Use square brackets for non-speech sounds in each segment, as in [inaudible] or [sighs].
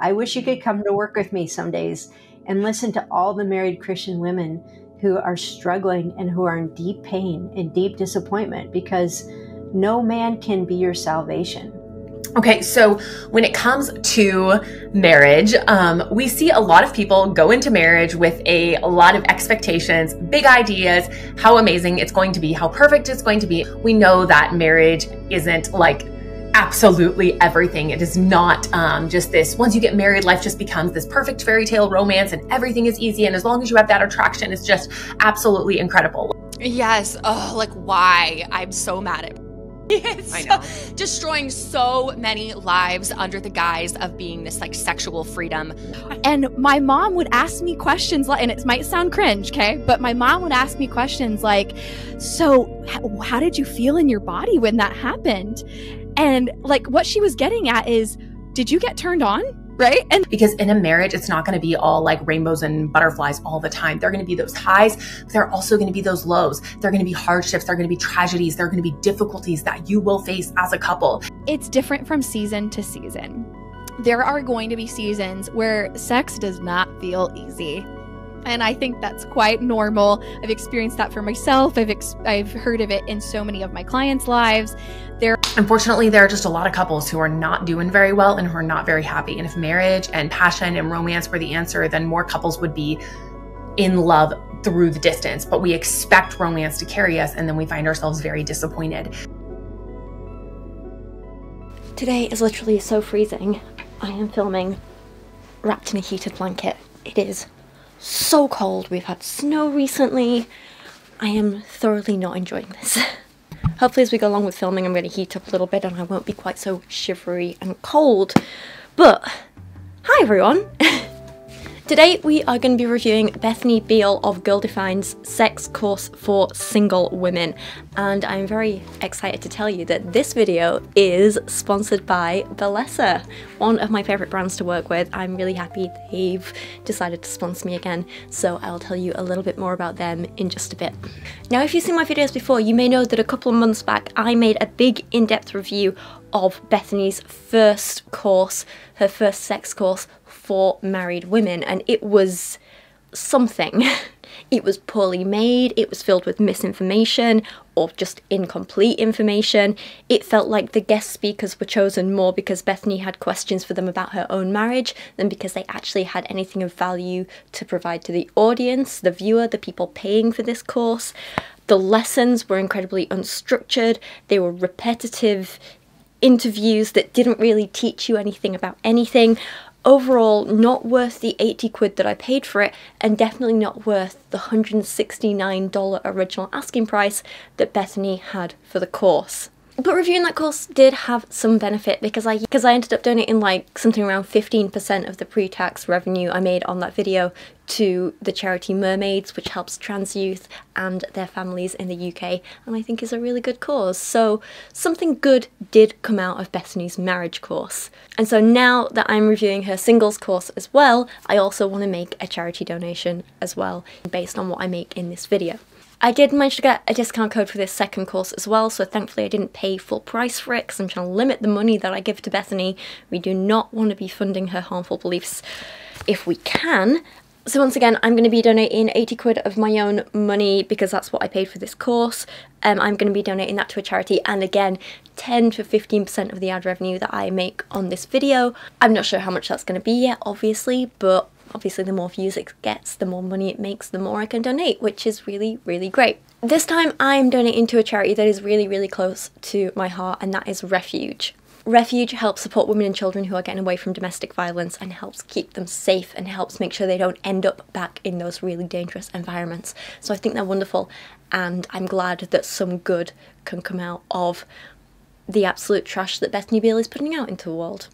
I wish you could come to work with me some days and listen to all the married Christian women who are struggling and who are in deep pain and deep disappointment because no man can be your salvation. Okay, so when it comes to marriage, um, we see a lot of people go into marriage with a, a lot of expectations, big ideas, how amazing it's going to be, how perfect it's going to be. We know that marriage isn't like absolutely everything. It is not um, just this, once you get married, life just becomes this perfect fairy tale romance and everything is easy. And as long as you have that attraction, it's just absolutely incredible. Yes. Oh, like why? I'm so mad at [laughs] I know. destroying so many lives under the guise of being this like sexual freedom. And my mom would ask me questions like, and it might sound cringe, okay? But my mom would ask me questions like, So, how did you feel in your body when that happened? And like what she was getting at is, Did you get turned on? right? And because in a marriage, it's not going to be all like rainbows and butterflies all the time. There are going to be those highs, but there are also going to be those lows. There are going to be hardships, there are going to be tragedies, there are going to be difficulties that you will face as a couple. It's different from season to season. There are going to be seasons where sex does not feel easy. And I think that's quite normal. I've experienced that for myself. I've ex- I've heard of it in so many of my clients' lives. There Unfortunately, there are just a lot of couples who are not doing very well and who are not very happy. And if marriage and passion and romance were the answer, then more couples would be in love through the distance. But we expect romance to carry us and then we find ourselves very disappointed. Today is literally so freezing. I am filming wrapped in a heated blanket. It is so cold. We've had snow recently. I am thoroughly not enjoying this. [laughs] Hopefully as we go along with filming I'm going to heat up a little bit and I won't be quite so shivery and cold. But, hi everyone! [laughs] Today we are going to be reviewing Bethany Beal of Girl Defined's sex course for single women and I'm very excited to tell you that this video is sponsored by Bellesa, one of my favourite brands to work with. I'm really happy they've decided to sponsor me again so I'll tell you a little bit more about them in just a bit. Now if you've seen my videos before you may know that a couple of months back I made a big in-depth review of Bethany's first course, her first sex course for married women, and it was something. [laughs] It was poorly made, it was filled with misinformation or just incomplete information. It felt like the guest speakers were chosen more because Bethany had questions for them about her own marriage than because they actually had anything of value to provide to the audience, the viewer, the people paying for this course. The lessons were incredibly unstructured, they were repetitive interviews that didn't really teach you anything about anything overall not worth the 80 quid that I paid for it and definitely not worth the $169 original asking price that Bethany had for the course. But reviewing that course did have some benefit because I because I ended up donating like something around 15% of the pre-tax revenue I made on that video to the charity Mermaids, which helps trans youth and their families in the UK, and I think is a really good cause. So something good did come out of Bethany's marriage course. And so now that I'm reviewing her singles course as well, I also want to make a charity donation as well based on what I make in this video. I did manage to get a discount code for this second course as well, so thankfully I didn't pay full price for it because I'm trying to limit the money that I give to Bethany. We do not want to be funding her harmful beliefs if we can. So once again, I'm going to be donating 80 quid of my own money because that's what I paid for this course. Um, I'm going to be donating that to a charity and again, 10 to 15% of the ad revenue that I make on this video. I'm not sure how much that's going to be yet, obviously, but Obviously, the more views it gets, the more money it makes, the more I can donate, which is really, really great. This time I'm donating to a charity that is really, really close to my heart, and that is Refuge. Refuge helps support women and children who are getting away from domestic violence and helps keep them safe and helps make sure they don't end up back in those really dangerous environments. So I think they're wonderful and I'm glad that some good can come out of the absolute trash that Bethany Beal is putting out into the world.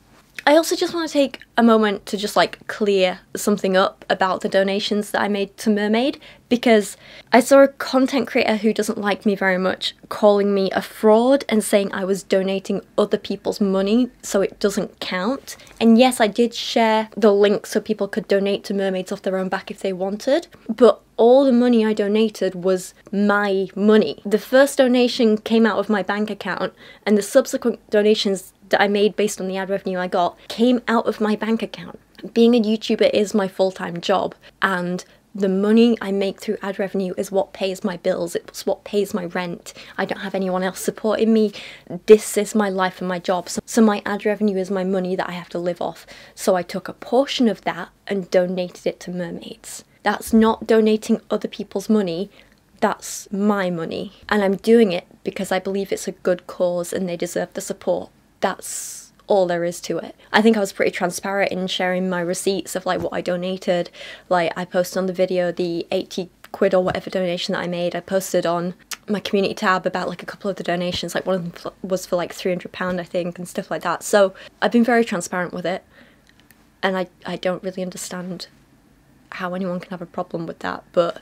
I also just want to take a moment to just like clear something up about the donations that I made to Mermaid because I saw a content creator who doesn't like me very much calling me a fraud and saying I was donating other people's money so it doesn't count. And yes, I did share the link so people could donate to Mermaids off their own back if they wanted, but all the money I donated was my money. The first donation came out of my bank account and the subsequent donations that I made based on the ad revenue I got came out of my bank account. Being a YouTuber is my full time job, and the money I make through ad revenue is what pays my bills, it's what pays my rent. I don't have anyone else supporting me. This is my life and my job. So, so, my ad revenue is my money that I have to live off. So I took a portion of that and donated it to mermaids. That's not donating other people's money, that's my money. And I'm doing it because I believe it's a good cause and they deserve the support. That's all there is to it. I think I was pretty transparent in sharing my receipts of like what I donated. Like I posted on the video the 80 quid or whatever donation that I made. I posted on my community tab about like a couple of the donations. Like one of them was for like 300 pound I think and stuff like that. So I've been very transparent with it. And I I don't really understand how anyone can have a problem with that, but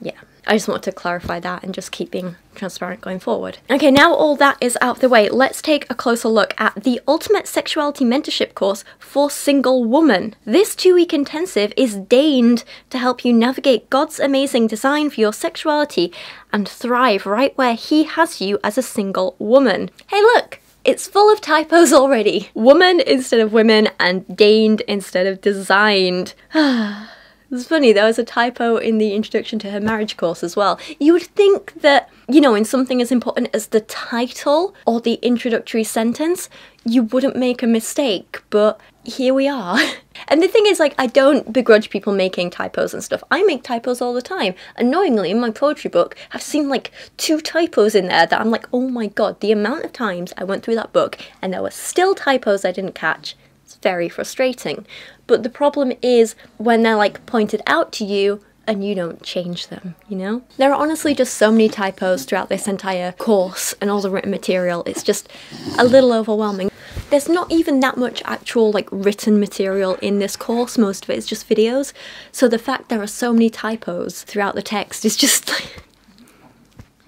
yeah. I just wanted to clarify that and just keep being transparent going forward. Okay, now all that is out of the way, let's take a closer look at the Ultimate Sexuality Mentorship course for single woman. This two week intensive is deigned to help you navigate God's amazing design for your sexuality and thrive right where He has you as a single woman. Hey, look! It's full of typos already. Woman instead of women and deigned instead of designed. [sighs] [sighs] [sighs] It's funny, there was a typo in the introduction to her marriage course as well. You would think that, you know, in something as important as the title or the introductory sentence, you wouldn't make a mistake, but here we are. [laughs] And the thing is, like, I don't begrudge people making typos and stuff. I make typos all the time. Annoyingly, in my poetry book, I've seen like two typos in there that I'm like, oh my god, the amount of times I went through that book and there were still typos I didn't catch. It's very frustrating. But the problem is when they're like pointed out to you and you don't change them, you know? There are honestly just so many typos throughout this entire course and all the written material. It's just a little overwhelming. There's not even that much actual like written material in this course. Most of it is just videos. So the fact there are so many typos throughout the text is just [laughs] like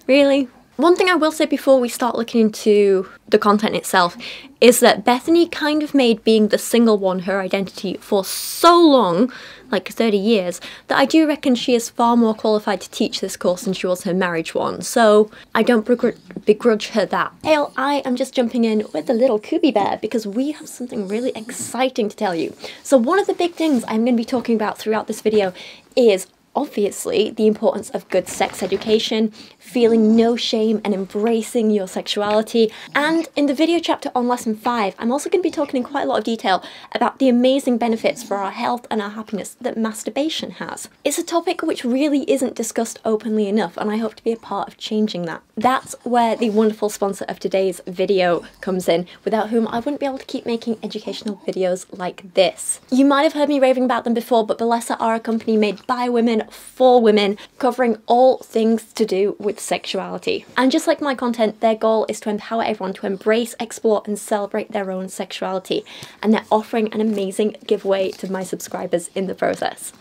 really one thing I will say before we start looking into the content itself is that Bethany kind of made being the single one her identity for so long, like 30 years, that I do reckon she is far more qualified to teach this course than she was her marriage one. So I don't begrudge her that. Hale, I am just jumping in with the little Kubi Bear because we have something really exciting to tell you. So one of the big things I'm going to be talking about throughout this video is obviously the importance of good sex education, feeling no shame and embracing your sexuality. And in the video chapter on lesson 5, I'm also going to be talking in quite a lot of detail about the amazing benefits for our health and our happiness that masturbation has. It's a topic which really isn't discussed openly enough and I hope to be a part of changing that. That's where the wonderful sponsor of today's video comes in, without whom I wouldn't be able to keep making educational videos like this. You might have heard me raving about them before, but Bellesa are a company made by women for women, covering all things to do with sexuality. And just like my content, their goal is to empower everyone to embrace, explore, and celebrate their own sexuality. And they're offering an amazing giveaway to my subscribers in the process.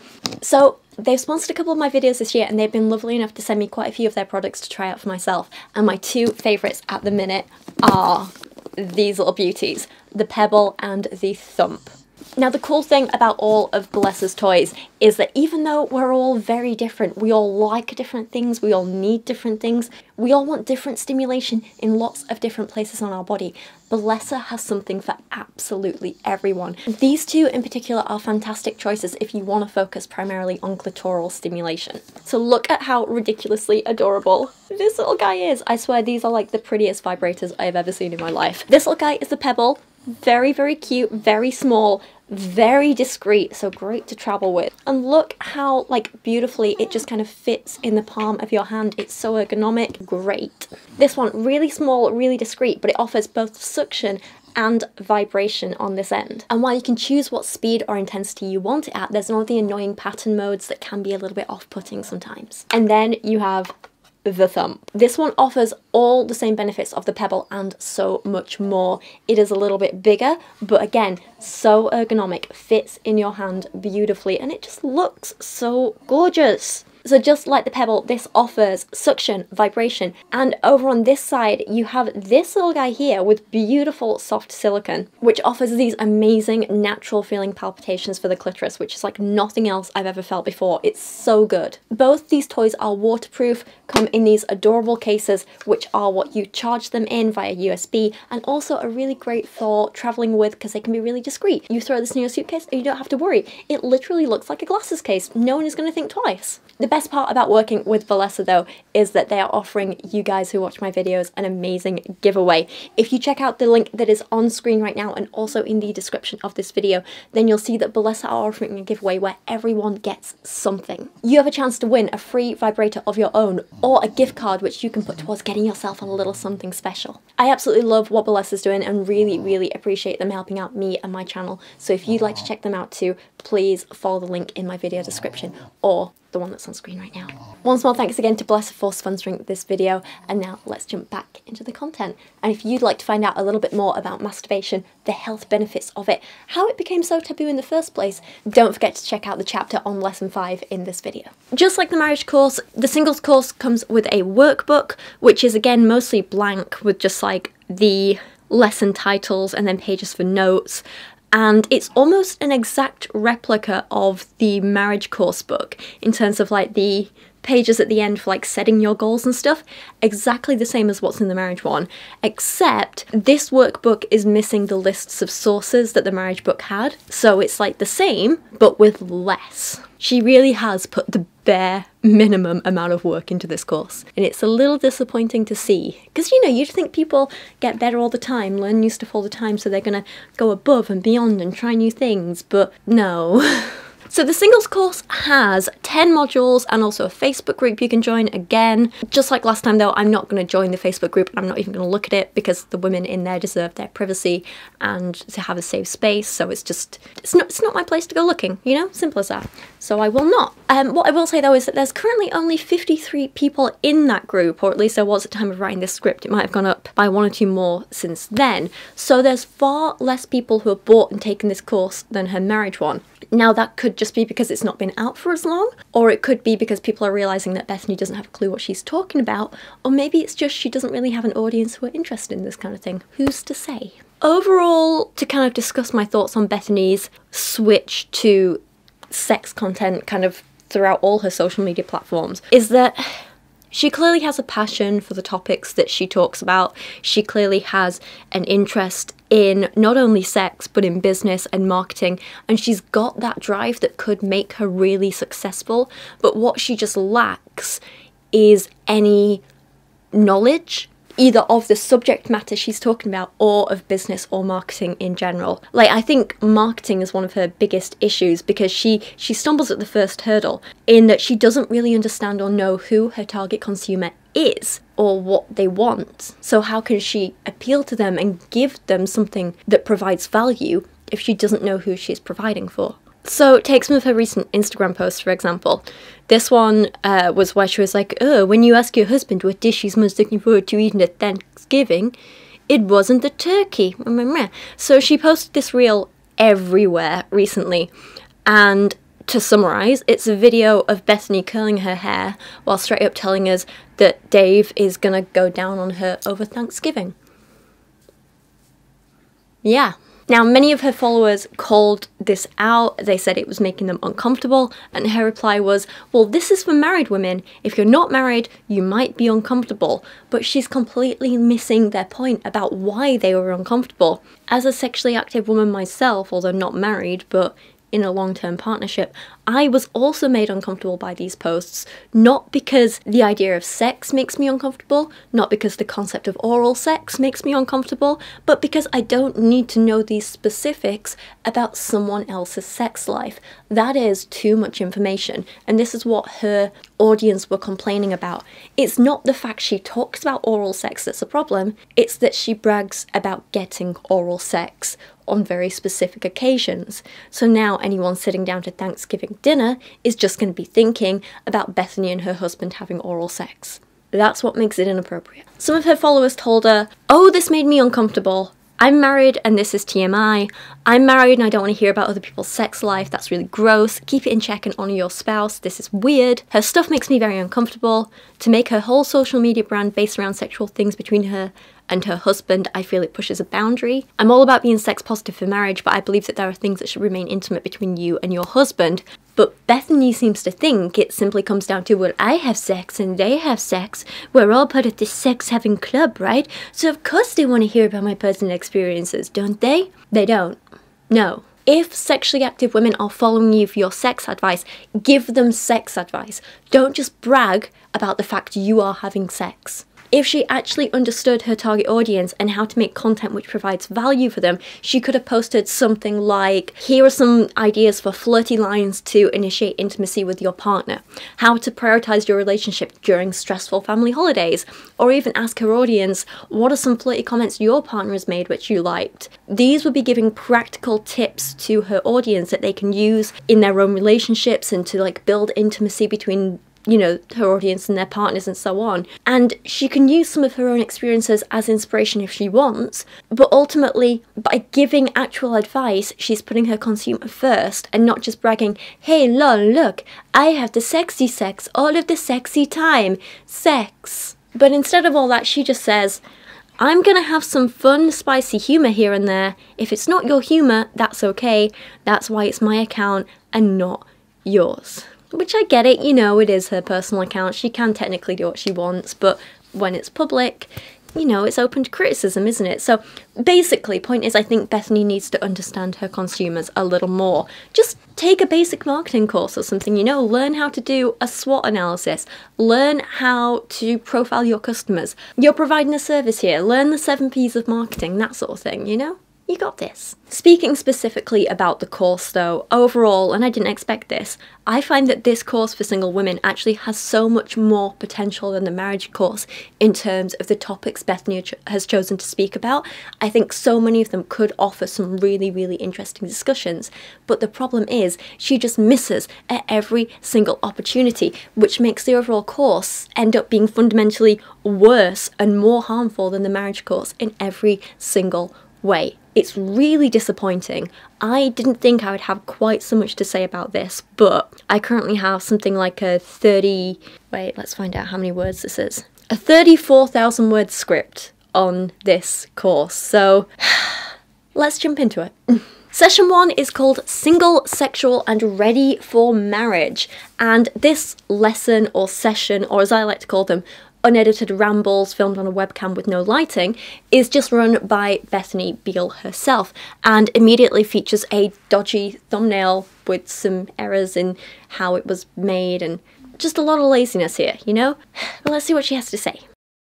So They've sponsored a couple of my videos this year and they've been lovely enough to send me quite a few of their products to try out for myself. And my two favourites at the minute are these little beauties, the Pebble and the Thump. Now the cool thing about all of Bellesa's toys is that even though we're all very different, we all like different things, we all need different things, we all want different stimulation in lots of different places on our body, Bellesa has something for absolutely everyone. These two in particular are fantastic choices if you want to focus primarily on clitoral stimulation. So look at how ridiculously adorable this little guy is. I swear these are like the prettiest vibrators I've ever seen in my life. This little guy is a Pebble, very, very cute, very small, very discreet, so great to travel with. And look how like beautifully it just kind of fits in the palm of your hand. It's so ergonomic, great. This one, really small, really discreet, but it offers both suction and vibration on this end. And while you can choose what speed or intensity you want it at, there's none of the annoying pattern modes that can be a little bit off-putting sometimes. And then you have the thump. This one offers all the same benefits of the Pebble and so much more. It is a little bit bigger, but again, so ergonomic, fits in your hand beautifully, and it just looks so gorgeous. So just like the Pebble, this offers suction, vibration, and over on this side you have this little guy here with beautiful soft silicone, which offers these amazing natural feeling palpitations for the clitoris, which is like nothing else I've ever felt before. It's so good. Both these toys are waterproof, come in these adorable cases, which are what you charge them in via USB, and also are really great for traveling with because they can be really discreet. You throw this in your suitcase and you don't have to worry. It literally looks like a glasses case. No one is going to think twice. The best part about working with Bellesa though is that they are offering you guys who watch my videos an amazing giveaway. If you check out the link that is on screen right now and also in the description of this video, then you'll see that Bellesa are offering a giveaway where everyone gets something. You have a chance to win a free vibrator of your own or a gift card which you can put towards getting yourself a little something special. I absolutely love what Bellesa is doing and really, really appreciate them helping out me and my channel. So if you'd like to check them out too, please follow the link in my video description or the one that's on screen right now. Once more thanks again to Bellesa for sponsoring this video and now let's jump back into the content. And if you'd like to find out a little bit more about masturbation, the health benefits of it, how it became so taboo in the first place, don't forget to check out the chapter on lesson 5 in this video. Just like the marriage course, the singles course comes with a workbook, which is again mostly blank with just like the lesson titles and then pages for notes and it's almost an exact replica of the marriage course book in terms of like the pages at the end for like setting your goals and stuff, exactly the same as what's in the marriage one, except this workbook is missing the lists of sources that the marriage book had. So it's like the same, but with less. She really has put the bare minimum amount of work into this course. And it's a little disappointing to see. Because, you know, you'd think people get better all the time, learn new stuff all the time, so they're going to go above and beyond and try new things. But no. [laughs] So the singles course has 10 modules and also a Facebook group you can join again. Just like last time though, I'm not going to join the Facebook group I'm not even going to look at it because the women in there deserve their privacy and to have a safe space. So it's just, it's not, it's not my place to go looking, you know, simple as that. So I will not. Um, what I will say though is that there's currently only 53 people in that group, or at least there was at the time of writing this script. It might have gone up by one or two more since then. So there's far less people who have bought and taken this course than her marriage one. Now, that could just be because it's not been out for as long, or it could be because people are realizing that Bethany doesn't have a clue what she's talking about, or maybe it's just she doesn't really have an audience who are interested in this kind of thing. Who's to say? Overall, to kind of discuss my thoughts on Bethany's switch to sex content kind of throughout all her social media platforms, is that she clearly has a passion for the topics that she talks about. She clearly has an interest in not only sex, but in business and marketing. And she's got that drive that could make her really successful. But what she just lacks is any knowledge either of the subject matter she's talking about or of business or marketing in general. Like I think marketing is one of her biggest issues because she she stumbles at the first hurdle in that she doesn't really understand or know who her target consumer is or what they want. So how can she appeal to them and give them something that provides value if she doesn't know who she's providing for? So, take some of her recent Instagram posts, for example. This one uh, was where she was like, Oh, when you ask your husband what dish he's most looking forward to eating at Thanksgiving, it wasn't the turkey. So, she posted this reel everywhere recently. And to summarize, it's a video of Bethany curling her hair while straight up telling us that Dave is gonna go down on her over Thanksgiving. Yeah, now, many of her followers called this out. They said it was making them uncomfortable, and her reply was, Well, this is for married women. If you're not married, you might be uncomfortable. But she's completely missing their point about why they were uncomfortable. As a sexually active woman myself, although not married, but in a long term partnership, I was also made uncomfortable by these posts, not because the idea of sex makes me uncomfortable, not because the concept of oral sex makes me uncomfortable, but because I don't need to know these specifics about someone else's sex life. That is too much information, and this is what her audience were complaining about. It's not the fact she talks about oral sex that's a problem, it's that she brags about getting oral sex on very specific occasions. So now anyone sitting down to Thanksgiving dinner is just going to be thinking about Bethany and her husband having oral sex. That's what makes it inappropriate. Some of her followers told her, Oh, this made me uncomfortable. I'm married and this is TMI. I'm married and I don't want to hear about other people's sex life. That's really gross. Keep it in check and honor your spouse. This is weird. Her stuff makes me very uncomfortable. To make her whole social media brand based around sexual things between her and her husband, I feel it pushes a boundary. I'm all about being sex positive for marriage, but I believe that there are things that should remain intimate between you and your husband. But Bethany seems to think it simply comes down to, well, I have sex and they have sex. We're all part of this sex having club, right? So, of course, they want to hear about my personal experiences, don't they? They don't. No. If sexually active women are following you for your sex advice, give them sex advice. Don't just brag about the fact you are having sex if she actually understood her target audience and how to make content which provides value for them, she could have posted something like, Here are some ideas for flirty lines to initiate intimacy with your partner, how to prioritize your relationship during stressful family holidays, or even ask her audience, What are some flirty comments your partner has made which you liked? These would be giving practical tips to her audience that they can use in their own relationships and to like build intimacy between you know, her audience and their partners and so on. And she can use some of her own experiences as inspiration if she wants, but ultimately, by giving actual advice, she's putting her consumer first and not just bragging, hey, lol, look, I have the sexy sex all of the sexy time. Sex. But instead of all that, she just says, I'm gonna have some fun, spicy humour here and there. If it's not your humour, that's okay. That's why it's my account and not yours. Which I get it, you know, it is her personal account. She can technically do what she wants, but when it's public, you know, it's open to criticism, isn't it? So basically, point is, I think Bethany needs to understand her consumers a little more. Just take a basic marketing course or something, you know, learn how to do a SWOT analysis, learn how to profile your customers. You're providing a service here, learn the seven P's of marketing, that sort of thing, you know? You got this. Speaking specifically about the course though, overall, and I didn't expect this, I find that this course for single women actually has so much more potential than the marriage course in terms of the topics Bethany has chosen to speak about. I think so many of them could offer some really, really interesting discussions, but the problem is she just misses at every single opportunity, which makes the overall course end up being fundamentally worse and more harmful than the marriage course in every single way. It's really disappointing. I didn't think I would have quite so much to say about this, but I currently have something like a 30. Wait, let's find out how many words this is. A 34,000 word script on this course, so [sighs] let's jump into it. [laughs] Session one is called Single, Sexual, and Ready for Marriage. And this lesson or session, or as I like to call them, unedited rambles filmed on a webcam with no lighting is just run by Bethany Beal herself and immediately features a dodgy thumbnail with some errors in how it was made and just a lot of laziness here, you know? [sighs] Let's see what she has to say.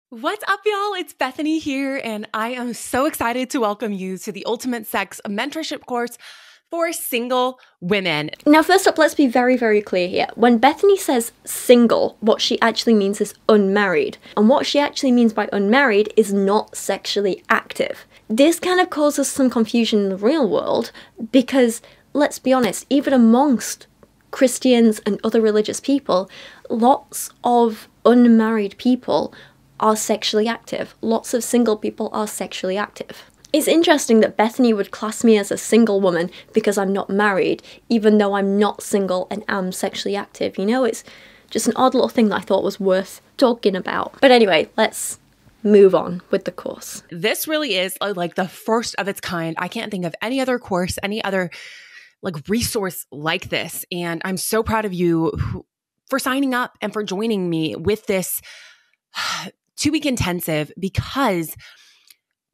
What's up, y'all? It's Bethany here, and I am so excited to welcome you to the Ultimate Sex Mentorship course for single women. Now, first up, let's be very, very clear here. When Bethany says single, what she actually means is unmarried. And what she actually means by unmarried is not sexually active. This kind of causes some confusion in the real world because, let's be honest, even amongst Christians and other religious people, lots of unmarried people are sexually active. Lots of single people are sexually active. It's interesting that Bethany would class me as a single woman because I'm not married, even though I'm not single and am sexually active. You know, it's just an odd little thing that I thought was worth talking about. But anyway, let's move on with the course. This really is uh, like the first of its kind. I can't think of any other course, any other like resource like this. And I'm so proud of you for signing up and for joining me with this [sighs] two week intensive because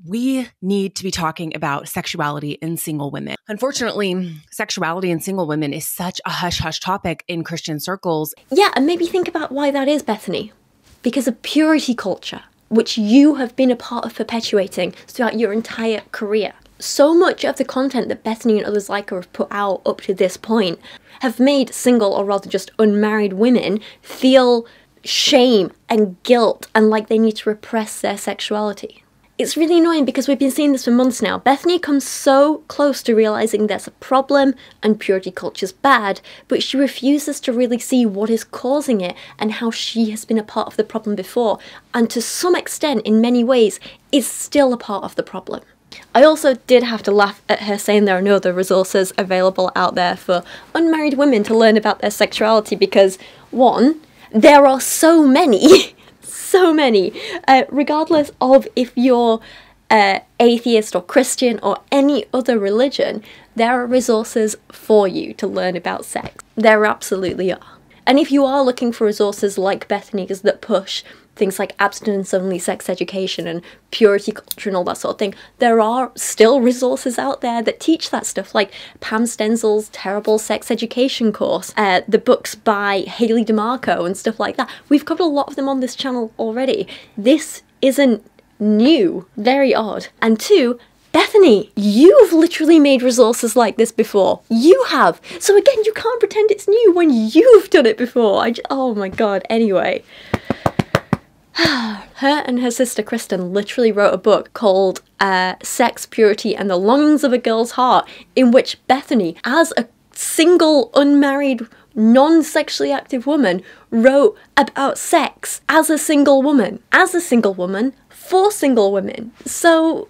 we need to be talking about sexuality in single women. Unfortunately, sexuality in single women is such a hush hush topic in Christian circles. Yeah, and maybe think about why that is, Bethany. Because of purity culture, which you have been a part of perpetuating throughout your entire career. So much of the content that Bethany and others like her have put out up to this point have made single or rather just unmarried women feel shame and guilt and like they need to repress their sexuality it's really annoying because we've been seeing this for months now. Bethany comes so close to realizing there's a problem and purity culture's bad, but she refuses to really see what is causing it and how she has been a part of the problem before, and to some extent, in many ways, is still a part of the problem. I also did have to laugh at her saying there are no other resources available out there for unmarried women to learn about their sexuality because, one, there are so many, [laughs] so many, uh, regardless of if you're uh, atheist or Christian or any other religion, there are resources for you to learn about sex. There absolutely are. And if you are looking for resources like Bethany's that push things like abstinence only sex education and purity culture and all that sort of thing, there are still resources out there that teach that stuff, like Pam Stenzel's terrible sex education course, uh, the books by Hayley DiMarco and stuff like that. We've covered a lot of them on this channel already. This isn't new, very odd. And two, Bethany, you've literally made resources like this before. You have. So again, you can't pretend it's new when you've done it before. I j- oh my god. Anyway. Her and her sister Kristen literally wrote a book called uh, Sex, Purity, and the Longings of a Girl's Heart, in which Bethany, as a single, unmarried, non sexually active woman, wrote about sex as a single woman. As a single woman, for single women. So.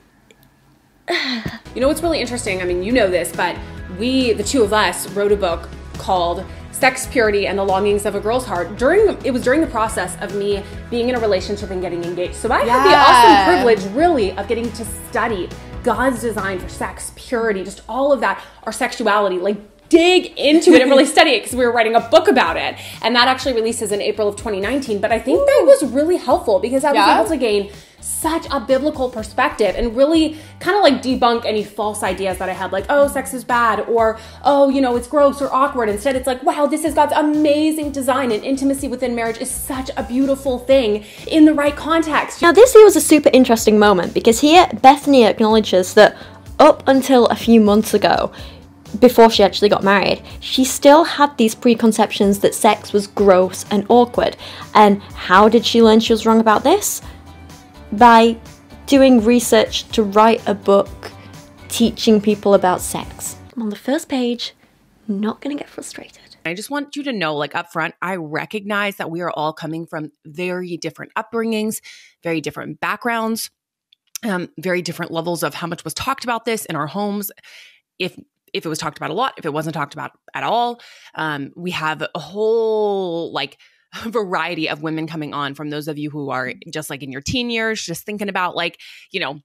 [sighs] you know what's really interesting? I mean, you know this, but we, the two of us, wrote a book called sex purity and the longings of a girl's heart during it was during the process of me being in a relationship and getting engaged so i yeah. had the awesome privilege really of getting to study god's design for sex purity just all of that our sexuality like dig into it and really [laughs] study it because we were writing a book about it and that actually releases in april of 2019 but i think Ooh. that was really helpful because i was yeah. able to gain such a biblical perspective and really kind of like debunk any false ideas that I had, like, oh, sex is bad, or oh, you know, it's gross or awkward. Instead, it's like, wow, this is God's amazing design, and intimacy within marriage is such a beautiful thing in the right context. Now, this here was a super interesting moment because here Bethany acknowledges that up until a few months ago, before she actually got married, she still had these preconceptions that sex was gross and awkward. And how did she learn she was wrong about this? by doing research to write a book teaching people about sex. I'm on the first page, not gonna get frustrated. I just want you to know, like up front, I recognize that we are all coming from very different upbringings, very different backgrounds, um, very different levels of how much was talked about this in our homes. If if it was talked about a lot, if it wasn't talked about at all, um, we have a whole like [laughs] variety of women coming on from those of you who are mm-hmm. just like in your teen years, just thinking about like, you know,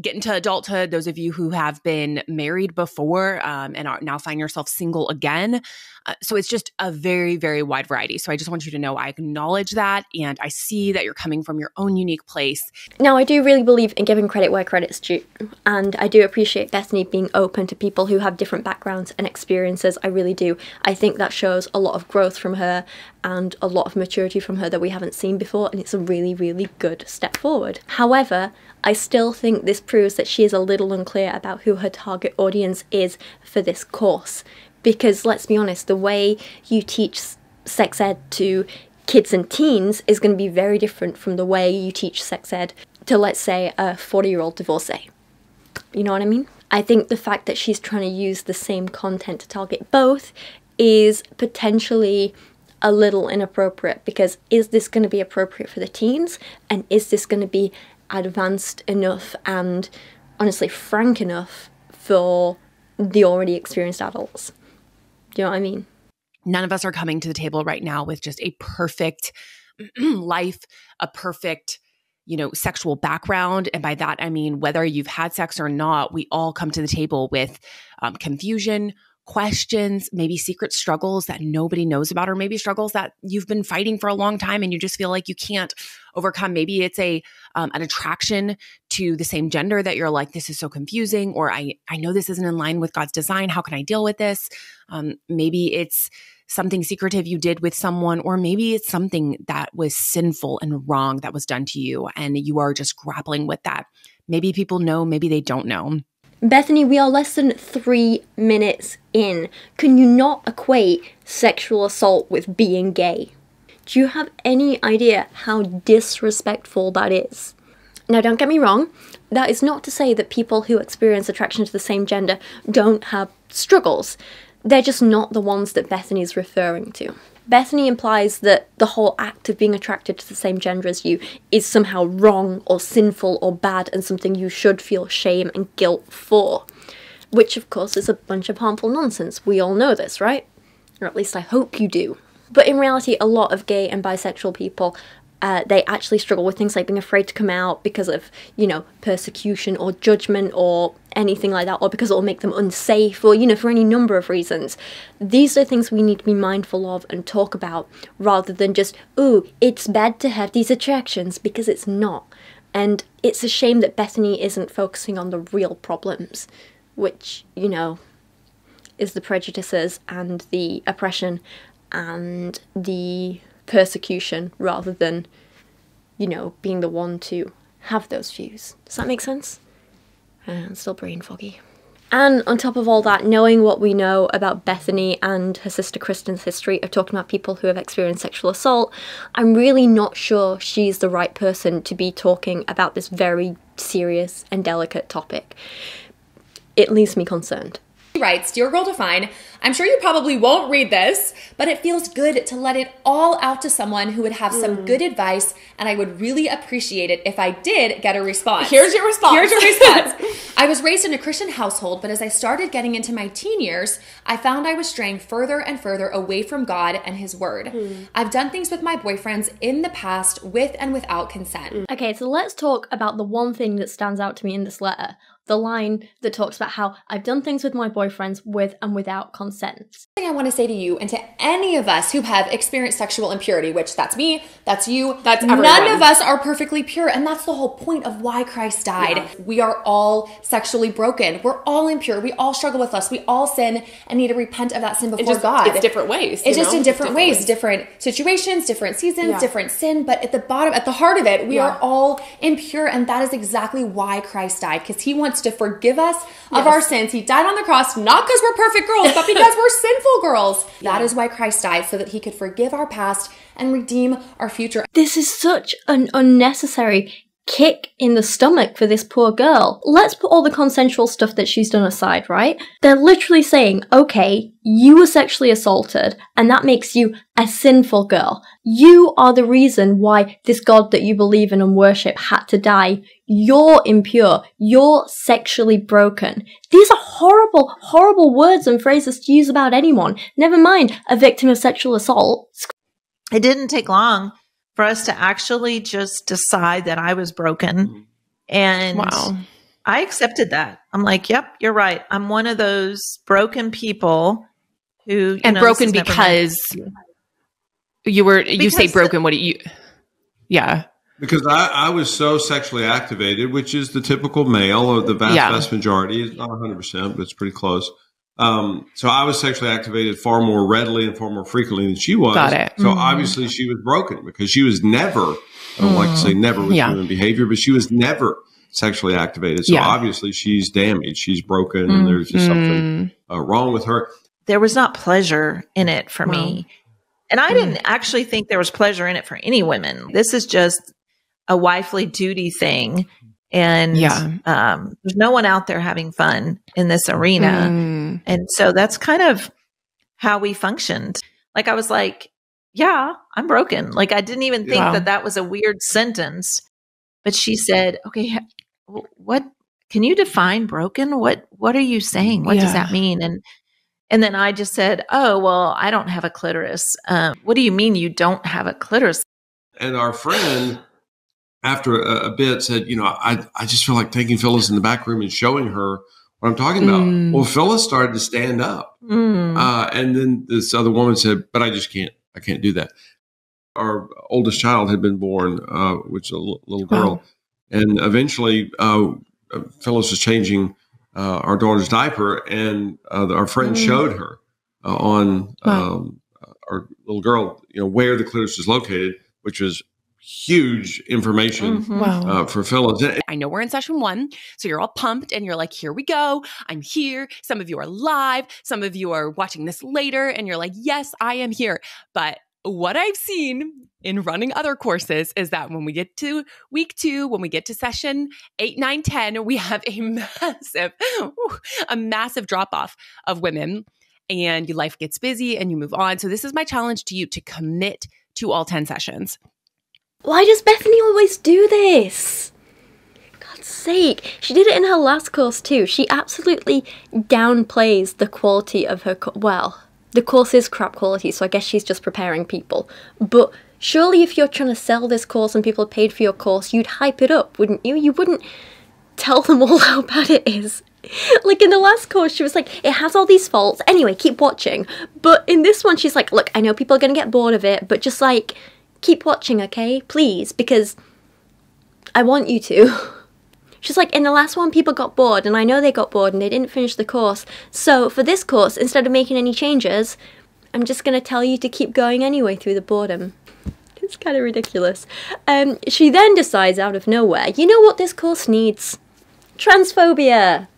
get into adulthood, those of you who have been married before um, and are now find yourself single again. Uh, so it's just a very, very wide variety. So I just want you to know I acknowledge that and I see that you're coming from your own unique place. Now, I do really believe in giving credit where credit's due. And I do appreciate Bethany being open to people who have different backgrounds and experiences. I really do. I think that shows a lot of growth from her and a lot of maturity from her that we haven't seen before. And it's a really, really good step forward. However, I still think this proves that she is a little unclear about who her target audience is for this course. Because let's be honest, the way you teach sex ed to kids and teens is going to be very different from the way you teach sex ed to, let's say, a 40 year old divorcee. You know what I mean? I think the fact that she's trying to use the same content to target both is potentially a little inappropriate because is this going to be appropriate for the teens and is this going to be advanced enough and honestly frank enough for the already experienced adults. You know what I mean? None of us are coming to the table right now with just a perfect [clears throat] life, a perfect, you know, sexual background. And by that, I mean, whether you've had sex or not, we all come to the table with um, confusion, questions, maybe secret struggles that nobody knows about, or maybe struggles that you've been fighting for a long time and you just feel like you can't overcome. Maybe it's a um, an attraction to the same gender that you're like, this is so confusing, or I I know this isn't in line with God's design. How can I deal with this? Um, maybe it's something secretive you did with someone, or maybe it's something that was sinful and wrong that was done to you, and you are just grappling with that. Maybe people know, maybe they don't know. Bethany, we are less than three minutes in. Can you not equate sexual assault with being gay? Do you have any idea how disrespectful that is? Now, don't get me wrong, that is not to say that people who experience attraction to the same gender don't have struggles. They're just not the ones that Bethany is referring to. Bethany implies that the whole act of being attracted to the same gender as you is somehow wrong or sinful or bad and something you should feel shame and guilt for. Which, of course, is a bunch of harmful nonsense. We all know this, right? Or at least I hope you do. But in reality, a lot of gay and bisexual people uh, they actually struggle with things like being afraid to come out because of, you know, persecution or judgment or anything like that, or because it will make them unsafe, or, you know, for any number of reasons. These are things we need to be mindful of and talk about rather than just, ooh, it's bad to have these attractions because it's not. And it's a shame that Bethany isn't focusing on the real problems, which, you know, is the prejudices and the oppression and the persecution rather than, you know, being the one to have those views. Does that make sense? Uh, I'm still brain foggy. And on top of all that, knowing what we know about Bethany and her sister Kristen's history of talking about people who have experienced sexual assault, I'm really not sure she's the right person to be talking about this very serious and delicate topic. It leaves me concerned writes, Dear Girl Defined, I'm sure you probably won't read this, but it feels good to let it all out to someone who would have mm. some good advice, and I would really appreciate it if I did get a response. Here's your response. Here's your response. [laughs] I was raised in a Christian household, but as I started getting into my teen years, I found I was straying further and further away from God and His Word. Mm. I've done things with my boyfriends in the past with and without consent. Mm. Okay, so let's talk about the one thing that stands out to me in this letter the line that talks about how I've done things with my boyfriends with and without consent. Thing I want to say to you and to any of us who have experienced sexual impurity, which that's me, that's you, that's everyone. none of us are perfectly pure, and that's the whole point of why Christ died. Yeah. We are all sexually broken. We're all impure. We all struggle with lust. We all sin and need to repent of that sin before just, God. It's different ways. It's just know? in different, different ways, ways, different situations, different seasons, yeah. different sin. But at the bottom, at the heart of it, we yeah. are all impure, and that is exactly why Christ died, because He wants to forgive us yes. of our sins. He died on the cross not because we're perfect girls, but because we're [laughs] sinful girls. Yeah. That is why Christ died, so that He could forgive our past and redeem our future. This is such an unnecessary kick in the stomach for this poor girl. Let's put all the consensual stuff that she's done aside, right? They're literally saying, okay, you were sexually assaulted, and that makes you a sinful girl. You are the reason why this God that you believe in and worship had to die. You're impure. You're sexually broken. These are horrible, horrible words and phrases to use about anyone. Never mind a victim of sexual assault. It didn't take long for us to actually just decide that I was broken. Mm-hmm. And wow. I accepted that. I'm like, yep, you're right. I'm one of those broken people who and know, broken because you were because you say broken. The, what do you? Yeah, because I, I was so sexually activated, which is the typical male, or the vast yeah. vast majority, not 100, percent but it's pretty close. Um, so I was sexually activated far more readily and far more frequently than she was. Got it. So mm. obviously she was broken because she was never, I don't mm. like to say mm. never with yeah. human behavior, but she was never sexually activated. So yeah. obviously she's damaged. She's broken mm. and there's just something mm-hmm. uh, wrong with her. There was not pleasure in it for wow. me. And I didn't mm. actually think there was pleasure in it for any women. This is just a wifely duty thing and yeah. um, there's no one out there having fun in this arena. Mm. And so that's kind of how we functioned. Like I was like, yeah, I'm broken. Like I didn't even think that that was a weird sentence. But she said, okay, what can you define broken? What what are you saying? What yeah. does that mean? And and then I just said, oh well, I don't have a clitoris. Um, what do you mean you don't have a clitoris? And our friend after a, a, bit said, you know, I, I just feel like taking Phyllis in the back room and showing her what I'm talking about. Mm. Well, Phyllis started to stand up. Mm. Uh, and then this other woman said, but I just can't, I can't do that. Our oldest child had been born, uh, which is a l- little girl. And eventually, uh, Phyllis was changing uh, our daughter's diaper, and uh, our friend mm. showed her uh, on wow. um, our little girl, you know, where the clitoris is located, which was huge information mm-hmm. uh, for Phyllis. I know we're in session one, so you're all pumped and you're like, here we go. I'm here. Some of you are live. Some of you are watching this later and you're like, yes, I am here. But what I've seen in running other courses is that when we get to week two, when we get to session eight, nine, 10, we have a [laughs] massive, a massive drop off of women and your life gets busy and you move on. So this is my challenge to you to commit to all 10 sessions. Why does Bethany always do this? God's sake. She did it in her last course too. She absolutely downplays the quality of her, well, the course is crap quality, so I guess she's just preparing people. But surely if you're trying to sell this course and people paid for your course, you'd hype it up, wouldn't you? You wouldn't tell them [laughs] all how bad it is. Like in the last course, she was like, it has all these faults. Anyway, keep watching. But in this one, she's like, look, I know people are going to get bored of it, but just like, keep watching, okay? Please, because I want you to. [laughs] She's like, in the last one, people got bored, and I know they got bored and they didn't finish the course. So for this course, instead of making any changes, I'm just going to tell you to keep going anyway through the boredom. It's kind of ridiculous. Um, she then decides out of nowhere, you know what this course needs? Transphobia!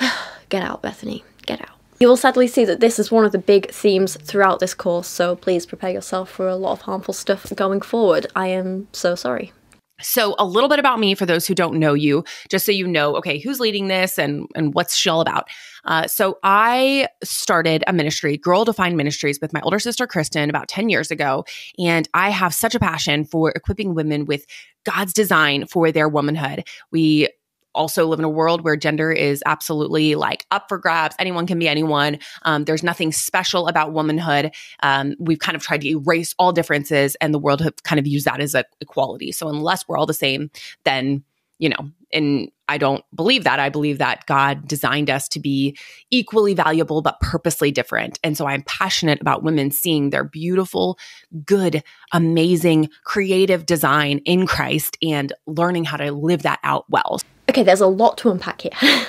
[sighs] Get out, Bethany. Get out. You will sadly see that this is one of the big themes throughout this course, so please prepare yourself for a lot of harmful stuff going forward. I am so sorry. So, a little bit about me for those who don't know you, just so you know, okay, who's leading this and and what's she all about. Uh, so, I started a ministry, Girl Defined Ministries, with my older sister Kristen about ten years ago, and I have such a passion for equipping women with God's design for their womanhood. We also live in a world where gender is absolutely like up for grabs. Anyone can be anyone. Um, there's nothing special about womanhood. Um, we've kind of tried to erase all differences, and the world have kind of used that as a equality. So unless we're all the same, then you know, and I don't believe that. I believe that God designed us to be equally valuable, but purposely different. And so I'm passionate about women seeing their beautiful, good, amazing, creative design in Christ and learning how to live that out well. Okay, there's a lot to unpack here. [laughs]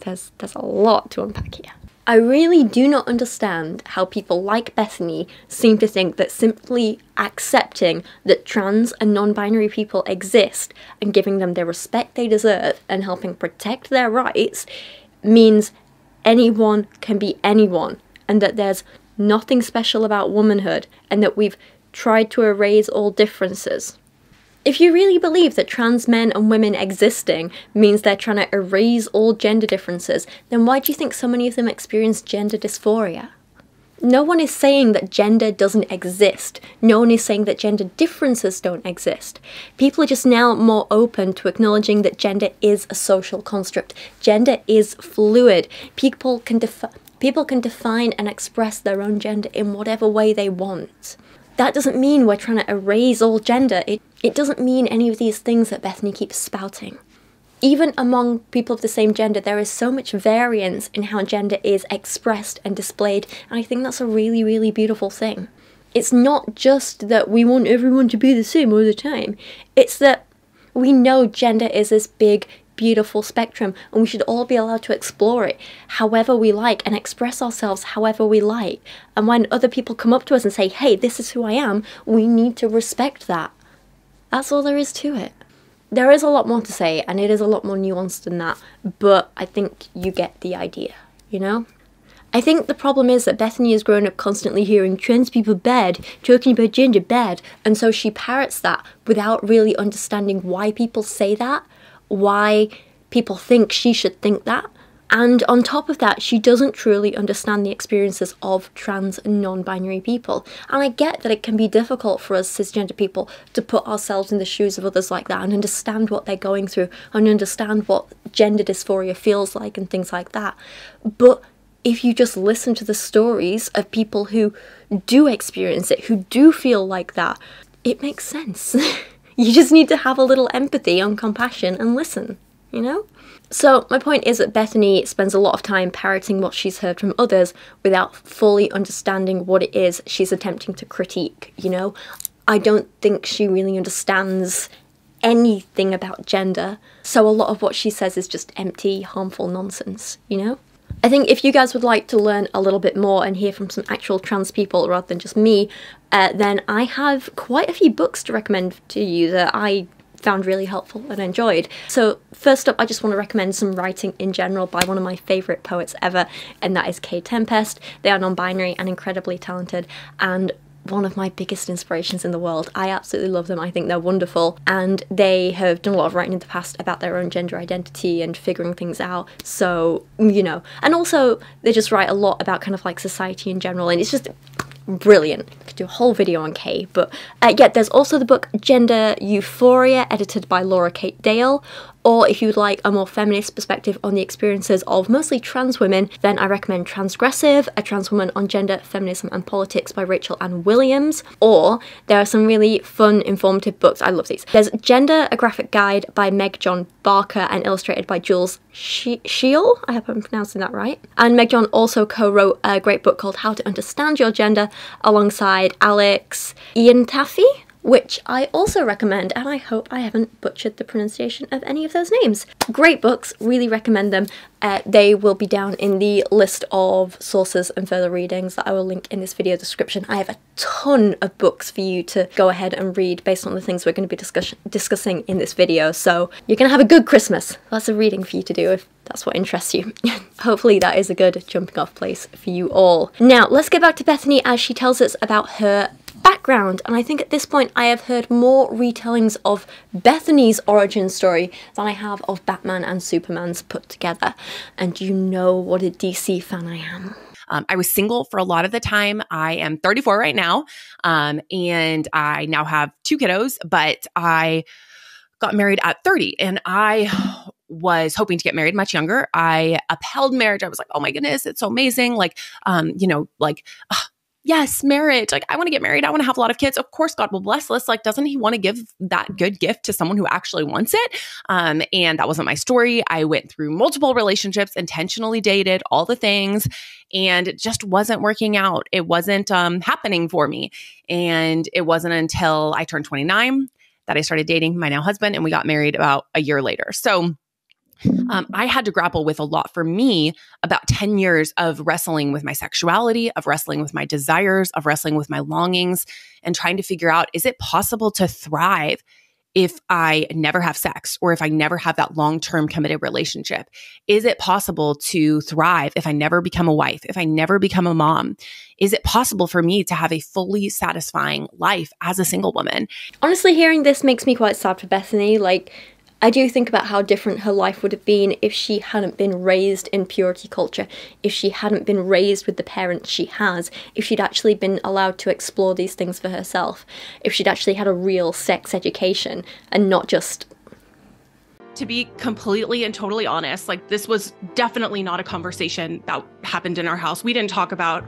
there's there's a lot to unpack here. I really do not understand how people like Bethany seem to think that simply accepting that trans and non binary people exist and giving them the respect they deserve and helping protect their rights means anyone can be anyone and that there's nothing special about womanhood and that we've tried to erase all differences. If you really believe that trans men and women existing means they're trying to erase all gender differences, then why do you think so many of them experience gender dysphoria? No one is saying that gender doesn't exist. No one is saying that gender differences don't exist. People are just now more open to acknowledging that gender is a social construct. Gender is fluid. People can defi- people can define and express their own gender in whatever way they want that doesn't mean we're trying to erase all gender. It, it doesn't mean any of these things that Bethany keeps spouting. Even among people of the same gender, there is so much variance in how gender is expressed and displayed, and I think that's a really, really beautiful thing. It's not just that we want everyone to be the same all the time, it's that we know gender is this big, beautiful spectrum, and we should all be allowed to explore it however we like and express ourselves however we like. And when other people come up to us and say, hey, this is who I am, we need to respect that. That's all there is to it. There is a lot more to say, and it is a lot more nuanced than that, but I think you get the idea, you know? I think the problem is that Bethany has grown up constantly hearing trans people bad, talking about gender bad, and so she parrots that without really understanding why people say that why people think she should think that. And on top of that, she doesn't truly understand the experiences of trans and non binary people. And I get that it can be difficult for us cisgender people to put ourselves in the shoes of others like that and understand what they're going through and understand what gender dysphoria feels like and things like that. But if you just listen to the stories of people who do experience it, who do feel like that, it makes sense. [laughs] You just need to have a little empathy and compassion and listen, you know? So, my point is that Bethany spends a lot of time parroting what she's heard from others without fully understanding what it is she's attempting to critique, you know? I don't think she really understands anything about gender, so a lot of what she says is just empty, harmful nonsense, you know? I think if you guys would like to learn a little bit more and hear from some actual trans people rather than just me, uh, then I have quite a few books to recommend to you that I found really helpful and enjoyed. So, first up, I just want to recommend some writing in general by one of my favourite poets ever, and that is Kae Tempest. They are non binary and incredibly talented, and one of my biggest inspirations in the world. I absolutely love them. I think they're wonderful. And they have done a lot of writing in the past about their own gender identity and figuring things out. So, you know, and also they just write a lot about kind of like society in general. And it's just brilliant. I could do a whole video on Kae, but uh, yeah, there's also the book Gender Euphoria, edited by Laura Kate Dale. Or if you'd like a more feminist perspective on the experiences of mostly trans women, then I recommend Transgressive, a trans woman on gender, feminism, and politics by Rachel Anne Williams. Or there are some really fun, informative books. I love these. There's Gender, a graphic guide by Meg John Barker and illustrated by Jules Scheele. I hope I'm pronouncing that right. And Meg John also co wrote a great book called How to Understand Your Gender alongside Alex Iantaffi which I also recommend, and I hope I haven't butchered the pronunciation of any of those names. Great books, really recommend them. Uh, they will be down in the list of sources and further readings that I will link in this video description. I have a ton of books for you to go ahead and read based on the things we're going to be discuss discussing in this video, so you're going to have a good Christmas. Lots of reading for you to do if that's what interests you. [laughs] Hopefully that is a good jumping off place for you all. Now, let's get back to Bethany as she tells us about her background, and I think at this point I have heard more retellings of Bethany's origin story than I have of Batman and Superman's put together. And you know what a DC fan I am. Um, I was single for a lot of the time. I am 34 right now, um, and I now have two kiddos, but I got married at 30 and I was hoping to get married much younger. I upheld marriage. I was like, oh my goodness, it's so amazing. Like, um, you know, like, yes, marriage. Like, I want to get married. I want to have a lot of kids. Of course, God will bless us. Like, doesn't He want to give that good gift to someone who actually wants it? Um, and that wasn't my story. I went through multiple relationships, intentionally dated, all the things, and it just wasn't working out. It wasn't um, happening for me. And it wasn't until I turned 29 that I started dating my now husband, and we got married about a year later. So, um, I had to grapple with a lot for me about 10 years of wrestling with my sexuality, of wrestling with my desires, of wrestling with my longings, and trying to figure out is it possible to thrive if I never have sex or if I never have that long term committed relationship? Is it possible to thrive if I never become a wife, if I never become a mom? Is it possible for me to have a fully satisfying life as a single woman? Honestly, hearing this makes me quite sad for Bethany. Like, I do think about how different her life would have been if she hadn't been raised in purity culture, if she hadn't been raised with the parents she has, if she'd actually been allowed to explore these things for herself, if she'd actually had a real sex education and not just. To be completely and totally honest, like this was definitely not a conversation that happened in our house. We didn't talk about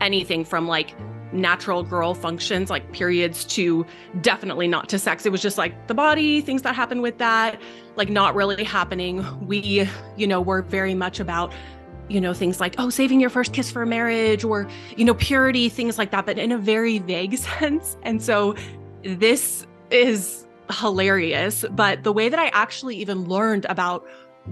anything from like natural girl functions like periods to definitely not to sex. It was just like the body, things that happen with that, like not really happening. We, you know, were very much about you know things like oh saving your first kiss for marriage or you know purity things like that but in a very vague [laughs] sense and so this is hilarious but the way that i actually even learned about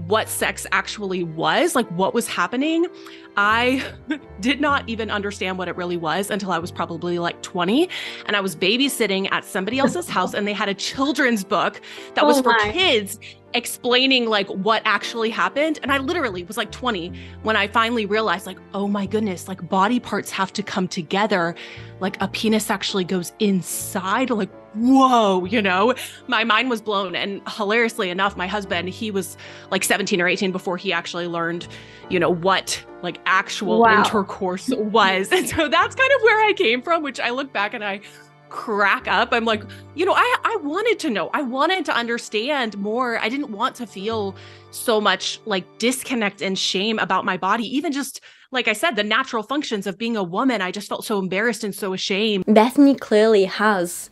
what sex actually was, like what was happening, I [laughs] did not even understand what it really was until I was probably like 20. And I was babysitting at somebody [laughs] else's house and they had a children's book that oh was oh for kids explaining like what actually happened. And I literally was like 20 when I finally realized, like, oh my goodness, like body parts have to come together. Like a penis actually goes inside. Like, whoa, you know, my mind was blown. And hilariously enough, my husband, he was like 17 or 18 before he actually learned, you know, what like actual wow. intercourse was. [laughs] And so that's kind of where I came from, which I look back and I crack up. I'm like, you know, I I wanted to know. I wanted to understand more. I didn't want to feel so much like disconnect and shame about my body, even just like I said, the natural functions of being a woman. I just felt so embarrassed and so ashamed. Bethany clearly has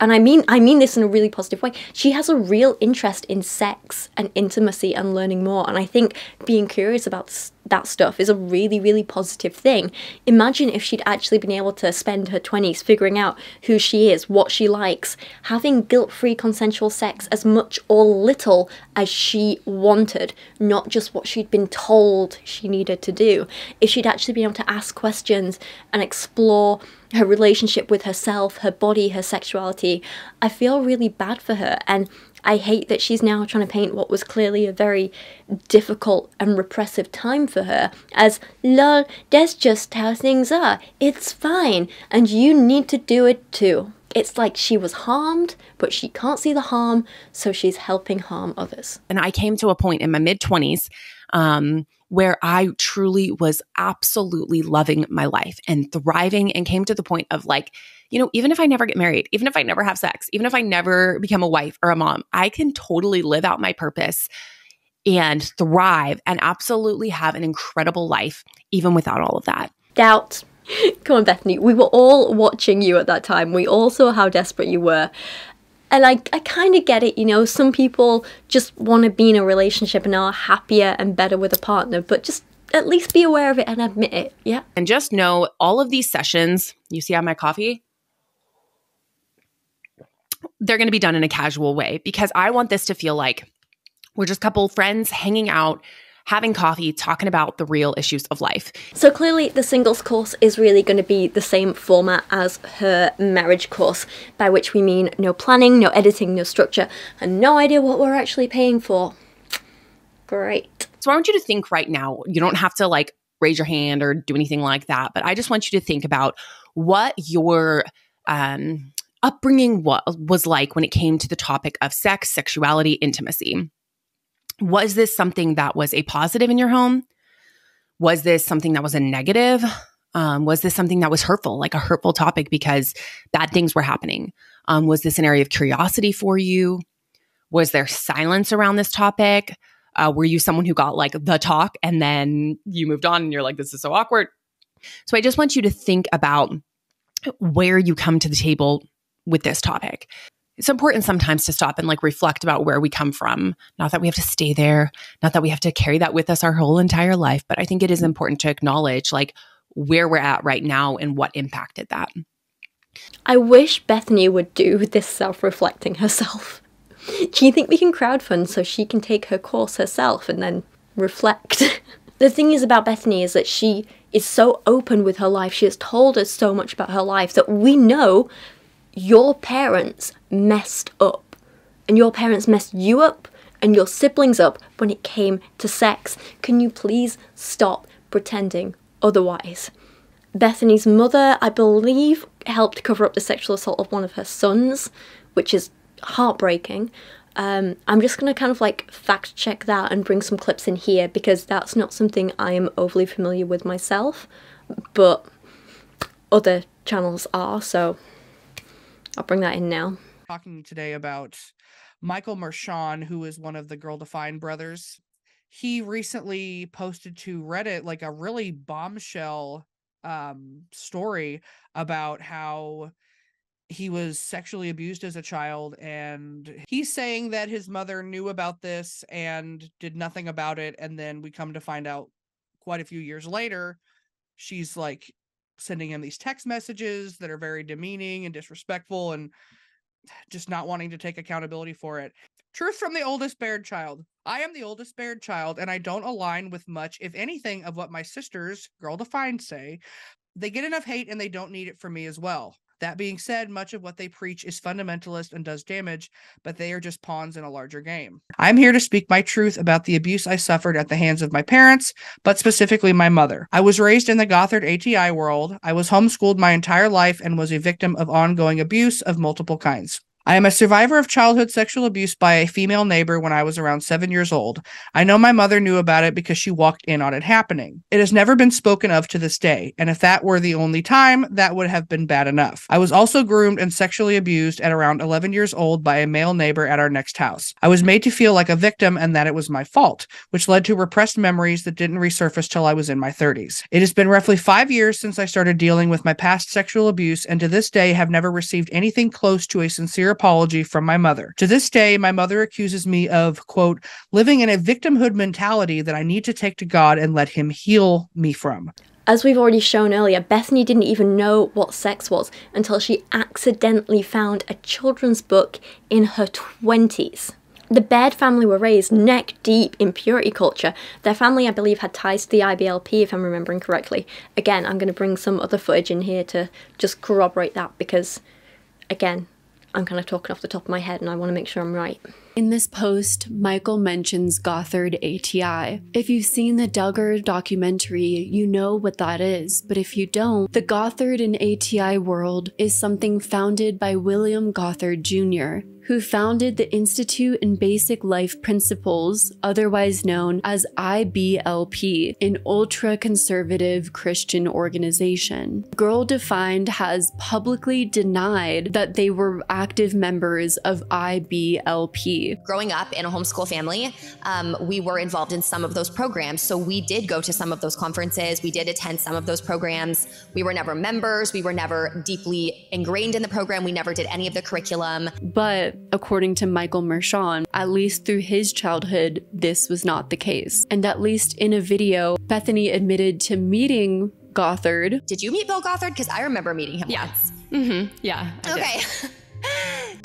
and I mean I mean this in a really positive way. She has a real interest in sex and intimacy and learning more. And I think being curious about that stuff is a really really positive thing. Imagine if she'd actually been able to spend her 20s figuring out who she is, what she likes, having guilt-free consensual sex as much or little as she wanted, not just what she'd been told she needed to do. If she'd actually been able to ask questions and explore her relationship with herself, her body, her sexuality, I feel really bad for her. And I hate that she's now trying to paint what was clearly a very difficult and repressive time for her as, lol, that's just how things are. It's fine, and you need to do it too. It's like she was harmed, but she can't see the harm, so she's helping harm others. And I came to a point in my mid 20s um, where I truly was absolutely loving my life and thriving and came to the point of like, you know, even if I never get married, even if I never have sex, even if I never become a wife or a mom, I can totally live out my purpose and thrive and absolutely have an incredible life, even without all of that. Doubt. [laughs] Come on, Bethany. We were all watching you at that time. We all saw how desperate you were. And I, I kind of get it, you know, some people just want to be in a relationship and are happier and better with a partner, but just at least be aware of it and admit it. Yeah. And just know all of these sessions, you see on my coffee, they're going to be done in a casual way because I want this to feel like we're just a couple friends hanging out, having coffee, talking about the real issues of life. So clearly, the singles course is really going to be the same format as her marriage course, by which we mean no planning, no editing, no structure, and no idea what we're actually paying for. Great. So I want you to think right now. You don't have to like raise your hand or do anything like that, but I just want you to think about what your um, upbringing was, was like when it came to the topic of sex, sexuality, intimacy was this something that was a positive in your home? Was this something that was a negative? Um, was this something that was hurtful, like a hurtful topic because bad things were happening? Um, was this an area of curiosity for you? Was there silence around this topic? Uh, were you someone who got like the talk and then you moved on and you're like, this is so awkward? So I just want you to think about where you come to the table with this topic it's important sometimes to stop and like reflect about where we come from. Not that we have to stay there, not that we have to carry that with us our whole entire life, but I think it is important to acknowledge like where we're at right now and what impacted that. I wish Bethany would do this self reflecting herself. [laughs] Do you think we can crowdfund so she can take her course herself and then reflect? [laughs] the thing is about Bethany is that she is so open with her life. She has told us so much about her life that we know your parents messed up. And your parents messed you up and your siblings up when it came to sex. Can you please stop pretending otherwise? Bethany's mother, I believe, helped cover up the sexual assault of one of her sons, which is heartbreaking. Um, I'm just going to kind of like fact check that and bring some clips in here because that's not something I am overly familiar with myself, but other channels are, so I'll bring that in now. Talking today about Michael Mershon, who is one of the Girl Defined brothers. He recently posted to Reddit like a really bombshell um, story about how he was sexually abused as a child and he's saying that his mother knew about this and did nothing about it and then we come to find out quite a few years later she's like sending him these text messages that are very demeaning and disrespectful and just not wanting to take accountability for it. Truth from the oldest Baird child. I am the oldest Baird child, and I don't align with much, if anything, of what my sisters, girl defined, say. They get enough hate and they don't need it from me as well. That being said, much of what they preach is fundamentalist and does damage, but they are just pawns in a larger game. I'm here to speak my truth about the abuse I suffered at the hands of my parents, but specifically my mother. I was raised in the Gothard ATI world. I was homeschooled my entire life and was a victim of ongoing abuse of multiple kinds. I am a survivor of childhood sexual abuse by a female neighbor when I was around seven years old. I know my mother knew about it because she walked in on it happening. It has never been spoken of to this day, and if that were the only time, that would have been bad enough. I was also groomed and sexually abused at around 11 years old by a male neighbor at our next house. I was made to feel like a victim and that it was my fault, which led to repressed memories that didn't resurface till I was in my 30s. It has been roughly five years since I started dealing with my past sexual abuse, and to this day have never received anything close to a sincere apology from my mother. To this day, my mother accuses me of, quote, living in a victimhood mentality that I need to take to God and let Him heal me from. As we've already shown earlier, Bethany didn't even know what sex was until she accidentally found a children's book in her 20s. The Baird family were raised neck deep in purity culture. Their family, I believe, had ties to the IBLP, if I'm remembering correctly. Again, I'm going to bring some other footage in here to just corroborate that because, again, I'm kind of talking off the top of my head and I want to make sure I'm right. In this post, Michael mentions Gothard ATI. If you've seen the Duggar documentary, you know what that is, but if you don't, the Gothard and ATI world is something founded by William Gothard Jr., who founded the Institute in Basic Life Principles, otherwise known as IBLP, an ultra conservative Christian organization. Girl Defined has publicly denied that they were active members of IBLP. Growing up in a homeschool family, um, we were involved in some of those programs. So we did go to some of those conferences, we did attend some of those programs. We were never members, we were never deeply ingrained in the program, we never did any of the curriculum. But according to Michael Mershon, at least through his childhood, this was not the case. And at least in a video, Bethany admitted to meeting Gothard. Did you meet Bill Gothard? Because I remember meeting him yeah. once. Mm-hmm. Yeah. I okay. [laughs]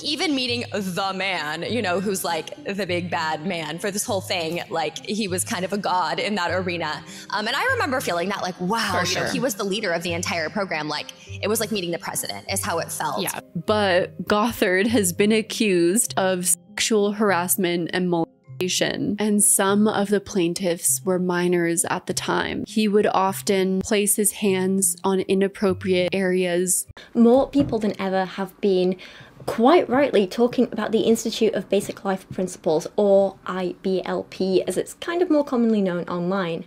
even meeting the man, you know, who's like the big bad man for this whole thing, like he was kind of a god in that arena. Um, and I remember feeling that, like, wow, for you know, he was the leader of the entire program. Like, it was like meeting the president, is how it felt. Yeah. But Gothard has been accused of sexual harassment and molestation and some of the plaintiffs were minors at the time. He would often place his hands on inappropriate areas. More people than ever have been quite rightly talking about the Institute of Basic Life Principles, or IBLP as it's kind of more commonly known online.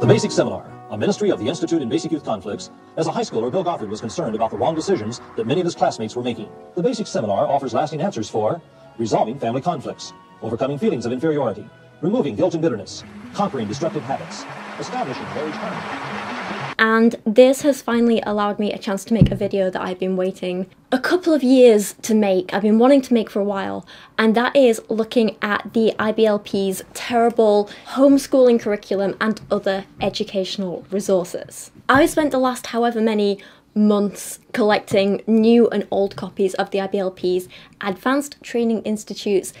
The Basic Seminar, a ministry of the Institute in Basic Youth Conflicts. As a high schooler, Bill Gothard was concerned about the wrong decisions that many of his classmates were making. The Basic Seminar offers lasting answers for resolving family conflicts, overcoming feelings of inferiority, removing guilt and bitterness, conquering destructive habits, establishing marriage harmony and this has finally allowed me a chance to make a video that I've been waiting a couple of years to make. I've been wanting to make for a while, and that is looking at the IBLP's terrible homeschooling curriculum and other educational resources. I spent the last however many months collecting new and old copies of the IBLP's Advanced Training Institute's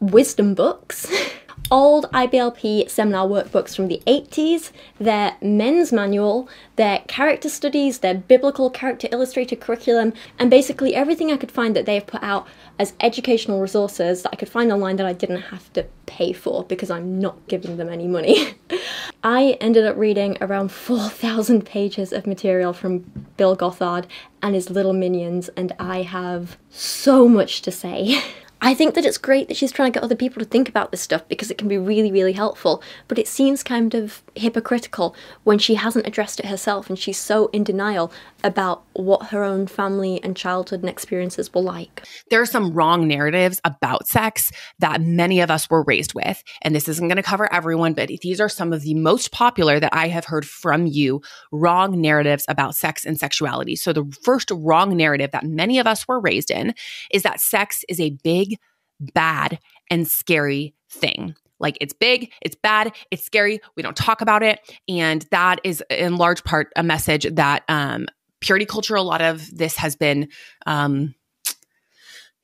wisdom books. [laughs] old IBLP seminar workbooks from the 80s, their men's manual, their character studies, their biblical character illustrated curriculum, and basically everything I could find that they have put out as educational resources that I could find online that I didn't have to pay for because I'm not giving them any money. [laughs] I ended up reading around [laughs] 4,000 pages of material from Bill Gothard and his little minions, and I have so much to say. [laughs] I think that it's great that she's trying to get other people to think about this stuff because it can be really, really helpful. But it seems kind of hypocritical when she hasn't addressed it herself and she's so in denial about what her own family and childhood and experiences were like. There are some wrong narratives about sex that many of us were raised with. And this isn't going to cover everyone, but these are some of the most popular that I have heard from you wrong narratives about sex and sexuality. So, the first wrong narrative that many of us were raised in is that sex is a big, bad, and scary thing. Like it's big, it's bad, it's scary. We don't talk about it, and that is in large part a message that um, purity culture. A lot of this has been um,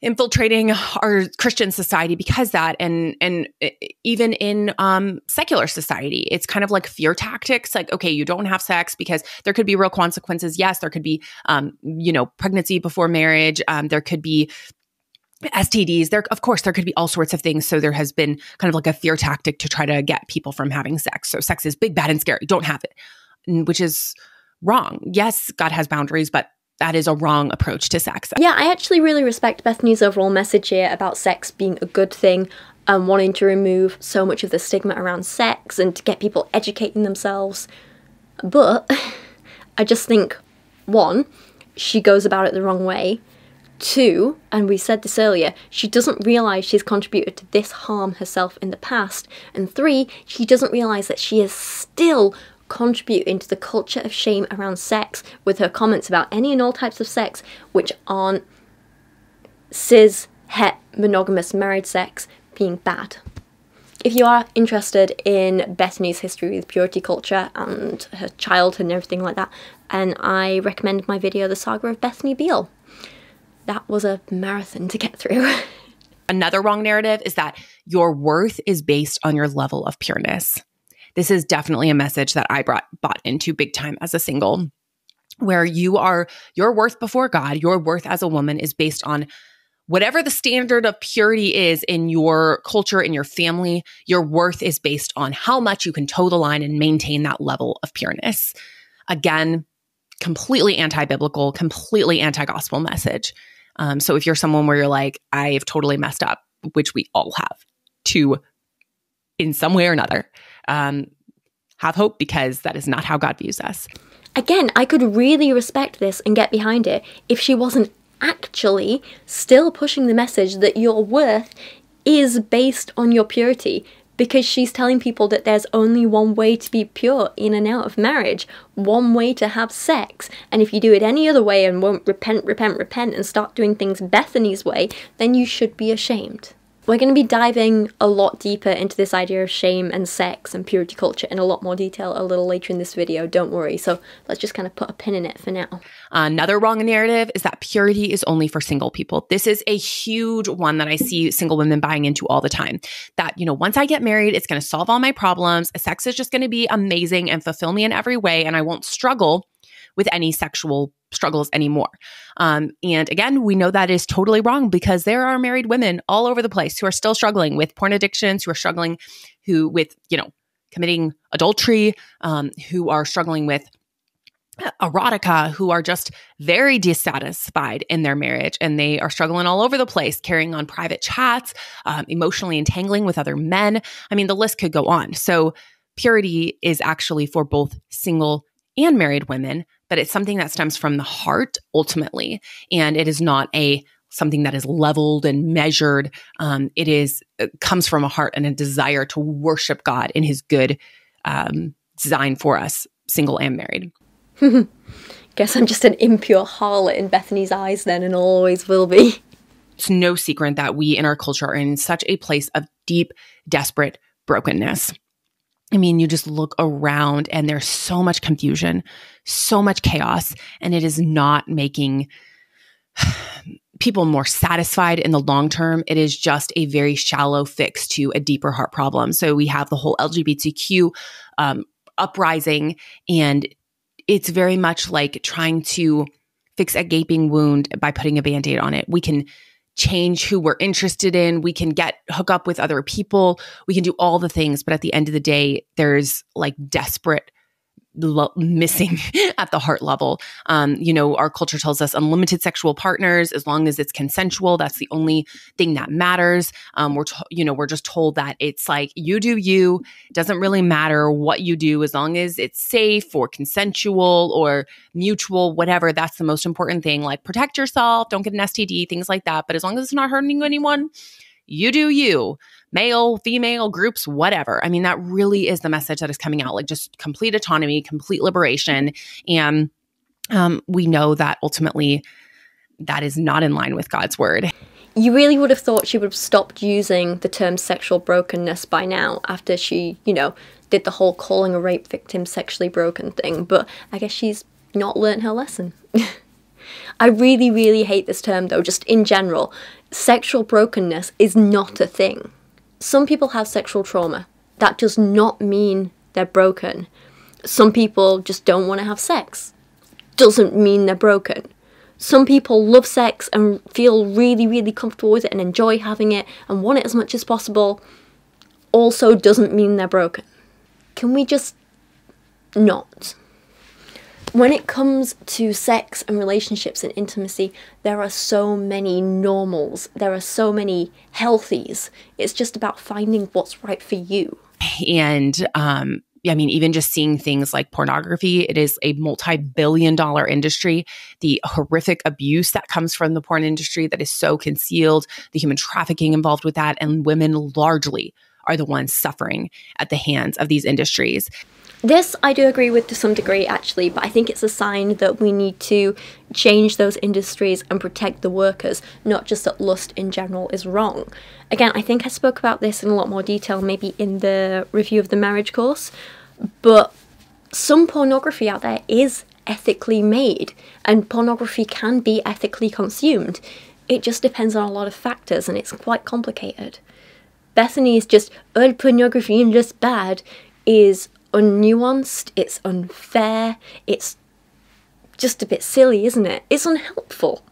infiltrating our Christian society because that, and and even in um, secular society, it's kind of like fear tactics. Like, okay, you don't have sex because there could be real consequences. Yes, there could be, um, you know, pregnancy before marriage. Um, there could be STDs, there of course there could be all sorts of things. So there has been kind of like a fear tactic to try to get people from having sex. So sex is big, bad, and scary. Don't have it, which is wrong. Yes, God has boundaries, but that is a wrong approach to sex. Yeah, I actually really respect Bethany's overall message here about sex being a good thing and wanting to remove so much of the stigma around sex and to get people educating themselves. But [laughs] I just think, one, she goes about it the wrong way. Two, and we said this earlier, she doesn't realise she's contributed to this harm herself in the past. And three, she doesn't realise that she is still contributing to the culture of shame around sex with her comments about any and all types of sex which aren't cis, het, monogamous married sex being bad. If you are interested in Bethany's history with purity culture and her childhood and everything like that, and I recommend my video, The Saga of Bethany Beal that was a marathon to get through. [laughs] Another wrong narrative is that your worth is based on your level of pureness. This is definitely a message that I brought bought into big time as a single where you are your worth before God, your worth as a woman is based on whatever the standard of purity is in your culture, in your family, your worth is based on how much you can toe the line and maintain that level of pureness. Again, completely anti biblical, completely anti gospel message. Um, so if you're someone where you're like, I've totally messed up, which we all have to in some way or another, um, have hope because that is not how God views us. Again, I could really respect this and get behind it if she wasn't actually still pushing the message that your worth is based on your purity because she's telling people that there's only one way to be pure in and out of marriage, one way to have sex. And if you do it any other way and won't repent, repent, repent, and start doing things Bethany's way, then you should be ashamed. We're going to be diving a lot deeper into this idea of shame and sex and purity culture in a lot more detail a little later in this video, don't worry. So let's just kind of put a pin in it for now. Another wrong narrative is that purity is only for single people. This is a huge one that I see single women buying into all the time. That, you know, once I get married, it's going to solve all my problems. Sex is just going to be amazing and fulfill me in every way, and I won't struggle with any sexual struggles anymore. Um, and again, we know that is totally wrong because there are married women all over the place who are still struggling with porn addictions, who are struggling who with, you know, committing adultery, um, who are struggling with erotica who are just very dissatisfied in their marriage. And they are struggling all over the place carrying on private chats um, emotionally entangling with other men. I mean the list could go on. So purity is actually for both single and married women but it's something that stems from the heart ultimately. And it is not a something that is leveled and measured. Um, it is it comes from a heart and a desire to worship God in His good um, design for us, single and married. [laughs] Guess I'm just an impure harlot in Bethany's eyes then, and always will be. It's no secret that we in our culture are in such a place of deep, desperate brokenness. I mean, you just look around and there's so much confusion, so much chaos, and it is not making [sighs] people more satisfied in the long term. It is just a very shallow fix to a deeper heart problem. So we have the whole LGBTQ um, uprising, and it's very much like trying to fix a gaping wound by putting a band aid on it. We can change who we're interested in. We can get hook up with other people. We can do all the things, but at the end of the day, there's like desperate lo- missing [laughs] at the heart level. Um, you know, our culture tells us unlimited sexual partners as long as it's consensual. That's the only thing that matters. Um, we're, to- you know, we're just told that it's like you do you. Doesn't really matter what you do as long as it's safe or consensual or mutual, whatever. That's the most important thing. Like protect yourself, don't get an STD, things like that. But as long as it's not hurting anyone, you do you male, female groups, whatever. I mean, that really is the message that is coming out like just complete autonomy, complete liberation. And um, we know that ultimately that is not in line with God's word. You really would have thought she would have stopped using the term sexual brokenness by now after she, you know, did the whole calling a rape victim sexually broken thing, but I guess she's not learned her lesson. [laughs] I really, really hate this term though, just in general. Sexual brokenness is not a thing. Some people have sexual trauma. That does not mean they're broken. Some people just don't want to have sex. Doesn't mean they're broken. Some people love sex and feel really, really comfortable with it and enjoy having it and want it as much as possible. Also, doesn't mean they're broken. Can we just not? When it comes to sex and relationships and intimacy, there are so many normals, there are so many healthies. It's just about finding what's right for you. And um, I mean, even just seeing things like pornography, it is a multi billion dollar industry. The horrific abuse that comes from the porn industry that is so concealed, the human trafficking involved with that, and women largely are the ones suffering at the hands of these industries. This I do agree with to some degree, actually, but I think it's a sign that we need to change those industries and protect the workers, not just that lust in general is wrong. Again, I think I spoke about this in a lot more detail maybe in the review of the marriage course, but some pornography out there is ethically made, and pornography can be ethically consumed. It just depends on a lot of factors, and it's quite complicated. Bethany's just old pornography and just bad is unnuanced, it's unfair, it's just a bit silly, isn't it? It's unhelpful.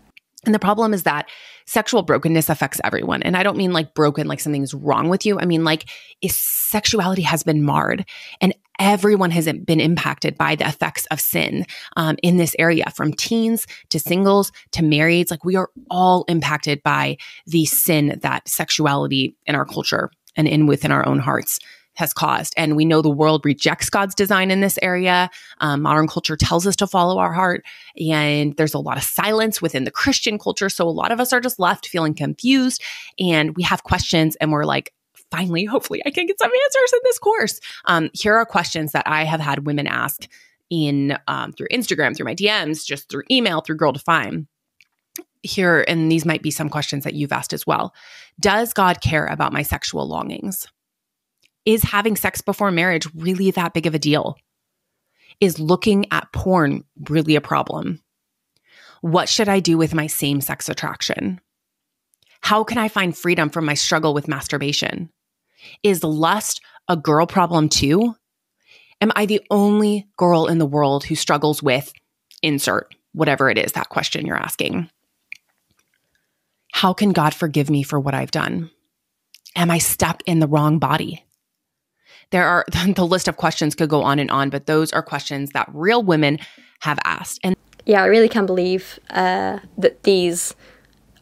And the problem is that sexual brokenness affects everyone. And I don't mean like broken, like something's wrong with you. I mean, like, is sexuality has been marred and everyone has been impacted by the effects of sin um, in this area from teens to singles to marrieds like we are all impacted by the sin that sexuality in our culture and in within our own hearts has caused. And we know the world rejects God's design in this area. Um, modern culture tells us to follow our heart. And there's a lot of silence within the Christian culture. So a lot of us are just left feeling confused and we have questions and we're like, finally, hopefully, I can get some answers in this course. Um, here are questions that I have had women ask in um, through Instagram, through my DMs, just through email, through Girl Defined. Here, and these might be some questions that you've asked as well. Does God care about my sexual longings? Is having sex before marriage really that big of a deal? Is looking at porn really a problem? What should I do with my same sex attraction? How can I find freedom from my struggle with masturbation? Is lust a girl problem too? Am I the only girl in the world who struggles with insert, whatever it is, that question you're asking? How can God forgive me for what I've done? Am I stuck in the wrong body? There are [laughs] the list of questions could go on and on, but those are questions that real women have asked. And yeah, I really can't believe uh, that these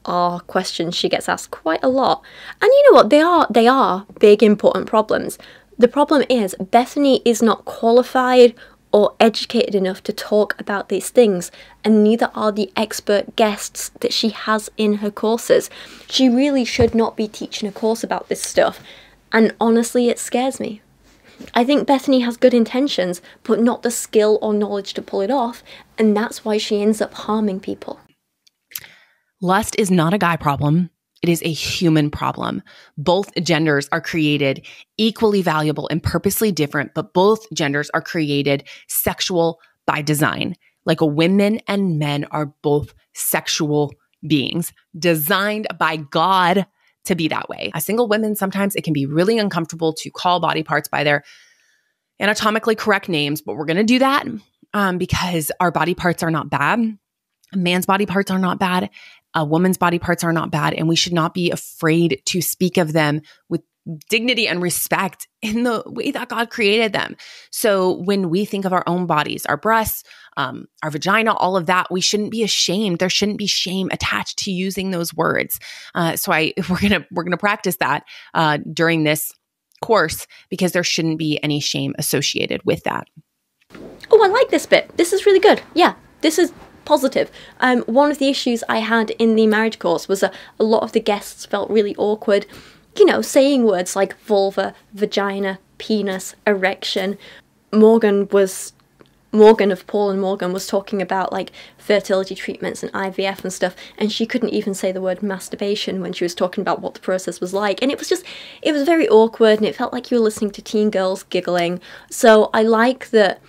are questions she gets asked quite a lot. And you know what? They are they are big important problems. The problem is Bethany is not qualified or educated enough to talk about these things, and neither are the expert guests that she has in her courses. She really should not be teaching a course about this stuff, and honestly, it scares me. I think Bethany has good intentions, but not the skill or knowledge to pull it off, and that's why she ends up harming people. Lust is not a guy problem. It is a human problem. Both genders are created equally valuable and purposely different, but both genders are created sexual by design. Like women and men are both sexual beings designed by God to be that way. As single women, sometimes it can be really uncomfortable to call body parts by their anatomically correct names, but we're going to do that um, because our body parts are not bad. A man's body parts are not bad a woman's body parts are not bad, and we should not be afraid to speak of them with dignity and respect in the way that God created them. So when we think of our own bodies, our breasts, um, our vagina, all of that, we shouldn't be ashamed. There shouldn't be shame attached to using those words. Uh, so I [laughs] we're gonna we're gonna practice that uh, during this course because there shouldn't be any shame associated with that. Oh, I like this bit. This is really good. Yeah, this is positive. Um, one of the issues I had in the marriage course was a, a lot of the guests felt really awkward, you know, saying words like vulva, vagina, penis, erection. Morgan was Morgan of Paul and Morgan was talking about like fertility treatments and IVF and stuff, and she couldn't even say the word masturbation when she was talking about what the process was like. And it was just, it was very awkward, and it felt like you were listening to teen girls giggling. So I like that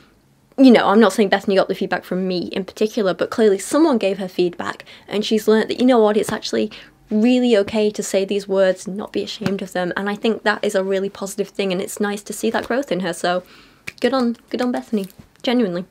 you know, I'm not saying Bethany got the feedback from me in particular, but clearly someone gave her feedback and she's learned that, you know what, it's actually really okay to say these words and not be ashamed of them. And I think that is a really positive thing and it's nice to see that growth in her. So good on good on Bethany. Genuinely.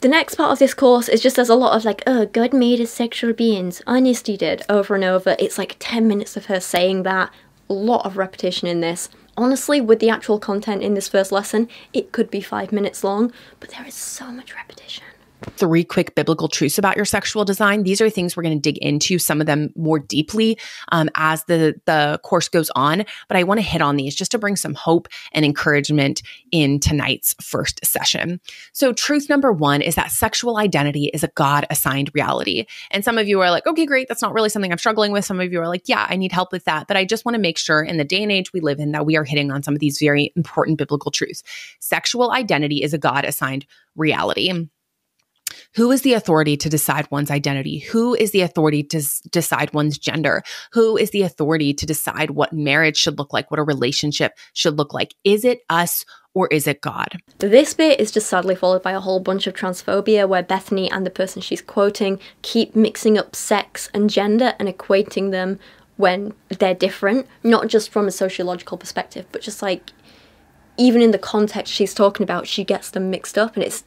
The next part of this course is just there's a lot of like, oh, God made us sexual beings. Honesty did over and over. It's like 10 minutes of her saying that. A lot of repetition in this honestly, with the actual content in this first lesson, it could be five minutes long, but there is so much repetition three quick biblical truths about your sexual design. These are things we're going to dig into some of them more deeply um, as the the course goes on. But I want to hit on these just to bring some hope and encouragement in tonight's first session. So, truth number one is that sexual identity is a God assigned reality. And some of you are like, okay, great, that's not really something I'm struggling with. Some of you are like, yeah, I need help with that. But I just want to make sure in the day and age we live in that we are hitting on some of these very important biblical truths. Sexual identity is a God assigned reality. Who is the authority to decide one's identity? Who is the authority to s- decide one's gender? Who is the authority to decide what marriage should look like, what a relationship should look like? Is it us or is it God? This bit is just sadly followed by a whole bunch of transphobia where Bethany and the person she's quoting keep mixing up sex and gender and equating them when they're different, not just from a sociological perspective, but just like even in the context she's talking about, she gets them mixed up and it's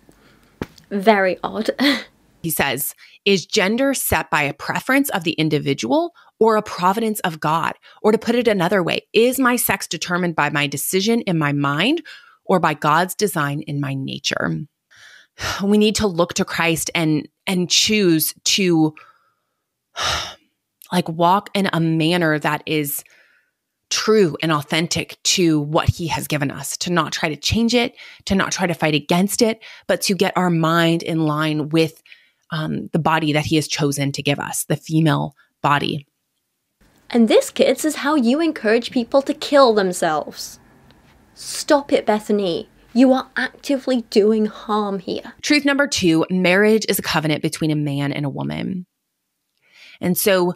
very odd. [laughs] he says, is gender set by a preference of the individual or a providence of God? Or to put it another way, is my sex determined by my decision in my mind or by God's design in my nature? [sighs] We need to look to Christ and and choose to [sighs] like walk in a manner that is true and authentic to what he has given us, to not try to change it, to not try to fight against it, but to get our mind in line with um, the body that he has chosen to give us, the female body. And this, kids, is how you encourage people to kill themselves. Stop it, Bethany. You are actively doing harm here. Truth number two marriage is a covenant between a man and a woman. And so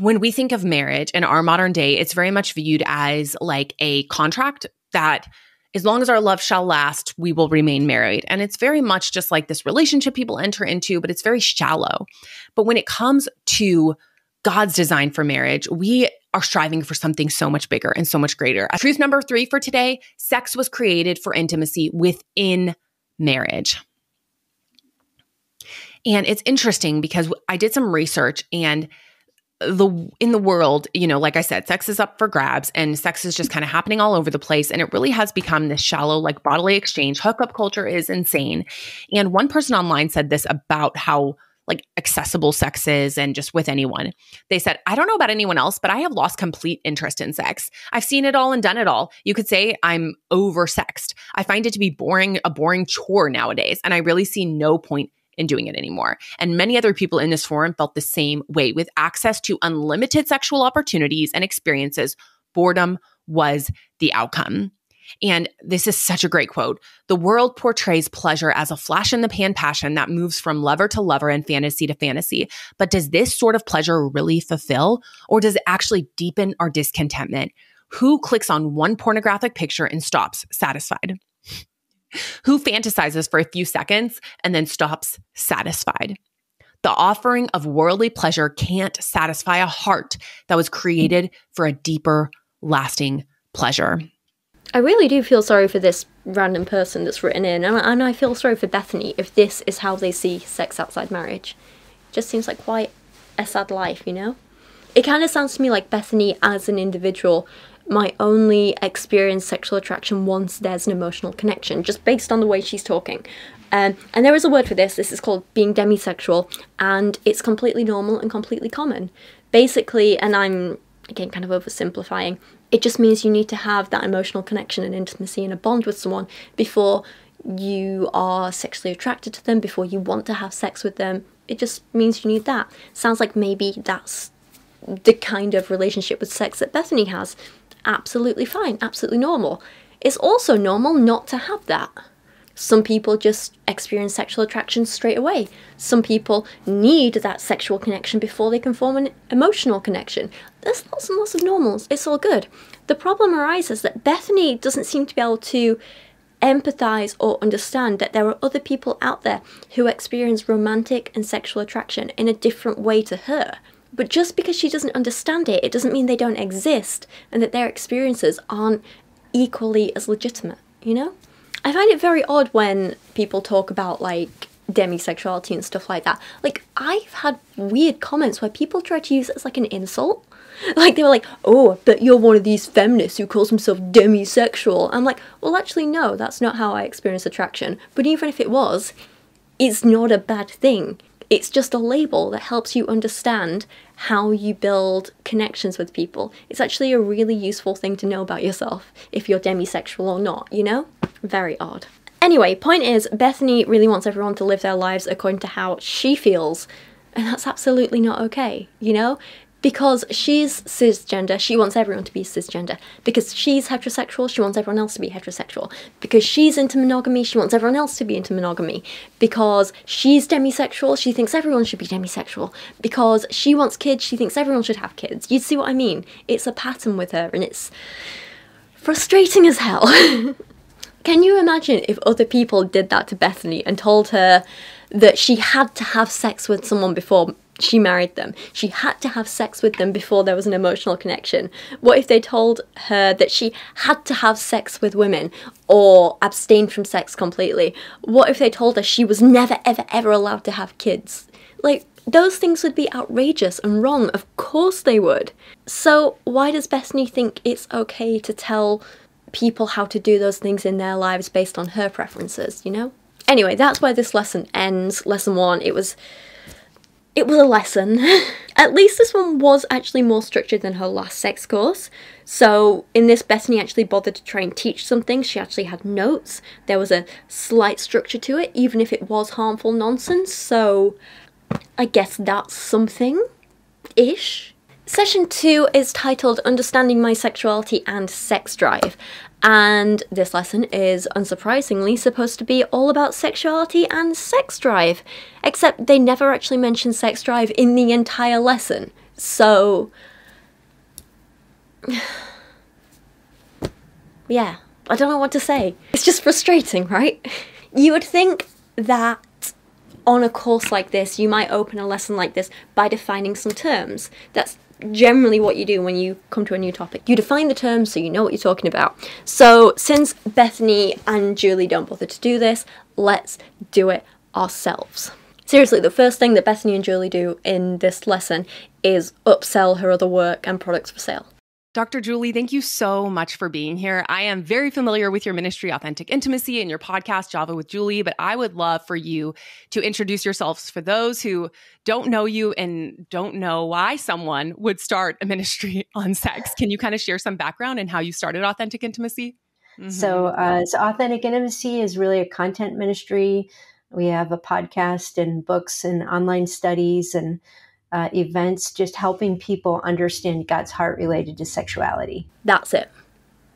when we think of marriage in our modern day, it's very much viewed as like a contract that as long as our love shall last, we will remain married. And it's very much just like this relationship people enter into, but it's very shallow. But when it comes to God's design for marriage, we are striving for something so much bigger and so much greater. Truth number three for today sex was created for intimacy within marriage. And it's interesting because I did some research and the in the world, you know, like I said, sex is up for grabs and sex is just kind of happening all over the place and it really has become this shallow like bodily exchange. Hookup culture is insane. And one person online said this about how like accessible sex is and just with anyone. They said, I don't know about anyone else, but I have lost complete interest in sex. I've seen it all and done it all. You could say I'm over sexed. I find it to be boring, a boring chore nowadays. And I really see no point in doing it anymore. And many other people in this forum felt the same way with access to unlimited sexual opportunities and experiences. Boredom was the outcome. And this is such a great quote. The world portrays pleasure as a flash in the pan passion that moves from lover to lover and fantasy to fantasy. But does this sort of pleasure really fulfill, or does it actually deepen our discontentment? Who clicks on one pornographic picture and stops satisfied? Who fantasizes for a few seconds and then stops satisfied? The offering of worldly pleasure can't satisfy a heart that was created for a deeper, lasting pleasure. I really do feel sorry for this random person that's written in, and, and I feel sorry for Bethany if this is how they see sex outside marriage. It just seems like quite a sad life, you know? It kind of sounds to me like Bethany as an individual might only experience sexual attraction once there's an emotional connection, just based on the way she's talking. Um, and there is a word for this. This is called being demisexual, and it's completely normal and completely common. Basically, and I'm again kind of oversimplifying, it just means you need to have that emotional connection and intimacy and a bond with someone before you are sexually attracted to them, before you want to have sex with them. It just means you need that. Sounds like maybe that's the kind of relationship with sex that Bethany has absolutely fine, absolutely normal. It's also normal not to have that. Some people just experience sexual attraction straight away. Some people need that sexual connection before they can form an emotional connection. There's lots and lots of normals. It's all good. The problem arises that Bethany doesn't seem to be able to empathize or understand that there are other people out there who experience romantic and sexual attraction in a different way to her. But just because she doesn't understand it, it doesn't mean they don't exist and that their experiences aren't equally as legitimate, you know? I find it very odd when people talk about like demisexuality and stuff like that. Like, I've had weird comments where people try to use it as like an insult. [laughs] Like, they were like, oh, but you're one of these feminists who calls himself demisexual. I'm like, well, actually, no, that's not how I experience attraction. But even if it was, it's not a bad thing. It's just a label that helps you understand how you build connections with people. It's actually a really useful thing to know about yourself if you're demisexual or not, you know? Very odd. Anyway, point is, Bethany really wants everyone to live their lives according to how she feels, and that's absolutely not okay, you know? Because she's cisgender, she wants everyone to be cisgender. Because she's heterosexual, she wants everyone else to be heterosexual. Because she's into monogamy, she wants everyone else to be into monogamy. Because she's demisexual, she thinks everyone should be demisexual. Because she wants kids, she thinks everyone should have kids. You see what I mean? It's a pattern with her, and it's frustrating as hell. [laughs] Can you imagine if other people did that to Bethany and told her that she had to have sex with someone before she married them. She had to have sex with them before there was an emotional connection. What if they told her that she had to have sex with women or abstain from sex completely? What if they told her she was never, ever, ever allowed to have kids? Like, those things would be outrageous and wrong. Of course they would. So, why does Bethany think it's okay to tell people how to do those things in their lives based on her preferences, you know? Anyway, that's where this lesson ends. Lesson one, it was it was a lesson. [laughs] At least this one was actually more structured than her last sex course. So in this, Bethany actually bothered to try and teach something. She actually had notes. There was a slight structure to it, even if it was harmful nonsense. So I guess that's something ish. Session 2 is titled Understanding My Sexuality and Sex Drive, and this lesson is unsurprisingly supposed to be all about sexuality and sex drive, except they never actually mention sex drive in the entire lesson. So. [sighs] yeah, I don't know what to say. It's just frustrating, right? You would think that on a course like this, you might open a lesson like this by defining some terms. That's generally what you do when you come to a new topic. You define the terms so you know what you're talking about. So, since Bethany and Juli don't bother to do this, let's do it ourselves. Seriously, the first thing that Bethany and Juli do in this lesson is upsell her other work and products for sale. Dr. Juli, thank you so much for being here. I am very familiar with your ministry, Authentic Intimacy, and your podcast, Java with Juli, but I would love for you to introduce yourselves for those who don't know you and don't know why someone would start a ministry [laughs] on sex. Can you kind of share some background and how you started Authentic Intimacy? Mm-hmm. So, uh, so, Authentic Intimacy is really a content ministry. We have a podcast and books and online studies and uh, events, just helping people understand God's heart related to sexuality. That's it.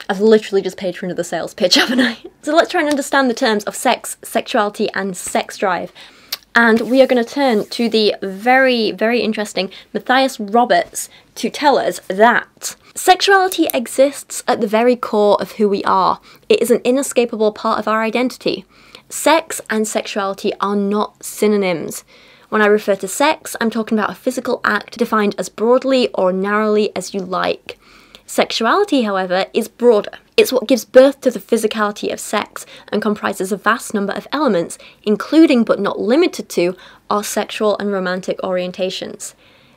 I've literally just paid for another sales pitch, [laughs] haven't I? So let's try and understand the terms of sex, sexuality, and sex drive. And we are going to turn to the very, very interesting Matthias Roberts to tell us that sexuality exists at the very core of who we are. It is an inescapable part of our identity. Sex and sexuality are not synonyms. When I refer to sex, I'm talking about a physical act defined as broadly or narrowly as you like. Sexuality, however, is broader. It's what gives birth to the physicality of sex and comprises a vast number of elements, including but not limited to our sexual and romantic orientations.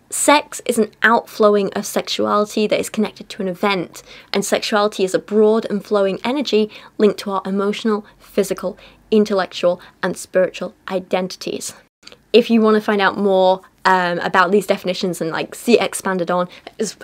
Sex is an outflowing of sexuality that is connected to an event, and sexuality is a broad and flowing energy linked to our emotional, physical, intellectual, and spiritual identities if you want to find out more um, about these definitions and like see expanded on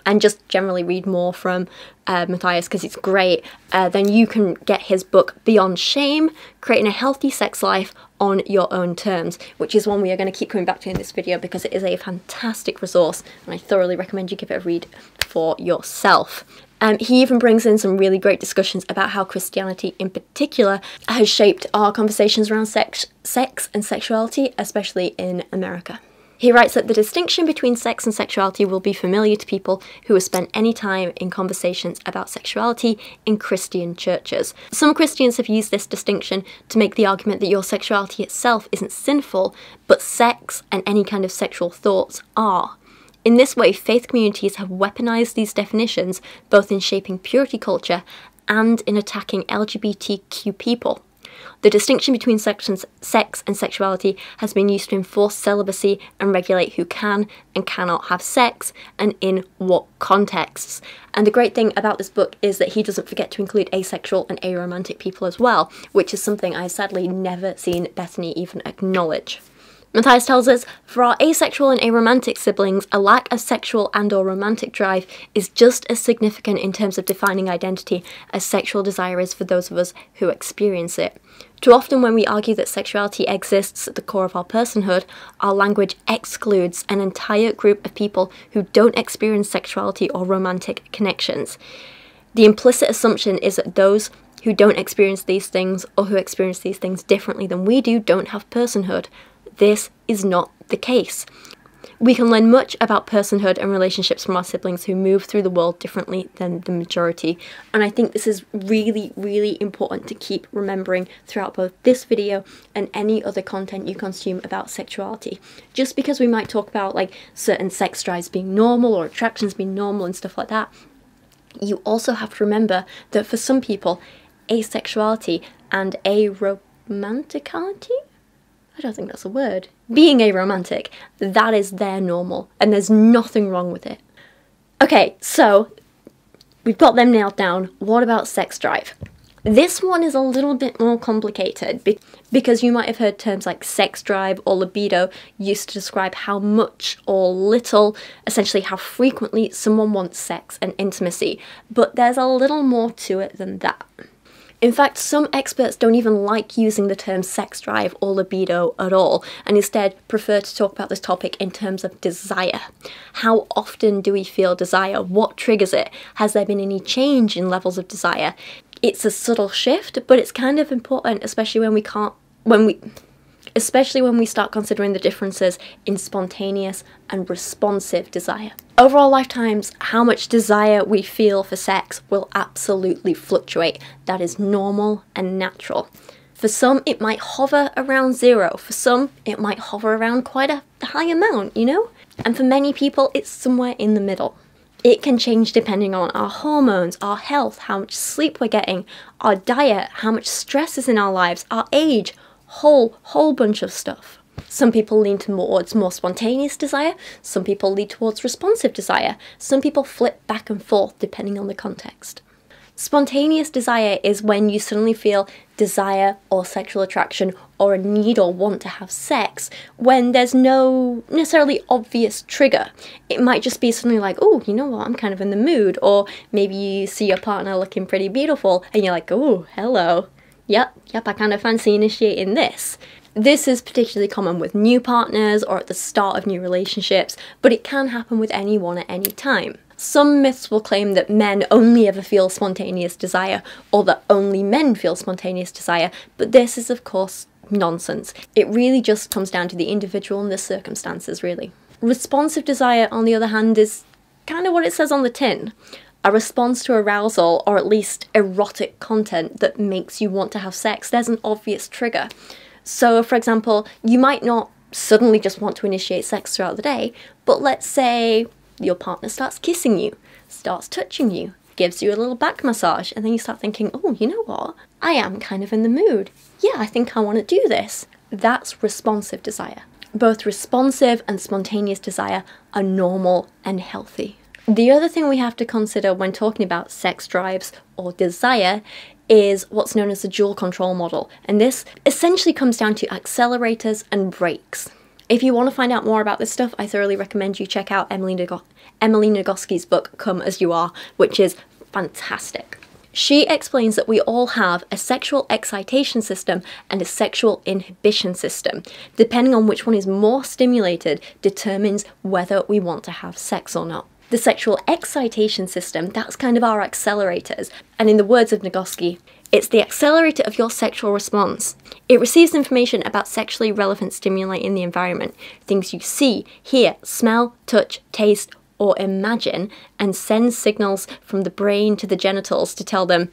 and just generally read more from uh, Matthias because it's great, uh, then you can get his book Beyond Shame Creating a Healthy Sex Life on Your Own Terms, which is one we are going to keep coming back to in this video because it is a fantastic resource and I thoroughly recommend you give it a read for yourself. Um, he even brings in some really great discussions about how Christianity, in particular, has shaped our conversations around sex, sex and sexuality, especially in America. He writes that the distinction between sex and sexuality will be familiar to people who have spent any time in conversations about sexuality in Christian churches. Some Christians have used this distinction to make the argument that your sexuality itself isn't sinful, but sex and any kind of sexual thoughts are. In this way, faith communities have weaponized these definitions both in shaping purity culture and in attacking LGBTQ people. The distinction between sex and sexuality has been used to enforce celibacy and regulate who can and cannot have sex and in what contexts. And the great thing about this book is that he doesn't forget to include asexual and aromantic people as well, which is something I've sadly never seen Bethany even acknowledge. Matthias tells us, for our asexual and aromantic siblings, a lack of sexual and or romantic drive is just as significant in terms of defining identity as sexual desire is for those of us who experience it. Too often when we argue that sexuality exists at the core of our personhood, our language excludes an entire group of people who don't experience sexuality or romantic connections. The implicit assumption is that those who don't experience these things or who experience these things differently than we do don't have personhood, this is not the case. We can learn much about personhood and relationships from our siblings who move through the world differently than the majority. And I think this is really, really important to keep remembering throughout both this video and any other content you consume about sexuality. Just because we might talk about like certain sex drives being normal or attractions being normal and stuff like that, you also have to remember that for some people, asexuality and aromanticality I don't think that's a word. Being aromantic, that is their normal, and there's nothing wrong with it. Okay, so we've got them nailed down. What about sex drive? This one is a little bit more complicated be- because you might have heard terms like sex drive or libido used to describe how much or little, essentially how frequently someone wants sex and intimacy, but there's a little more to it than that. In fact, some experts don't even like using the term sex drive or libido at all, and instead prefer to talk about this topic in terms of desire. How often do we feel desire? What triggers it? Has there been any change in levels of desire? It's a subtle shift, but it's kind of important, especially when we can't, when we, especially when we start considering the differences in spontaneous and responsive desire. Over our lifetimes, how much desire we feel for sex will absolutely fluctuate. That is normal and natural. For some, it might hover around zero. For some, it might hover around quite a high amount, you know? And for many people, it's somewhere in the middle. It can change depending on our hormones, our health, how much sleep we're getting, our diet, how much stress is in our lives, our age, whole whole bunch of stuff. Some people lean towards more spontaneous desire, some people lean towards responsive desire, some people flip back and forth depending on the context. Spontaneous desire is when you suddenly feel desire or sexual attraction or a need or want to have sex when there's no necessarily obvious trigger. It might just be something like, oh, you know what, I'm kind of in the mood. Or maybe you see your partner looking pretty beautiful and you're like, oh, hello. Yep, yep, I kind of fancy initiating this. This is particularly common with new partners or at the start of new relationships, but it can happen with anyone at any time. Some myths will claim that men only ever feel spontaneous desire, or that only men feel spontaneous desire, but this is, of course, nonsense. It really just comes down to the individual and the circumstances, really. Responsive desire, on the other hand, is kind of what it says on the tin a response to arousal or at least erotic content that makes you want to have sex. There's an obvious trigger. So, for example, you might not suddenly just want to initiate sex throughout the day, but let's say your partner starts kissing you, starts touching you, gives you a little back massage, and then you start thinking, oh, you know what? I am kind of in the mood. Yeah, I think I want to do this. That's responsive desire. Both responsive and spontaneous desire are normal and healthy. The other thing we have to consider when talking about sex drives or desire is what's known as the dual control model, and this essentially comes down to accelerators and brakes. If you want to find out more about this stuff, I thoroughly recommend you check out Emily, Nago- Emily Nagoski's book, Come As You Are, which is fantastic. She explains that we all have a sexual excitation system and a sexual inhibition system. Depending on which one is more stimulated, determines whether we want to have sex or not. The sexual excitation system, that's kind of our accelerators. And in the words of Nagoski, it's the accelerator of your sexual response. It receives information about sexually relevant stimuli in the environment, things you see, hear, smell, touch, taste, or imagine, and sends signals from the brain to the genitals to tell them,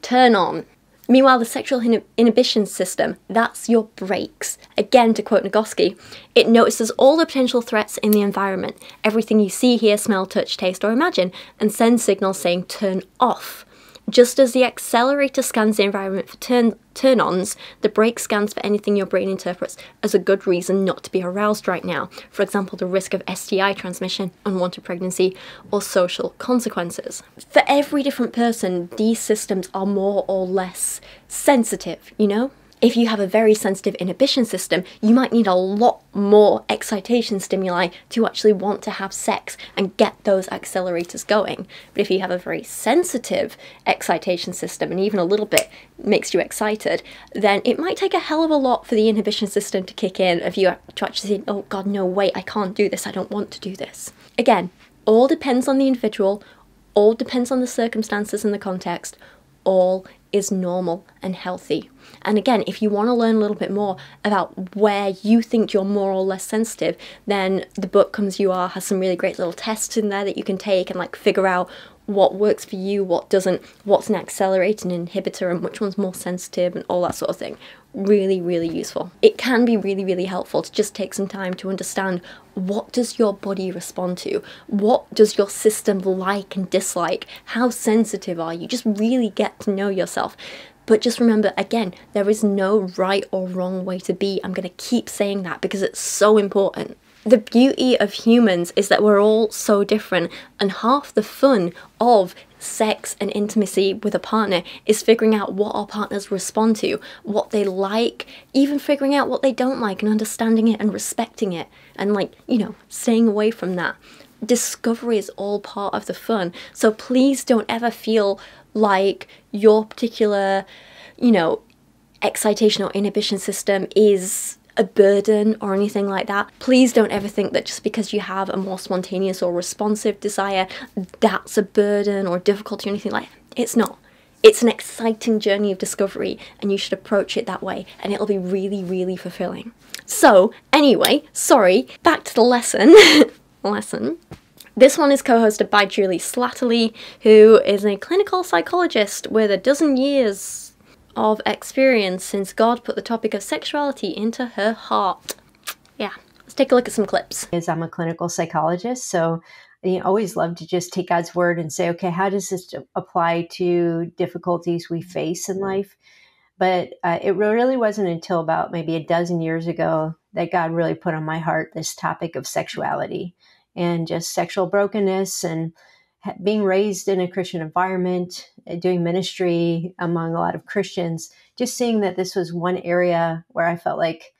turn on. Meanwhile, the sexual inhibition system, that's your brakes. Again, to quote Nagoski, it notices all the potential threats in the environment, everything you see, hear, smell, touch, taste, or imagine, and sends signals saying turn off. Just as the accelerator scans the environment for turn, turn ons, the brake scans for anything your brain interprets as a good reason not to be aroused right now. For example, the risk of STI transmission, unwanted pregnancy, or social consequences. For every different person, these systems are more or less sensitive, you know? If you have a very sensitive inhibition system, you might need a lot more excitation stimuli to actually want to have sex and get those accelerators going. But if you have a very sensitive excitation system and even a little bit makes you excited, then it might take a hell of a lot for the inhibition system to kick in of you to actually say, oh god, no, wait, I can't do this, I don't want to do this. Again, all depends on the individual, all depends on the circumstances and the context, all is normal and healthy. And again, if you want to learn a little bit more about where you think you're more or less sensitive, then the book Come As You Are has some really great little tests in there that you can take and like figure out what works for you, what doesn't, what's an accelerator and inhibitor, and which one's more sensitive, and all that sort of thing. Really, really useful. It can be really, really helpful to just take some time to understand what does your body respond to? What does your system like and dislike? How sensitive are you? Just really get to know yourself But just remember, again, there is no right or wrong way to be. I'm going to keep saying that because it's so important. The beauty of humans is that we're all so different, and half the fun of sex and intimacy with a partner is figuring out what our partners respond to, what they like, even figuring out what they don't like and understanding it and respecting it, and like, you know, staying away from that. Discovery is all part of the fun. So please don't ever feel like your particular, you know, excitation or inhibition system is a burden or anything like that. Please don't ever think that just because you have a more spontaneous or responsive desire, that's a burden or difficulty or anything like that. It's not. It's an exciting journey of discovery, and you should approach it that way, and it'll be really, really fulfilling. So, anyway, sorry, back to the lesson. [laughs] lesson. This one is co hosted by Juli Slattery, who is a clinical psychologist with a dozen years of experience since God put the topic of sexuality into her heart. Yeah, let's take a look at some clips. As I'm a clinical psychologist, so I always love to just take God's word and say, okay, how does this apply to difficulties we face in life? But uh, it really wasn't until about maybe a dozen years ago that God really put on my heart this topic of sexuality and just sexual brokenness and being raised in a Christian environment, uh, doing ministry among a lot of Christians, just seeing that this was one area where I felt like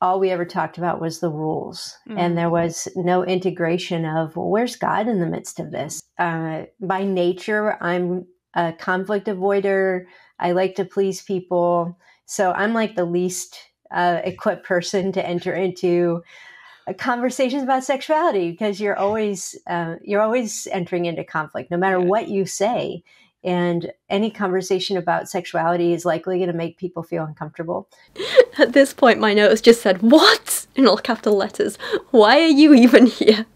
all we ever talked about was the rules, mm. and there was no integration of well, where's God in the midst of this. Uh, by nature, I'm a conflict avoider. I like to please people, so I'm like the least uh, equipped person to enter into conversations about sexuality because you're always uh, you're always entering into conflict no matter yeah. what you say. And any conversation about sexuality is likely going to make people feel uncomfortable. [laughs] At this point my notes just said what? In all capital letters. Why are you even here?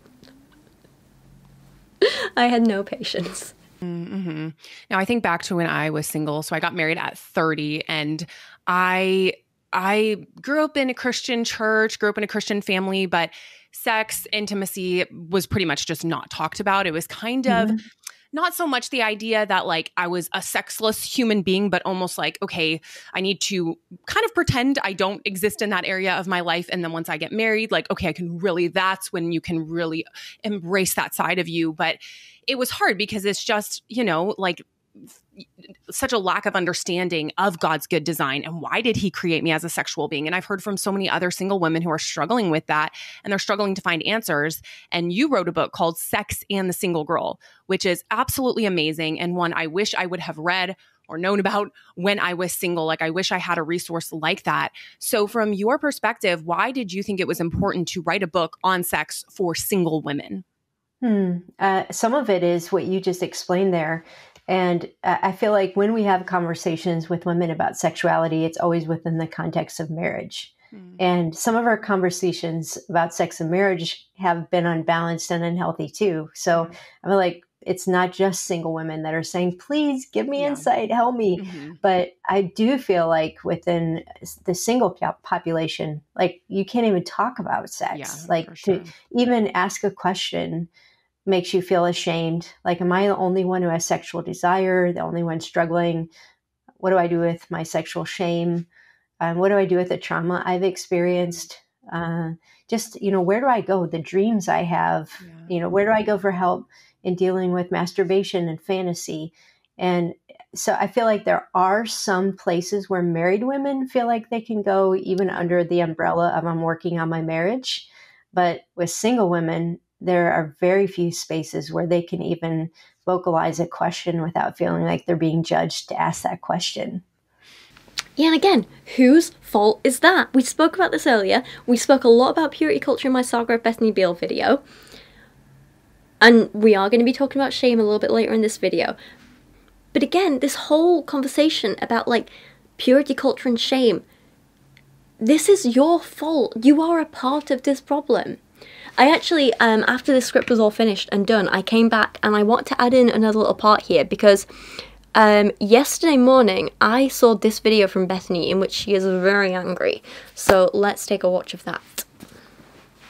[laughs] I had no patience. Mm-hmm. now i think back to when i was single. So i got married at 30 and i I grew up in a Christian church, grew up in a Christian family, but sex, intimacy was pretty much just not talked about. It was kind of mm-hmm. not so much the idea that like I was a sexless human being, but almost like, okay, I need to kind of pretend I don't exist in that area of my life. And then once I get married, like, okay, I can really, that's when you can really embrace that side of you. But it was hard because it's just, you know, like such a lack of understanding of God's good design and why did he create me as a sexual being? And I've heard from so many other single women who are struggling with that and they're struggling to find answers. And you wrote a book called Sex and the Single Girl which is absolutely amazing and one I wish I would have read or known about when I was single. Like I wish I had a resource like that. So from your perspective why did you think it was important to write a book on sex for single women? Hmm. Uh, some of it is what you just explained there. And I feel like when we have conversations with women about sexuality, it's always within the context of marriage. Mm. And some of our conversations about sex and marriage have been unbalanced and unhealthy too. So mm. I feel like it's not just single women that are saying, please give me yeah. insight, help me. Mm-hmm. But I do feel like within the single population, like you can't even talk about sex. Yeah, like sure. to even ask a question makes you feel ashamed. Like, am I the only one who has sexual desire, the only one struggling? What do I do with my sexual shame? Um, what do I do with the trauma I've experienced? Uh, just, you know, where do I go? The dreams I have, yeah. you know, where do I go for help in dealing with masturbation and fantasy? And so I feel like there are some places where married women feel like they can go even under the umbrella of I'm working on my marriage. But with single women, there are very few spaces where they can even vocalize a question without feeling like they're being judged to ask that question. Yeah, and again, whose fault is that? We spoke about this earlier. We spoke a lot about purity culture in my Saga of Bethany Beal video. And we are going to be talking about shame a little bit later in this video. But again, this whole conversation about like purity culture and shame, this is your fault. You are a part of this problem. I actually, um, after the script was all finished and done, I came back and I want to add in another little part here because um, yesterday morning I saw this video from Bethany in which she is very angry. So let's take a watch of that.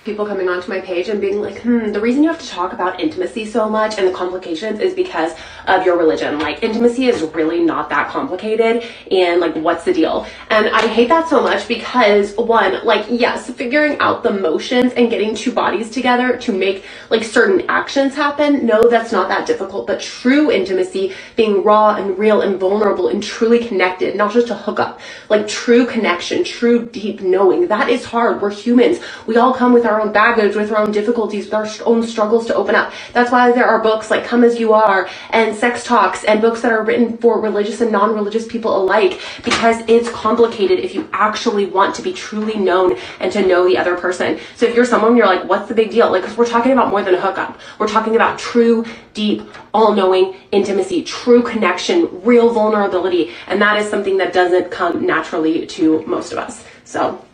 People coming onto my page and being like, hmm, the reason you have to talk about intimacy so much and the complications is because of your religion. Like, intimacy is really not that complicated, and like, what's the deal? And I hate that so much because, one, like, yes, figuring out the motions and getting two bodies together to make like certain actions happen, no, that's not that difficult. But true intimacy, being raw and real and vulnerable and truly connected, not just a hookup, like true connection, true deep knowing, that is hard. We're humans. We all come with our own baggage, with our own difficulties, with our own struggles to open up. That's why there are books like Come As You Are and Sex Talks and books that are written for religious and non-religious people alike because it's complicated if you actually want to be truly known and to know the other person. So if you're someone you're like, what's the big deal? Like, cause we're talking about more than a hookup. We're talking about true, deep, all-knowing intimacy, true connection, real vulnerability. And that is something that doesn't come naturally to most of us. So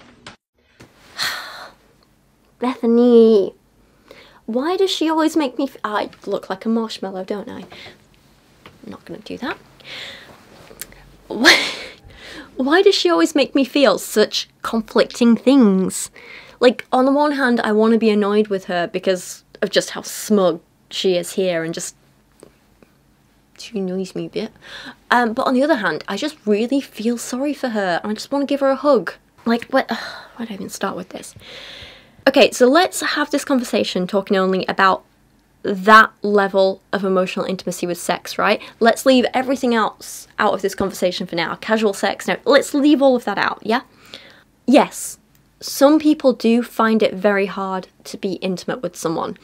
Bethany, why does she always make me? I look like a marshmallow, don't I? I'm not going to do that. Why, [laughs] why does she always make me feel such conflicting things? Like, on the one hand, I want to be annoyed with her because of just how smug she is here and just. She annoys me a bit. Um, but on the other hand, I just really feel sorry for her and I just want to give her a hug. Like, what? [sighs] Why do I even start with this? Okay, so let's have this conversation talking only about that level of emotional intimacy with sex, right? Let's leave everything else out of this conversation for now. Casual sex, no, let's leave all of that out, yeah? Yes, some people do find it very hard to be intimate with someone.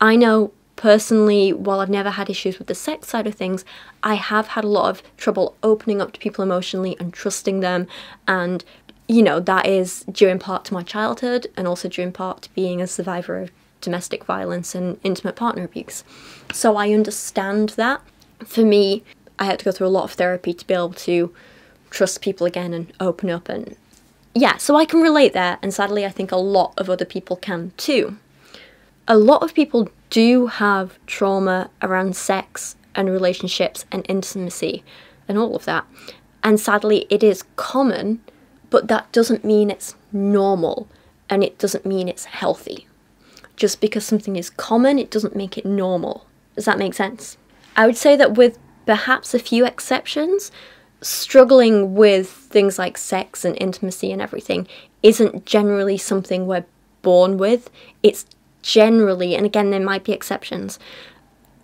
I know personally, while I've never had issues with the sex side of things, I have had a lot of trouble opening up to people emotionally and trusting them and you know, that is due in part to my childhood and also due in part to being a survivor of domestic violence and intimate partner abuse. So I understand that. For me, I had to go through a lot of therapy to be able to trust people again and open up and yeah, so I can relate there and sadly I think a lot of other people can too. A lot of people do have trauma around sex and relationships and intimacy and all of that. And sadly it is common but that doesn't mean it's normal and it doesn't mean it's healthy. Just because something is common, it doesn't make it normal. Does that make sense? I would say that with perhaps a few exceptions, struggling with things like sex and intimacy and everything isn't generally something we're born with. It's generally, and again, there might be exceptions,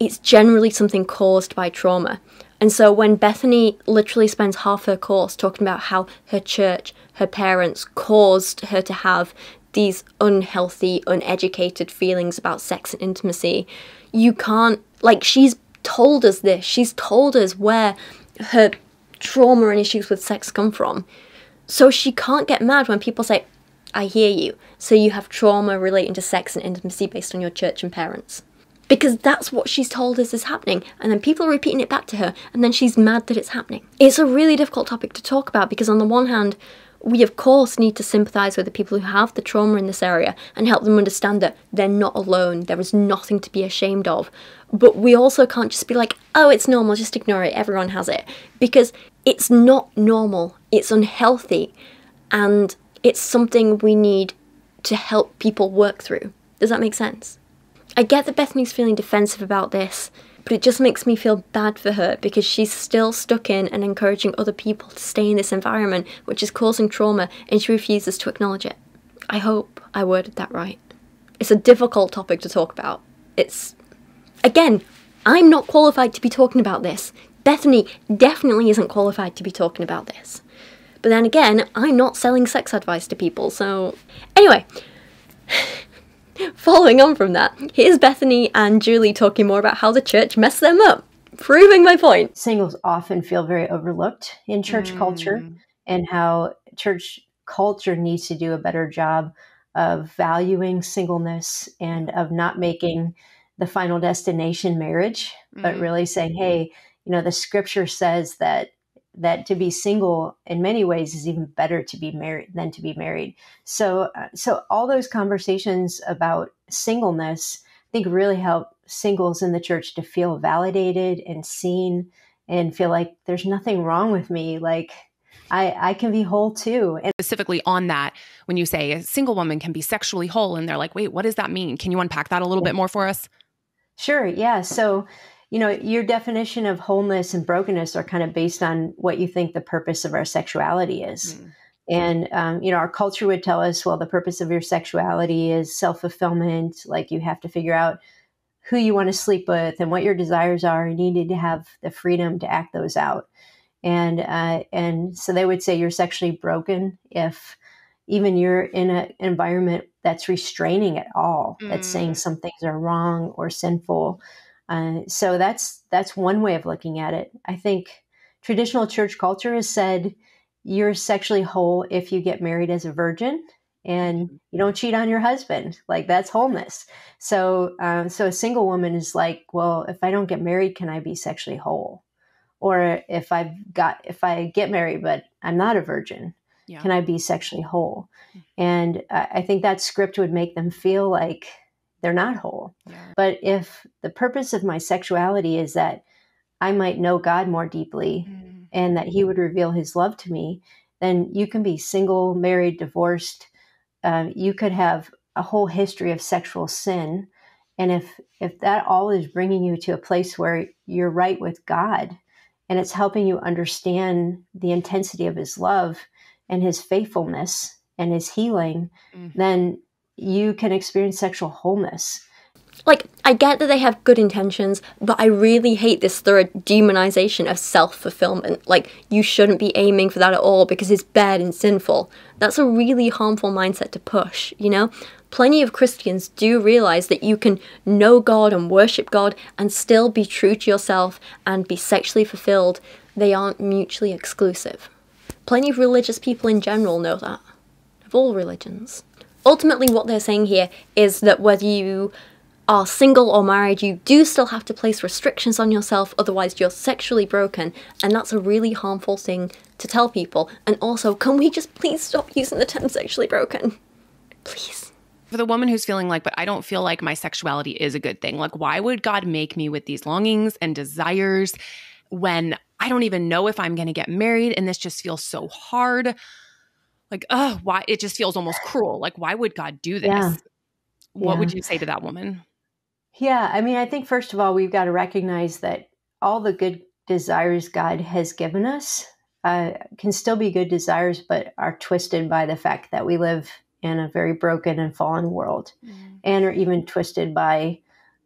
it's generally something caused by trauma. And so when Bethany literally spends half her course talking about how her church, her parents caused her to have these unhealthy, uneducated feelings about sex and intimacy, you can't, like, she's told us this. She's told us where her trauma and issues with sex come from. So she can't get mad when people say, I hear you. So you have trauma relating to sex and intimacy based on your church and parents because that's what she's told us is happening. And then people are repeating it back to her, and then she's mad that it's happening. It's a really difficult topic to talk about because, on the one hand, we of course need to sympathise with the people who have the trauma in this area and help them understand that they're not alone, there is nothing to be ashamed of. But we also can't just be like, oh, it's normal, just ignore it, everyone has it. Because it's not normal, it's unhealthy, and it's something we need to help people work through. Does that make sense? I get that Bethany's feeling defensive about this, but it just makes me feel bad for her because she's still stuck in and encouraging other people to stay in this environment which is causing trauma and she refuses to acknowledge it. I hope I worded that right. It's a difficult topic to talk about. It's. Again, I'm not qualified to be talking about this. Bethany definitely isn't qualified to be talking about this. But then again, I'm not selling sex advice to people, so. Anyway. [laughs] Following on from that, here's Bethany and Juli talking more about how the church messed them up, proving my point. Singles often feel very overlooked in church mm. culture, and how church culture needs to do a better job of valuing singleness and of not making the final destination marriage, mm. but really saying, hey, you know, the scripture says that that to be single in many ways is even better to be married than to be married. So, uh, so all those conversations about singleness, I think, really help singles in the church to feel validated and seen, and feel like there's nothing wrong with me. Like, I, I can be whole too. And specifically on that, when you say a single woman can be sexually whole, and they're like, wait, what does that mean? Can you unpack that a little bit more for us? Sure. Yeah. So, you know, your definition of wholeness and brokenness are kind of based on what you think the purpose of our sexuality is. Mm. And, um, you know, our culture would tell us, well, the purpose of your sexuality is self fulfillment. Like you have to figure out who you want to sleep with and what your desires are. And you need to have the freedom to act those out. And, uh, and so they would say you're sexually broken if even you're in an environment that's restraining at all, mm. that's saying mm. some things are wrong or sinful. Uh, so that's that's one way of looking at it. I think traditional church culture has said you're sexually whole if you get married as a virgin and mm-hmm. you don't cheat on your husband like that's wholeness so um, so a single woman is like well if i don't get married can i be sexually whole or if i've got if i get married but i'm not a virgin yeah. can i be sexually whole mm. and i think that script would make them feel like they're not whole yeah. but if the purpose of my sexuality is that i might know god more deeply mm and that he would reveal his love to me, then you can be single, married, divorced. Uh, you could have a whole history of sexual sin. And if, if that all is bringing you to a place where you're right with God and it's helping you understand the intensity of his love and his faithfulness and his healing, mm-hmm. then you can experience sexual wholeness like I get that they have good intentions, but I really hate this thorough demonization of self-fulfillment. Like you shouldn't be aiming for that at all because it's bad and sinful. That's a really harmful mindset to push, you know? Plenty of Christians do realize that you can know God and worship God and still be true to yourself and be sexually fulfilled. They aren't mutually exclusive. Plenty of religious people in general know that. Of all religions. Ultimately, what they're saying here is that whether you are single or married, you do still have to place restrictions on yourself, otherwise, you're sexually broken, and that's a really harmful thing to tell people. And also, can we just please stop using the term sexually broken? Please. For the woman who's feeling like, but I don't feel like my sexuality is a good thing, like, why would God make me with these longings and desires when I don't even know if I'm going to get married and this just feels so hard? Like, oh, why? It just feels almost cruel. Like, why would God do this? Yeah. What yeah. would you say to that woman? Yeah, I mean, I think first of all, we've got to recognize that all the good desires God has given us uh, can still be good desires, but are twisted by the fact that we live in a very broken and fallen world mm. and are even twisted by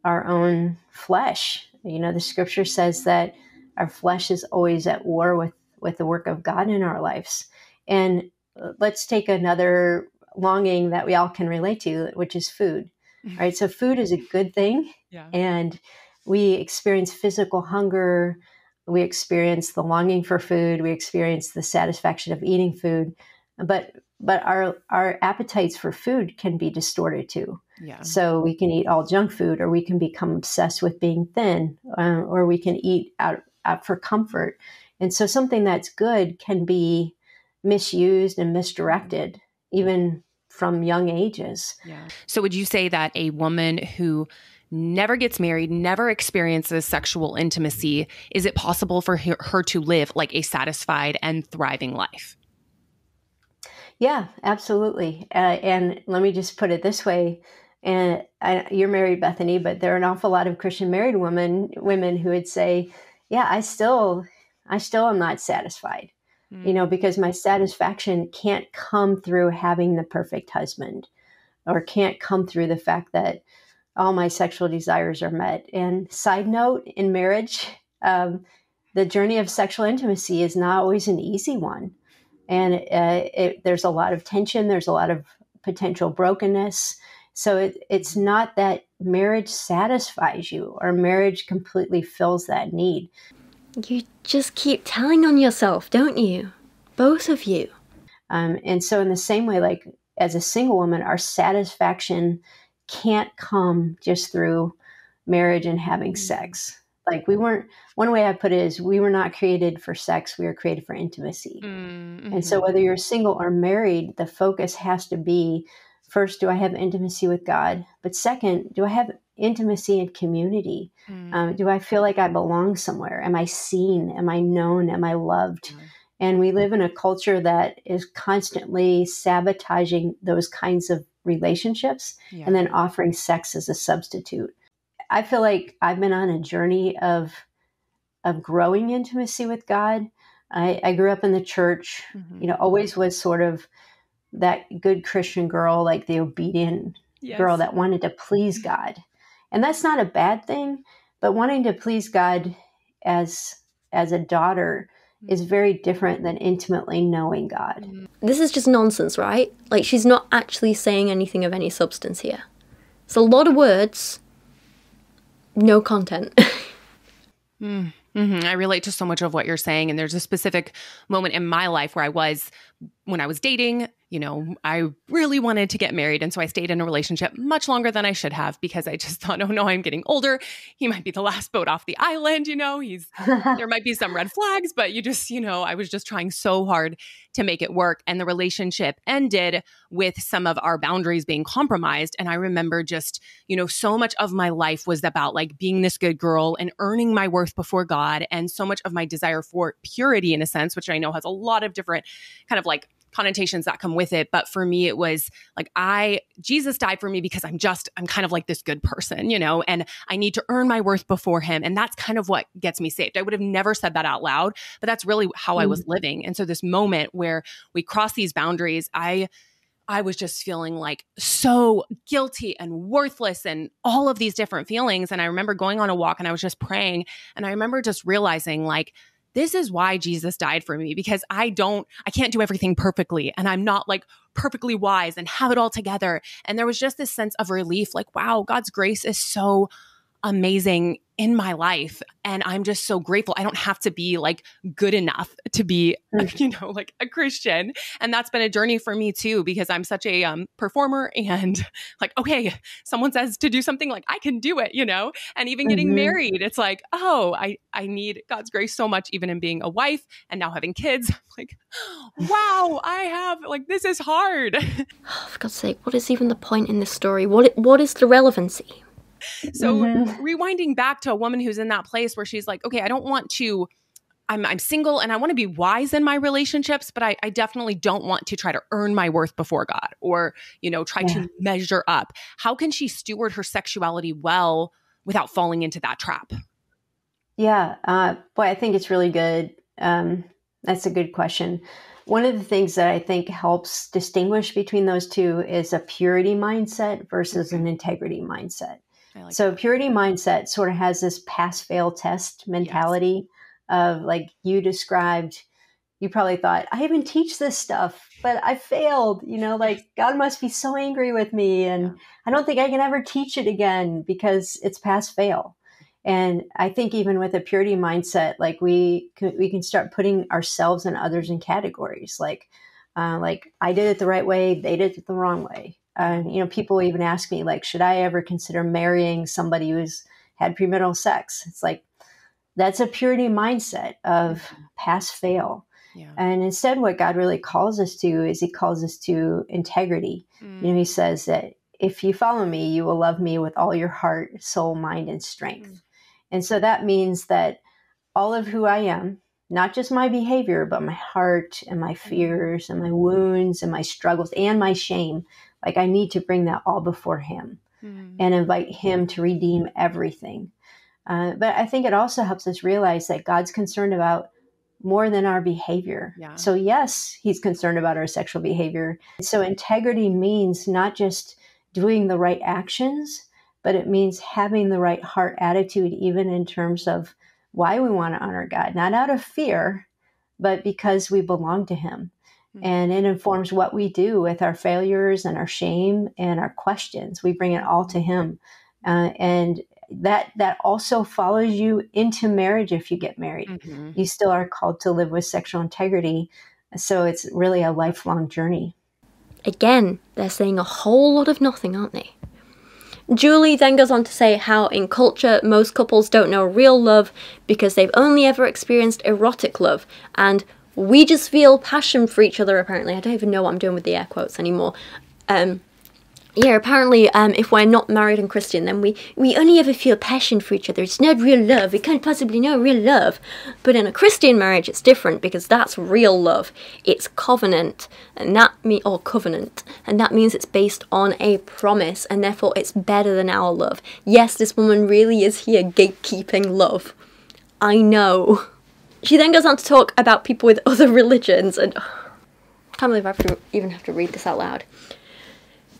our own flesh. You know, the scripture says that our flesh is always at war with, with the work of God in our lives. And let's take another longing that we all can relate to, which is food right? So food is a good thing. Yeah. And we experience physical hunger. We experience the longing for food. We experience the satisfaction of eating food. But but our our appetites for food can be distorted too. Yeah. So we can eat all junk food, or we can become obsessed with being thin, uh, or we can eat out out for comfort. And so something that's good can be misused and misdirected, even from young ages. Yeah. So would you say that a woman who never gets married, never experiences sexual intimacy, is it possible for her, to live like a satisfied and thriving life? Yeah, absolutely. Uh, and let me just put it this way. And I, you're married, Bethany, but there are an awful lot of Christian married women women who would say, "Yeah, I still, I still am not satisfied mm. you know, because my satisfaction can't come through having the perfect husband or can't come through the fact that all my sexual desires are met. And side note in marriage, [laughs] um, the journey of sexual intimacy is not always an easy one. And uh, it, there's a lot of tension, there's a lot of potential brokenness. So it, it's not that marriage satisfies you or marriage completely fills that need. You just keep telling on yourself, don't you? Both of you. Um, and so, in the same way, like as a single woman, our satisfaction can't come just through marriage and having mm. sex. Like we weren't. One way I put it is, we were not created for sex. We were created for intimacy. Mm-hmm. And so, whether you're single or married, the focus has to be first, do I have intimacy with God? But second, do I have intimacy and community? Mm. Um, do I feel like I belong somewhere? Am I seen? Am I known? Am I loved? Mm. And we live in a culture that is constantly sabotaging those kinds of relationships yeah. and then offering sex as a substitute. I feel like I've been on a journey of of growing intimacy with God. I, I grew up in the church, mm-hmm. you know, always was sort of that good Christian girl, like the obedient yes. girl that wanted to please God. And that's not a bad thing, but wanting to please God as as a daughter is very different than intimately knowing God. Mm-hmm. This is just nonsense, right? Like she's not actually saying anything of any substance here. It's a lot of words, no content. [laughs] mm. Mm-hmm. I relate to so much of what you're saying. And there's a specific moment in my life where I was, when I was dating, you know, I really wanted to get married. And so I stayed in a relationship much longer than I should have because I just [laughs] thought, oh no, I'm getting older. He might be the last boat off the island. You know, he's, [laughs] there might be some red flags, but you just, you know, I was just trying so hard to make it work. And the relationship ended with some of our boundaries being compromised. And I remember just, you know, so much of my life was about like being this good girl and earning my worth before God. And so much of my desire for purity, in a sense, which I know has a lot of different kind of like connotations that come with it. But for me, it was like, I, Jesus died for me because I'm just, I'm kind of like this good person, you know, and I need to earn my worth before him. And that's kind of what gets me saved. I would have never said that out loud, but that's really how mm. I was mm. living. And so this moment where we cross these boundaries, I, I was just feeling like so guilty and worthless and all of these different feelings. And I remember going on a walk and I was just praying. And I remember just realizing, like, this is why Jesus died for me because I don't, I can't do everything perfectly and I'm not like perfectly wise and have it all together. And there was just this sense of relief like, wow, God's grace is so amazing in my life and i'm just so grateful. I don't have to be like good enough to be [laughs] mm. you know like a christian and that's been a journey for me too because i'm such a um, performer and [laughs] like okay someone says to do something like i can do it you know? And even getting mm-hmm. married it's like oh i i need god's grace so much even in being a wife and now having kids. [laughs] Like [sighs] wow i have like this is hard. Oh, for god's sake what is even the point in this story? What what is the relevancy [laughs] so mm-hmm. rewinding back to a woman who's in that place where she's like, okay, I don't want to I'm, I'm single and I want to be wise in my relationships, but I, I, definitely don't want to try to earn my worth before God or, you know, try yeah. to measure up. How can she steward her sexuality well without falling into that trap? Yeah. Uh, boy, I think it's really good. Um, that's a good question. One of the things that I think helps distinguish between those two is a purity mindset versus an integrity mindset. Like so that. purity mindset sort of has this pass fail test mentality yes. of like you described you probably thought i even teach this stuff but i failed you know like god must be so angry with me and yeah. i don't think i can ever teach it again because it's pass fail and i think even with a purity mindset like we can, we can start putting ourselves and others in categories like uh, like i did it the right way they did it the wrong way uh, you know, people even ask me, like, should I ever consider marrying somebody who's had premarital sex? It's like, that's a purity mindset of mm-hmm. pass fail. Yeah. And instead, what God really calls us to is He calls us to integrity. Mm. You know, He mm. says that if you follow me, you will love me with all your heart, soul, mind, and strength. Mm. And so that means that all of who I am, not just my behavior, but my heart and my mm-hmm. fears and my wounds and my struggles and my shame, like I need to bring that all before Him mm. and invite Him to redeem everything. Uh, but I think it also helps us realize that God's concerned about more than our behavior. Yeah. So, yes, He's concerned about our sexual behavior. So, integrity means not just doing the right actions, but it means having the right heart attitude, even in terms of why we want to honor God, not out of fear, but because we belong to Him. Mm-hmm. And it informs what we do with our failures and our shame and our questions. We bring it all to Him. Uh, and that that also follows you into marriage if you get married. Mm-hmm. You still are called to live with sexual integrity. So it's really a lifelong journey. Again, they're saying a whole lot of nothing, aren't they? Juli then goes on to say how in culture most couples don't know real love because they've only ever experienced erotic love and we just feel passion for each other apparently i don't even know what i'm doing with the air quotes anymore um, yeah, apparently, um, if we're not married and Christian, then we, we only ever feel passion for each other. It's not real love. We can't possibly know real love. But in a Christian marriage, it's different because that's real love. It's covenant, and that me or covenant, and that means it's based on a promise, and therefore it's better than our love. Yes, this woman really is here gatekeeping love. I know. She then goes on to talk about people with [laughs] other religions, and oh, [sighs] I can't believe I have to even have to read this out loud.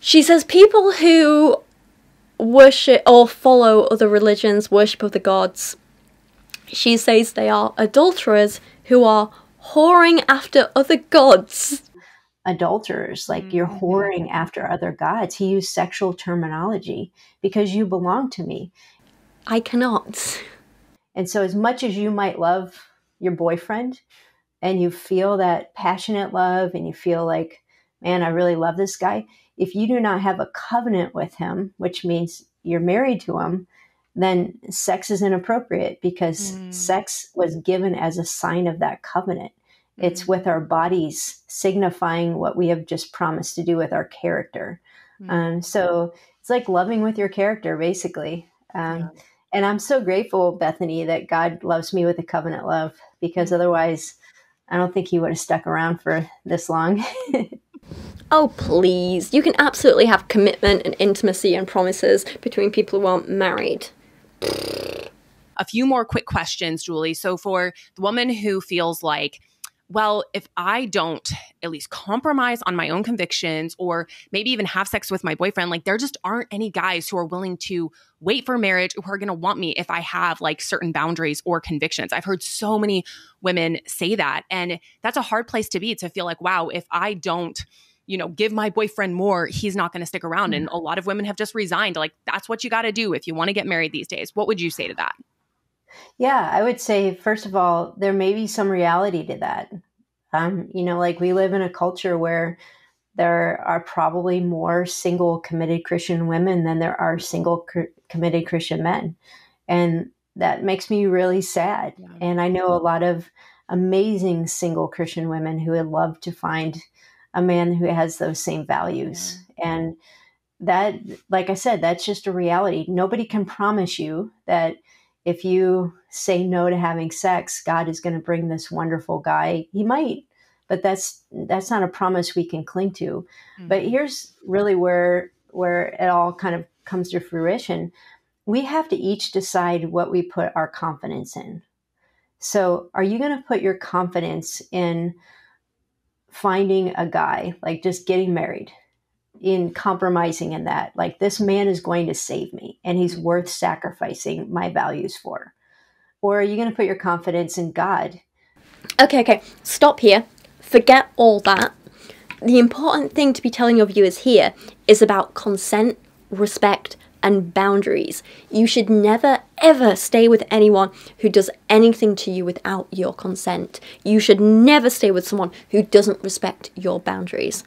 She says people who worship or follow other religions, worship of the gods, she says they are adulterers who are whoring after other gods. Adulterers, like mm-hmm. you're whoring after other gods. He used sexual terminology because you belong to me. I cannot. And so, as much as you might love your boyfriend and you feel that passionate love and you feel like, man, I really love this guy, if you do not have a covenant with him, which means you're married to him, then sex is inappropriate because mm. sex was given as a sign of that covenant. Mm. It's with our bodies signifying what we have just promised to do with our character. Mm. Um, so it's like loving with your character, basically. Um, yeah. And I'm so grateful, Bethany, that God loves me with a covenant love because otherwise, I don't think He would have stuck around for this long. [laughs] Oh, please. You can absolutely have commitment and intimacy and promises between people who aren't married. A few more quick questions, Juli. So, for the woman who feels like, well, if I don't at least compromise on my own convictions or maybe even have sex with my boyfriend, like there just aren't any guys who are willing to wait for marriage who are going to want me if I have like certain boundaries or convictions. I've heard so many women say that. And that's a hard place to be to feel like, wow, if I don't you know, give my boyfriend more, he's not going to stick around. And mm. a lot of women have just resigned. Like, that's what you got to do if you want to get married these days. What would you say to that? Yeah, I would say, first of all, there may be some reality to that. Um, you know, like we live in a culture where there are probably more single committed Christian women than there are single cr- committed Christian men. And that makes me really sad. Yeah. And I know a lot of amazing single Christian women who would love to find a man who has those same values. Yeah. And that, like I said, that's just a reality. Nobody can promise you that if you say no to having sex, God is going to bring this wonderful guy. He might, but that's that's not a promise we can cling to. Mm-hmm. But here's really where where it all kind of comes to fruition. We have to each decide what we put our confidence in. So, are you going to put your confidence in finding a guy, like just getting married, in compromising in that. Like, this man is going to save me and he's worth sacrificing my values for. Or are you going to put your confidence in God? Okay, okay. Stop here. Forget all that. The important thing to be telling your viewers here is about consent, respect, and boundaries. You should never ever stay with anyone who does anything to you without your consent. You should never stay with someone who doesn't respect your boundaries.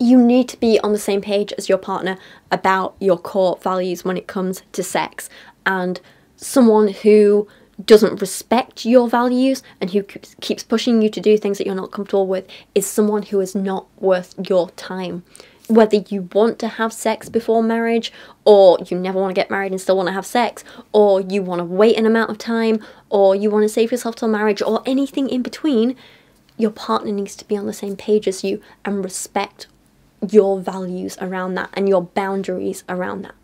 You need to be on the same page as your partner about your core values when it comes to sex. And someone who doesn't respect your values and who keeps pushing you to do things that you're not comfortable with is someone who is not worth your time whether you want to have sex before marriage, or you never want to get married and still want to have sex, or you want to wait an amount of time, or you want to save yourself till marriage, or anything in between, your partner needs to be on the same page as you and respect your values around that and your boundaries around that.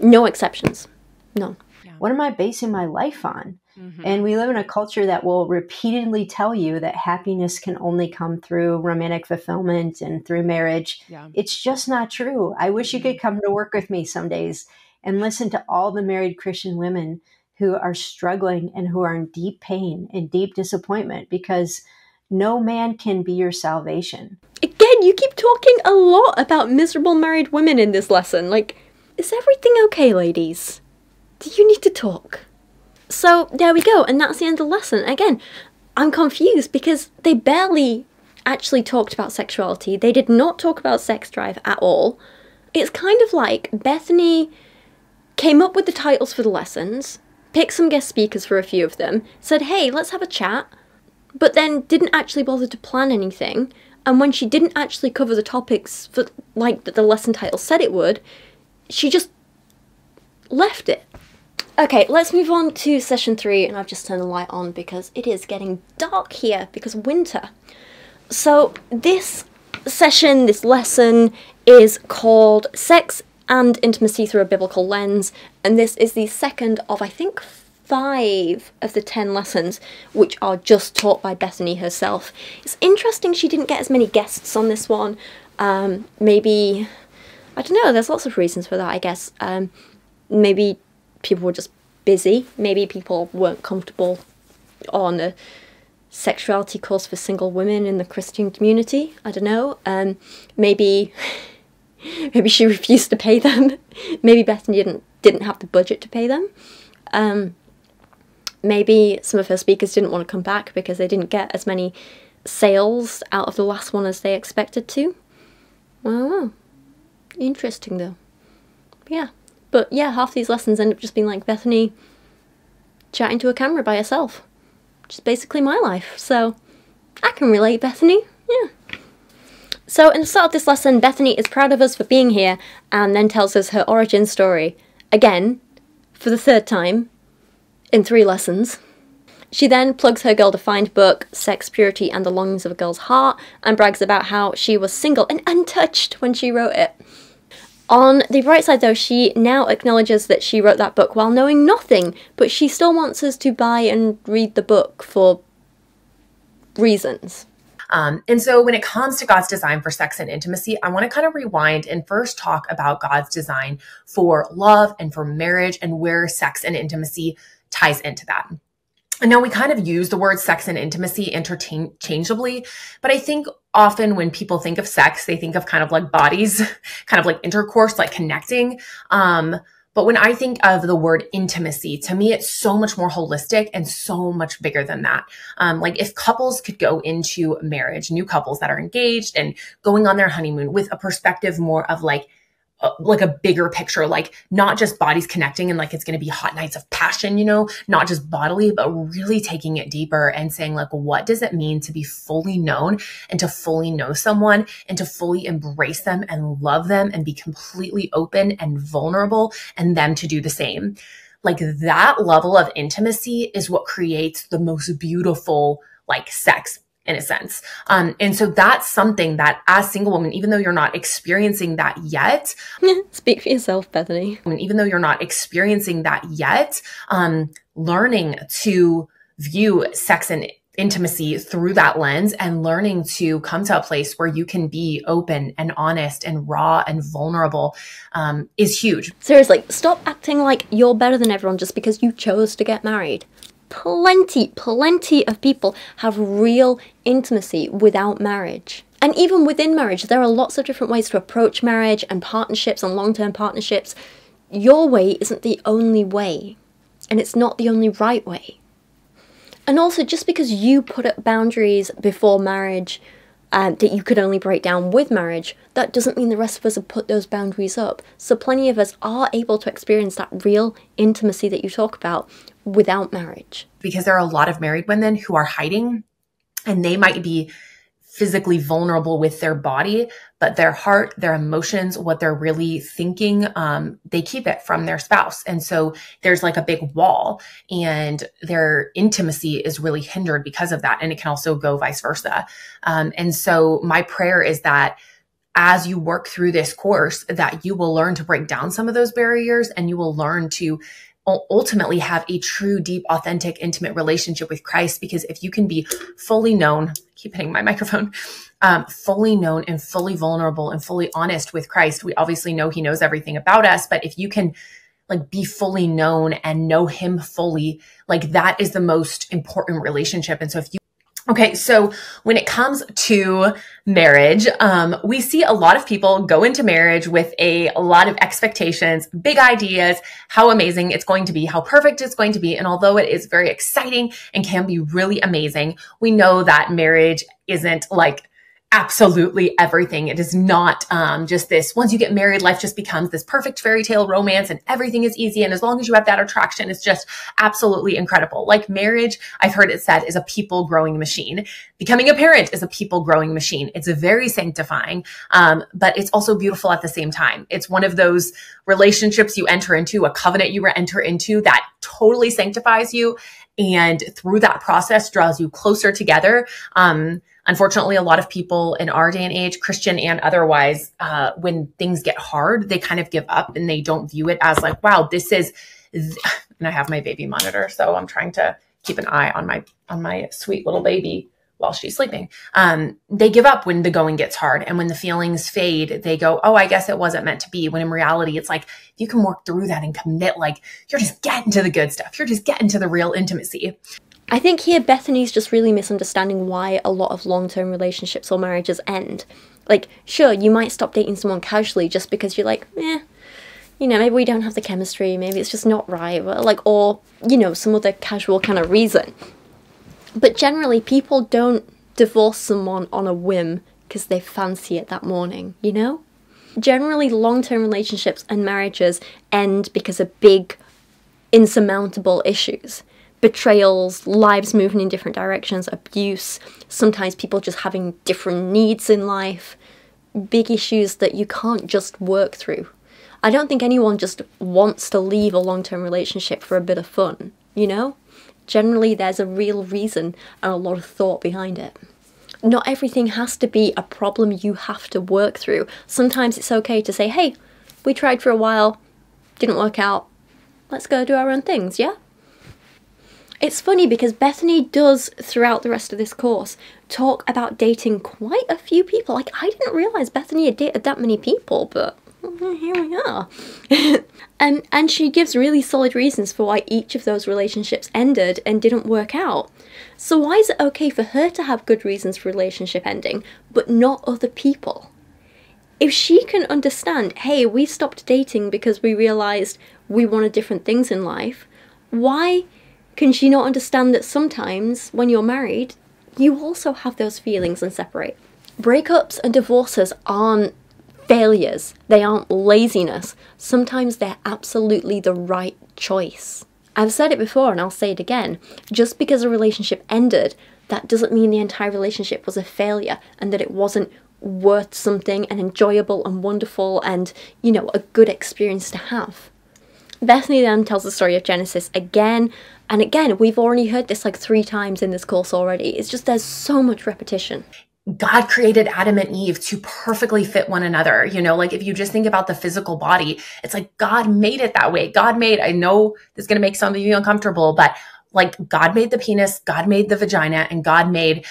No exceptions. None. Yeah. What am I basing my life on? Mm-hmm. And we live in a culture that will repeatedly tell you that happiness can only come through romantic fulfillment and through marriage. Yeah. It's just not true. I wish you could mm-hmm. come to work with me some days and listen to all the married Christian women who are struggling and who are in deep pain and deep disappointment because no man can be your salvation. Again, you keep talking a lot about miserable married women in this lesson. Like, is everything okay, ladies? Do you need to talk? So there we go, and that's the end of the lesson. Again, I'm confused because they barely actually talked about sexuality. They did not talk about sex drive at all. It's kind of like Bethany came up with the titles for the lessons, picked some guest speakers for a few of them, said, hey, let's have a chat, but then didn't actually bother to plan anything And when she didn't actually cover the topics for like that the lesson title said it would, she just left it. Okay, let's move on to session three, and I've just turned the light on because it is getting dark here because winter. So this session, this lesson, is called Sex and Intimacy Through a Biblical Lens, and this is the second of, I think, five of the ten lessons, which are just taught by Bethany herself. It's interesting she didn't get as many guests on this one. Um, maybe, I don't know, there's lots of reasons for that, I guess. Um, maybe people were just busy, maybe people weren't comfortable on a sexuality course for single women in the Christian community. I don't know. Um, maybe [laughs] maybe she refused to pay them. [laughs] maybe Bethany didn't didn't have the budget to pay them. Um, maybe some of her speakers didn't want to come back because they didn't get as many sales out of the last one as they expected to. Interesting though. Yeah, but yeah, half these lessons end up just being like Bethany chatting to a camera by herself which is basically my life. So I can relate, Bethany. Yeah. So, in the start of this lesson, Bethany is proud of us for being here and then tells us her origin story. Again, for the third time, in three lessons. She then plugs her girl defined book, Sex, Purity, and the Longings of a Girl's Heart, and brags about how she was single and untouched when she wrote it. On the bright side, though, she now acknowledges that she wrote that book while knowing nothing, but she still wants us to buy and read the book for reasons. Um, and so, when it comes to God's design for sex and intimacy, I want to kind of rewind and first talk about God's design for love and for marriage and where sex and intimacy ties into that. And now we kind of use the word sex and intimacy interchangeably, but I think often when people think of sex, they think of kind of like bodies, [laughs] kind of like intercourse, like connecting. Um, but when I think of the word intimacy, to me, it's so much more holistic and so much bigger than that. Um, like if couples could go into marriage, new couples that are engaged and going on their honeymoon with a perspective more of like, like a bigger picture, like not just bodies connecting and like it's going to be hot nights of passion, you know, not just bodily, but really taking it deeper and saying, like, what does it mean to be fully known and to fully know someone and to fully embrace them and love them and be completely open and vulnerable and them to do the same. Like that level of intimacy is what creates the most beautiful like sex in a sense. Um, and so that's something that as single woman, even though you're not experiencing that yet, [laughs] speak for yourself, Bethany. I mean, even though you're not experiencing that yet, um, learning to view sex and intimacy through that lens and learning to come to a place where you can be open and honest and raw and vulnerable um, is huge. Seriously, stop acting like you're better than everyone just because you chose to get married plenty, plenty of people have real intimacy without marriage. And even within marriage, there are lots of different ways to approach marriage and partnerships and long term partnerships. Your way isn't the only way, and it's not the only right way. And also, just because you put up boundaries before marriage um, that you could only break down with marriage, that doesn't mean the rest of us have put those boundaries up. So, plenty of us are able to experience that real intimacy that you talk about without marriage. Because there are a lot of married women who are hiding and they might be physically vulnerable with their body, but their heart, their emotions, what they're really thinking, um, they keep it from their spouse. And so there's like a big wall and their intimacy is really hindered because of that. And it can also go vice versa. Um, and so my prayer is that as you work through this course that you will learn to break down some of those barriers and you will learn to ultimately have a true, deep, authentic, intimate relationship with Christ. Because if you can be fully known, keep hitting my microphone, um, fully known and fully vulnerable and fully honest with Christ, we obviously know he knows everything about us. But if you can like be fully known and know him fully, like that is the most important relationship. And so if you Okay, so when it comes to marriage, um, we see a lot of people go into marriage with a, a, lot of expectations, big ideas, how amazing it's going to be, how perfect it's going to be. And although it is very exciting and can be really amazing, we know that marriage isn't like absolutely everything. It is not um, just this, once you get married, life just becomes this perfect fairy tale romance and everything is easy. And as long as you have that attraction, it's just absolutely incredible. Like marriage, I've heard it said, is a people growing machine. Becoming a parent is a people growing machine. It's very sanctifying, um, but it's also beautiful at the same time. It's one of those relationships you enter into, a covenant you enter into that totally sanctifies you and through that process draws you closer together. Um, unfortunately, a lot of people in our day and age, Christian and otherwise, uh, when things get hard, they kind of give up and they don't view it as like, wow, this is, th-. and I have my baby monitor. So I'm trying to keep an eye on my, on my sweet little baby while she's sleeping. Um, they give up when the going gets hard. And when the feelings fade, they go, Oh, I guess it wasn't meant to be. When in reality, it's like, you can work through that and commit, like you're just getting to the good stuff. You're just getting to the real intimacy. I think here Bethany's just really misunderstanding why a lot of long term relationships or marriages end. Like, sure, you might stop dating someone casually just because you're like, eh, you know, maybe we don't have the chemistry, maybe it's just not right, or like, or, you know, some other casual kind of reason. But generally, people don't divorce someone on a whim because they fancy it that morning, you know? Generally, long term relationships and marriages end because of big, insurmountable issues betrayals, lives moving in different directions, abuse, sometimes people just having different needs in life, big issues that you can't just work through. I don't think anyone just wants to leave a long term relationship for a bit of fun, you know? Generally, there's a real reason and a lot of thought behind it. Not everything has to be a problem you have to work through. Sometimes it's okay to say, hey, we tried for a while, didn't work out, let's go do our own things, yeah? It's funny because Bethany does, throughout the rest of this course, talk about dating quite a few people. Like, I didn't realize Bethany had dated that many people, but here we are. [laughs] and and she gives really solid reasons for why each of those relationships ended and didn't work out. So why is it okay for her to have good reasons for relationship ending, but not other people? If she can understand, hey, we stopped dating because we realized we wanted different things in life, why can she not understand that sometimes when you're married, you also have those feelings and separate? Breakups and divorces aren't failures, they aren't laziness. Sometimes they're absolutely the right choice. I've said it before and I'll say it again. Just because a relationship ended, that doesn't mean the entire relationship was a failure and that it wasn't worth something and enjoyable and wonderful and, you know, a good experience to have. Bethany then tells the story of Genesis again and again. We've already heard this like three times in this course already. It's just there's so much repetition. God created Adam and Eve to perfectly fit one another. You know, like if you just think about the physical body, it's like God made it that way. God made, I know this is going to make some of you uncomfortable, but like God made the penis, God made the vagina, and God made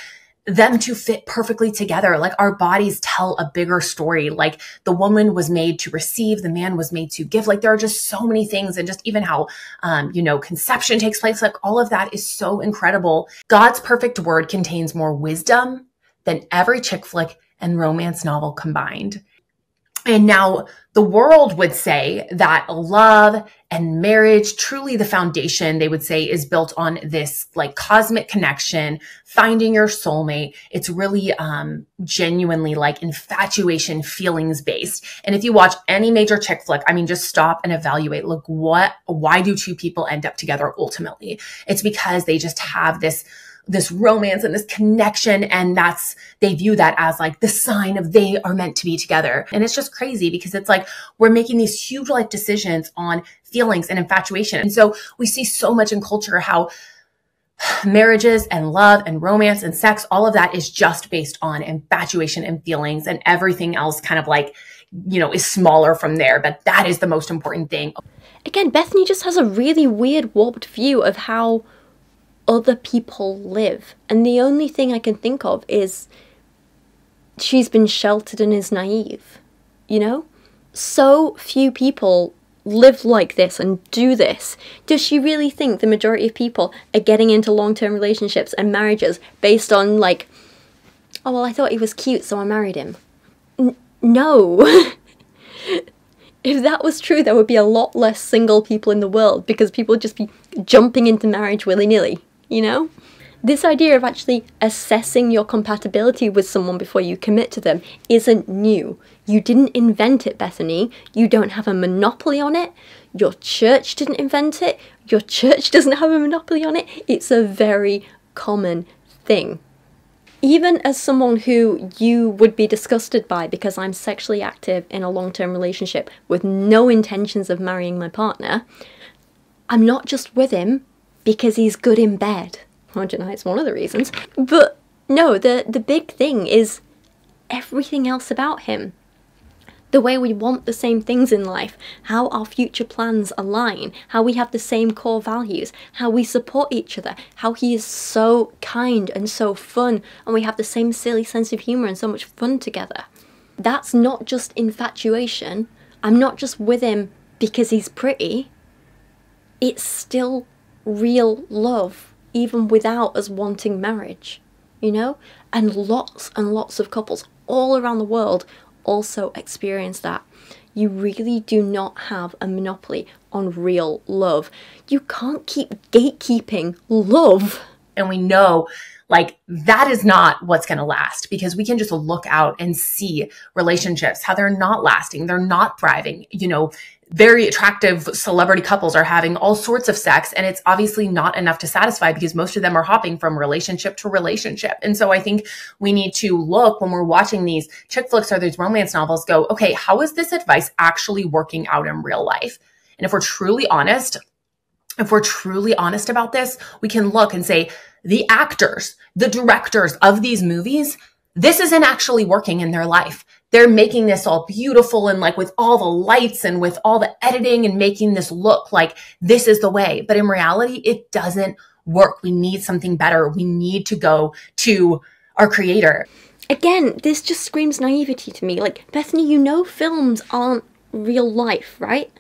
them to fit perfectly together. Like our bodies tell a bigger story. Like the woman was made to receive, the man was made to give. Like there are just so many things, and just even how, um, you know, conception takes place. Like all of that is so incredible. God's perfect word contains more wisdom than every chick flick and romance novel combined. And now the world would say that love and marriage, truly the foundation, they would say, is built on this like cosmic connection, finding your soulmate. It's really um, genuinely like infatuation, feelings based. And if you watch any major chick flick, I mean, just stop and evaluate. Look, what, why do two people end up together ultimately? It's because they just have this this romance and this connection. And that's, they view that as like the sign of they are meant to be together. And it's just crazy because it's like we're making these huge life decisions on feelings and infatuation. And so we see so much in culture how [sighs] marriages and love and romance and sex, all of that is just based on infatuation and feelings and everything else kind of like, you know, is smaller from there. But that is the most important thing. Again, Bethany just has a really weird, warped view of how other people live. And the only thing I can think of is she's been sheltered and is naive. You know? So few people live like this and do this. Does she really think the majority of people are getting into long term relationships and marriages based on, like, oh, well, I thought he was cute, so I married him? N- no. [laughs] if that was true, there would be a lot less single people in the world because people would just be jumping into marriage willy nilly you know? This idea of actually assessing your compatibility with someone before you commit to them isn't new. You didn't invent it, Bethany. You don't have a monopoly on it. Your church didn't invent it. Your [laughs] church doesn't have a monopoly on it. It's a very common thing. Even as someone who you would be disgusted by because I'm sexually active in a long term relationship with no intentions of marrying my partner, I'm not just with him because he's good in bed. I don't know, it's one of the reasons. But no, the, the big thing is everything else about him. The way we want the same things in life, how our future plans align, how we have the same core values, how we support each other, how he is so kind and so fun, and we have the same silly sense of humour and so much fun together. That's not just infatuation. I'm not just with him because he's pretty. It's still real love even without us wanting marriage, you know? And lots and lots of couples all around the world also experience that. You really do not have a monopoly on real love. You can't keep gatekeeping love. And we know like that is not what's going to last because we can just look out and see relationships, how they're not lasting, they're not thriving. You know, very attractive celebrity couples are having all sorts of sex and it's obviously not enough to satisfy because most of them are hopping from relationship to relationship. And so I think we need to look when we're watching these chick flicks or these romance novels go, okay, how is this advice actually working out in real life? And if we're truly honest, if we're truly honest about this, we can look and say the actors, the directors of these movies, this isn't actually working in their life they're making this all beautiful and like with all the lights and with all the editing and making this look like this is the way. But in reality, it doesn't work. We need something better. We need to go to our creator. Again, this just screams naivety to me. Like, Bethany, you know films aren't real life, right?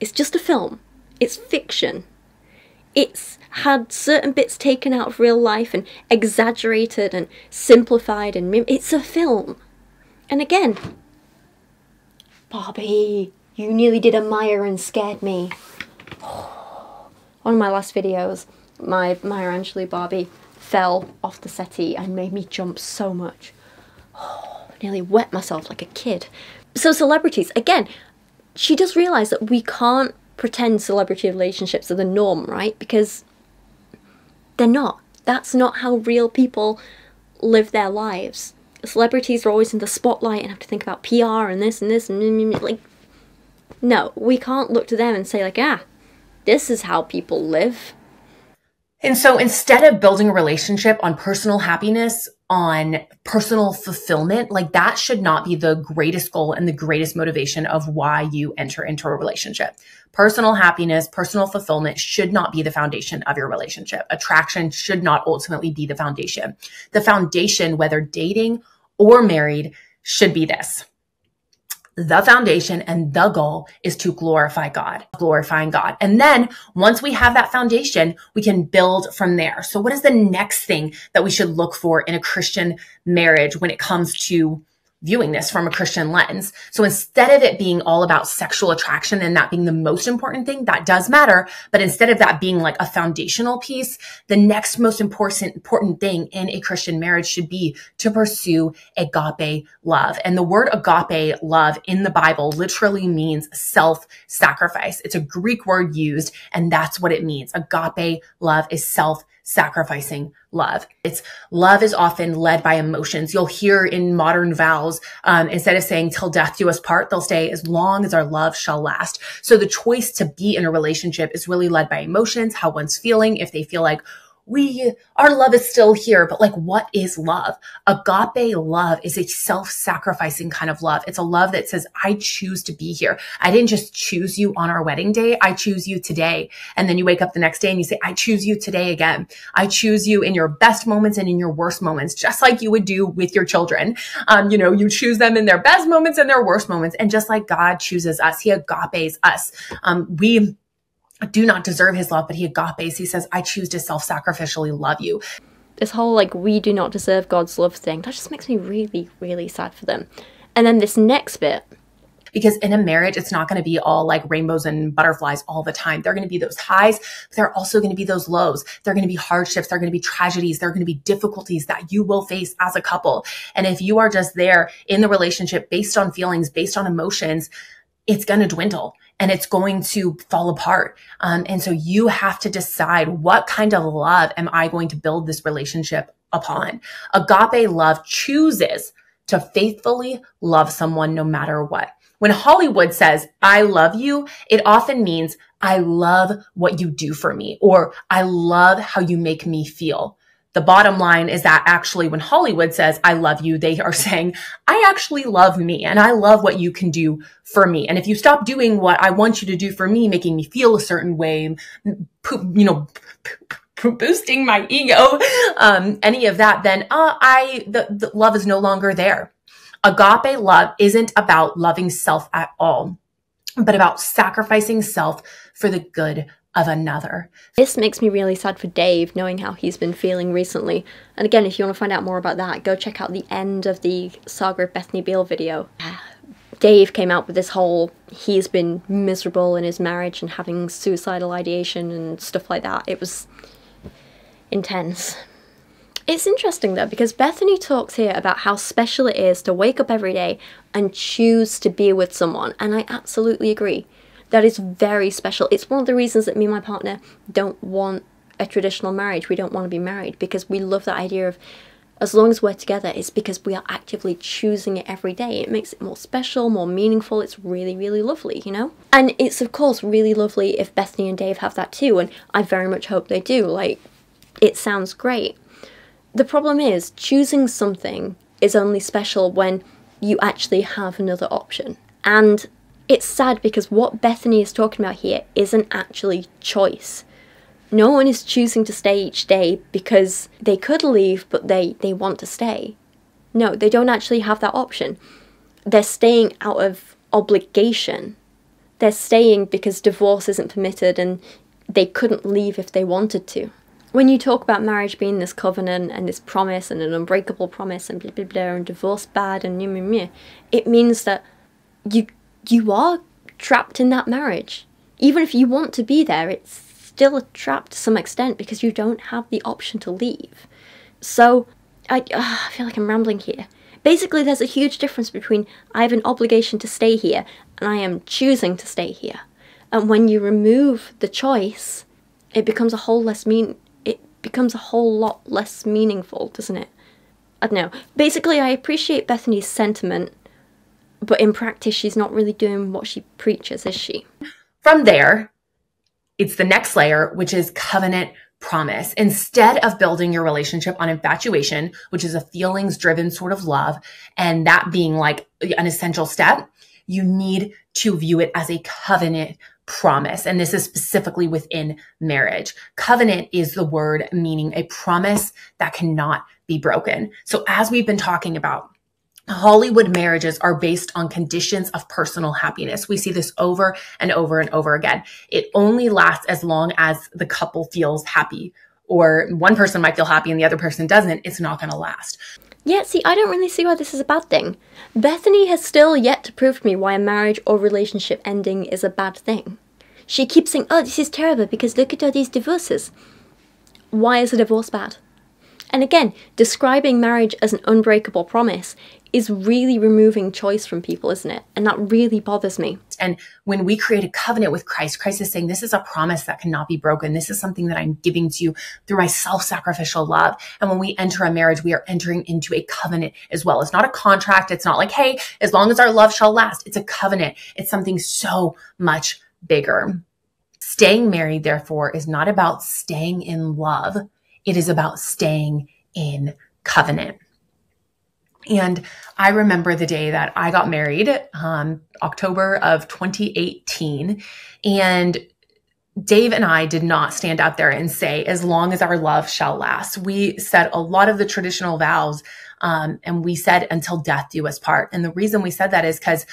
It's just a film, it's fiction. It's had certain bits taken out of real life and exaggerated and simplified and it's a film. And again, Barbie, you nearly did a Maya and scared me. [sighs] One of my last videos, my Maya Angelou Barbie fell off the settee and made me jump so much. [sighs] Nearly wet myself like a kid. So celebrities, again, she does realise that we can't pretend celebrity relationships are the norm, right? Because they're not. That's not how real people live their lives celebrities are always in the spotlight and have to think about PR and this and this and like no, we can't look to them and say like, ah, this is how people live. And so instead of building a relationship on personal happiness, on personal fulfillment, like that should not be the greatest goal and the greatest motivation of why you enter into a relationship. Personal happiness, personal fulfillment should not be the foundation of your relationship. Attraction should not ultimately be the foundation. The foundation, whether dating or married, should be this. The foundation and the goal is to glorify God, glorifying God. And then once we have that foundation, we can build from there. So what is the next thing that we should look for in a Christian marriage when it comes to viewing this from a Christian lens. So instead of it being all about sexual attraction and that being the most important thing, that does matter. But instead of that being like a foundational piece, the next most important, important thing in a Christian marriage should be to pursue agape love. And the word agape love in the Bible literally means self sacrifice. It's a Greek word used and that's what it means. Agape love is self sacrificing love. It's love is often led by emotions. You'll hear in modern vows, um, instead of saying till death do us part, they'll say as long as our love shall last. So the choice to be in a relationship is really led by emotions, how one's feeling. If they feel like, we our love is still here but like what is love? Agape love is a self-sacrificing kind of love. It's a love that says i choose to be here. I didn't just choose you on our wedding day. I choose you today. And then you wake up the next day and you say i choose you today again. I choose you in your best moments and in your worst moments just like you would do with your children. Um, you know you choose them in their best moments and their worst moments. And just like god chooses us he agapes us. Um, we do not deserve his love, but he agapes. He says, I choose to self sacrificially love you. This whole like, we do not deserve God's love thing, that just makes me really, really sad for them. And then this next bit. Because in a marriage, it's not going to be all like rainbows and butterflies all the time. There are going to be those highs, but there are also going to be those lows. There are going to be hardships. There are going to be tragedies. There are going to be difficulties that you will face as a couple. And if you are just there in the relationship based on feelings, based on emotions, it's going to dwindle and it's going to fall apart. Um, and so you have to decide what kind of love am I going to build this relationship upon? Agape love chooses to faithfully love someone no matter what. When Hollywood says, I love you, it often means I love what you do for me or I love how you make me feel the bottom line is that actually when Hollywood says, I love you, they are [laughs] saying, I actually love me and I love what you can do for me. And if you stop doing what I want you to do for me, making me feel a certain way, you know, boosting my ego, [laughs] um, any of that, then uh, I, the, the love is no longer there. Agape love isn't about loving self at all, but about sacrificing self for the good of another. This makes me really sad for Dave, knowing how he's been feeling recently. And again, if you want to find out more about that, go check out the end of the Saga of Bethany Beal video. [sighs] Dave came out with this whole he's been miserable in his marriage and having suicidal ideation and stuff like that. It was intense. It's interesting though, because Bethany talks here about how special it is to wake up every day and choose to be with someone, and I absolutely agree. That is very special. It's one of the reasons that me and my partner don't want a traditional marriage. We don't want to be married because we love that idea of as long as we're together, it's because we are actively choosing it every day. It makes it more special, more meaningful. It's really, really lovely, you know? And it's, of course, really lovely if Bethany and Dave have that too, and I very much hope they do. Like, it sounds great. The problem is, choosing something is only special when you actually have another option. And it's sad because what Bethany is talking about here isn't actually choice. No one is choosing to stay each day because they could leave but they, they want to stay. No, they don't actually have that option. They're staying out of obligation. They're staying because divorce isn't permitted and they couldn't leave if they wanted to. When you talk about marriage being this covenant and this promise and an unbreakable promise and blah blah blah and divorce bad and meh, meh, meh, it means that you you are trapped in that marriage. Even if you want to be there, it's still a trap to some extent because you don't have the option to leave. So, I, uh, I feel like I'm rambling here. Basically, there's a huge difference between I have an obligation to stay here and I am choosing to stay here. And when you remove the choice, it becomes a whole less mean. It becomes a whole lot less meaningful, doesn't it? I don't know. Basically, I appreciate Bethany's sentiment but in practice, she's not really doing what she preaches, is she? From there, it's the next layer, which is covenant promise. Instead of building your relationship on infatuation, which is a feelings driven sort of love, and that being like an essential step, you need to view it as a covenant promise. And this is specifically within marriage. Covenant is the word meaning a promise that cannot be broken. So as we've been talking about, Hollywood marriages are based on conditions of personal happiness. We see this over and over and over again. It only lasts as long as the couple feels happy, or one person might feel happy and the other person doesn't. It's not going to last. Yeah, see, I don't really see why this is a bad thing. Bethany has still yet to prove to me why a marriage or relationship ending is a bad thing. She keeps saying, oh, this is terrible because look at all these divorces. Why is a divorce bad? And again, describing marriage as an unbreakable promise is really removing choice from people, isn't it? And that really bothers me. And when we create a covenant with Christ, Christ is saying, This is a promise that cannot be broken. This is something that I'm giving to you through my self sacrificial love. And when we enter a marriage, we are entering into a covenant as well. It's not a contract. It's not like, Hey, as long as our love shall last, it's a covenant. It's something so much bigger. Staying married, therefore, is not about staying in love. It is about staying in covenant. And I remember the day that I got married, um, October of 2018. And Dave and I did not stand out there and say, as long as our love shall last. We said a lot of the traditional vows, um, and we said, until death do us part. And the reason we said that is because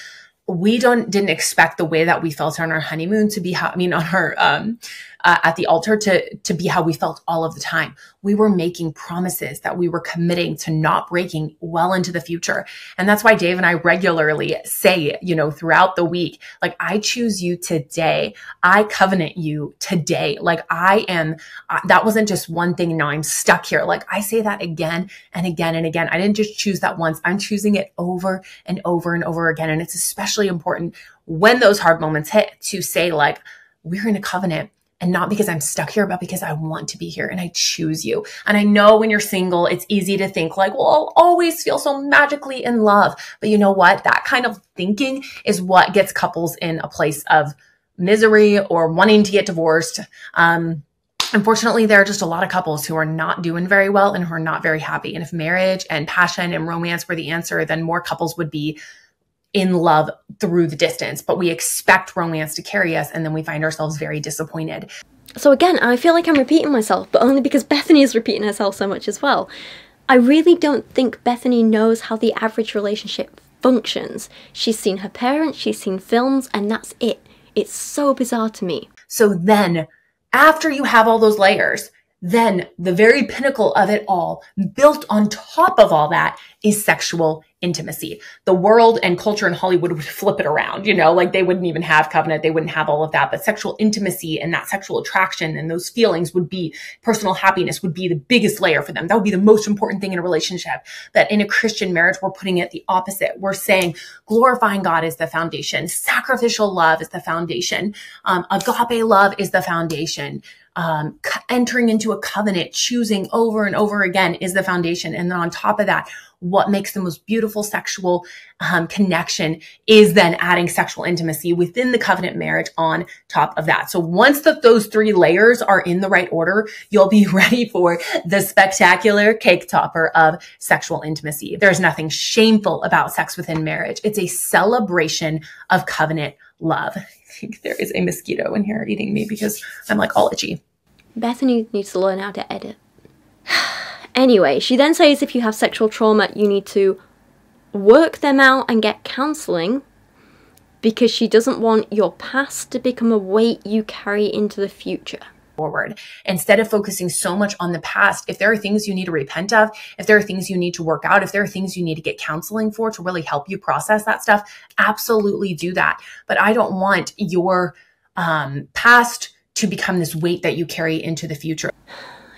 we don't didn't expect the way that we felt on our honeymoon to be how I mean on our um uh, at the altar to to be how we felt all of the time. We were making promises that we were committing to not breaking well into the future. And that's why Dave and I regularly say, you know, throughout the week, like I choose you today. I covenant you today. Like I am uh, that wasn't just one thing now I'm stuck here. Like I say that again and again and again. I didn't just choose that once. I'm choosing it over and over and over again and it's especially important when those hard moments hit to say like we're in a covenant and not because I'm stuck here, but because I want to be here and I choose you. And I know when you're single, it's easy to think like, well, I'll always feel so magically in love. But you know what? That kind of thinking is what gets couples in a place of misery or wanting to get divorced. Um, unfortunately, there are just a lot of couples who are not doing very well and who are not very happy. And if marriage and passion and romance were the answer, then more couples would be in love through the distance, but we expect romance to carry us and then we find ourselves very disappointed. So again, I feel like I'm repeating myself, but only because [laughs] Bethany is repeating herself so much as well. I really don't think Bethany knows how the average relationship functions. She's seen her parents, she's seen films, and that's it. It's so bizarre to me. So then, after you have all those layers, then the very pinnacle of it all, built on top of all that, is sexual intimacy. The world and culture in Hollywood would [laughs] flip it around, you know, like they wouldn't even have covenant, they wouldn't have all of that, but sexual intimacy and that sexual attraction and those feelings would be personal happiness would be the biggest layer for them. That would be the most important thing in a relationship. That in a Christian marriage, we're putting it the opposite. We're saying glorifying God is the foundation. Sacrificial love is the foundation. Um, agape love is the foundation um, entering into a covenant, choosing over and over again is the foundation. And then on top of that, what makes the most beautiful sexual um, connection is then adding sexual intimacy within the covenant marriage on top of that. So once that those three layers are in the right order, you'll be [laughs] ready for the spectacular cake topper of sexual intimacy. There's nothing shameful about sex within marriage. It's a celebration of covenant love. [laughs] I think there is a mosquito in here eating me because I'm like all itchy. Bethany needs to learn how to edit. [sighs] anyway, she then says if you have sexual trauma, you need to work them out and get counseling because she doesn't want your past to become a weight you carry into the future forward instead of focusing so much on the past. If there are things you need to repent of, if there are things you need to work out, if there are things you need to get counseling for to really help you process that stuff, absolutely do that. But I don't want your um, past to become this weight that you carry into the future.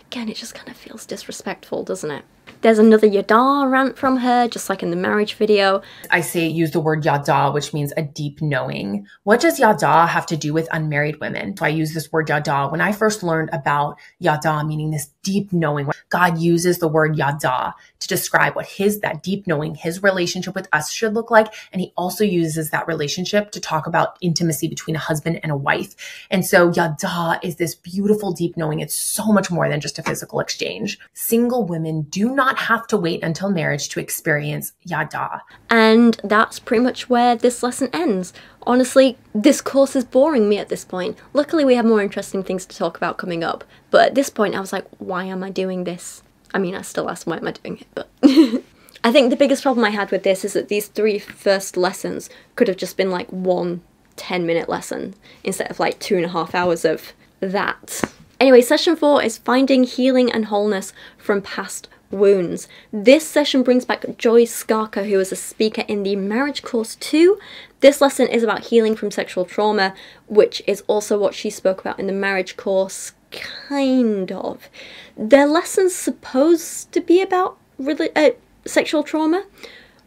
Again, it just kind of feels disrespectful, doesn't it? There's another yada rant from her, just like in the marriage video. I say use the word yada, which means a deep knowing. What does yada have to do with unmarried women? So I use this word yada. When I first learned about yada, meaning this deep knowing, God uses the word yada to describe what his, that deep knowing, his relationship with us should look like. And he also uses that relationship to talk about intimacy between a husband and a wife. And so yada is this beautiful deep knowing. It's so much more than just a physical exchange. Single women do not have to wait until marriage to experience yada. And that's pretty much where this lesson ends. Honestly, this course is boring me at this point. Luckily, we have more interesting things to talk about coming up. But at this point, I was like, why am I doing this? I mean, I still ask why am I doing it, but [laughs] I think the biggest problem I had with this is that these three first lessons could have just been like one 10 minute lesson instead of like two and a half hours of that. Anyway, session four is finding healing and wholeness from past wounds. This session brings back Joy Skarka, who was a speaker in the marriage course too. This lesson is about healing from sexual trauma, which is also what she spoke about in the marriage course, kind of their lessons supposed to be about really uh, sexual trauma,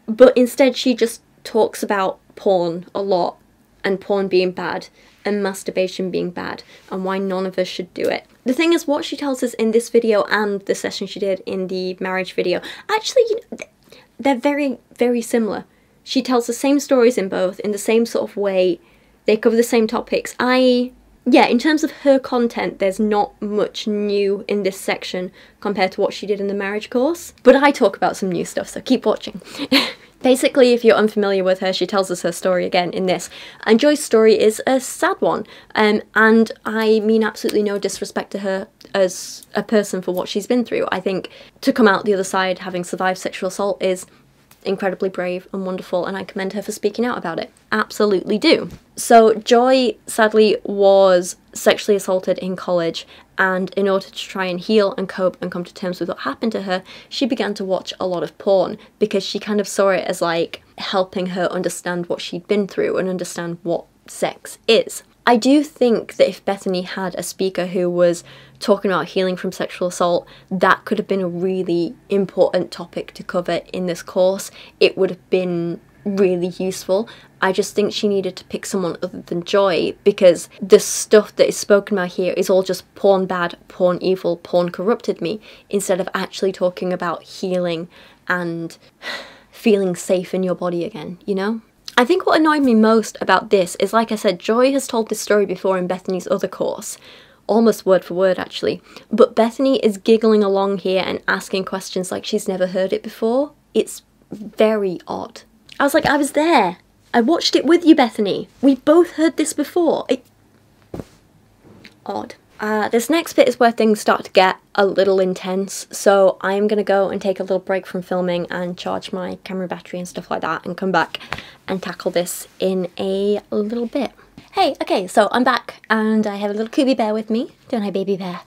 but instead she just talks about porn a lot and porn being bad and masturbation being bad and why none of us should do it. The thing is, what she tells us in this video and the session she did in the marriage video, actually, you—they're very, very similar. She tells the same stories in both in the same sort of way. They cover the same topics. I yeah, in terms of her content, there's not much new in this section compared to what she did in the marriage course. But I talk about some new stuff, so keep watching. [laughs] Basically, if you're unfamiliar with her, she tells us her story again in this. And Joy's story is a sad one. Um, and I mean absolutely no disrespect to her as a person for what she's been through. I think to come out the other side having survived sexual assault is incredibly brave and wonderful, and I commend her for speaking out about it. Absolutely do. So, Joy sadly was sexually assaulted in college, and in order to try and heal and cope and come to terms with what happened to her, she began to watch a lot of porn because she kind of saw it as like helping her understand what she'd been through and understand what sex is. I do think that if Bethany had a speaker who was talking about healing from sexual assault, that could have been a really important topic to cover in this course. It would have been really useful. I just think she needed to pick someone other than Joy because the stuff that is spoken about here is all just porn bad, porn evil, porn corrupted me, instead of actually talking about healing and [sighs] feeling safe in your body again, you know? I think what annoyed me most about this is, like I said, Joy has told this story before in Bethany's other course, almost word for word actually, but Bethany is giggling along here and asking questions like she's never heard it before. It's very odd. I was like, I was there. I watched it with you, Bethany. We both heard this before. It... Odd. Uh, this next bit is where things start to get a little intense, so I'm gonna go and take a little break from filming and charge my camera battery and stuff like that and come back and tackle this in a little bit. Hey, okay, so I'm back and I have a little Kubi bear with me, don't I, baby bear?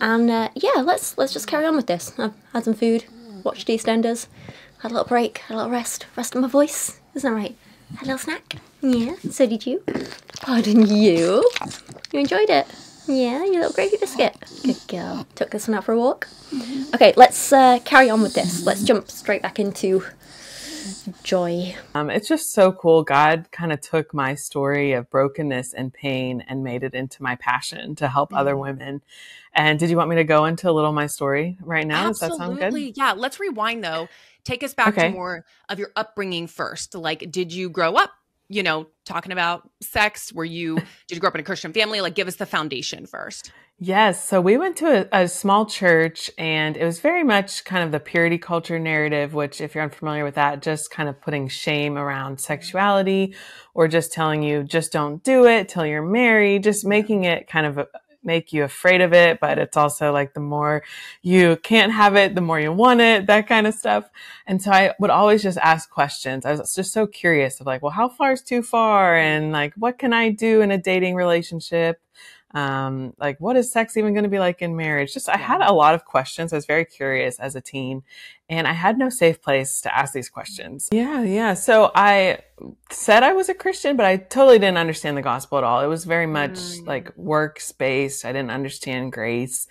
And uh, yeah, let's let's just carry on with this. I've had some food, watched EastEnders, had a little break, had a little rest, rest of my voice, isn't that right? Little snack? Yeah, so did you. Pardon you? You enjoyed it? Yeah, your little gravy biscuit. Good girl. Took this one out for a walk. Okay, let's uh, carry on with this. Let's jump straight back into joy. Um, it's just so cool. God kind of took my story of brokenness and pain and made it into my passion to help mm. other women. And did you want me to go into a little my story right now? Absolutely. Does that sound good? Yeah. Let's rewind though. Take us back okay. to more of your upbringing first. Like, did you grow up you know, talking about sex? Were you, [laughs] did you grow up in a Christian family? Like, give us the foundation first. Yes. So we went to a, a, small church and it was very much kind of the purity culture narrative, which, if you're unfamiliar with that, just kind of putting shame around sexuality or just telling you, just don't do it till you're married, just making it kind of make you afraid of it, but it's also like the more you can't have it, the more you want it, that kind of stuff. And so I would always just ask questions. I was just so curious of like, well, how far is too far? And like, what can I do in a dating relationship? Um, like what is sex even going to be like in marriage? Just i had a lot of questions. I was very curious as a teen and i had no safe place to ask these questions. Yeah yeah. So i said i was a christian but i totally didn't understand the gospel at all. It was very much mm. like works based i didn't understand grace.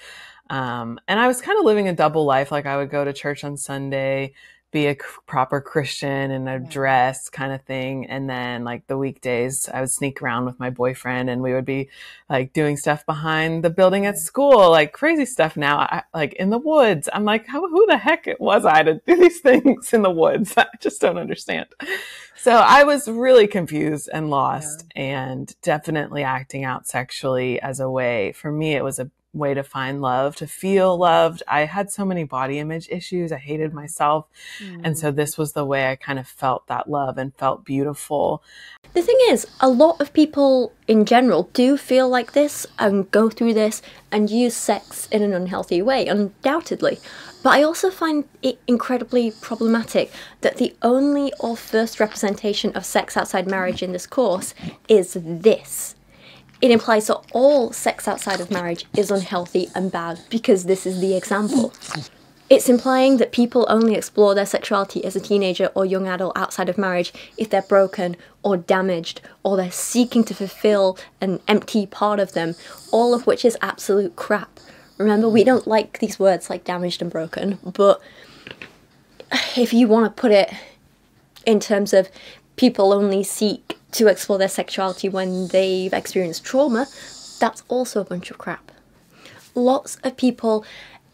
Um, and i was kind of living a double life. Like i would go to church on sunday be a proper Christian and a dress kind of thing. And then like the weekdays, I would sneak around with my boyfriend and we would be like doing stuff behind the building at school, like crazy stuff now, I, like in the woods. I'm like, how, who the heck was I to do these [laughs] things in the woods? I just don't understand. So I was really confused and lost yeah. and definitely acting out sexually as a way. For me, it was a way to find love, to feel loved. I had so many body image issues. I hated myself. Mm. And so this was the way I kind of felt that love and felt beautiful. The thing is, a lot of people in general do feel like this and go through this and use sex in an unhealthy way, undoubtedly. But I also find it incredibly problematic that the only or first representation of sex outside marriage in this course is this it implies that all sex outside of marriage is unhealthy and bad because this is the example. It's implying that people only explore their sexuality as a teenager or young adult outside of marriage if they're broken or damaged or they're seeking to fulfill an empty part of them, all of which is absolute crap. Remember, we don't like these words like damaged and broken, but if you want to put it in terms of people only seek to explore their sexuality when they've experienced trauma, that's also a bunch of crap. Lots of people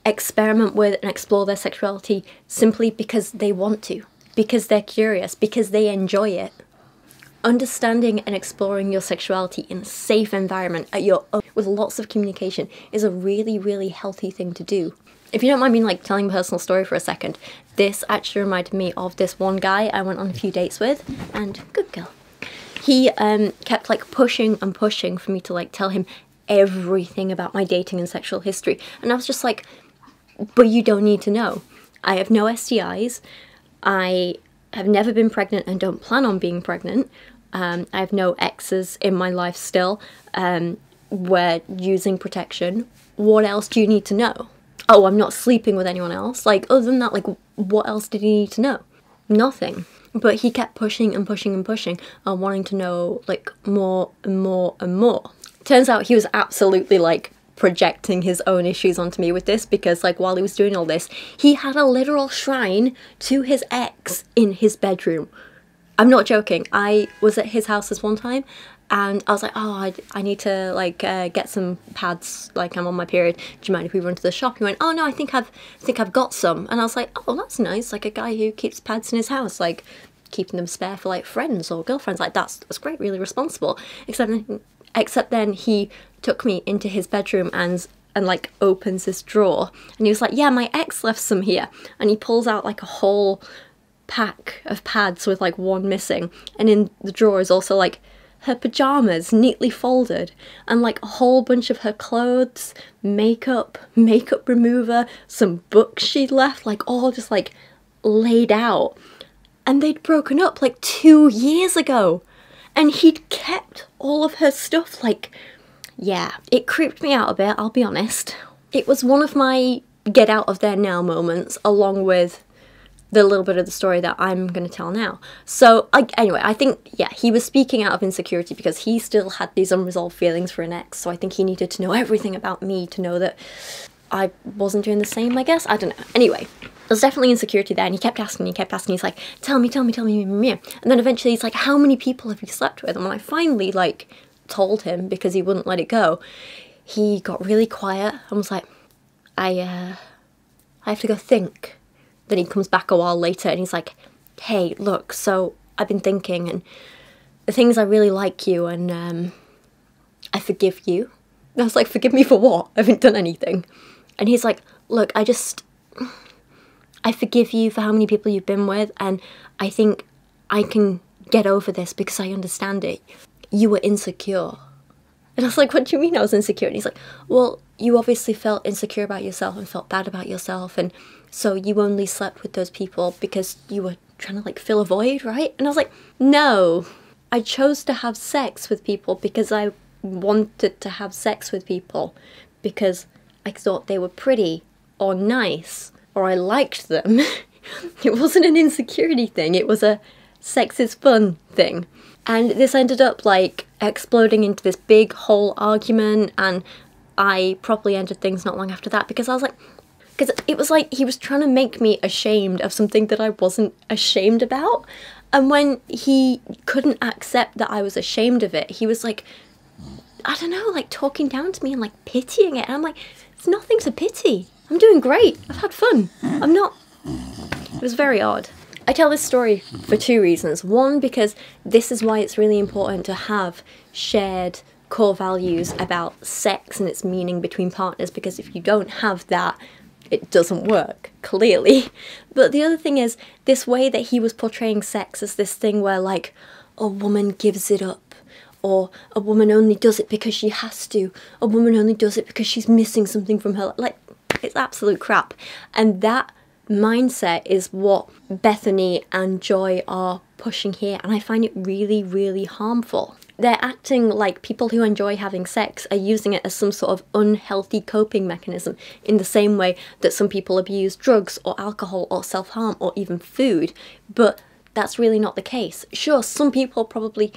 experiment with and explore their sexuality simply because they want to, because they're curious, because they enjoy it. Understanding and exploring your sexuality in a safe environment at your own with lots of communication is a really, really healthy thing to do. If you don't mind me like telling a personal story for a second, this actually reminded me of this one guy I went on a few dates with, and good girl he um, kept like pushing and pushing for me to like tell him everything about my dating and sexual history. And I was just like, but you don't need to know. I have no STIs. I have never been pregnant and don't plan on being pregnant. Um, I have no exes in my life still. Um, we're using protection. What else do you need to know? Oh, I'm not sleeping with anyone else. Like, other than that, like, what else did he need to know? Nothing. But he kept pushing and pushing and pushing and wanting to know, like, more and more and more. Turns out he was absolutely, like, projecting his own issues onto me with this because like while he was doing all this he had a literal shrine to his ex in his bedroom i'm not joking i was at his house this one time and I was like, oh, I, I need to like uh, get some pads. Like I'm on my period. Do you mind if we run to the shop? He went, oh no, I think I've I think I've got some. And I was like, oh, that's nice. Like a guy who keeps pads in his house, like keeping them spare for like friends or girlfriends. Like that's that's great, really responsible. Except except then he took me into his bedroom and and like opens this drawer and he was like yeah my ex left some here and he pulls out like a whole pack of pads with like one missing and in the drawer is also like her pajamas neatly folded and like a whole bunch of her clothes makeup makeup remover some books she'd left like all just like laid out and they'd broken up like two years ago and he'd kept all of her stuff like yeah, it creeped me out a bit, I'll be honest. It was one of my get out of there now moments, along with the little bit of the story that I'm going to tell now. So, I, anyway, I think, yeah, he was speaking out of insecurity because he still had these unresolved feelings for an ex. So I think he needed to know everything about me to know that I wasn't doing the same, I guess. I don't know. Anyway, there's definitely insecurity there. And he kept asking, he kept asking. He's like, tell me, tell me, tell me. And then eventually he's like, how many people have you slept with? And when I finally, like, told him because he wouldn't let it go, he got really quiet and was like, I, uh, I have to go think. Then he comes back a while later and he's like, hey, look, so I've been thinking and the things I really like you and um, I forgive you. And I was like, forgive me for what? I haven't done anything. And he's like, look, I just, I forgive you for how many people you've been with and I think I can get over this because I understand it you were insecure. And I was like, what do you mean I was insecure? And he's like, well, you obviously felt insecure about yourself and felt bad about yourself. And so you only slept with those people because you were trying to like fill a void, right? And I was like, no, I chose to have sex with people because I wanted to have sex with people because I thought they were pretty or nice or I liked them. [laughs] it wasn't an insecurity thing, it was a sex is fun thing. And this ended up like exploding into this big whole argument, and I properly ended things not long after that because I was like, because it was like he was trying to make me ashamed of something that I wasn't ashamed about. And when he couldn't accept that I was ashamed of it, he was like, I don't know, like talking down to me and like pitying it. And I'm like, it's nothing to pity. I'm doing great. I've had fun. I'm not. It was very odd. I tell this story for two reasons. One, because this is why it's really important to have shared core values about sex and its meaning between partners, because if you don't have that, it doesn't work, clearly. [laughs] But the other thing is, this way that he was portraying sex as this thing where, like, a woman gives it up, or a woman only does it because she has to, a woman only does it because she's missing something from her. Like, it's absolute crap. And that mindset is what Bethany and Joy are pushing here, and I find it really, really harmful. They're acting like people who enjoy having sex are using it as some sort of unhealthy coping mechanism, in the same way that some people abuse drugs or alcohol or self harm or even food, but that's really not the case. Sure, some people probably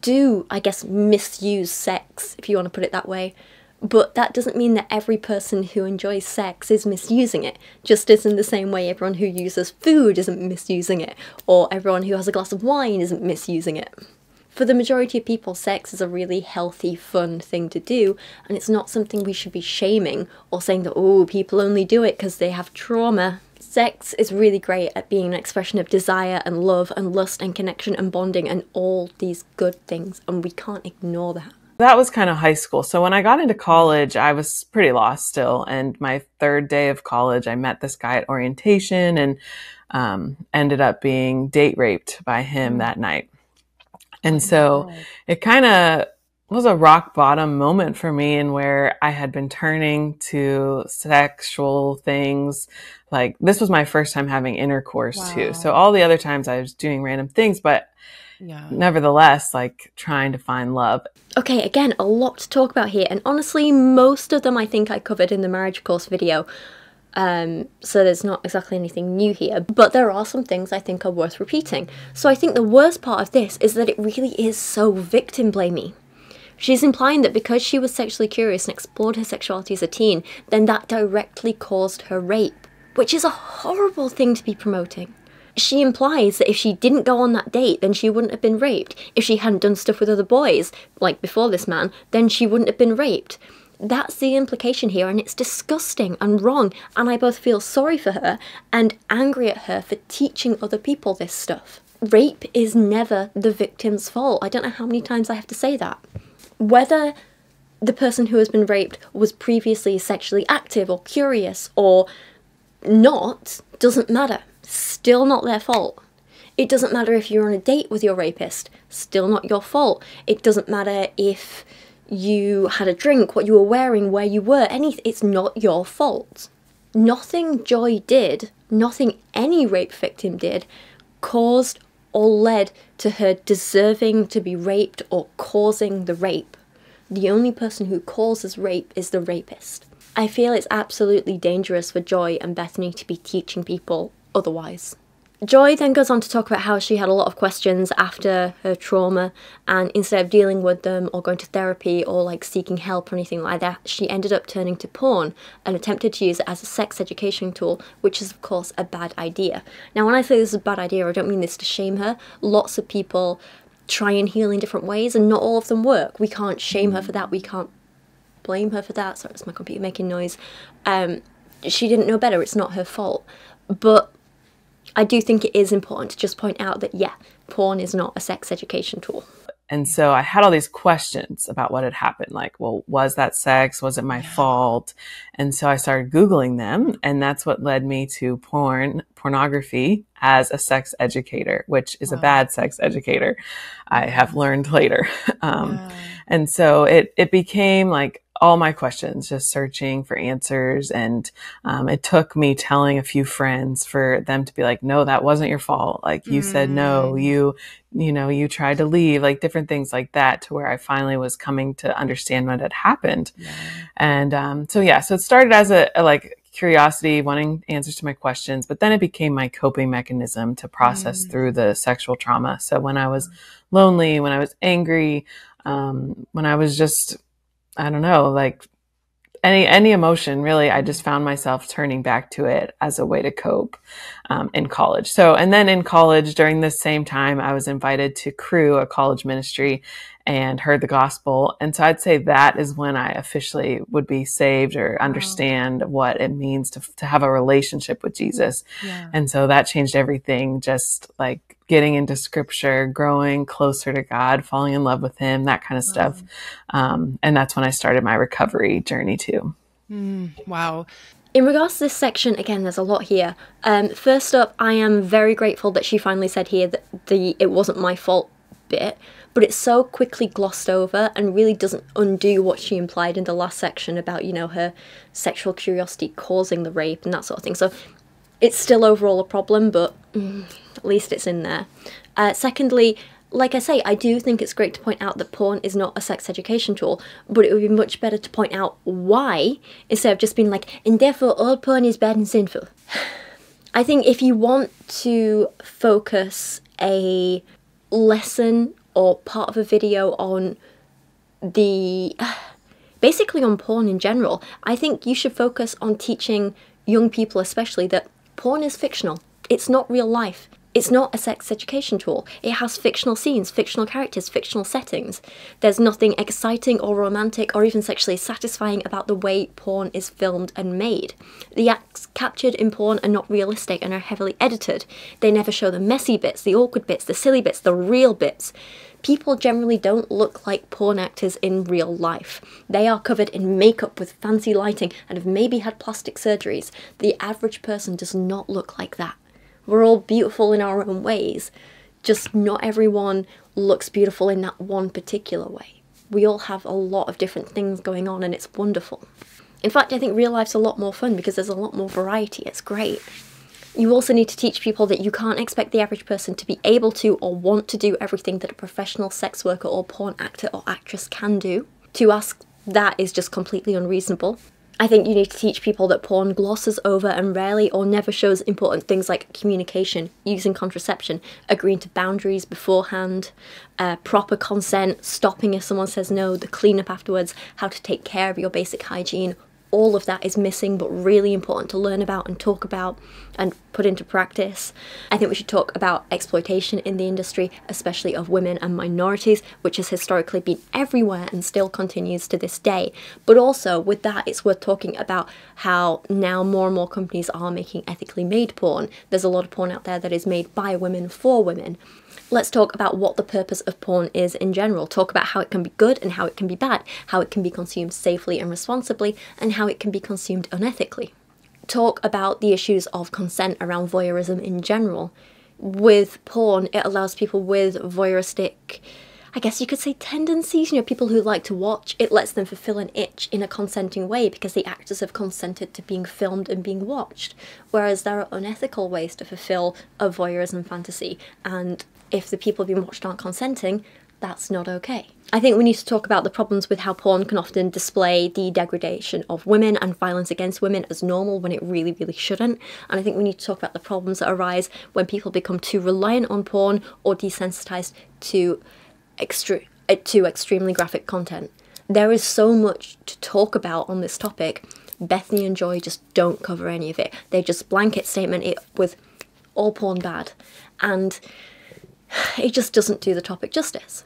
do, I guess, misuse sex, if you want to put it that way, but that doesn't mean that every person who enjoys sex is misusing it, just as in the same way everyone who uses food isn't misusing it, or everyone who has a glass of wine isn't misusing it. For the majority of people, sex is a really healthy, fun thing to do, and it's not something we should be shaming or saying that, oh, people only do it because they have trauma. Sex is really great at being an expression of desire and love and lust and connection and bonding and all these good things, and we can't ignore that. That was kind of high school. So when I got into college, I was pretty lost still. And my third day of college, I met this guy at orientation and um, ended up being date raped by him mm. that night. And oh, so it kind of was a rock bottom moment for me and where I had been turning to sexual things. Like this was my first time having intercourse wow. too. So all the other times I was doing random things, but yeah. nevertheless, like trying to find love. Okay, again, a lot to talk about here. And honestly, most of them I think I covered in the marriage course video. Um, so there's not exactly anything new here, but there are some things I think are worth repeating. So I think the worst part of this is that it really is so victim blamey. She's implying that because she was sexually curious and explored her sexuality as a teen, then that directly caused her rape, which is a horrible thing to be promoting. She implies that if she didn't go on that date, then she wouldn't have been raped. If she hadn't done stuff with other boys, like before this man, then she wouldn't have been raped. That's the implication here, and it's disgusting and wrong. And I both feel sorry for her and angry at her for teaching other people this stuff. Rape is never the victim's fault. I don't know how many times I have to say that whether the person who has been raped was previously sexually active or curious or not doesn't matter. Still not their fault. It doesn't matter if you're on a date with your rapist, still not your fault. It doesn't matter if you had a drink, what you were wearing, where you were, anything. It's not your fault. Nothing Joy did, nothing any rape victim did, caused or led to her deserving to be raped or causing the rape. The only person who causes rape is the rapist. I feel it's absolutely dangerous for Joy and Bethany to be teaching people otherwise. Joy then goes on to talk about how she had a lot of questions after her trauma, and instead of dealing with them or going to therapy or like seeking help or anything like that, she ended up turning to porn and attempted to use it as a sex education tool, which is, of course, a bad idea. Now, when I say this is a bad idea, I don't mean this to shame her. Lots of people try and heal in different ways, and not all of them work. We can't shame her for that, we can't blame her for that. Sorry, it's my computer making noise. Um, she didn't know better, it's not her fault. But I do think it is important to just point out that, yeah, porn is not a sex education tool. And so I had all these questions about what had happened. Like, well, was that sex? Was it my fault? And so I started Googling them. And that's what led me to porn, pornography as a sex educator, which is wow. a bad sex educator. I have learned later. [laughs] Um, yeah. and so it, it became like all my questions, just searching for answers. And um, it took me telling a few friends for them to be like, no, that wasn't your fault. Like you mm. said no, mm. you, you know, you tried to leave, like different things like that to where I finally was coming to understand what had happened. Yeah. And um, so, yeah, so it started as a, a, like curiosity, wanting answers to my questions, but then it became my coping mechanism to process mm. through the sexual trauma. So when I was lonely, when I was angry, um, when I was just I don't know, like any any emotion really i just found myself turning back to it as a way to cope um, in college so and then in college during this same time i was invited to Cru a college ministry and heard the gospel and so i'd say that is when i officially would be saved or understand wow. what it means to, to have a relationship with jesus yeah. and so that changed everything just like getting into scripture, growing closer to God, falling in love with Him, that kind of stuff. Um, and that's when I started my recovery journey too. Mm, wow. In regards to this section, again, there's a lot here. Um, first up, I am very grateful that she finally said here that the it wasn't my fault bit, but it's so quickly glossed over and really doesn't undo what she implied in the last section about, you know, her sexual curiosity causing the rape and that sort of thing. So it's still overall a problem, but mm, at least it's in there. Uh, secondly, like I say, I do think it's great to point out that porn is not a sex education tool, but it would be much better to point out why instead of just being like, and therefore all porn is bad and sinful. I think if you want to focus a lesson or part of a video on the. basically on porn in general, I think you should focus on teaching young people, especially, that porn is fictional. It's not real life. It's not a sex education tool. It has fictional scenes, fictional characters, fictional settings. There's nothing exciting or romantic or even sexually satisfying about the way porn is filmed and made. The acts captured in porn are not realistic and are heavily edited. They never show the messy bits, the awkward bits, the silly bits, the real bits. People generally don't look like porn actors in real life. They are covered in makeup with fancy lighting and have maybe had plastic surgeries. The average person does not look like that. We're all beautiful in our own ways, just not everyone looks beautiful in that one particular way. We all have a lot of different things going on, and it's wonderful. In fact, I think real life's a lot more fun because there's a lot more variety. It's great. You also need to teach people that you can't expect the average person to be able to or want to do everything that a professional sex worker or porn actor or actress can do. To ask that is just completely unreasonable. I think you need to teach people that porn glosses over and rarely or never shows important things like communication, using contraception, agreeing to boundaries beforehand, uh, proper consent, stopping if someone says no, the cleanup afterwards, how to take care of your basic hygiene, all of that is missing but really important to learn about and talk about and put into practice. I think we should talk about exploitation in the industry, especially of women and minorities, which has historically been everywhere and still continues to this day. But also, with that, it's worth talking about how now more and more companies are making ethically made porn. There's a lot of porn out there that is made by women for women let's talk about what the purpose of porn is in general. Talk about how it can be good and how it can be bad, how it can be consumed safely and responsibly, and how it can be consumed unethically. Talk about the issues of consent around voyeurism in general. With porn, it allows people with voyeuristic, I guess you could say tendencies, you know, people who like to watch, it lets them fulfill an itch in a consenting way because the actors have consented to being filmed and being watched. Whereas there are unethical ways to fulfill a voyeurism fantasy, and if the people being watched aren't consenting, that's not okay. I think we need to talk about the problems with how porn can often display the degradation of women and violence against women as normal when it really, really shouldn't. And I think we need to talk about the problems that arise when people become too reliant on porn or desensitized to, extre- uh, to extremely graphic content. There is so much to talk about on this topic. Bethany and Joy just don't cover any of it. They just blanket statement it with all porn bad. And it just doesn't do the topic justice.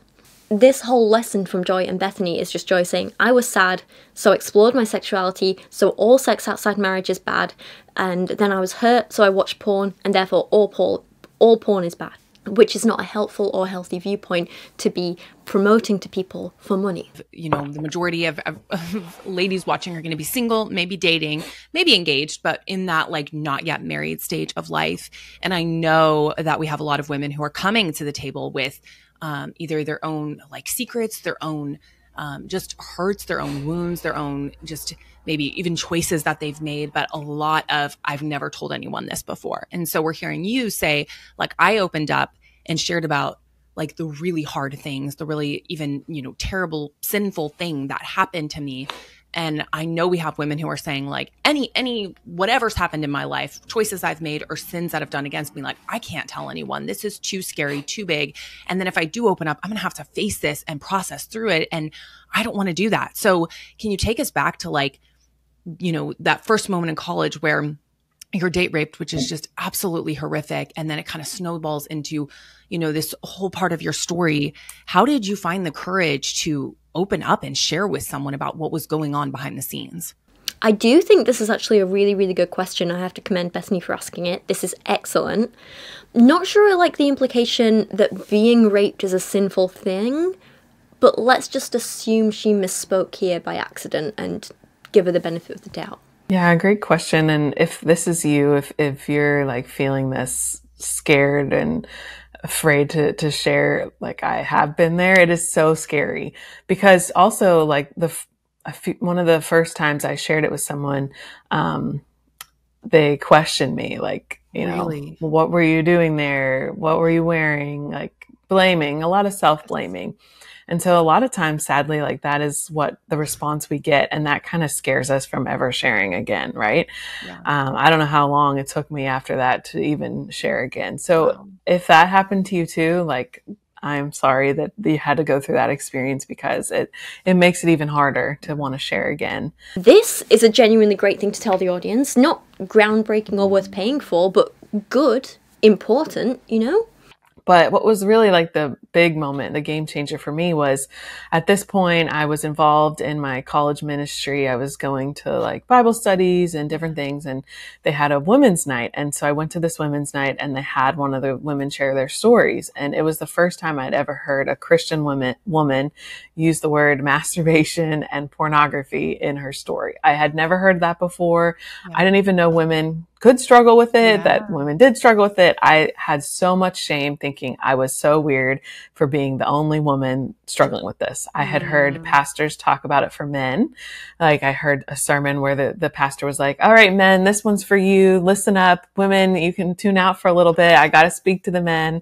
This whole lesson from Joy and Bethany is just Joy saying, I was sad, so I explored my sexuality, so all sex outside marriage is bad, and then I was hurt, so I watched porn, and therefore all porn, all porn is bad which is not a helpful or healthy viewpoint to be promoting to people for money. You know, the majority of, of, of ladies watching are going to be single, maybe dating, maybe engaged, but in that like not yet married stage of life. And I know that we have a lot of women who are coming to the table with um, either their own like secrets, their own um, just hurts, their own wounds, their own just maybe even choices that they've made, but a lot of I've never told anyone this before. And so we're hearing you say, like, I opened up and shared about like the really hard things, the really even, you know, terrible, sinful thing that happened to me. And i know we have women who are saying like any any whatever's happened in my life choices i've made or sins that I've done against me like i can't tell anyone. This is too scary too big. And then if i do open up i'm gonna have to face this and process through it. And i don't want to do that. So can you take us back to like you know that first moment in college where you're date raped which is just absolutely horrific and then it kind of snowballs into you know this whole part of your story how did you find the courage to open up and share with someone about what was going on behind the scenes? I do think this is actually a really, really good question. I have to commend Bethany for asking it. This is excellent. Not sure I like the implication that being raped is a sinful thing, but let's just assume she misspoke here by accident and give her the benefit of the doubt. Yeah, great question. And if this is you, if if you're like feeling this scared and afraid to to share like I have been there. It is so scary because also like the few, one of the first times I shared it with someone, um, they questioned me like, you really? know, what were you doing there? What were you wearing? Like blaming, a lot of self blaming. And so a lot of times, sadly, like that is what the response we get. And that kind of scares us from ever sharing again. Right. Yeah. Um, I don't know how long it took me after that to even share again. So wow. if that happened to you too, like I'm sorry that you had to go through that experience because it it makes it even harder to want to share again. This is a genuinely great thing to tell the audience, not groundbreaking or worth paying for, but good, important, you know? But what was really like the big moment, the game changer for me was at this point, I was involved in my college ministry. I was going to like Bible studies and different things, and they had a women's night. And so I went to this women's night and they had one of the women share their stories. And it was the first time I'd ever heard a Christian woman, woman use the word [laughs] masturbation and pornography in her story. I had never heard that before. Yeah. I didn't even know women could struggle with it, yeah. that women did struggle with it. I had so much shame thinking I was so weird for being the only woman struggling with this. I had mm. heard pastors talk about it for men. Like I heard a sermon where the, the pastor was like, all right, men, this one's for you. Listen up. Women, you can tune out for a little bit. I got to speak to the men.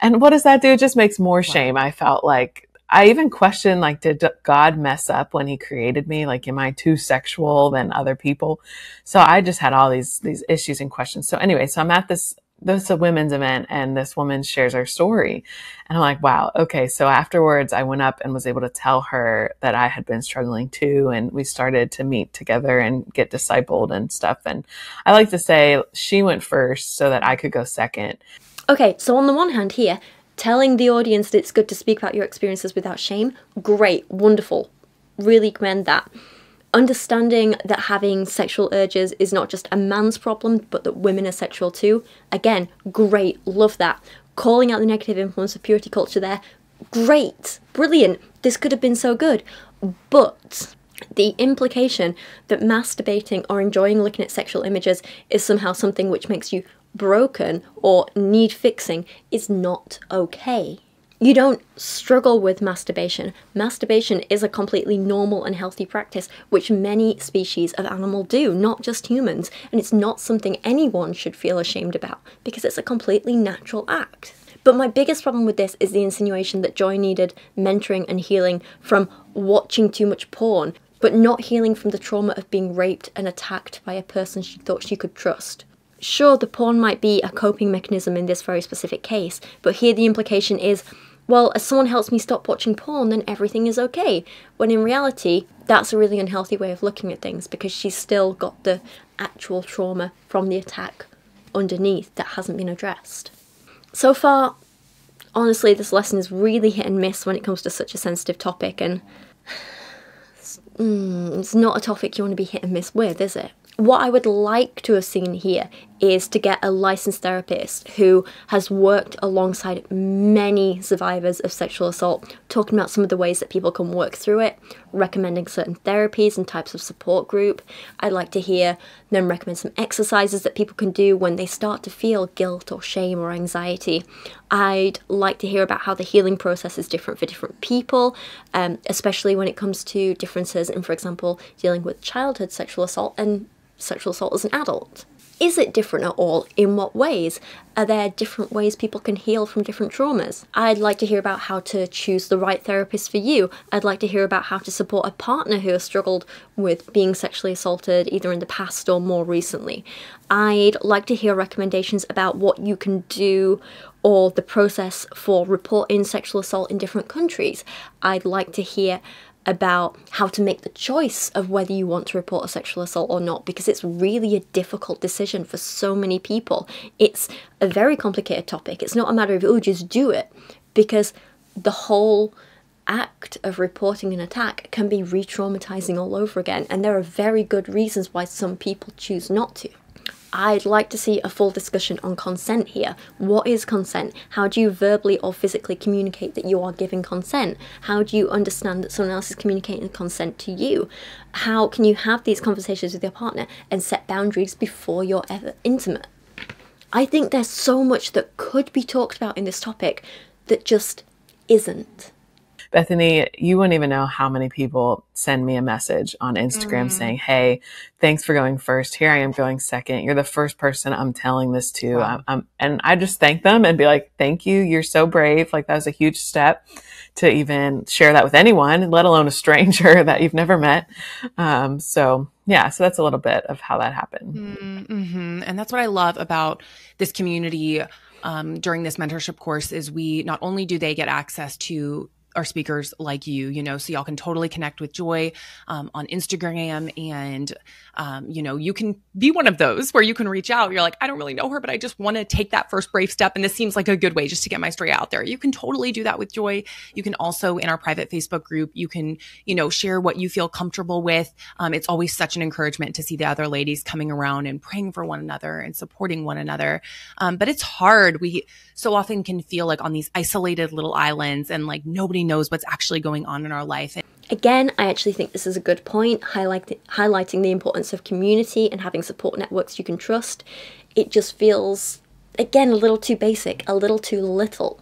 And what does that do? It just makes more shame. I felt like I even question like, did God mess up when he created me? Like, am I too sexual than other people? So I just had all these, these issues and questions. So anyway, so I'm at this, this is a women's event and this woman shares her story. And I'm like, wow, okay. So afterwards I went up and was able to tell her that I had been struggling too. And we started to meet together and get discipled and stuff. And I like to say she went first so that I could go second. Okay, so on the one hand here, telling the audience that it's good to speak about your experiences without shame, great, wonderful. Really commend that. Understanding that having sexual urges is not just a man's problem, but that women are sexual too. Again, great, love that. Calling out the negative influence of purity culture there, great, brilliant. This could have been so good. But the implication that masturbating or enjoying looking at sexual images is somehow something which makes you broken or need fixing is not okay. You don't struggle with masturbation. Masturbation is a completely normal and healthy practice which many species of animal do, not just humans, and it's not something anyone should feel ashamed about because it's a completely natural act. But my biggest problem with this is the insinuation that Joy needed mentoring and healing from watching too much porn, but not healing from the trauma of being raped and attacked by a person she thought she could trust. Sure, the porn might be a coping mechanism in this very specific case, but here the implication is well, as someone helps me stop watching porn, then everything is okay. When in reality, that's a really unhealthy way of looking at things because she's still got the actual trauma from the attack underneath that hasn't been addressed. So far, honestly, this lesson is really hit and miss when it comes to such a sensitive topic, and [sighs] it's, mm, it's not a topic you want to be hit and miss with, is it? What I would like to have seen here is to get a licensed therapist who has worked alongside many survivors of sexual assault, talking about some of the ways that people can work through it, recommending certain therapies and types of support group. I'd like to hear them recommend some exercises that people can do when they start to feel guilt or shame or anxiety. I'd like to hear about how the healing process is different for different people, um, especially when it comes to differences in, for example, dealing with childhood sexual assault and sexual assault as an adult. Is it different at all? In what ways? Are there different ways people can heal from different traumas? I'd like to hear about how to choose the right therapist for you. I'd like to hear about how to support a partner who has struggled with being sexually assaulted either in the past or more recently. I'd like to hear recommendations about what you can do or the process for reporting sexual assault in different countries. I'd like to hear about how to make the choice of whether you want to report a sexual assault or not because it's really a difficult decision for so many people. It's a very complicated topic. It's not a matter of, oh, just do it because the whole act of reporting an attack can be re traumatizing all over again, and there are very good reasons why some people choose not to. I'd like to see a full discussion on consent here. What is consent? How do you verbally or physically communicate that you are giving consent? How do you understand that someone else is communicating consent to you? How can you have these conversations with your partner and set boundaries before you're ever intimate? I think there's so much that could be talked about in this topic that just isn't. Bethany, you wouldn't even know how many people send me a message on Instagram mm. saying, Hey, thanks for going first. Here I am going second. You're the first person I'm telling this to. Wow. I'm, I'm, and I just thank them and be like, thank you. You're so brave. Like that was a huge step to even share that with anyone, let alone a stranger [laughs] that you've never met. Um, so yeah, so that's a little bit of how that happened. Mm-hmm. And that's what I love about this community um, during this mentorship course is we not only do they get access to are speakers like you, you know, so y'all can totally connect with Joy um, on Instagram. And, um, you know, you can be one of those where you can reach out. You're like, I don't really know her, but I just want to take that first brave step. And this seems like a good way just to get my story out there. You can totally do that with Joy. You can also, in our private Facebook group, you can, you know, share what you feel comfortable with. Um, it's always such an encouragement to see the other ladies coming around and praying for one another and supporting one another. Um, but it's hard. We so often can feel like on these isolated little islands and like nobody knows what's actually going on in our life. Again, I actually think this is a good point, highlight, highlighting the importance of community and having support networks you can trust. It just feels, again, a little too basic, a little too little.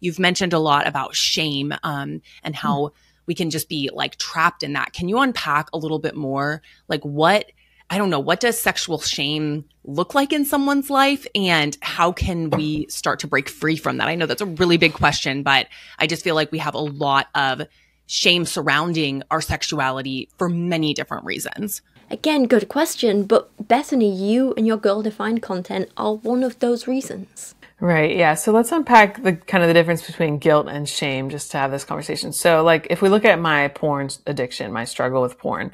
You've mentioned a lot about shame um, and how mm. we can just be like trapped in that. Can you unpack a little bit more? Like, what, I don't know, what does sexual shame look like in someone's life? And how can we start to break free from that? I know that's a really big question, but I just feel like we have a lot of shame surrounding our sexuality for many different reasons. Again, good question, but Bethany, you and your Girl Defined content are one of those reasons. Right. Yeah. So let's unpack the kind of the difference between guilt and shame just to have this conversation. So like if we look at my porn addiction, my struggle with porn,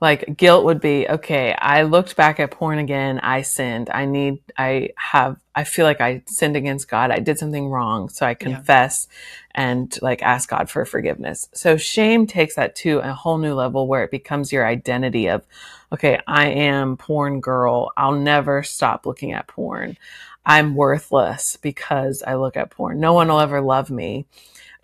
like guilt would be, okay, I looked back at porn again. I sinned. I need, I have, I feel like I sinned against God. I did something wrong. So I confess yeah. and like ask God for forgiveness. So shame takes that to a whole new level where it becomes your identity of, okay, I am porn girl. I'll never stop looking at porn. I'm worthless because I look at porn. No one will ever love me.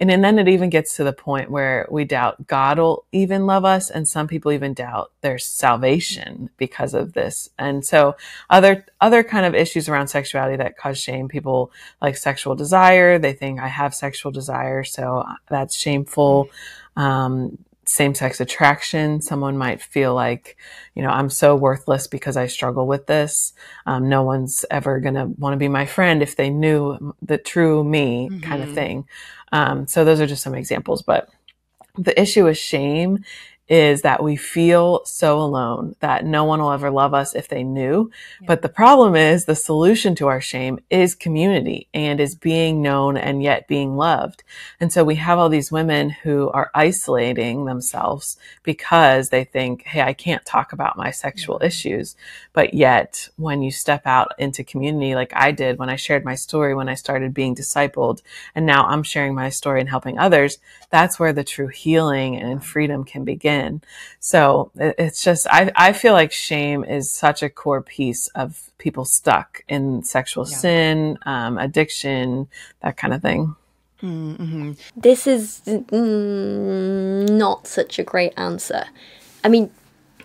And, and then it even gets to the point where we doubt God will even love us. And some people even doubt their salvation because of this. And so other, other kind of issues around sexuality that cause shame, people like sexual desire. They think I have sexual desire. So that's shameful. Um, same sex attraction. Someone might feel like, you know, I'm so worthless because I struggle with this. Um, no one's ever going to want to be my friend if they knew the true me mm-hmm. kind of thing. Um, so those are just some examples, but the issue with shame is that we feel so alone that no one will ever love us if they knew. Yeah. But the problem is the solution to our shame is community and is being known and yet being loved. And so we have all these women who are isolating themselves because they think, Hey, I can't talk about my sexual yeah. issues. But yet when you step out into community, like I did when I shared my story, when I started being discipled, and now I'm sharing my story and helping others, that's where the true healing and freedom can begin in. So it's just, I, I feel like shame is such a core piece of people stuck in sexual yeah. sin, um, addiction, that kind of thing. Mm-hmm. This is mm, not such a great answer. I mean,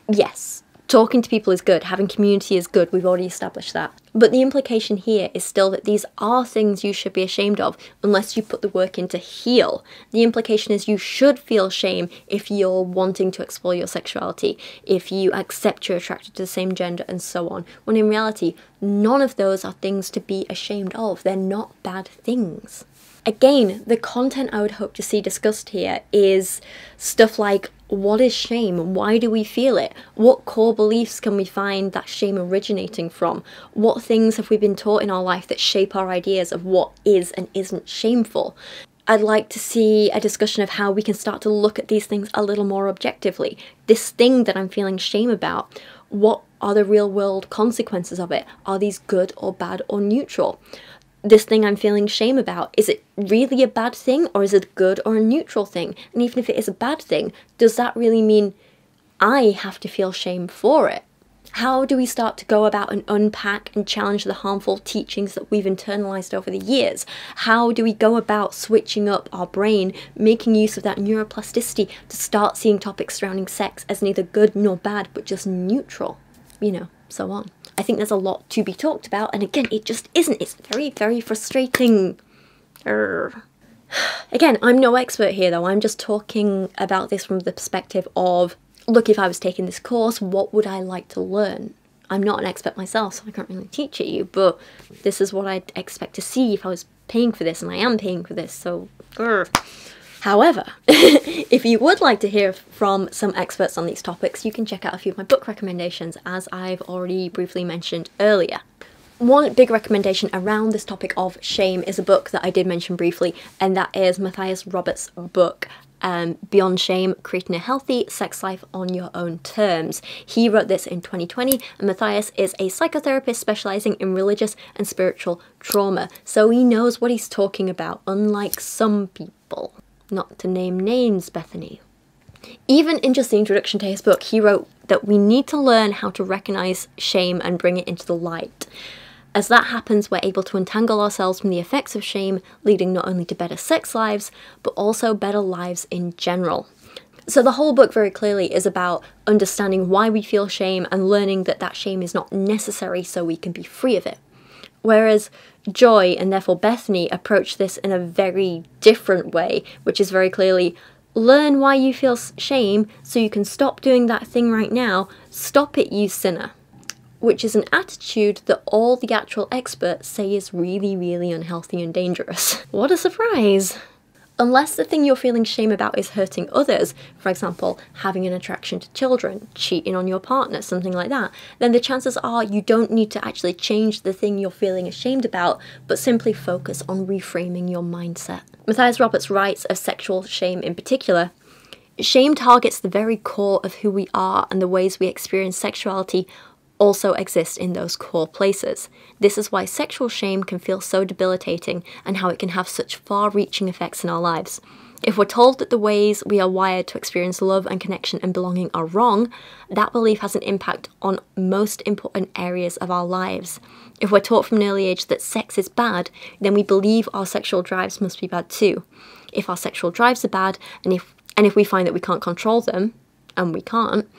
yes, Talking to people is good, having community is good, we've already established that. But the implication here is still that these are things you should be ashamed of unless you put the work in to heal. The implication is you should feel shame if you're wanting to explore your sexuality, if you accept you're attracted to the same gender, and so on. When in reality, none of those are things to be ashamed of, they're not bad things. Again, the content I would hope to see discussed here is stuff like what is shame? Why do we feel it? What core beliefs can we find that shame originating from? What things have we been taught in our life that shape our ideas of what is and isn't shameful? I'd like to see a discussion of how we can start to look at these things a little more objectively. This thing that I'm feeling shame about, what are the real world consequences of it? Are these good or bad or neutral? This thing I'm feeling shame about, is it really a bad thing or is it good or a neutral thing? And even if it is a bad thing, does that really mean I have to feel shame for it? How do we start to go about and unpack and challenge the harmful teachings that we've internalized over the years? How do we go about switching up our brain, making use of that neuroplasticity to start seeing topics surrounding sex as neither good nor bad, but just neutral? You know, so on. I think there's a lot to be talked about, and again, it just isn't. It's very, very frustrating. Urgh. Again, I'm no expert here though, I'm just talking about this from the perspective of look, if I was taking this course, what would I like to learn? I'm not an expert myself, so I can't really teach it you, but this is what I'd expect to see if I was paying for this, and I am paying for this, so. Urgh. However, [laughs] if you would like to hear from some experts on these topics, you can check out a few of my book recommendations, as I've already briefly mentioned earlier. One big recommendation around this topic of shame is a book that I did mention briefly, and that is Matthias Roberts' book, um, Beyond Shame Creating a Healthy Sex Life on Your Own Terms. He wrote this in 2020, and Matthias is a psychotherapist specializing in religious and spiritual trauma, so he knows what he's talking about, unlike some people not to name names, Bethany. Even in just the introduction to his book, he wrote that we need to learn how to recognize shame and bring it into the light. As that happens, we're able to untangle ourselves from the effects of shame, leading not only to better sex lives, but also better lives in general. So the whole book very clearly is about understanding why we feel shame and learning that that shame is not necessary so we can be free of it. Whereas Joy and therefore Bethany approach this in a very different way, which is very clearly learn why you feel shame so you can stop doing that thing right now. Stop it, you sinner. Which is an attitude that all the actual experts say is really, really unhealthy and dangerous. [laughs] what a surprise! Unless the thing you're feeling shame about is hurting others, for example, having an attraction to children, cheating on your partner, something like that, then the chances are you don't need to actually change the thing you're feeling ashamed about, but simply focus on reframing your mindset. Matthias Roberts writes of sexual shame in particular. Shame targets the very core of who we are and the ways we experience sexuality also exist in those core places. This is why sexual shame can feel so debilitating and how it can have such far reaching effects in our lives. If we're told that the ways we are wired to experience love and connection and belonging are wrong, that belief has an impact on most important areas of our lives. If we're taught from an early age that sex is bad, then we believe our sexual drives must be bad too. If our sexual drives are bad, and if and if we find that we can't control them, and we can't,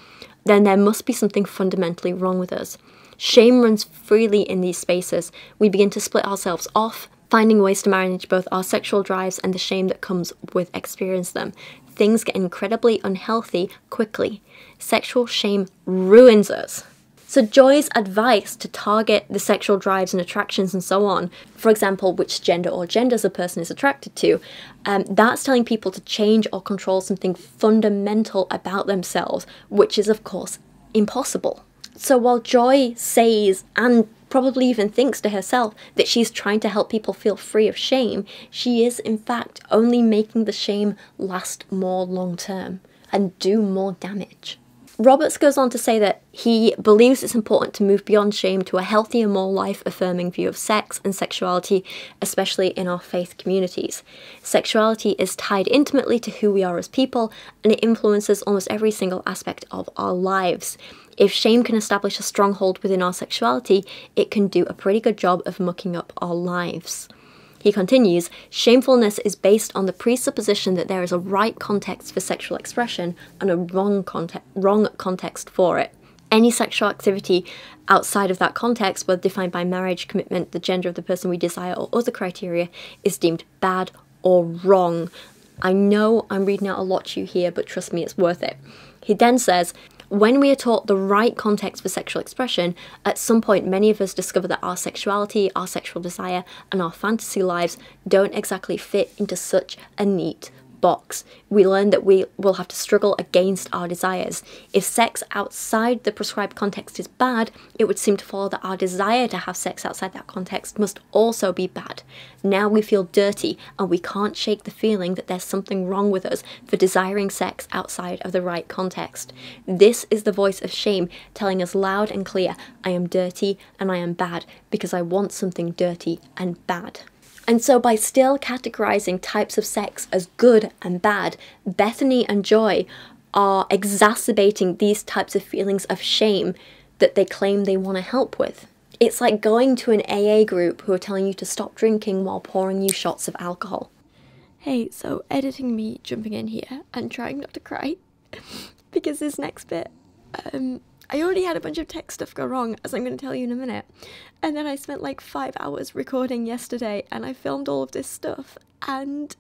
then there must be something fundamentally wrong with us. Shame runs freely in these spaces. We begin to split ourselves off, finding ways to manage both our sexual drives and the shame that comes with experiencing them. Things get incredibly unhealthy quickly. Sexual shame ruins us. So, Joy's advice to target the sexual drives and attractions and so on, for example, which gender or genders a person is attracted to, um, that's telling people to change or control something fundamental about themselves, which is, of course, impossible. So, while Joy says and probably even thinks to herself that she's trying to help people feel free of shame, she is, in fact, only making the shame last more long term and do more damage. Roberts goes on to say that he believes it's important to move beyond shame to a healthier, more life affirming view of sex and sexuality, especially in our faith communities. Sexuality is tied intimately to who we are as people, and it influences almost every single aspect of our lives. If shame can establish a stronghold within our sexuality, it can do a pretty good job of mucking up our lives. He continues, shamefulness is based on the presupposition that there is a right context for sexual expression and a wrong, conte- wrong context for it. Any sexual activity outside of that context, whether defined by marriage, commitment, the gender of the person we desire, or other criteria, is deemed bad or wrong. I know I'm reading out a lot to you here, but trust me, it's worth it. He then says, when we are taught the right context for sexual expression, at some point many of us discover that our sexuality, our sexual desire, and our fantasy lives don't exactly fit into such a neat box. We learn that we will have to struggle against our desires. If sex outside the prescribed context is bad, it would seem to follow that our desire to have sex outside that context must also be bad. Now we feel dirty and we can't shake the feeling that there's something wrong with us for desiring sex outside of the right context. This is the voice of shame telling us loud and clear I am dirty and I am bad because I want something dirty and bad. And so, by still categorizing types of sex as good and bad, Bethany and Joy are exacerbating these types of feelings of shame that they claim they want to help with. It's like going to an AA group who are telling you to stop drinking while pouring you shots of alcohol. Hey, so editing me jumping in here and trying not to cry [laughs] because this next bit, um, I already had a bunch of tech stuff go wrong, as I'm going to tell you in a minute. And then I spent like five hours recording yesterday and I filmed all of this stuff. And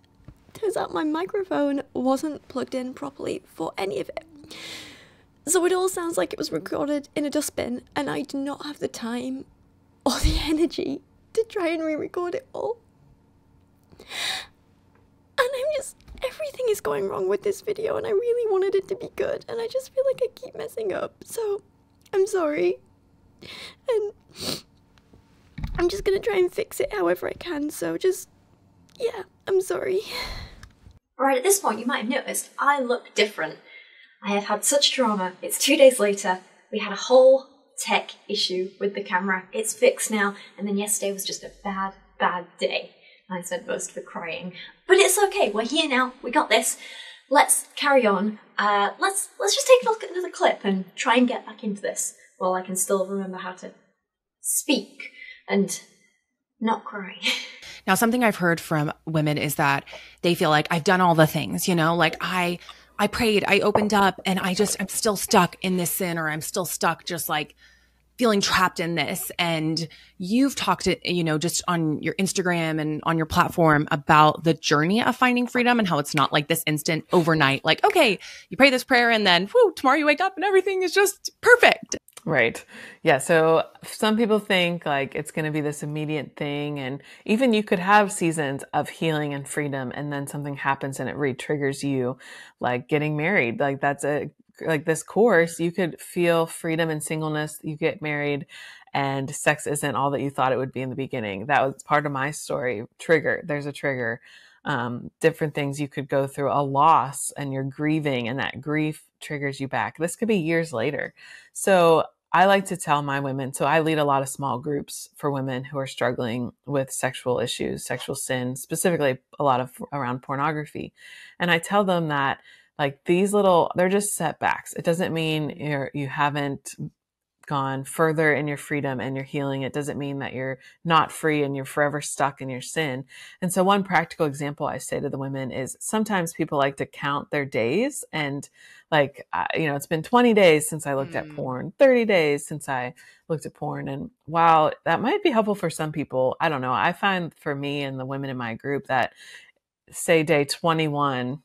turns out my microphone wasn't plugged in properly for any of it. So it all sounds like it was recorded in a dustbin, and I do not have the time or the energy to try and re record it all. And I'm just everything is going wrong with this video and I really wanted it to be good and I just feel like I keep messing up. So I'm sorry. And I'm just gonna try and fix it however I can. So just, yeah, I'm sorry. Right, at this point, you might have noticed I look different. I have had such drama. It's two days later. We had a whole tech issue with the camera. It's fixed now. And then yesterday was just a bad, bad day. I said, most it crying. But it's okay, we're here now, we got this. Let's carry on. Uh, let's let's just take a look at another clip and try and get back into this while I can still remember how to speak and not cry. [laughs] Now, something I've heard from women is that they feel like I've done all the things, you know, like I I prayed, I opened up, and I just, I'm still stuck in this sin, or I'm still stuck just like feeling trapped in this. And you've talked it, you know, just on your Instagram and on your platform about the journey of finding freedom and how it's not like this instant overnight, like, okay, you pray this prayer and then whoo, tomorrow you wake up and everything is just perfect. Right. Yeah. So some people think like it's going to be this immediate thing. And even you could have seasons of healing and freedom, and then something happens and it re triggers you, like getting married. Like that's a, like this course, you could feel freedom and singleness. You get married and sex isn't all that you thought it would be in the beginning. That was part of my story. Trigger. There's a trigger. Um, different things you could go through a loss and you're grieving and that grief triggers you back. This could be years later. So I like to tell my women, so I lead a lot of small groups for women who are struggling with sexual issues, sexual sin, specifically a lot of around pornography. And I tell them that like these little, they're just setbacks. It doesn't mean you're, you haven't gone further in your freedom and your healing. It doesn't mean that you're not free and you're forever stuck in your sin. And so one practical example I say to the women is sometimes people like to count their days and like, uh, you know, it's been 20 days since I looked mm. at porn, 30 days since I looked at porn. And while that might be helpful for some people, I don't know. I find for me and the women in my group that say day 21,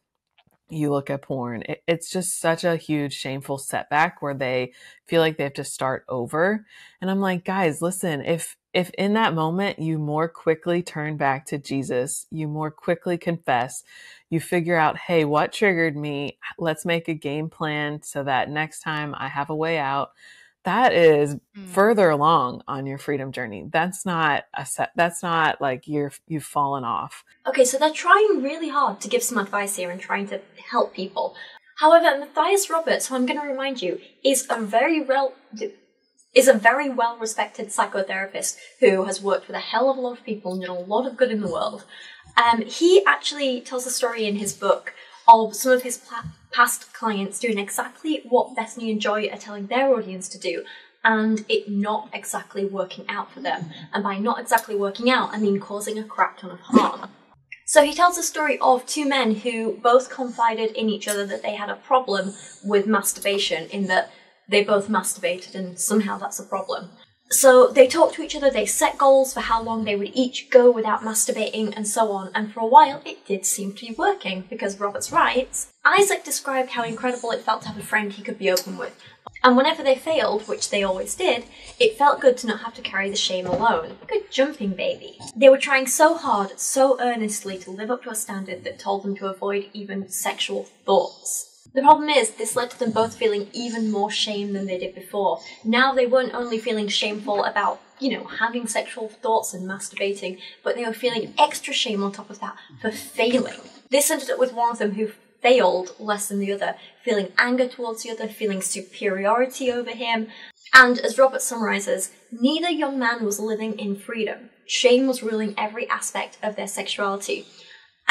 you look at porn, it, it's just such a huge shameful setback where they feel like they have to start over. And I'm like, guys, listen, if if in that moment you more quickly turn back to Jesus, you more quickly confess, you figure out, hey, what triggered me? Let's make a game plan so that next time I have a way out that is mm. further along on your freedom journey. That's not a set. That's not like you're you've fallen off. Okay, so they're trying really hard to give some advice here and trying to help people. However, Matthias Roberts, who I'm going to remind you, is a very well is a very well respected psychotherapist who has worked with a hell of a lot of people and done a lot of good in the world. Um, he actually tells a story in his book of some of his past clients doing exactly what Bethany and Joy are telling their audience to do, and it not exactly working out for them. And by not exactly working out, I mean causing a crap ton of harm. So he tells a story of two men who both confided in each other that they had a problem with masturbation, in that they both masturbated and somehow that's a problem. So they talked to each other, they set goals for how long they would each go without masturbating and so on, and for a while it did seem to be working, because Roberts writes Isaac described how incredible it felt to have a friend he could be open with. And whenever they failed, which they always did, it felt good to not have to carry the shame alone. Good jumping, baby. They were trying so hard, so earnestly to live up to a standard that told them to avoid even sexual thoughts. The problem is, this led to them both feeling even more shame than they did before. Now they weren't only feeling shameful about, you know, having sexual thoughts and masturbating, but they were feeling extra shame on top of that for failing. This ended up with one of them who failed less than the other, feeling anger towards the other, feeling superiority over him. And as Robert summarizes, neither young man was living in freedom. Shame was ruling every aspect of their sexuality.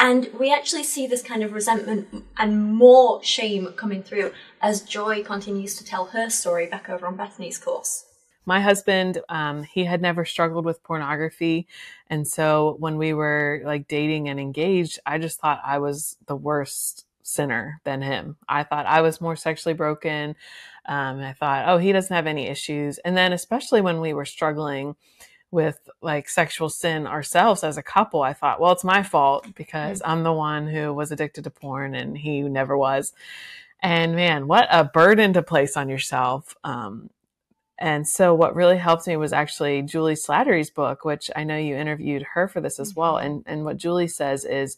And we actually see this kind of resentment and more shame coming through as Joy continues to tell her story back over on Bethany's course. My husband, um, he had never struggled with pornography. And so when we were like dating and engaged, I just thought I was the worst sinner than him. I thought I was more sexually broken. Um, I thought, oh, he doesn't have any issues. And then, especially when we were struggling, with like sexual sin ourselves as a couple, I thought, well, it's my fault because mm. I'm the one who was addicted to porn and he never was. And man, what a burden to place on yourself. Um, and so what really helped me was actually Juli Slattery's book, which I know you interviewed her for this as well. Mm-hmm. And, and what Juli says is,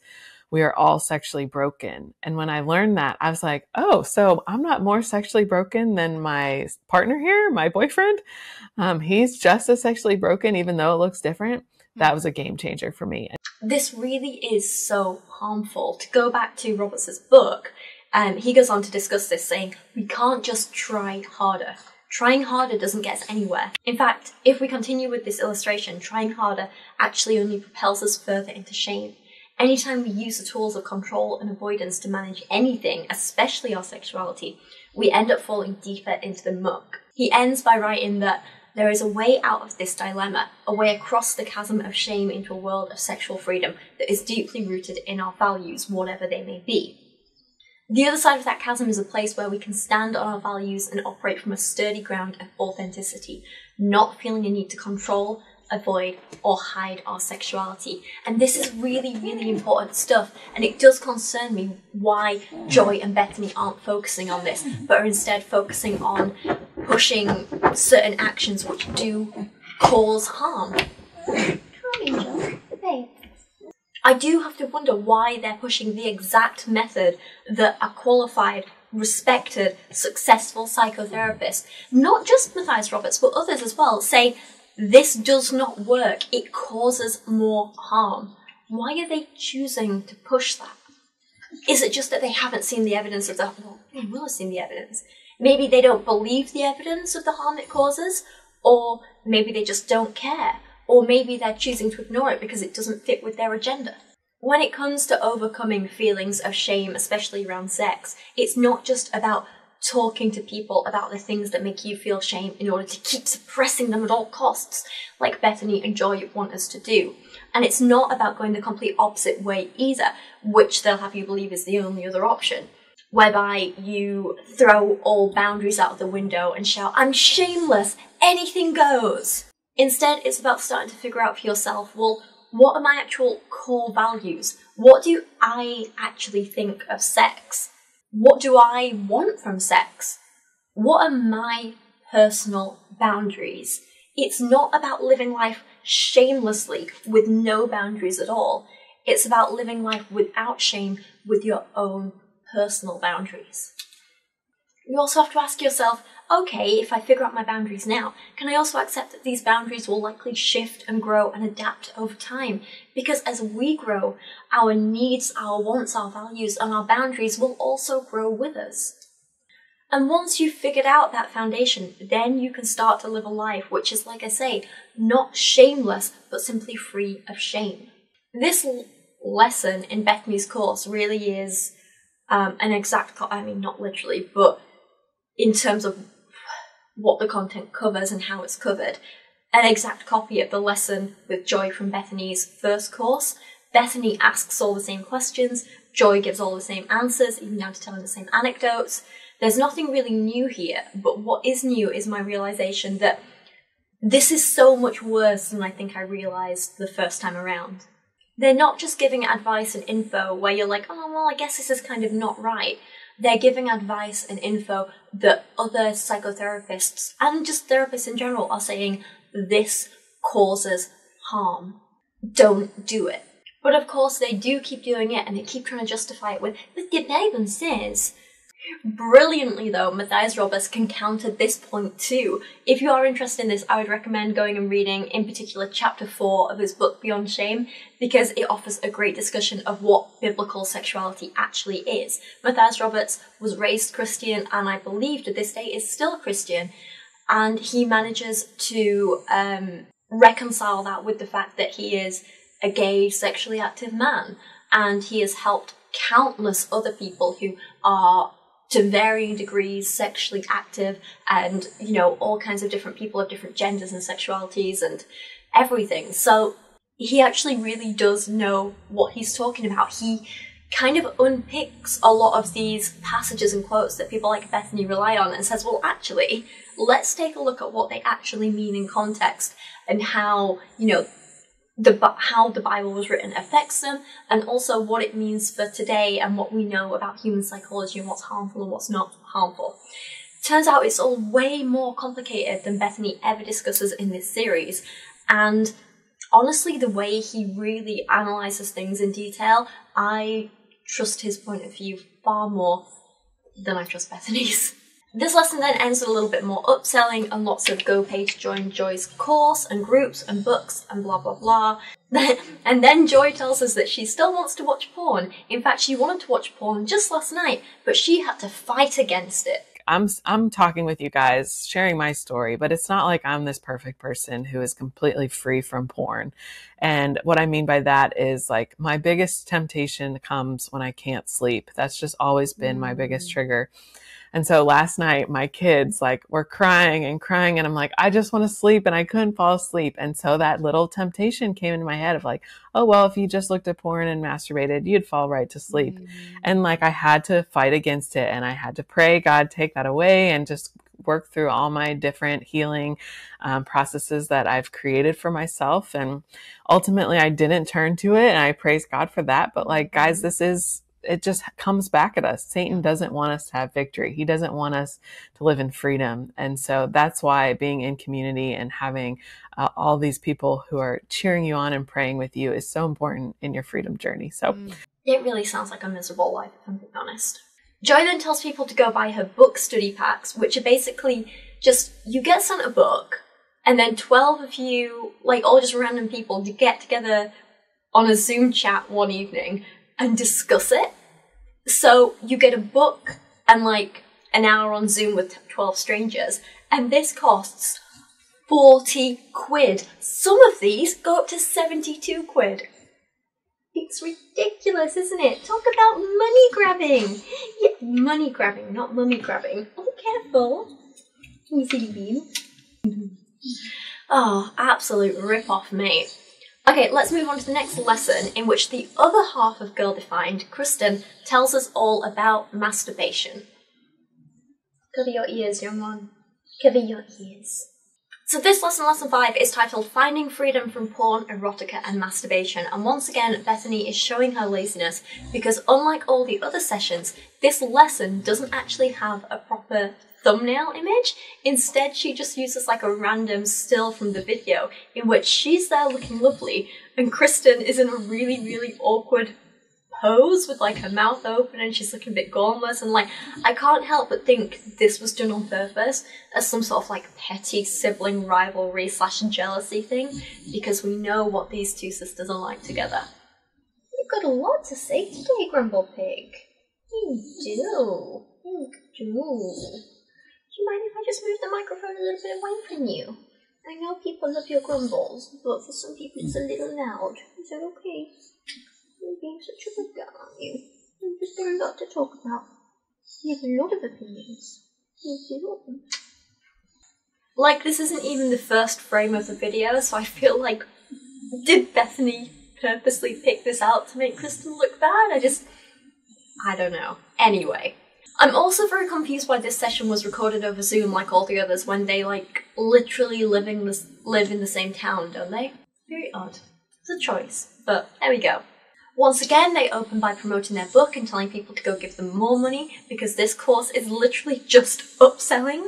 we are all sexually broken. And when I learned that, I was like, oh, so I'm not more sexually broken than my partner here, my boyfriend. Um, he's just as sexually broken, even though it looks different. That was a game changer for me. This really is so harmful. To go back to Roberts' book, um, he goes on to discuss this, saying, we can't just try harder. Trying harder doesn't get us anywhere. In fact, if we continue with this illustration, trying harder actually only propels us further into shame. Anytime we use the tools of control and avoidance to manage anything, especially our sexuality, we end up falling deeper into the muck. He ends by writing that there is a way out of this dilemma, a way across the chasm of shame into a world of sexual freedom that is deeply rooted in our values, whatever they may be. The other side of that chasm is a place where we can stand on our values and operate from a sturdy ground of authenticity, not feeling a need to control, avoid, or hide our sexuality. And this is really, really important stuff. And it does concern me why Joy and Bethany aren't focusing on this, but are instead focusing on pushing certain actions which do cause harm. I do have to wonder why they're pushing the exact method that a qualified, respected, successful psychotherapist, not just Matthias Roberts, but others as well, say this does not work. It causes more harm. Why are they choosing to push that? Is it just that they haven't seen the evidence of the well, they will have seen the evidence. Maybe they don't believe the evidence of the harm it causes, or maybe they just don't care or maybe they're choosing to ignore it because it doesn't fit with their agenda. When it comes to overcoming feelings of shame, especially around sex, it's not just about talking to people about the things that make you feel shame in order to keep suppressing them at all costs, like Bethany and Joy want us to do. And it's not about going the complete opposite way either, which they'll have you believe is the only other option, whereby you throw all boundaries out of the window and shout, I'm shameless, anything goes. Instead, it's about starting to figure out for yourself, well, what are my actual core values? What do I actually think of sex? What do I want from sex? What are my personal boundaries? It's not about living life shamelessly with no boundaries at all. It's about living life without shame with your own personal boundaries. You also have to ask yourself okay, if I figure out my boundaries now, can I also accept that these boundaries will likely shift and grow and adapt over time? Because as we grow, our needs, our wants, our values, and our boundaries will also grow with us. And once you've figured out that foundation, then you can start to live a life which is, like I say, not shameless, but simply free of shame. This l- lesson in Bethany's course really is um, an exact, co- I mean, not literally, but in terms of what the content covers and how it's covered. An exact copy of the lesson with Joy from Bethany's first course. Bethany asks all the same questions, Joy gives all the same answers, even down to telling the same anecdotes. There's nothing really new here, but what is new is my realization that this is so much worse than I think I realized the first time around. They're not just giving advice and info where you're like, oh, well, I guess this is kind of not right they're giving advice and info that other psychotherapists and just therapists in general are saying this causes harm. Don't do it. But of course, they do keep doing it and they keep trying to justify it with, but the Bible says. Brilliantly, though, Matthias Roberts can counter this point too. If you are interested in this, I would recommend going and reading, in particular, chapter 4 of his book Beyond Shame, because it offers a great discussion of what biblical sexuality actually is. Matthias Roberts was raised Christian and I believe to this day is still Christian, and he manages to um, reconcile that with the fact that he is a gay, sexually active man, and he has helped countless other people who are to varying degrees sexually active and you know all kinds of different people of different genders and sexualities and everything. So he actually really does know what he's talking about. He kind of unpicks a lot of these passages and quotes that people like Bethany rely on and says well actually let's take a look at what they actually mean in context and how you know the how the Bible was written affects them, and also what it means for today and what we know about human psychology and what's harmful and what's not harmful. Turns out it's all way more complicated than Bethany ever discusses in this series, and honestly, the way he really analyzes things in detail, I trust his point of view far more than I trust Bethany's. [laughs] This lesson then ends with a little bit more upselling and lots of go pay to join Joy's course and groups and books and blah blah blah. [laughs] and then Joy tells us that she still wants to watch porn. In fact, she wanted to watch porn just last night, but she had to fight against it. I'm I'm talking with you guys, sharing my story, but it's not like I'm this perfect person who is completely free from porn. And what I mean by that is like my biggest temptation comes when I can't sleep. That's just always been my biggest mm. trigger. And so last night, my kids like were crying and crying, and I'm like, I just want to sleep, and I couldn't fall asleep. And so that little temptation came into my head of like, oh well, if you just looked at porn and masturbated, you'd fall right to sleep. Mm-hmm. And like I had to fight against it, and I had to pray, God, take that away, and just work through all my different healing um, processes that I've created for myself. And ultimately, I didn't turn to it, and I praise God for that. But like, guys, mm-hmm. this is it just comes back at us. Satan doesn't want us to have victory. He doesn't want us to live in freedom. And so that's why being in community and having uh, all these people who are cheering you on and praying with you is so important in your freedom journey. So mm. it really sounds like a miserable life, if I'm being honest. Joy then tells people to go buy her book study packs, which are basically just you get sent a book, and then 12 of you, like all just random people, get together on a Zoom chat one evening and discuss it. So you get a book and like an hour on Zoom with 12 strangers, and this costs 40 quid. Some of these go up to 72 quid. It's ridiculous, isn't it? Talk about money grabbing. Yeah, money grabbing, not mummy grabbing. Oh, careful. You Silly bean. Mm-hmm. oh, absolute rip off, mate. Okay, let's move on to the next lesson in which the other half of Girl Defined, Kristen, tells us all about masturbation. Cover your ears, young one. Cover your ears. So this lesson, lesson five, is titled Finding Freedom from Porn, Erotica and Masturbation. And once again, Bethany is showing her laziness because unlike all the other sessions, this lesson doesn't actually have a proper thumbnail image. Instead, she just uses like a random still from the video in which she's there looking lovely and Kristen is in a really, really awkward pose with like her mouth open and she's looking a bit gormless and like I can't help but think this was done on purpose as some sort of like petty sibling rivalry slash jealousy thing because we know what these two sisters are like together. You've got a lot to say today, Grumble Pig. You do. You do you mind if I just move the microphone a little bit away from you? I know people love your grumbles, but for some people it's a mm. little loud. Is that okay? You're being such a good girl, aren't you? You've just got a lot to talk about. You have a lot of opinions. You do. Like, this isn't even the first frame of the video, so I feel like, did Bethany purposely pick this out to make Kristen look bad? I just, I don't know. Anyway, I'm also very confused why this session was recorded over Zoom like all the others when they like literally living this live in the same town, don't they? Very odd. It's a choice, but there we go. Once again, they open by promoting their book and telling people to go give them more money because this course is literally just upselling.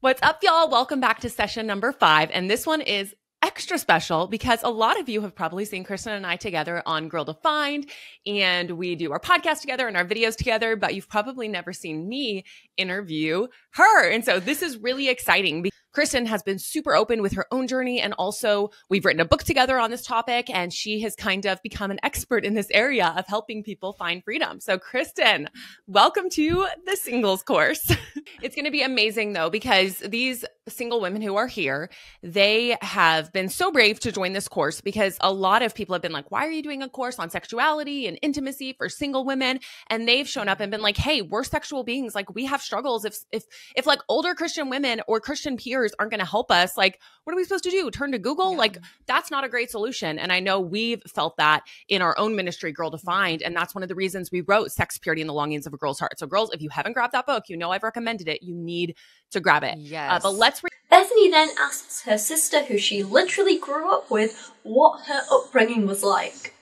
What's up, y'all? Welcome back to session number five. And this one is extra special because a lot of you have probably seen Kristen and I together on Girl Defined, and we do our podcast together and our videos together, but you've probably never seen me interview her. And so this is really exciting. Kristen has been super open with her own journey. And also, we've written a book together on this topic, and she has kind of become an expert in this area of helping people find freedom. So, Kristen, welcome to the singles course. [laughs] it's going to be amazing, though, because these single women who are here, they have been so brave to join this course because a lot of people have been like, why are you doing a course on sexuality and intimacy for single women? And they've shown up and been like, hey, we're sexual beings. Like, we have struggles. If, if, if like older Christian women or Christian peers, aren't going to help us, like, what are we supposed to do? Turn to Google? Yeah. Like, that's not a great solution. And I know we've felt that in our own ministry, Girl Defined. And that's one of the reasons we wrote Sex, Purity, and the Longings of a Girl's Heart. So, girls, if you haven't grabbed that book, you know I've recommended it. You need to grab it. Yes. Uh, but let's. Re- Bethany then asks her sister, who she literally grew up with, what her upbringing was like.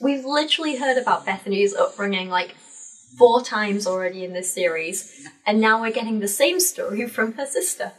We've literally heard about Bethany's upbringing like four times already in this series, and now we're getting the same story [laughs] from her sister.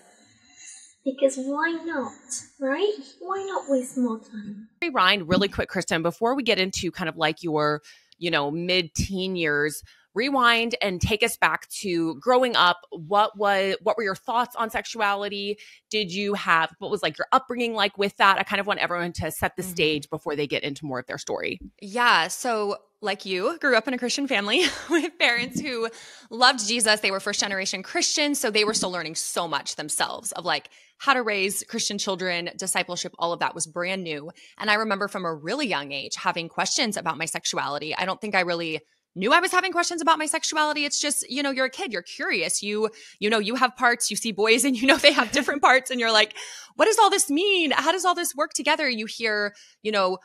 Because why not, right? Why not waste more time? Rewind really quick, Kristen, before we get into kind of like your, you know, mid teen years, rewind and take us back to growing up. What was what were your thoughts on sexuality? Did you have what was like your upbringing like with that? I kind of want everyone to set the mm-hmm. stage before they get into more of their story. Yeah, so like you, grew up in a Christian family [laughs] with parents who loved Jesus. They were first generation Christians, so they were still learning so much themselves of like how to raise Christian children, discipleship, all of that was brand new. And I remember from a really young age having questions about my sexuality. I don't think I really knew I was having questions about my sexuality. It's just, you know, you're a kid, you're curious. You, you know, you have parts, you see boys [laughs] and you know they have different parts and you're like, what does all this mean? How does all this work together? You hear, you know,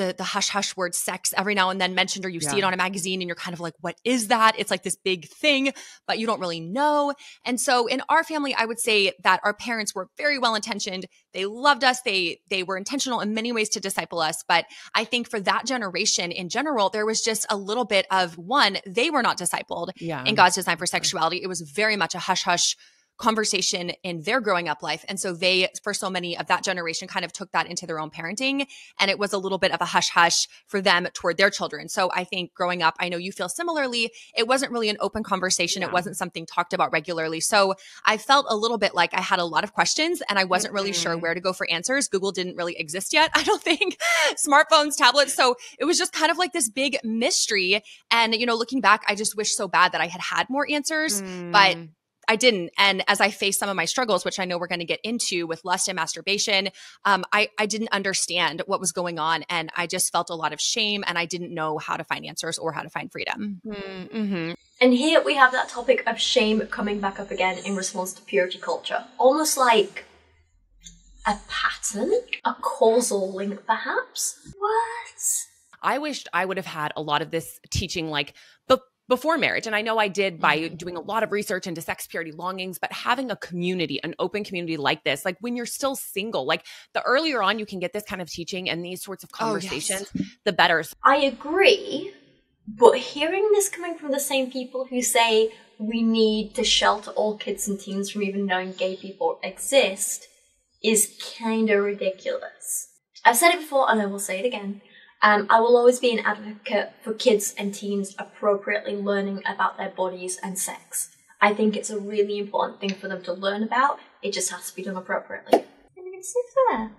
the the hush hush word sex every now and then mentioned or you yeah. see it on a magazine and you're kind of like what is that? It's like this big thing but you don't really know. And so in our family i would say that our parents were very well intentioned. They loved us. They they were intentional in many ways to disciple us. But i think for that generation in general there was just a little bit of one they were not discipled yeah. in god's design for sexuality. It was very much a hush hush conversation in their growing up life. And so they, for so many of that generation, kind of took that into their own parenting. And it was a little bit of a hush hush for them toward their children. So I think growing up, I know you feel similarly. It wasn't really an open conversation. Yeah. It wasn't something talked about regularly. So I felt a little bit like I had a lot of questions and I wasn't mm-hmm. really sure mm-hmm. where to go for answers. Google didn't really exist yet. [laughs] I don't think smartphones, tablets. So it was just kind of like this big mystery. And, you know, looking back, I just wish so bad that I had had more answers, mm. but I didn't. And as I faced some of my struggles, which I know we're going to get into with lust and masturbation, um, I, I didn't understand what was going on. And I just felt a lot of shame and I didn't know how to find answers or how to find freedom. Mm-hmm. And here we have that topic of shame coming back up again in response to purity culture. Almost like a pattern, a causal link, perhaps. What? I wished I would have had a lot of this teaching like before marriage. And I know I did by mm-hmm. doing a lot of research into sex purity longings, but having a community, an open community like this, like when you're still single, like the earlier on you can get this kind of teaching and these sorts of conversations, oh, yes. the better. I agree. But hearing this coming from the same people who say we need to shelter all kids and teens from even knowing gay people exist is kind of ridiculous. I've said it before and I will say it again. Um, I will always be an advocate for kids and teens appropriately learning about their bodies and sex. I think it's a really important thing for them to learn about. It just has to be done appropriately. And you can sniff there.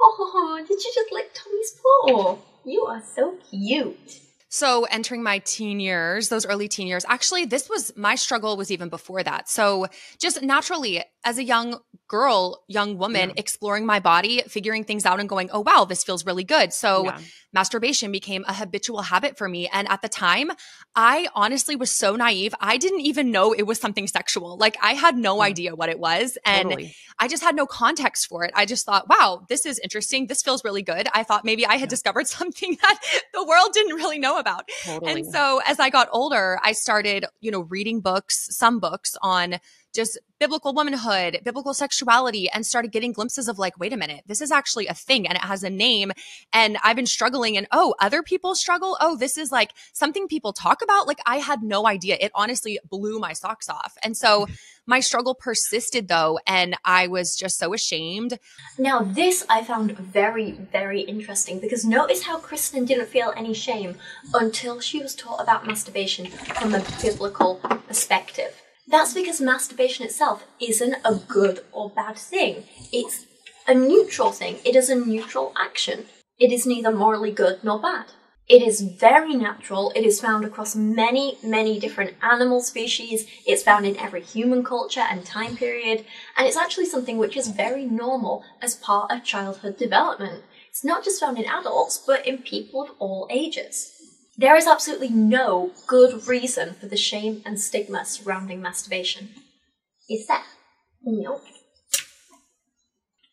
Oh, did you just lick Tommy's paw? You are so cute. So, entering my teen years, those early teen years, actually, this was my struggle was even before that. So, just naturally, as a young girl, young woman, yeah. exploring my body, figuring things out, and going, oh, wow, this feels really good. So, yeah masturbation became a habitual habit for me. And at the time, I honestly was so naive. I didn't even know it was something sexual. Like I had no mm. idea what it was. And totally. I just had no context for it. I just thought, wow, this is interesting. This feels really good. I thought maybe I had yeah. discovered [laughs] something that the world didn't really know about. Totally. And so as I got older, I started, you know, reading books, some books on just biblical womanhood, biblical sexuality, and started getting glimpses of like, wait a minute, this is actually a thing and it has a name. And I've been struggling and oh, other people struggle. Oh, this is like something people talk about. Like I had no idea. It honestly blew my socks off. And so mm-hmm. my struggle persisted though, and I was just so ashamed. Now, this I found very, very interesting because notice how Kristen didn't feel any shame until she was taught about masturbation from a biblical perspective. That's because masturbation itself isn't a good or bad thing. It's a neutral thing. It is a neutral action. It is neither morally good nor bad. It is very natural. It is found across many, many different animal species. It's found in every human culture and time period. And it's actually something which is very normal as part of childhood development. It's not just found in adults, but in people of all ages. There is absolutely no good reason for the shame and stigma surrounding masturbation. Is there? No.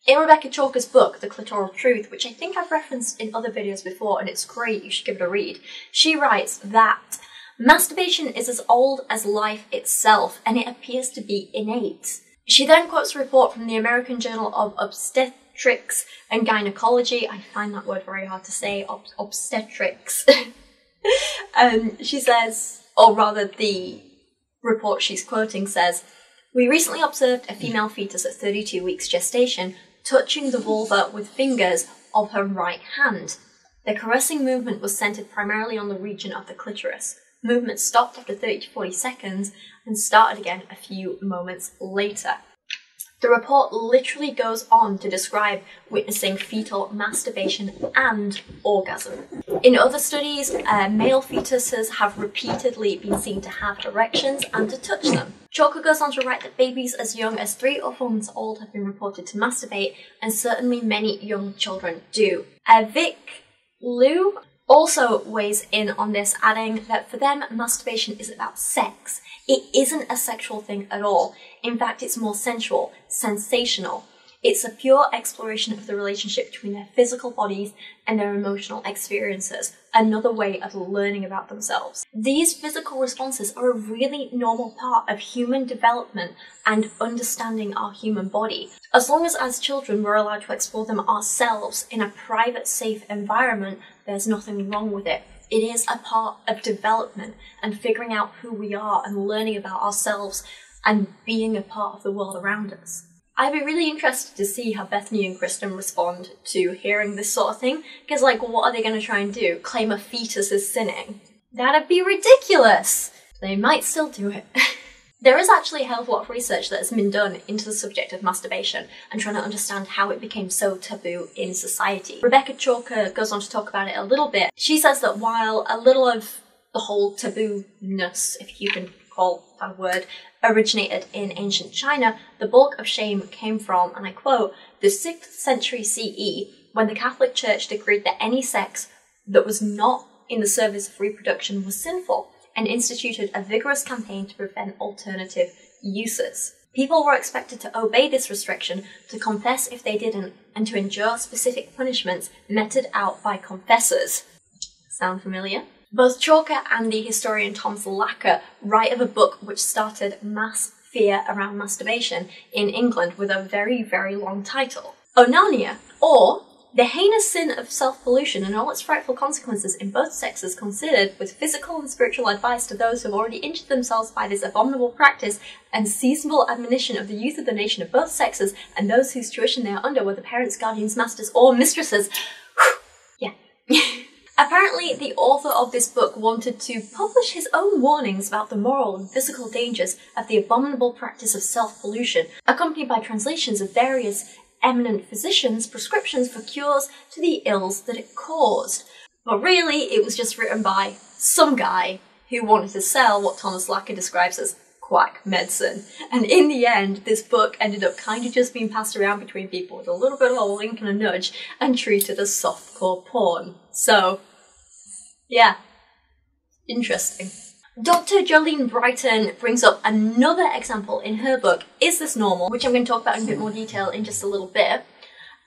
In Rebecca Chalker's book, The Clitoral Truth, which I think I've referenced in other videos before and it's great, you should give it a read, she writes that masturbation is as old as life itself and it appears to be innate. She then quotes a report from the American Journal of Obstetrics and Gynecology. I find that word very hard to say, ob- obstetrics. [laughs] [laughs] um, she says, or rather, the report she's quoting says, We recently observed a female fetus at 32 weeks gestation touching the vulva with fingers of her right hand. The caressing movement was centered primarily on the region of the clitoris. Movement stopped after 30 to 40 seconds and started again a few moments later. The report literally goes on to describe witnessing fetal masturbation and orgasm. In other studies, uh, male fetuses have repeatedly been seen to have erections and to touch them. Chalker goes on to write that babies as young as three or four months old have been reported to masturbate, and certainly many young children do. Uh, Vic Liu also weighs in on this, adding that for them, masturbation is about sex. It isn't a sexual thing at all. In fact, it's more sensual, sensational. It's a pure exploration of the relationship between their physical bodies and their emotional experiences, another way of learning about themselves. These physical responses are a really normal part of human development and understanding our human body. As long as as children we're allowed to explore them ourselves in a private, safe environment, there's nothing wrong with it. It is a part of development and figuring out who we are and learning about ourselves and being a part of the world around us. I'd be really interested to see how Bethany and Kristen respond to hearing this sort of thing, because, like, what are they going to try and do? Claim a fetus is sinning? That'd be ridiculous! They might still do it. [laughs] there is actually a hell of a lot of research that has been done into the subject of masturbation and trying to understand how it became so taboo in society. Rebecca Chalker goes on to talk about it a little bit. She says that while a little of the whole taboo-ness, if you can call that word, originated in ancient China, the bulk of shame came from, and I quote, the 6th century CE, when the Catholic Church decreed that any sex that was not in the service of reproduction was sinful, and instituted a vigorous campaign to prevent alternative uses. People were expected to obey this restriction, to confess if they didn't, and to endure specific punishments meted out by confessors. Sound familiar? Both Chalker and the historian Thomas Laqueur write of a book which started mass fear around masturbation in England with a very, very long title. Onania, or the heinous sin of self pollution and all its frightful consequences in both sexes considered with physical and spiritual advice to those who have already injured themselves by this abominable practice and seasonable admonition of the youth of the nation of both sexes and those whose tuition they are under, whether parents, guardians, masters, or mistresses. [sighs] yeah. [laughs] Apparently, the author of this book wanted to publish his own warnings about the moral and physical dangers of the abominable practice of self pollution, accompanied by translations of various eminent physicians' prescriptions for cures to the ills that it caused. But really, it was just written by some guy who wanted to sell what Thomas Laqueur describes as quack medicine. And in the end, this book ended up kind of just being passed around between people with a little bit of a wink and a nudge and treated as softcore porn. So, yeah. Interesting. Dr. Jolene Brighten brings up another example in her book, Is This Normal? which I'm going to talk about in a bit more detail in just a little bit.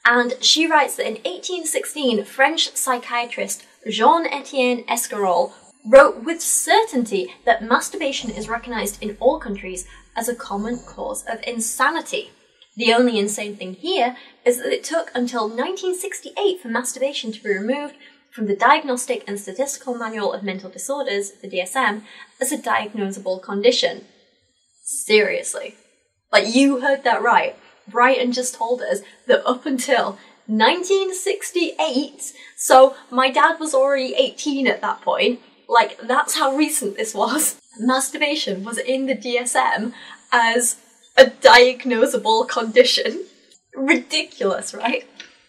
And she writes that in 1816, French psychiatrist Jean Etienne Esquirol wrote with certainty that masturbation is recognized in all countries as a common cause of insanity. The only insane thing here is that it took until 1968 for masturbation to be removed from the Diagnostic and Statistical Manual of Mental Disorders, the DSM, as a diagnosable condition. Seriously. Like, you heard that right. Brighten just told us that up until 1968, so my dad was already 18 at that point, like, that's how recent this was. [laughs] Masturbation was in the DSM as a diagnosable condition. Ridiculous, right?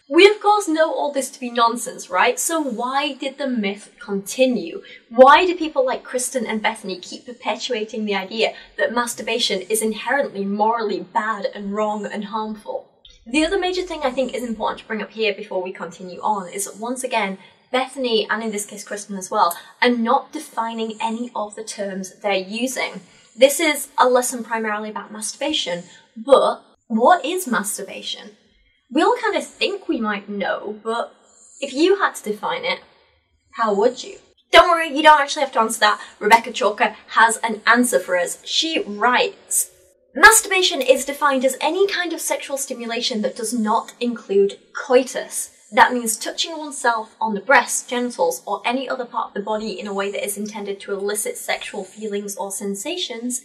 We of course know all this to be nonsense, right? So why did the myth continue? Why do people like Kristen and Bethany keep perpetuating the idea that masturbation is inherently morally bad and wrong and harmful? The other major thing I think is important to bring up here before we continue on is that once again, Bethany, and in this case Kristen as well, are not defining any of the terms they're using. This is a lesson primarily about masturbation, but what is masturbation? We all kind of think we might know, but if you had to define it, how would you? Don't worry, you don't actually have to answer that. Rebecca Chalker has an answer for us. She writes Masturbation is defined as any kind of sexual stimulation that does not include coitus. That means touching oneself on the breasts, genitals, or any other part of the body in a way that is intended to elicit sexual feelings or sensations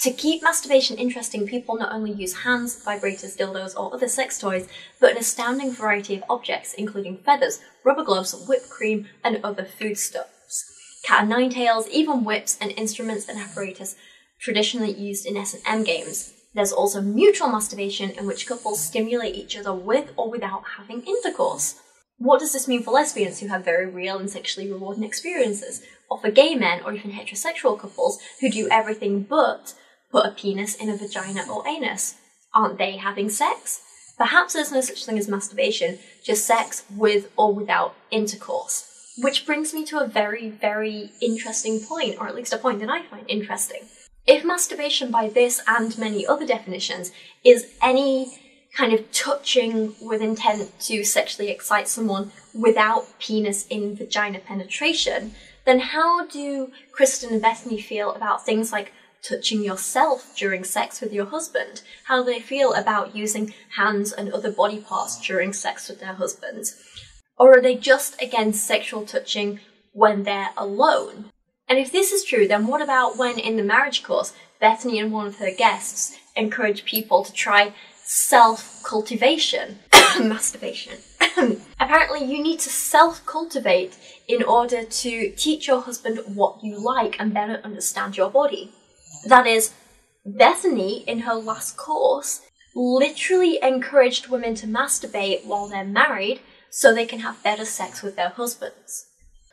to keep masturbation interesting, people not only use hands, vibrators, dildos, or other sex toys, but an astounding variety of objects, including feathers, rubber gloves, whipped cream, and other foodstuffs. cat and nine tails, even whips and instruments and apparatus traditionally used in S&M games. There's also mutual masturbation in which couples stimulate each other with or without having intercourse. What does this mean for lesbians who have very real and sexually rewarding experiences? Or for gay men or even heterosexual couples who do everything but put a penis in a vagina or anus? Aren't they having sex? Perhaps there's no such thing as masturbation, just sex with or without intercourse. Which brings me to a very, very interesting point, or at least a point that I find interesting. If masturbation, by this and many other definitions, is any kind of touching with intent to sexually excite someone without penis in vagina penetration, then how do Kristen and Bethany feel about things like touching yourself during sex with your husband? How they feel about using hands and other body parts during sex with their husbands? Or are they just against sexual touching when they're alone? And if this is true, then what about when in the marriage course, Bethany and one of her guests encourage people to try self cultivation, [coughs] masturbation. [coughs] Apparently, you need to self cultivate in order to teach your husband what you like and better understand your body. That is, Bethany, in her last course, literally encouraged women to masturbate while they're married so they can have better sex with their husbands.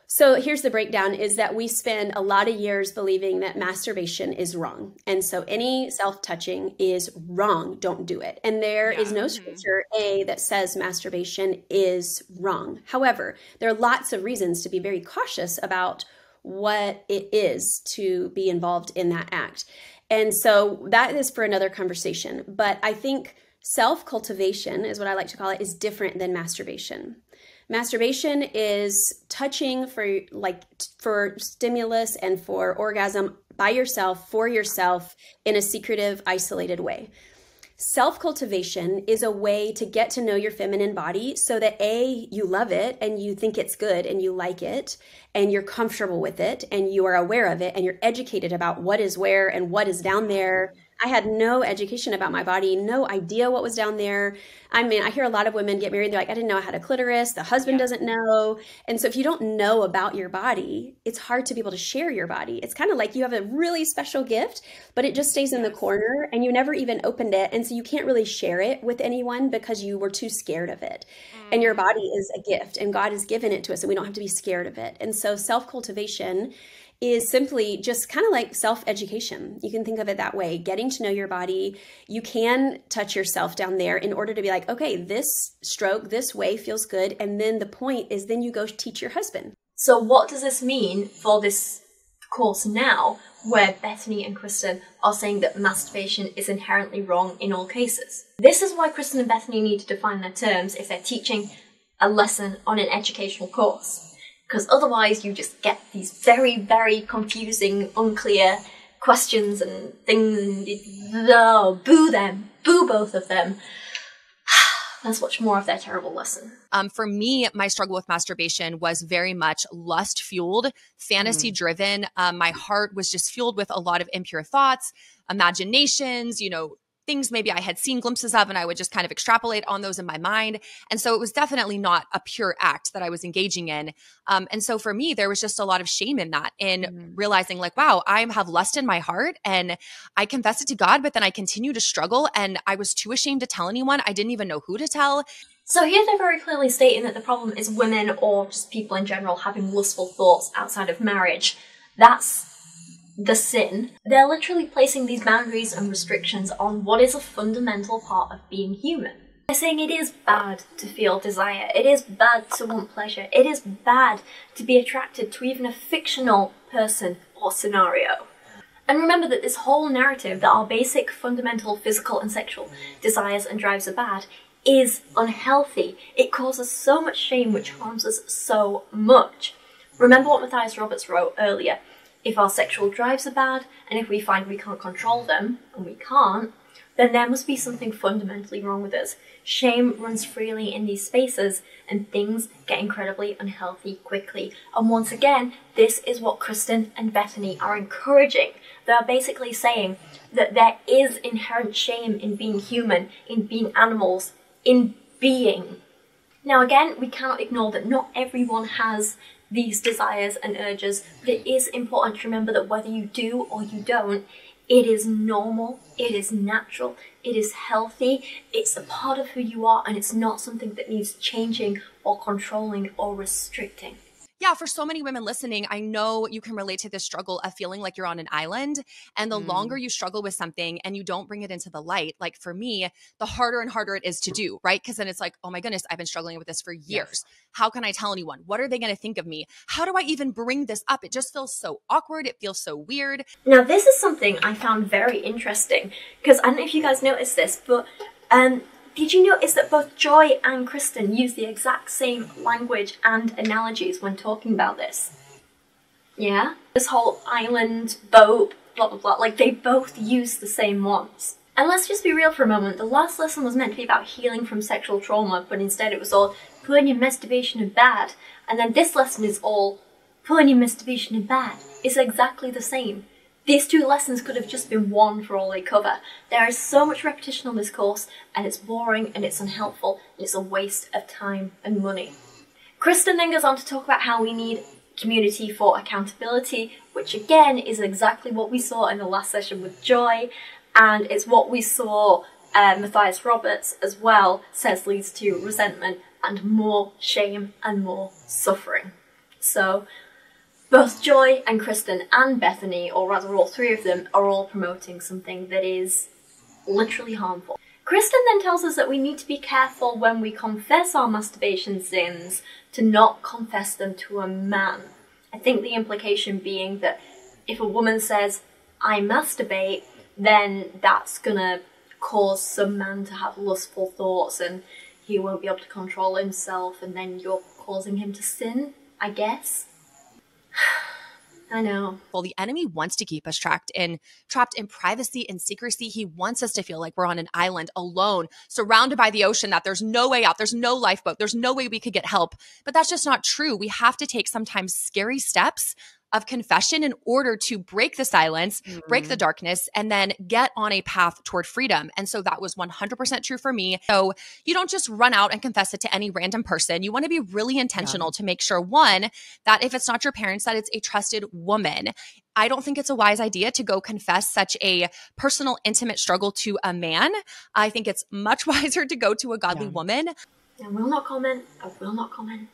So here's the breakdown is that we spend a lot of years believing that masturbation is wrong. And so any self-touching is wrong. Don't do it. And there yeah. is no scripture A that says masturbation is wrong. However, there are lots of reasons to be very cautious about what it is to be involved in that act. And so that is for another conversation. But I think self cultivation is what I like to call it, is different than masturbation. Masturbation is touching for like for stimulus and for orgasm by yourself for yourself in a secretive isolated way. Self cultivation is a way to get to know your feminine body so that A, you love it and you think it's good and you like it and you're comfortable with it and you are aware of it and you're educated about what is where and what is down there I had no education about my body, no idea what was down there. I mean, I hear a lot of women get married, they're like, I didn't know I had a clitoris, the husband yeah. doesn't know. And so if you don't know about your body, it's hard to be able to share your body. It's kind of like you have a really special gift, but it just stays in the corner and you never even opened it. And so you can't really share it with anyone because you were too scared of it. And your mm. body is a gift and God has given it to us and we don't have to be scared of it. And so self cultivation is simply just kind of like self education. You can think of it that way getting to know your body. You can touch yourself down there in order to be like, okay, this stroke, this way feels good. And then the point is then you go teach your husband. So, what does this mean for this course now, where Bethany and Kristen are saying that masturbation is inherently wrong in all cases? This is why Kristen and Bethany need to define their terms if they're teaching a lesson on an educational course because otherwise you just get these very, very confusing, unclear questions and things. Oh, boo them, boo both of them. [sighs] Let's watch more of their terrible lesson. Um, for me, my struggle with masturbation was very much lust fueled, fantasy driven. Mm. Um, my heart was just fueled with a lot of impure thoughts, imaginations, you know, things maybe I had seen glimpses of and I would just kind of extrapolate on those in my mind. And so it was definitely not a pure act that I was engaging in. Um, and so for me, there was just a lot of shame in that, in mm. realizing like, wow, I have lust in my heart and I confess it to God, but then I continue to struggle. And I was too ashamed to tell anyone. I didn't even know who to tell. So here they're very clearly stating that the problem is women or just people in general having lustful thoughts outside of marriage. That's the sin, they're literally placing these boundaries and restrictions on what is a fundamental part of being human. They're saying it is bad to feel desire, it is bad to want pleasure, it is bad to be attracted to even a fictional person or scenario. And remember that this whole narrative that our basic fundamental physical and sexual desires and drives are bad is unhealthy. It causes so much shame which harms us so much. Remember what Matthias Roberts wrote earlier if our sexual drives are bad, and if we find we can't control them, and we can't, then there must be something fundamentally wrong with us. Shame runs freely in these spaces, and things get incredibly unhealthy quickly. And once again, this is what Kristen and Bethany are encouraging. They are basically saying that there is inherent shame in being human, in being animals, in being. Now, again, we cannot ignore that not everyone has these desires and urges, but it is important to remember that whether you do or you don't, it is normal, it is natural, it is healthy, it's a part of who you are, and it's not something that needs changing or controlling or restricting yeah, for so many women listening, I know you can relate to this struggle of feeling like you're on an island. And the mm. longer you struggle with something and you don't bring it into the light, like for me, the harder and harder it is to do, right? Because then it's like, oh my goodness, I've been struggling with this for years. Yes. How can I tell anyone? What are they going to think of me? How do I even bring this up? It just feels so awkward. It feels so weird. Now, this is something I found very interesting because I don't know if you guys noticed this, but um, did you notice that both Joy and Kristen use the exact same language and analogies when talking about this? Yeah? This whole island, boat, blah blah blah, like they both use the same ones. And let's just be real for a moment, the last lesson was meant to be about healing from sexual trauma, but instead it was all putting your masturbation in bad. And then this lesson is all putting your masturbation in bad. It's exactly the same. These two lessons could have just been one for all they cover. There is so much repetition on this course, and it's boring and it's unhelpful, and it's a waste of time and money. Kristen then goes on to talk about how we need community for accountability, which again is exactly what we saw in the last session with Joy, and it's what we saw uh, Matthias Roberts as well says leads to resentment and more shame and more suffering. So both Joy and Kristen and Bethany, or rather all three of them, are all promoting something that is literally harmful. Kristen then tells us that we need to be careful when we confess our masturbation sins to not confess them to a man. I think the implication being that if a woman says, I masturbate, then that's gonna cause some man to have lustful thoughts and he won't be able to control himself, and then you're causing him to sin, I guess. [sighs] I know. Well, the enemy wants to keep us trapped in trapped in privacy and secrecy. He wants us to feel like we're on an island alone, surrounded by the ocean, that there's no way out, there's no lifeboat, there's no way we could get help. But that's just not true. We have to take sometimes scary steps of confession in order to break the silence, mm-hmm. break the mm-hmm. darkness, and then get on a path toward freedom. And so that was 100% true for me. So you don't just run out and confess it to any random person. You want to be really intentional yeah. to make sure, one, that if it's not your parents, that it's a trusted woman. I don't think it's a wise idea to go confess such a personal, intimate struggle to a man. I think it's much [laughs] wiser to go to a godly yeah. woman. I will not comment. I will not comment.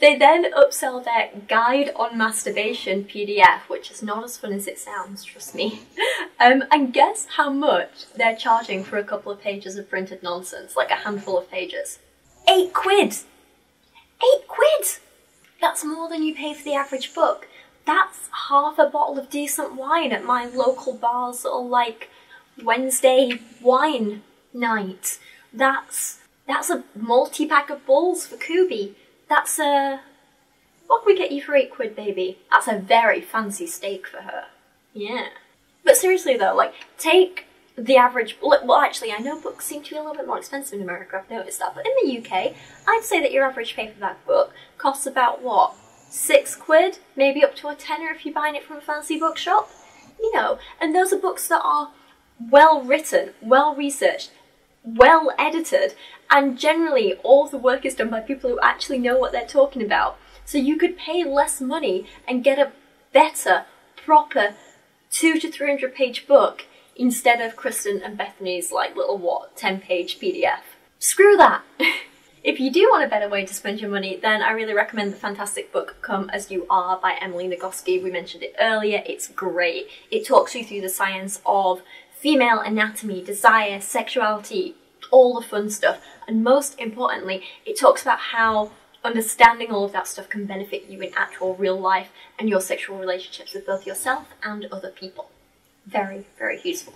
They then upsell their Guide on Masturbation PDF, which is not as fun as it sounds, trust me. [laughs] Um, and guess how much they're charging for a couple of pages of printed nonsense, like a handful of pages? Eight quid! Eight quid! That's more than you pay for the average book. That's half a bottle of decent wine at my local bar's or like Wednesday wine night. That's that's a multi-pack of balls for Kubi. That's a. What can we get you for eight quid, baby? That's a very fancy steak for her. Yeah. But seriously though, like, take the average. Well, actually, I know books seem to be a little bit more expensive in America, I've noticed that. But in the UK, I'd say that your average paperback book costs about what? Six quid? Maybe up to a tenner if you're buying it from a fancy bookshop? You know, and those are books that are well written, well researched, well edited, and generally all the work is done by people who actually know what they're talking about. So you could pay less money and get a better, proper two to three hundred page book instead of Kristen and Bethany's like little what, 10 page PDF. Screw that! [laughs] if you do want a better way to spend your money, then I really recommend the fantastic book Come As You Are by Emily Nagoski. We mentioned it earlier, it's great. It talks you through the science of female anatomy, desire, sexuality, all the fun stuff. And most importantly, it talks about how understanding all of that stuff can benefit you in actual real life and your sexual relationships with both yourself and other people. Very, very useful.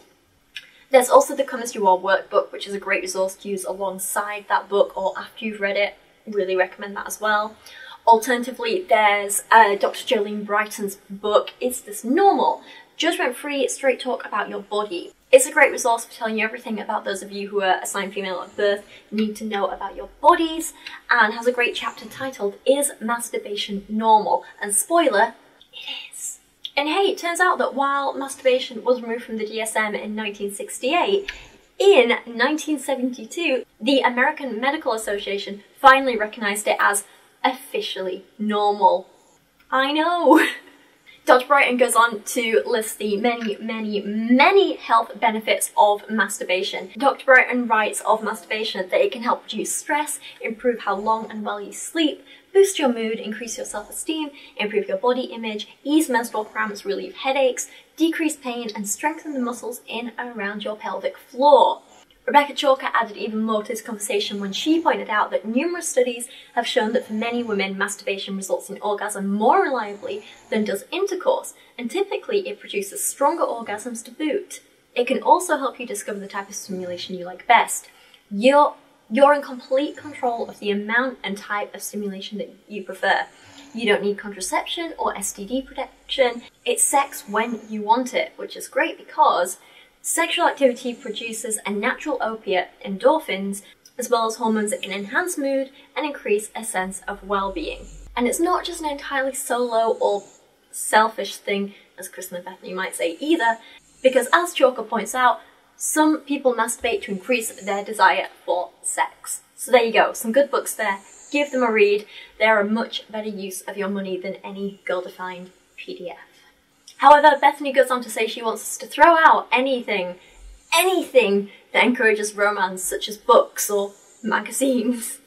There's also the Come As You Are workbook, which is a great resource to use alongside that book or after you've read it. Really recommend that as well. Alternatively, there's uh, Dr. Jolene Brighten's book, Is This Normal? Judgment Free Straight Talk About Your Body. It's a great resource for telling you everything about those of you who are assigned female at birth, need to know about your bodies, and has a great chapter titled Is Masturbation Normal? And spoiler, it is. And hey, it turns out that while masturbation was removed from the DSM in 1968, in 1972, the American Medical Association finally recognized it as officially normal. I know! [laughs] Dr. Brighten goes on to list the many, many, many health benefits of masturbation. Dr. Brighten writes of masturbation that it can help reduce stress, improve how long and well you sleep, boost your mood, increase your self-esteem, improve your body image, ease menstrual cramps, relieve headaches, decrease pain, and strengthen the muscles in and around your pelvic floor. Rebecca Chalker added even more to this conversation when she pointed out that numerous studies have shown that for many women, masturbation results in orgasm more reliably than does intercourse, and typically it produces stronger orgasms to boot. It can also help you discover the type of stimulation you like best. You're, you're in complete control of the amount and type of stimulation that you prefer. You don't need contraception or STD protection. It's sex when you want it, which is great because Sexual activity produces a natural opiate, endorphins, as well as hormones that can enhance mood and increase a sense of well-being. And it's not just an entirely solo or selfish thing, as Kristen and Bethany might say either, because as Chalker points out, some people masturbate to increase their desire for sex. So there you go, some good books there. Give them a read. They're a much better use of your money than any girl-defined PDF. However, Bethany goes on to say she wants us to throw out anything, anything that encourages romance, such as books or magazines.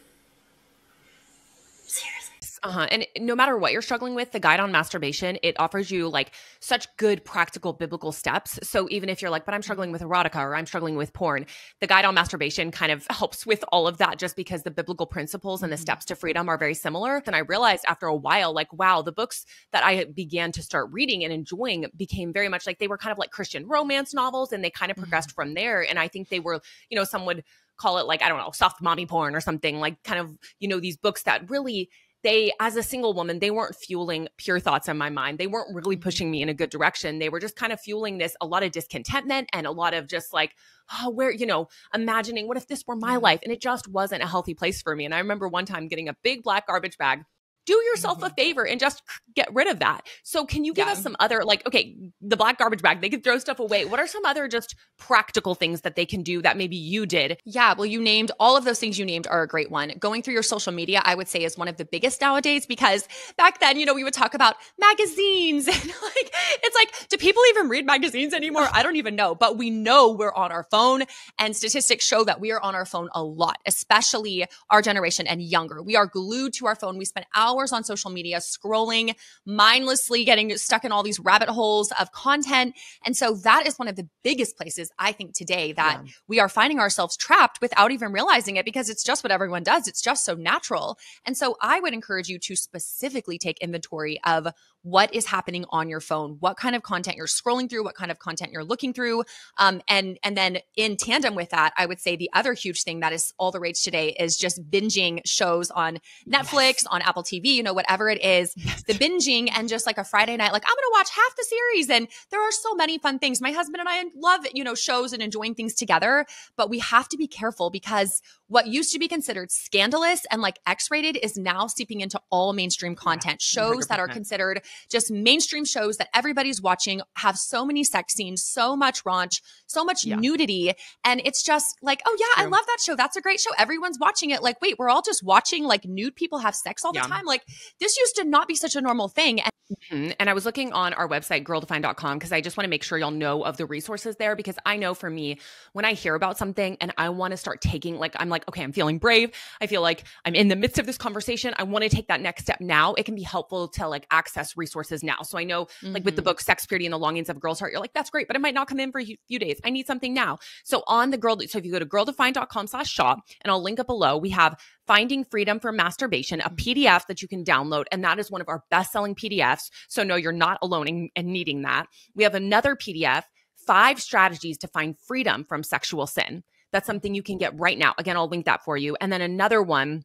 Uh-huh. And no matter what you're struggling with, the guide on masturbation, it offers you like such good practical biblical steps. So even if you're like, but I'm struggling with erotica or I'm struggling with porn, the guide on masturbation kind of helps with all of that just because the biblical principles and the mm-hmm. steps to freedom are very similar. And I realized after a while, like, wow, the books that I began to start reading and enjoying became very much like they were kind of like Christian romance novels and they kind of progressed mm-hmm. from there. And I think they were, you know, some would call it like, I don't know, soft mommy porn or something, like kind of, you know, these books that really they as a single woman they weren't fueling pure thoughts in my mind. They weren't really mm-hmm. pushing me in a good direction. They were just kind of fueling this a lot of discontentment and a lot of just like oh where you know imagining what if this were my life? And it just wasn't a healthy place for me. And i remember one time getting a big black garbage bag do yourself a favor and just get rid of that. So, can you give yeah. us some other, like, okay, the black garbage bag, they can throw stuff away. What are some other just practical things that they can do that maybe you did? Yeah, well, you named all of those things you named are a great one. Going through your social media, I would say, is one of the biggest nowadays because back then, you know, we would talk about magazines [laughs] and like, it's like, do people even read magazines anymore? I don't even know, but we know we're on our phone and statistics show that we are on our phone a lot, especially our generation and younger. We are glued to our phone. We spend hours hours on social media, scrolling, mindlessly getting stuck in all these rabbit holes of content. And so that is one of the biggest places I think today that yeah. we are finding ourselves trapped without even realizing it because it's just what everyone does. It's just so natural. And so I would encourage you to specifically take inventory of what is happening on your phone, what kind of content you're scrolling through, what kind of content you're looking through. Um, and, and then in tandem with that, I would say the other huge thing that is all the rage today is just binging shows on Netflix, yes. on Apple TV, you know, whatever it is, yes. the binging and just like a Friday night, like I'm going to watch half the series. And there are so many fun things. My husband and I love, you know, shows and enjoying things together, but we have to be careful because what used to be considered scandalous and like X rated is now seeping into all mainstream content. Yeah, shows 100%. that are considered just mainstream shows that everybody's watching have so many sex scenes, so much raunch, so much yeah. nudity. And it's just like, oh, yeah, True. I love that show. That's a great show. Everyone's watching it. Like, wait, we're all just watching like nude people have sex all yeah. the time. Like, this used to not be such a normal thing. And Mm-hmm. And I was looking on our website, girldefined.com, because I just want to make sure y'all know of the resources there. Because I know for me, when I hear about something and I want to start taking, like, I'm like, okay, I'm feeling brave. I feel like I'm in the midst of this conversation. I want to take that next step now. It can be helpful to like access resources now. So I know, mm-hmm. like, with the mm-hmm. book Sex, Purity, and the Longings of a Girl's Heart, you're like, that's great, but it might not come in for a few days. I need something now. So on the girl, so if you go to girldefined.com slash shop, and I'll link up below, we have Finding Freedom from Masturbation, a mm-hmm. PDF that you can download. And that is one of our best selling PDFs. So, no, you're not alone in, in needing that. We have another PDF, Five Strategies to Find Freedom from Sexual Sin. That's something you can get right now. Again, I'll link that for you. And then another one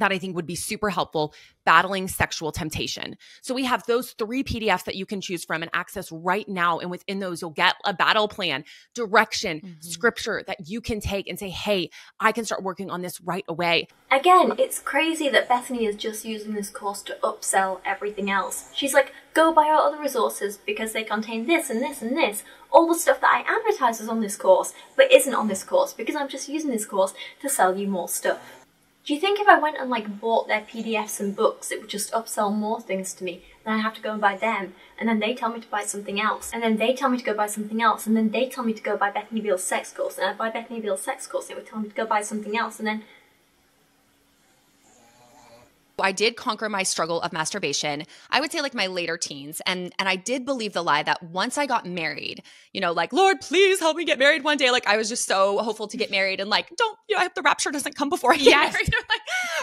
that I think would be super helpful battling sexual temptation. So we have those three PDFs that you can choose from and access right now. And within those, you'll get a battle plan, direction, mm-hmm. scripture that you can take and say, hey, I can start working on this right away. Again, it's crazy that Bethany is just using this course to upsell everything else. She's like, go buy our other resources because they contain this and this and this. All the stuff that I advertise is on this course, but isn't on this course because I'm just using this course to sell you more stuff. Do you think if I went and like bought their PDFs and books, it would just upsell more things to me? Then I have to go and buy them, and then they tell me to buy something else, and then they tell me to go buy something else, and then they tell me to go buy Bethany Beal's sex course, and I buy Bethany Beal's sex course, and they would tell me to go buy something else, and then I did conquer my struggle of masturbation. I would say like my later teens and and I did believe the lie that once I got married, you know, like Lord, please help me get married one day. Like I was just so hopeful to get married and like don't, you know, I hope the rapture doesn't come before I get yes. married. [laughs] like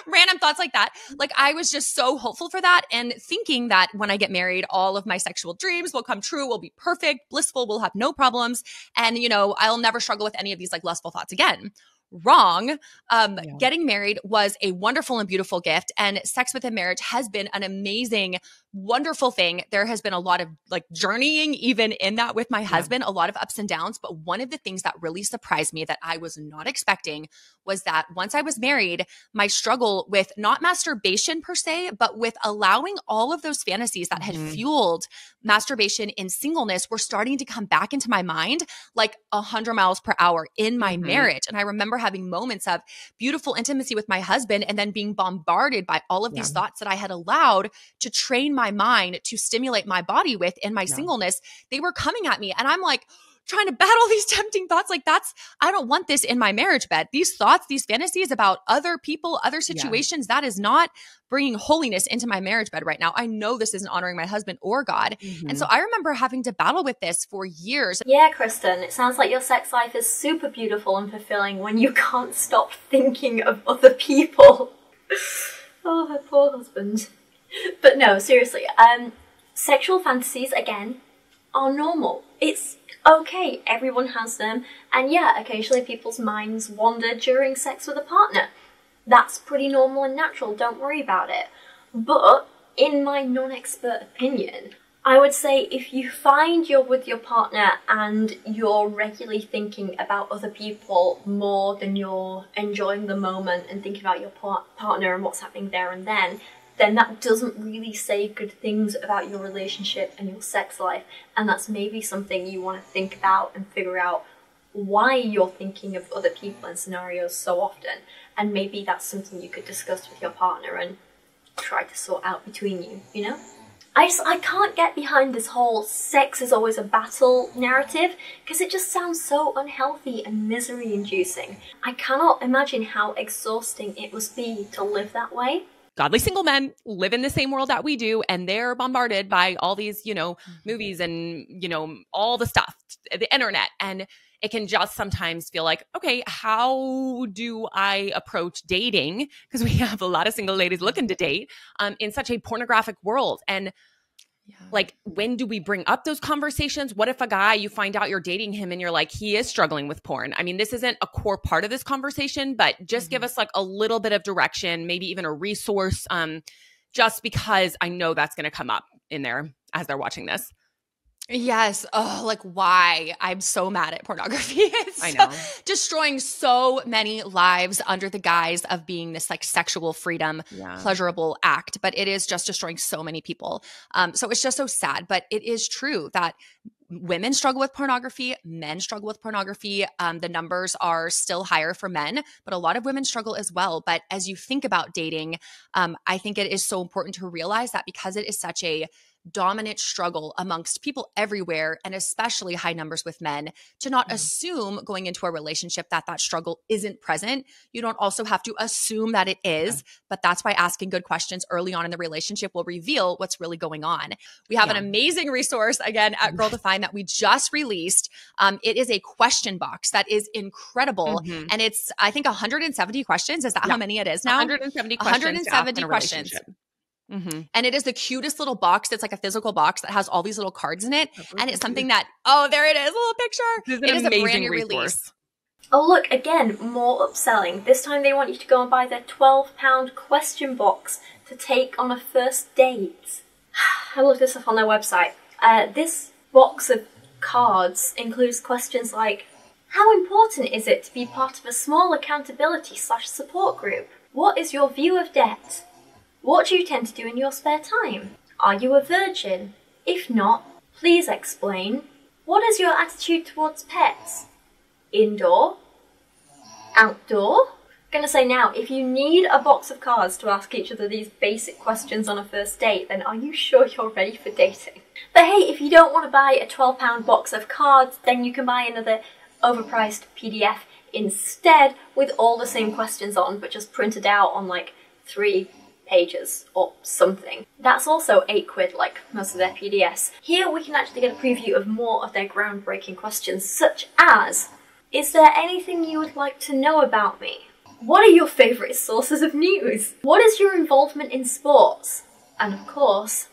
random thoughts like that. Like I was just so hopeful for that and thinking that when I get married, all of my sexual dreams will come true, will be perfect, blissful, will have no problems and you know, I'll never struggle with any of these like lustful thoughts again wrong. Um, yeah. Getting married was a wonderful and beautiful gift, and sex within marriage has been an amazing, wonderful thing. There has been a lot of like journeying even in that with my yeah. husband, a lot of ups and downs. But one of the things that really surprised me that I was not expecting was that once I was married, my struggle with not masturbation per se, but with allowing all of those fantasies that mm-hmm. had fueled masturbation in singleness were starting to come back into my mind like a hundred miles per hour in my mm-hmm. marriage. And I remember having moments of beautiful intimacy with my husband and then being bombarded by all of yeah. these thoughts that I had allowed to train my mind to stimulate my body with in my yeah. singleness. They were coming at me and I'm like, trying to [laughs] battle these tempting thoughts. Like that's, I don't want this in my marriage bed. These thoughts, these fantasies about other people, other situations, yeah. that is not bringing holiness into my marriage bed right now. I know this isn't honoring my husband or God. Mm-hmm. And so I remember having to battle with this for years. Yeah, Kristen, it sounds like your sex life is super beautiful and fulfilling when you [laughs] can't stop thinking of other people. [laughs] oh, her poor husband. [laughs] But no, seriously, um, sexual fantasies, again, are normal. It's okay, everyone has them, and yeah, occasionally people's minds wander during sex with a partner. That's pretty normal and natural, don't worry about it. But, in my non expert opinion, I would say if you find you're with your partner and you're regularly thinking about other people more than you're enjoying the moment and thinking about your par- partner and what's happening there and then, then that doesn't really say good things about your relationship and your sex life. And that's maybe something you want to think about and figure out why you're thinking of other people and scenarios so often. And maybe that's something you could discuss with your partner and try to sort out between you, you know? I just I can't get behind this whole sex is always a battle narrative because it just sounds so unhealthy and misery inducing. I cannot imagine how exhausting it must be to live that way godly single men live in the same world that we do and they're bombarded by all these you know mm-hmm. movies and you know all the stuff the internet. And it can just sometimes feel like okay how do i approach dating? Because we [laughs] have a lot of single ladies looking to date um, in such a pornographic world. And yeah. Like, when do we bring up those conversations? What if a guy you find out you're dating him and you're like, he is struggling with porn? I mean, this isn't a core part of this conversation, but just mm-hmm. give us like a little bit of direction, maybe even a resource, um, just because I know that's going to come up in there as they're watching this. Yes. Oh, like why? I'm so mad at pornography. [laughs] It's I know. destroying so many lives under the guise of being this like sexual freedom, yeah. pleasurable act, but it is just destroying so many people. Um, so it's just so sad. But it is true that women struggle with pornography, men struggle with pornography. Um, the numbers are still higher for men, but a lot of women struggle as well. But as you think about dating, um, I think it is so important to realize that because it is such a dominant struggle amongst people everywhere and especially high numbers with men to not mm-hmm. assume going into a relationship that that struggle isn't present you don't also have to assume that it is but that's why asking good questions early on in the relationship will reveal what's really going on we have yeah. an amazing resource again at girl [laughs] define that we just released um, it is a question box that is incredible mm-hmm. and it's i think 170 questions is that yeah. how many it is now 170 questions 170 questions Mm-hmm. And it is the cutest little box It's like a physical box that has all these little cards in it. and it's something that, oh, there it is, a little picture. It is a brand new resource. release. Oh, look, again, more upselling. This time they want you to go and buy their £12 question box to take on a first date. [sighs] I looked this up on their website. Uh, this box of cards includes questions like How important is it to be part of a small accountability slash support group? What is your view of debt? What do you tend to do in your spare time? Are you a virgin? If not, please explain. What is your attitude towards pets? Indoor? Outdoor? I'm gonna say now, if you need a box of cards to ask each other these basic questions on a first date, then are you sure you're ready for dating? But hey, if you don't want to buy a £12 box of cards, then you can buy another overpriced PDF instead with all the same questions on, but just printed out on like three pages or something. That's also 8 quid like most of their PDFs. Here we can actually get a preview of more of their groundbreaking questions, such as Is there anything you would like to know about me? What are your favourite sources of news? What is your involvement in sports? And of course,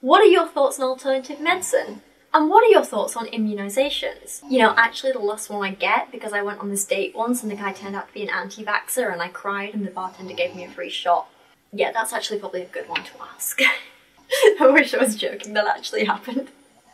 what are your thoughts on alternative medicine? And what are your thoughts on immunisations? You know, actually the last one I get, because I went on this date once and the guy turned out to be an anti-vaxxer and I cried and the bartender gave me a free shot. Yeah, that's actually probably a good one to ask. [laughs] I wish I was joking, that actually happened.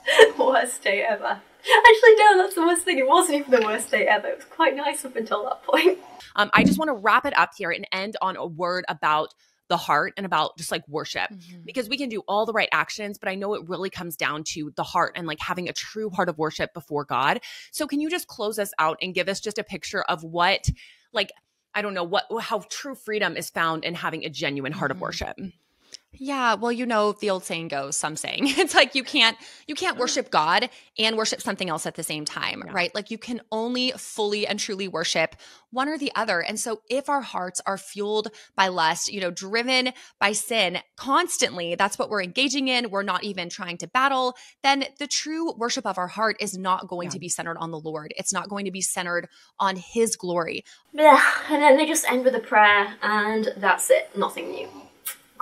[laughs] worst day ever. Actually, no, that's the worst thing. It wasn't even the worst day ever. It was quite nice up until that point. [laughs] Um, I just want to wrap it up here and end on a word about the heart and about just like worship mm-hmm. because we can do all the right actions but i know it really comes down to the heart and like having a true heart of worship before god so can you just close us out and give us just a picture of what like i don't know what how true freedom is found in having a genuine heart mm-hmm. of worship yeah, well, you know, the old saying goes, some saying. [laughs] It's like you can't you can't worship God and worship something else at the same time, yeah. right? Like you can only fully and truly worship one or the other. And so if our hearts are fueled by lust, you know, driven by sin constantly, that's what we're engaging in, we're not even trying to battle, then the true worship of our heart is not going yeah. to be centered on the Lord. It's not going to be centered on his glory. And then they just end with a prayer and that's it, nothing new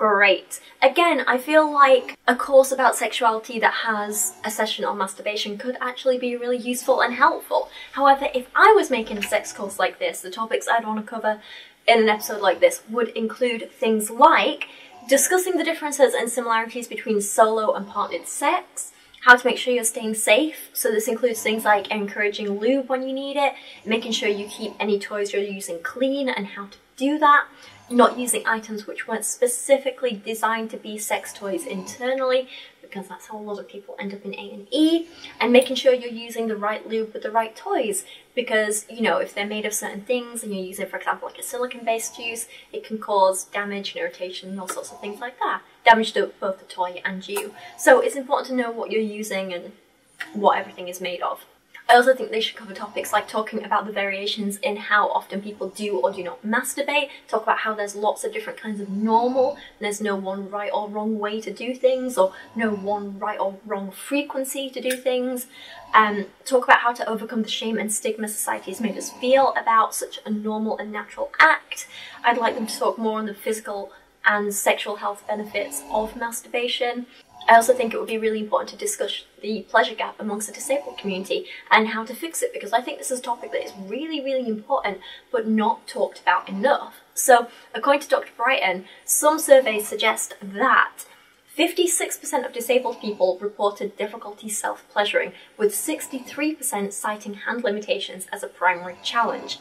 great. Again, I feel like a course about sexuality that has a session on masturbation could actually be really useful and helpful. However, if I was making a sex course like this, the topics I'd want to cover in an episode like this would include things like discussing the differences and similarities between solo and partnered sex, how to make sure you're staying safe. So this includes things like encouraging lube when you need it, making sure you keep any toys you're using clean and how to do that, not using items which weren't specifically designed to be sex toys internally because that's how a lot of people end up in A&E and making sure you're using the right lube with the right toys. Because you know if they're made of certain things and you're using for example like a silicone based juice it can cause damage and irritation and all sorts of things like that. Damage to both the toy and you. So it's important to know what you're using and what everything is made of I also think they should cover topics like talking about the variations in how often people do or do not masturbate, talk about how there's lots of different kinds of normal, there's no one right or wrong way to do things, or no one right or wrong frequency to do things, um, talk about how to overcome the shame and stigma society has made us feel about such a normal and natural act. I'd like them to talk more on the physical and sexual health benefits of masturbation. I also think it would be really important to discuss the pleasure gap amongst the disabled community and how to fix it because I think this is a topic that is really, really important but not talked about enough. So, according to Dr. Brighten, some surveys suggest that 56% of disabled people reported difficulty self pleasuring, with 63% citing hand limitations as a primary challenge.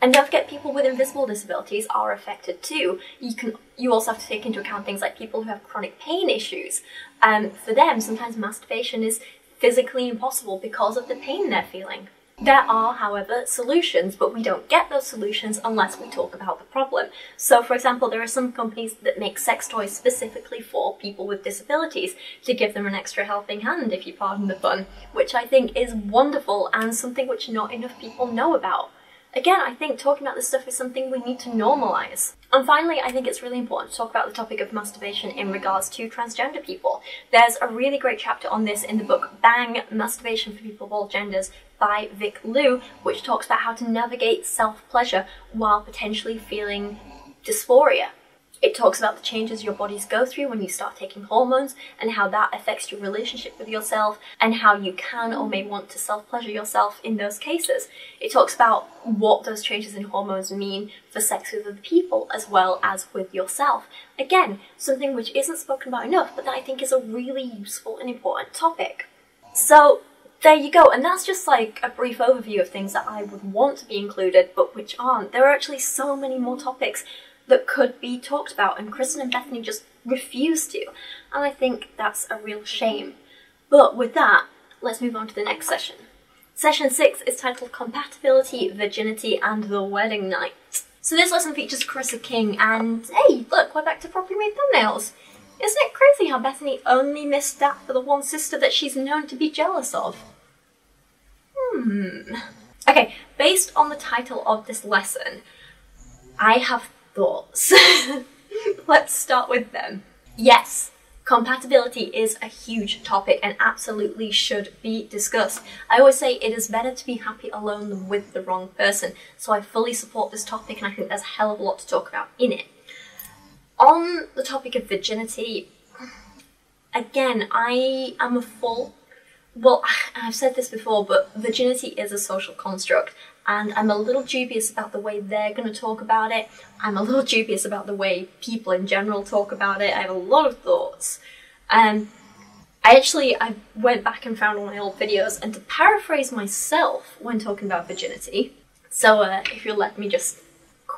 And don't forget, people with invisible disabilities are affected too. You can you also have to take into account things like people who have chronic pain issues. Um, for them, sometimes masturbation is physically impossible because of the pain they're feeling. There are, however, solutions, but we don't get those solutions unless we talk about the problem. So, for example, there are some companies that make sex toys specifically for people with disabilities to give them an extra helping hand, if you pardon the pun, which I think is wonderful and something which not enough people know about. Again, I think talking about this stuff is something we need to normalize. And finally, I think it's really important to talk about the topic of masturbation in regards to transgender people. There's a really great chapter on this in the book Bang Masturbation for People of All Genders by Vic Liu, which talks about how to navigate self pleasure while potentially feeling dysphoria. It talks about the changes your bodies go through when you start taking hormones and how that affects your relationship with yourself and how you can or may want to self pleasure yourself in those cases. It talks about what those changes in hormones mean for sex with other people as well as with yourself. Again, something which isn't spoken about enough, but that I think is a really useful and important topic. So, there you go, and that's just like a brief overview of things that I would want to be included but which aren't. There are actually so many more topics that could be talked about, and Kristen and Bethany just refuse to. And I think that's a real shame. But with that, let's move on to the next session. Session 6 is titled Compatibility, Virginity, and the Wedding Night. So this lesson features Carissa King, and hey, look, we're back to properly made thumbnails. Isn't it crazy how Bethany only missed that for the one sister that she's known to be jealous of? Hmm. Okay, based on the title of this lesson, I have thoughts. Let's start with them. Yes, compatibility is a huge topic and absolutely should be discussed. I always say it is better to be happy alone than with the wrong person, so I fully support this topic and I think there's a hell of a lot to talk about in it. On the topic of virginity, again, I am a full. Well, [sighs] I've said this before, but virginity is a social construct, and I'm a little dubious about the way they're going to talk about it. I'm a [laughs] little dubious about the way people in general talk about it. I have a lot of thoughts. Um, I actually I went back and found all my old videos, and to paraphrase myself when talking about virginity. So, uh, if you'll let me just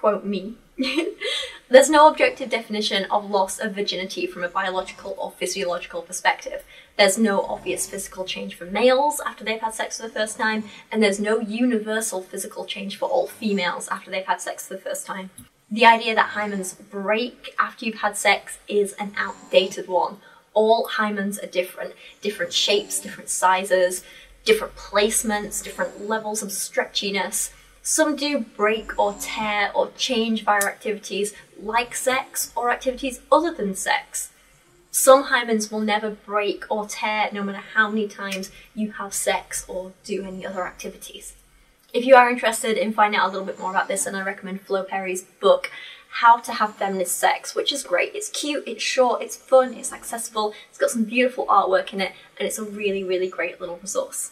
quote me. [laughs] There's no objective definition of loss of virginity from a biological or physiological perspective. There's no obvious physical change for males after they've had sex for the first time, and there's no universal physical change for all females after they've had sex for the first time. The idea that hymens break after you've had sex is an outdated one. All hymens are different, different shapes, different sizes, different placements, different levels of stretchiness. Some do break or tear or change via activities like sex or activities other than sex. Some hymens will never break or tear no matter how many times you have sex or do any other activities. If you are interested in finding out a little bit more about this, then I recommend Flo Perry's book, How to Have Feminist Sex, which is great. It's cute, it's short, it's fun, it's accessible, it's got some beautiful artwork in it, and it's a really, really great little resource.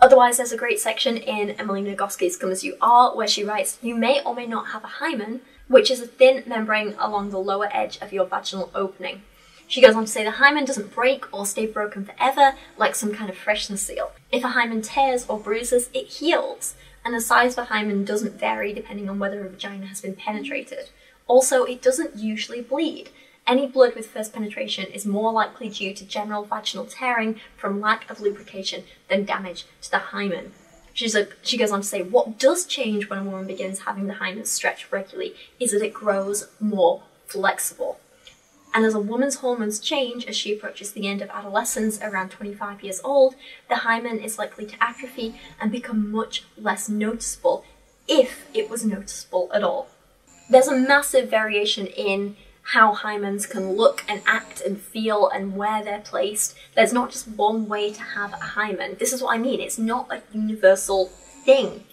Otherwise, there's a great section in Emily Nagoski's Come As You Are, where she writes, You may or may not have a hymen, which is a thin membrane along the lower edge of your vaginal opening. She goes on to say the hymen doesn't break or stay broken forever like some kind of freshness seal. If a hymen tears or bruises, it heals, and the size of a hymen doesn't vary depending on whether a vagina has been penetrated. Also, it doesn't usually bleed, any blood with first penetration is more likely due to general vaginal tearing from lack of lubrication than damage to the hymen. She's like, she goes on to say, what does change when a woman begins having the hymen stretch regularly is that it grows more flexible. And as a woman's hormones change as she approaches the end of adolescence around 25 years old, the hymen is likely to atrophy and become much less noticeable, if it was noticeable at all. There's a massive variation in how hymens can look and act and feel and where they're placed. There's not just one way to have a hymen. This is what I mean. It's not a universal thing.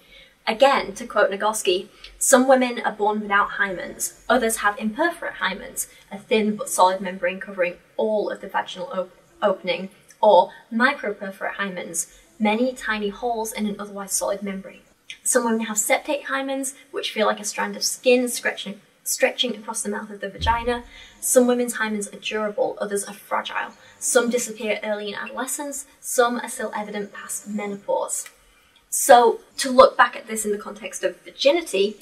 Again, to quote Nagoski, some women are born without hymens, others have imperforate hymens, a thin but solid membrane covering all of the vaginal op- opening, or microperforate hymens, many tiny holes in an otherwise solid membrane. Some women have septate hymens, which feel like a strand of skin stretching stretching across the mouth of the vagina. Some women's hymens are durable, others are fragile. Some disappear early in adolescence, some are still evident past menopause. So, to look back at this in the context of virginity,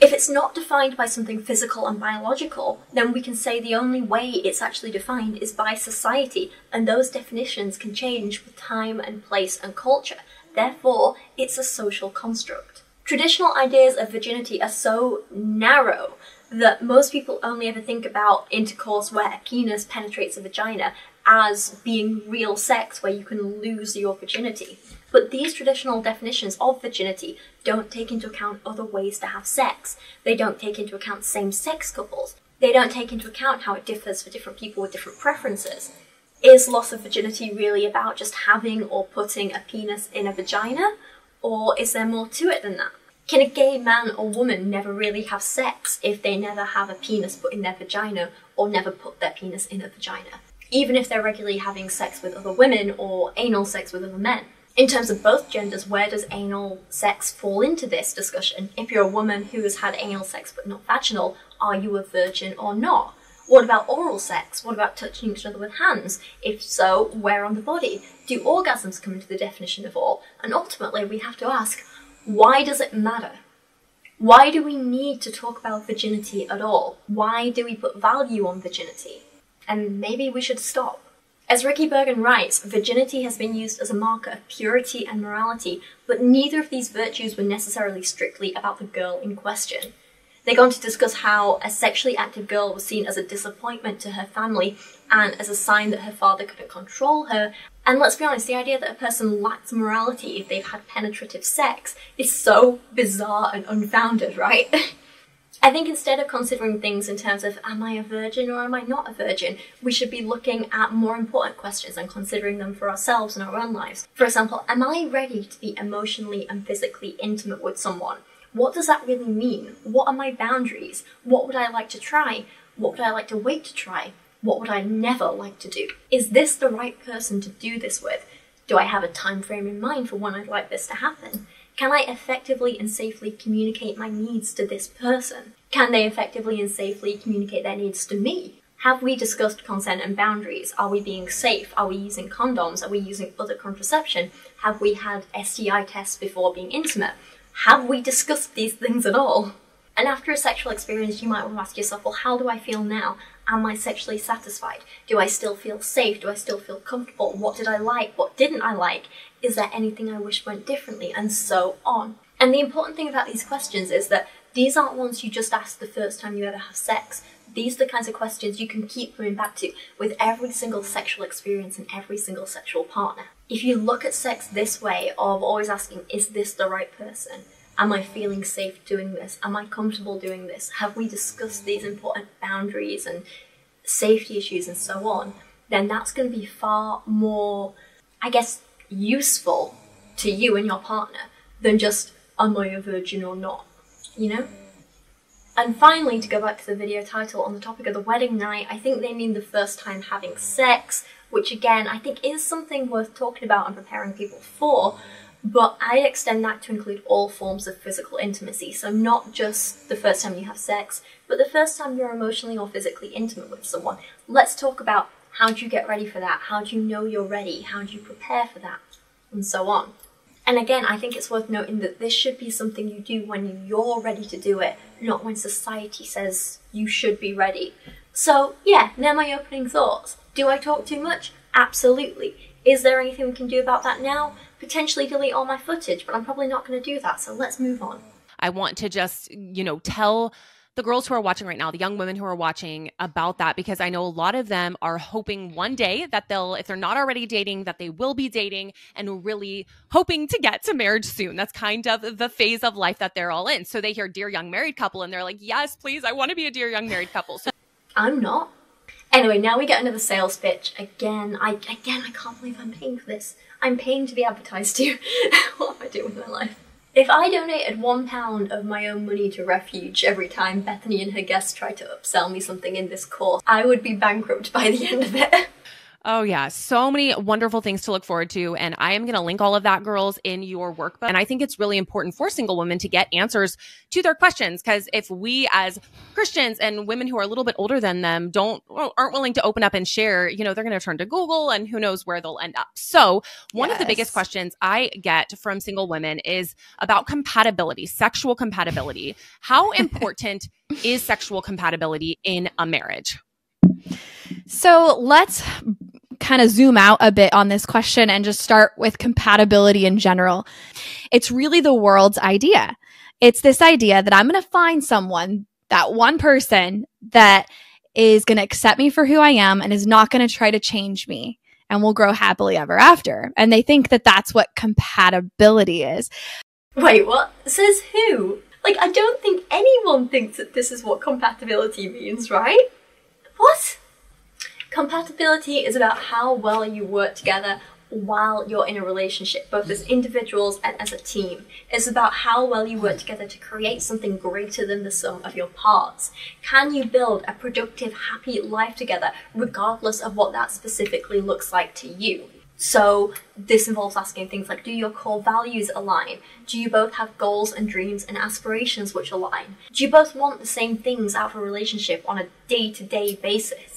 if it's not defined by something physical and biological, then we can say the only way it's actually defined is by society, and those definitions can change with time and place and culture. Therefore, it's a social construct. Traditional ideas of virginity are so narrow that most people only ever think about intercourse where a penis penetrates a vagina as being real sex where you can lose your virginity. But these traditional definitions of virginity don't take into account other ways to have sex. They don't take into account same sex couples. They don't take into account how it differs for different people with different preferences. Is loss of virginity really about just having or putting a penis in a vagina? Or is there more to it than that? Can a gay man or woman never really have sex if they never have a penis put in their vagina or never put their penis in a vagina? Even if they're regularly having sex with other women or anal sex with other men. In terms of both genders, where does anal sex fall into this discussion? If you're a woman who has had anal sex but not vaginal, are you a virgin or not? What about oral sex? What about touching each other with hands? If so, where on the body? Do orgasms come into the definition of all? And ultimately, we have to ask why does it matter? Why do we need to talk about virginity at all? Why do we put value on virginity? And maybe we should stop. As Ricky Bergen writes, virginity has been used as a marker of purity and morality, but neither of these virtues were necessarily strictly about the girl in question. They go on to discuss how a sexually active girl was seen as a disappointment to her family and as a sign that her father couldn't control her. And let's be honest, the idea that a person lacks morality if they've had penetrative sex is so bizarre and unfounded, right? [laughs] I think instead of considering things in terms of am I a virgin or am I not a virgin, we should be looking at more important questions and considering them for ourselves and our own lives. For example, am I ready to be emotionally and physically intimate with someone? What does that really mean? What are my boundaries? What would I like to try? What would I like to wait to try? What would I never like to do? Is this the right person to do this with? Do I have a time frame in mind for when I'd like this to happen? Can I effectively and safely communicate my needs to this person? Can they effectively and safely communicate their needs to me? Have we discussed consent and boundaries? Are we being safe? Are we using condoms? Are we using other contraception? Have we had STI tests before being intimate? Have we discussed these things at all? And after a sexual experience, you might want to ask yourself, well, how do I feel now? Am I sexually satisfied? Do I still feel safe? Do I still feel comfortable? What did I like? What didn't I like? Is there anything I wish went differently? And so on. And the important thing about these questions is that these aren't ones you just ask the first time you ever have sex. These are the kinds of questions you can keep coming back to with every single sexual experience and every single sexual partner. If you look at sex this way, of always asking, is this the right person? Am I feeling safe doing this? Am I comfortable doing this? Have we discussed these important boundaries and safety issues and so on? Then that's going to be far more, I guess, useful to you and your partner than just, am I a virgin or not? You know? And finally, to go back to the video title on the topic of the wedding night, I think they mean the first time having sex, which again, I think is something worth talking about and preparing people for. But I extend that to include all forms of physical intimacy. So, not just the first time you have sex, but the first time you're emotionally or physically intimate with someone. Let's talk about how do you get ready for that? How do you know you're ready? How do you prepare for that? And so on. And again, I think it's worth noting that this should be something you do when you're ready to do it, not when society says you should be ready. So, yeah, they're my opening thoughts. Do I talk too much? Absolutely. Is there anything we can do about that now? Potentially delete all my footage, but I'm probably not going to do that, so let's move on. I want to just, you know, tell the girls who are watching right now, the young women who are watching about that because I know a lot of them are hoping one day that they'll, if they're not already dating, that they will be dating and really hoping to get to marriage soon. That's kind of the phase of life that they're all in. So they hear dear young married couple and they're like, yes, please, I want to be a dear young married couple. So- I'm not. Anyway, now we get another sales pitch. Again, I again I can't believe I'm paying for this. I'm paying to be advertised to. [laughs] what am I doing with my life? If I donated one pound of my own money to Refuge every time Bethany and her guests try to upsell me something in this course, I would be bankrupt by the end of it. [laughs] Oh, yeah. So many wonderful things to look forward to. And I am going to link all of that, girls, in your workbook. And I think it's really important for single women to get answers to their questions. Because if we, as Christians and women who are a little bit older than them, don't, aren't willing to open up and share, you know, they're going to turn to Google and who knows where they'll end up. So, one yes. of the biggest questions I get from single women is about compatibility, sexual compatibility. How [laughs] important is sexual compatibility in a marriage? So let's kind of zoom out a bit on this question and just start with compatibility in general. It's really the world's idea. It's this idea that I'm going to find someone, that one person that is going to accept me for who I am and is not going to try to change me and will grow happily ever after. And they think that that's what compatibility is. Wait, what? Says who? Like, I don't think anyone thinks that this is what compatibility means, right? What? Compatibility is about how well you work together while you're in a relationship, both as individuals and as a team. It's about how well you work together to create something greater than the sum of your parts. Can you build a productive, happy life together, regardless of what that specifically looks like to you? So, this involves asking things like Do your core values align? Do you both have goals and dreams and aspirations which align? Do you both want the same things out of a relationship on a day to day basis?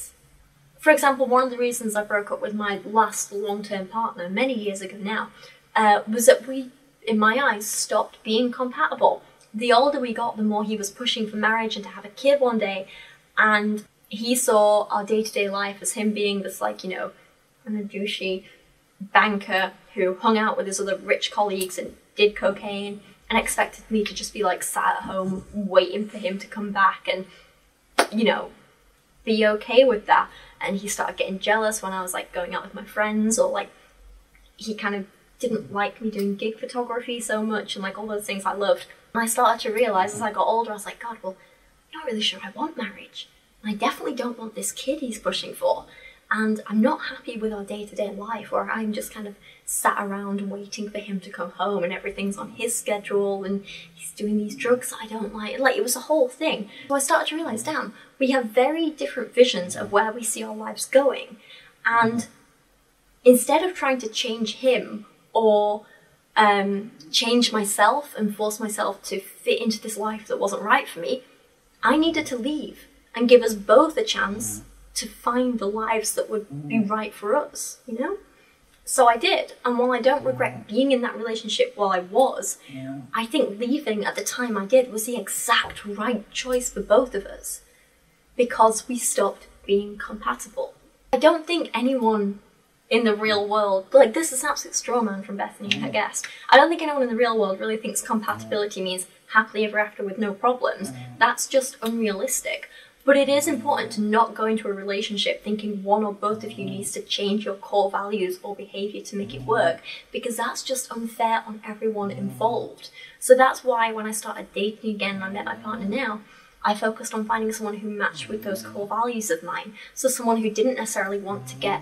For example, one of the reasons I broke up with my last long term partner many years ago now uh, was that we, in my eyes, stopped being compatible. The older we got, the more he was pushing for marriage and to have a kid one day, and he saw our day to day life as him being this, like, you know, of douchey banker who hung out with his other rich colleagues and did cocaine and expected me to just be like sat at home waiting for him to come back and, you know, be okay with that. And he started getting jealous when I was like going out with my friends or like he kind of didn't like me doing gig photography so much and like all those things I loved. And I started to realize as I got older, I was like, God, well, I'm not really sure I want marriage. And I definitely don't want this kid he's pushing for. And I'm not happy with our day to day life where I'm just kind of sat around waiting for him to come home and everything's on his schedule and he's doing these drugs I don't like. Like, it was a whole thing. So I started to realize, damn, we have very different visions of where we see our lives going. And instead of trying to change him or um, change myself and force myself to fit into this life that wasn't right for me, I needed to leave and give us both a chance to find the lives that would be right for us, you know? So I did, and while I don't regret being in that relationship while I was, I think leaving at the time I did was the exact right choice for both of us because we stopped being compatible. I don't think anyone in the real world, like this is an absolute straw man from Bethany, I guess. I don't think anyone in the real world really thinks compatibility means happily ever after with no problems. That's just unrealistic. But it is important to not go into a relationship thinking one or both of you mm. needs to change your core values or behavior to make it mm. work, because that's just unfair on everyone mm. involved. So that's why when I started dating again and I met my partner now, I focused on finding someone who matched with those core values of mine. So someone who didn't necessarily want to get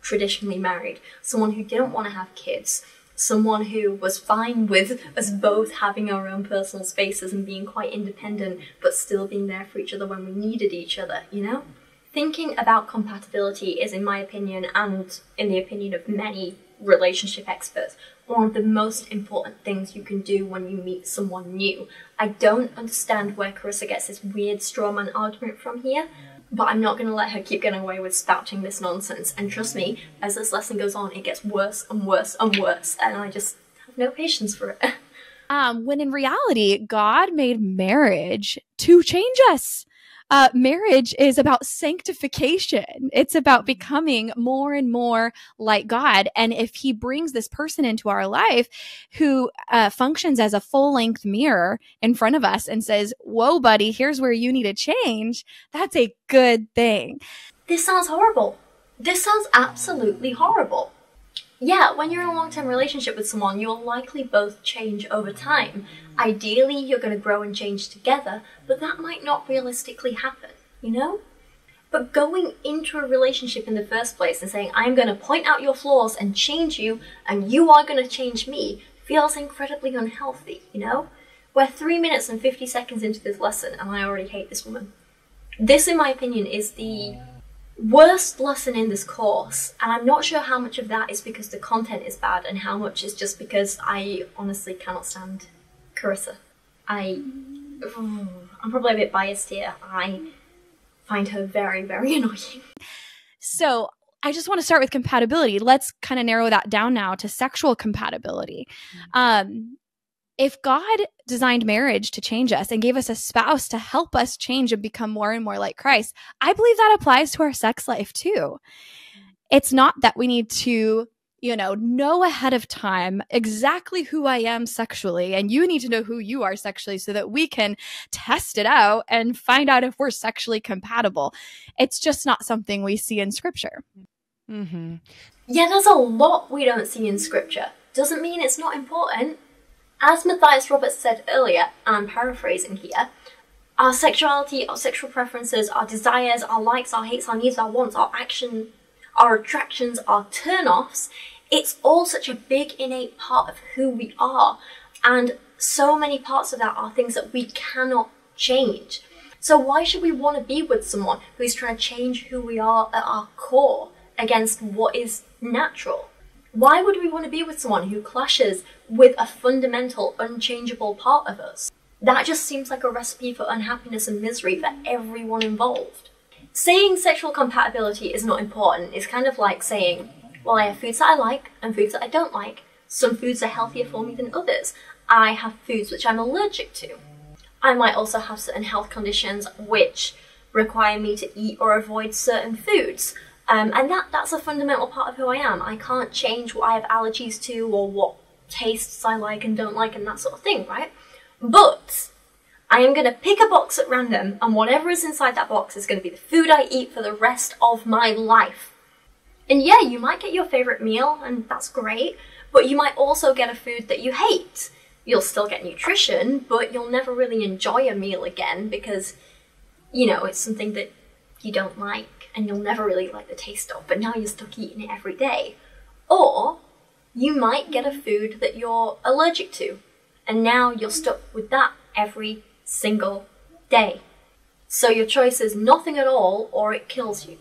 traditionally married, someone who didn't want to have kids, someone who was fine with us both having our own personal spaces and being quite independent, but still being there for each other when we needed each other, you know? Thinking about compatibility is, in my opinion, and in the opinion of many relationship experts, one of the most important things you can do when you meet someone new. I don't understand where Carissa gets this weird strawman argument from here, but I'm not going to let her keep getting away with spouting this nonsense. And trust me, as this lesson goes on, it gets worse and worse and worse, and I just have no patience for it. [laughs] Um, when in reality, God made marriage to change us uh, marriage is about sanctification. It's about mm-hmm. becoming more and more like God. And if He brings this person into our life who uh, functions as a full length mirror in front of us and says, Whoa, buddy, here's where you need to change, that's a good thing. This sounds horrible. This sounds absolutely horrible yeah, when you're in a long term relationship with someone, you'll likely both change over time. Ideally, you're going to grow and change together, but that might not realistically happen, you know? But going into a relationship in the first place and saying, I'm going to point out your flaws and change you, and you are going to change me, feels incredibly unhealthy, you know? We're three minutes and 50 seconds into this lesson, and I already hate this woman. This, in my opinion, is the worst lesson in this course, and I'm not sure how much of that is because the content is bad and how much is just because I honestly cannot stand Carissa. I, [sighs] I'm probably a bit biased here. I find her very, very [laughs] annoying. So I just want to start with compatibility. Let's kind of narrow that down now to sexual compatibility. Mm-hmm. Um, if God designed marriage to change us and gave us a spouse to help us change and become more and more like Christ, I believe that applies to our sex life too. It's not that we need to, you know, know ahead of time exactly who I am sexually, and you need to know who you are sexually so that we can test it out and find out if we're sexually compatible. It's just not something we see in scripture. Mm-hmm. Yeah, there's a lot we don't see in scripture. Doesn't mean it's not important. As Matthias Roberts said earlier, and I'm paraphrasing here, our sexuality, our sexual preferences, our desires, our likes, our hates, our needs, our wants, our action, our attractions, our turn-offs, it's all such a big innate part of who we are. And so many parts of that are things that we cannot change. So why should we want to be with someone who's trying to change who we are at our core against what is natural? Why would we want to be with someone who clashes with a fundamental, unchangeable part of us? That just seems like a recipe for unhappiness and misery for everyone involved. Saying sexual compatibility is not important is kind of like saying, well, I have foods that I like and foods that I don't like. Some foods are healthier for me than others. I have foods which I'm allergic to. I might also have certain health conditions which require me to eat or avoid certain foods. Um, and that, that's a fundamental part of who I am. I can't change what I have allergies to or what tastes I like and don't like and that sort of thing, right? But I am going to pick a box at random, and whatever is inside that box is going to be the food I eat for the rest of my life. And yeah, you might get your favorite meal, and that's great, but you might also get a food that you hate. You'll still get nutrition, but you'll never really enjoy a meal again because, you know, it's something that you don't like and you'll never really like the taste of, but now you're stuck eating it every day. Or you might get a food that you're allergic to, and now you're stuck with that every single day. So your choice is nothing at all or it kills you.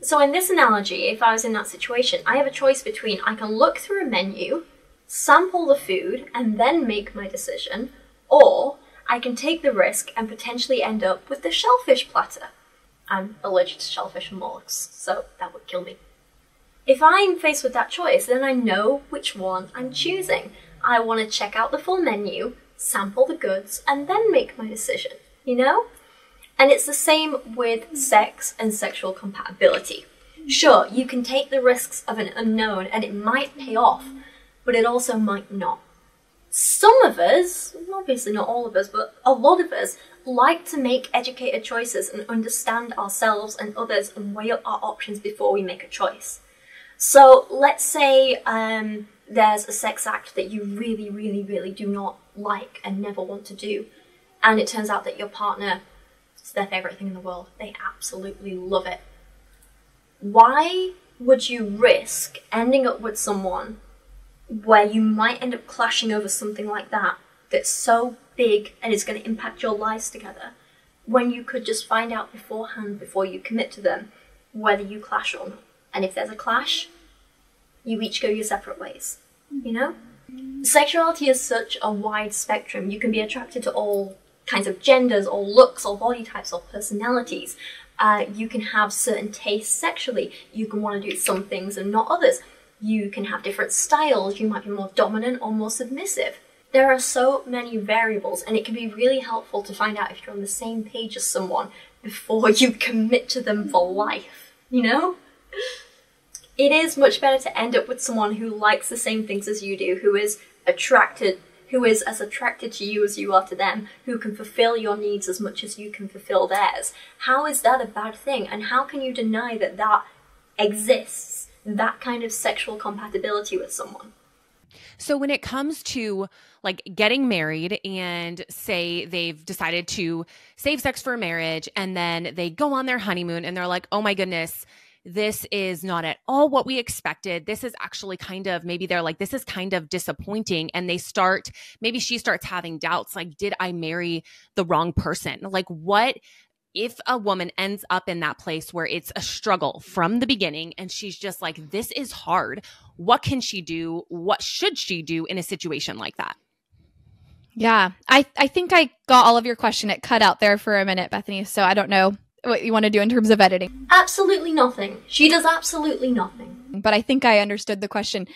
So in this analogy, if I was in that situation, I have a choice between I can look through a menu, sample the food, and then make my decision, or I can take the risk and potentially end up with the shellfish platter. I'm allergic to shellfish and mollusks, so that would kill me. If I'm faced with that choice, then I know which one I'm choosing. I want to check out the full menu, sample the goods, and then make my decision, you know? And it's the same with sex and sexual compatibility. Sure, you can take the risks of an unknown and it might pay off, but it also might not. Some of us, obviously not all of us, but a lot of us, like to make educated choices and understand ourselves and others and weigh up our options before we make a choice. So let's say um, there's a sex act that you really, really, really do not like and never want to do, and it turns out that your partner it's their favorite thing in the world. They absolutely love it. Why would you risk ending up with someone where you might end up clashing over something like that that's so big and it's going to impact your lives together when you could just find out beforehand before you commit to them whether you clash or not? And if there's a clash, you each go your separate ways. You know? Sexuality is such a wide spectrum. You can be attracted to all kinds of genders or looks or body types or personalities. Uh, you can have certain tastes sexually. You can want to do some things and not others. You can have different styles. You might be more dominant or more submissive. There are so many variables, and it can be really helpful to find out if you're on the same page as someone before you commit to them for life. You know? It is much better to end up with someone who likes the same things as you do, who is attracted who is as attracted to you as you are to them, who can fulfill your needs as much as you can fulfill theirs. How is that a bad thing? And how can you deny that that exists, that kind of sexual compatibility with someone? So when it comes to like getting married and say they've decided to save sex for marriage and then they go on their honeymoon and they're like, "Oh my goodness, this is not at all what we expected. This is actually kind of maybe they're like, this is kind of disappointing. And they start, maybe she starts having doubts like, did I marry the wrong person? Like, what? If a woman ends up in that place where it's a struggle from the beginning and she's just like, this is hard, what can she do? What should she do in a situation like that? Yeah, I, I think I got all of your question. It cut out there for a minute, Bethany. So I don't know what you want to do in terms of editing? Absolutely nothing. She does absolutely nothing. But I think I understood the question.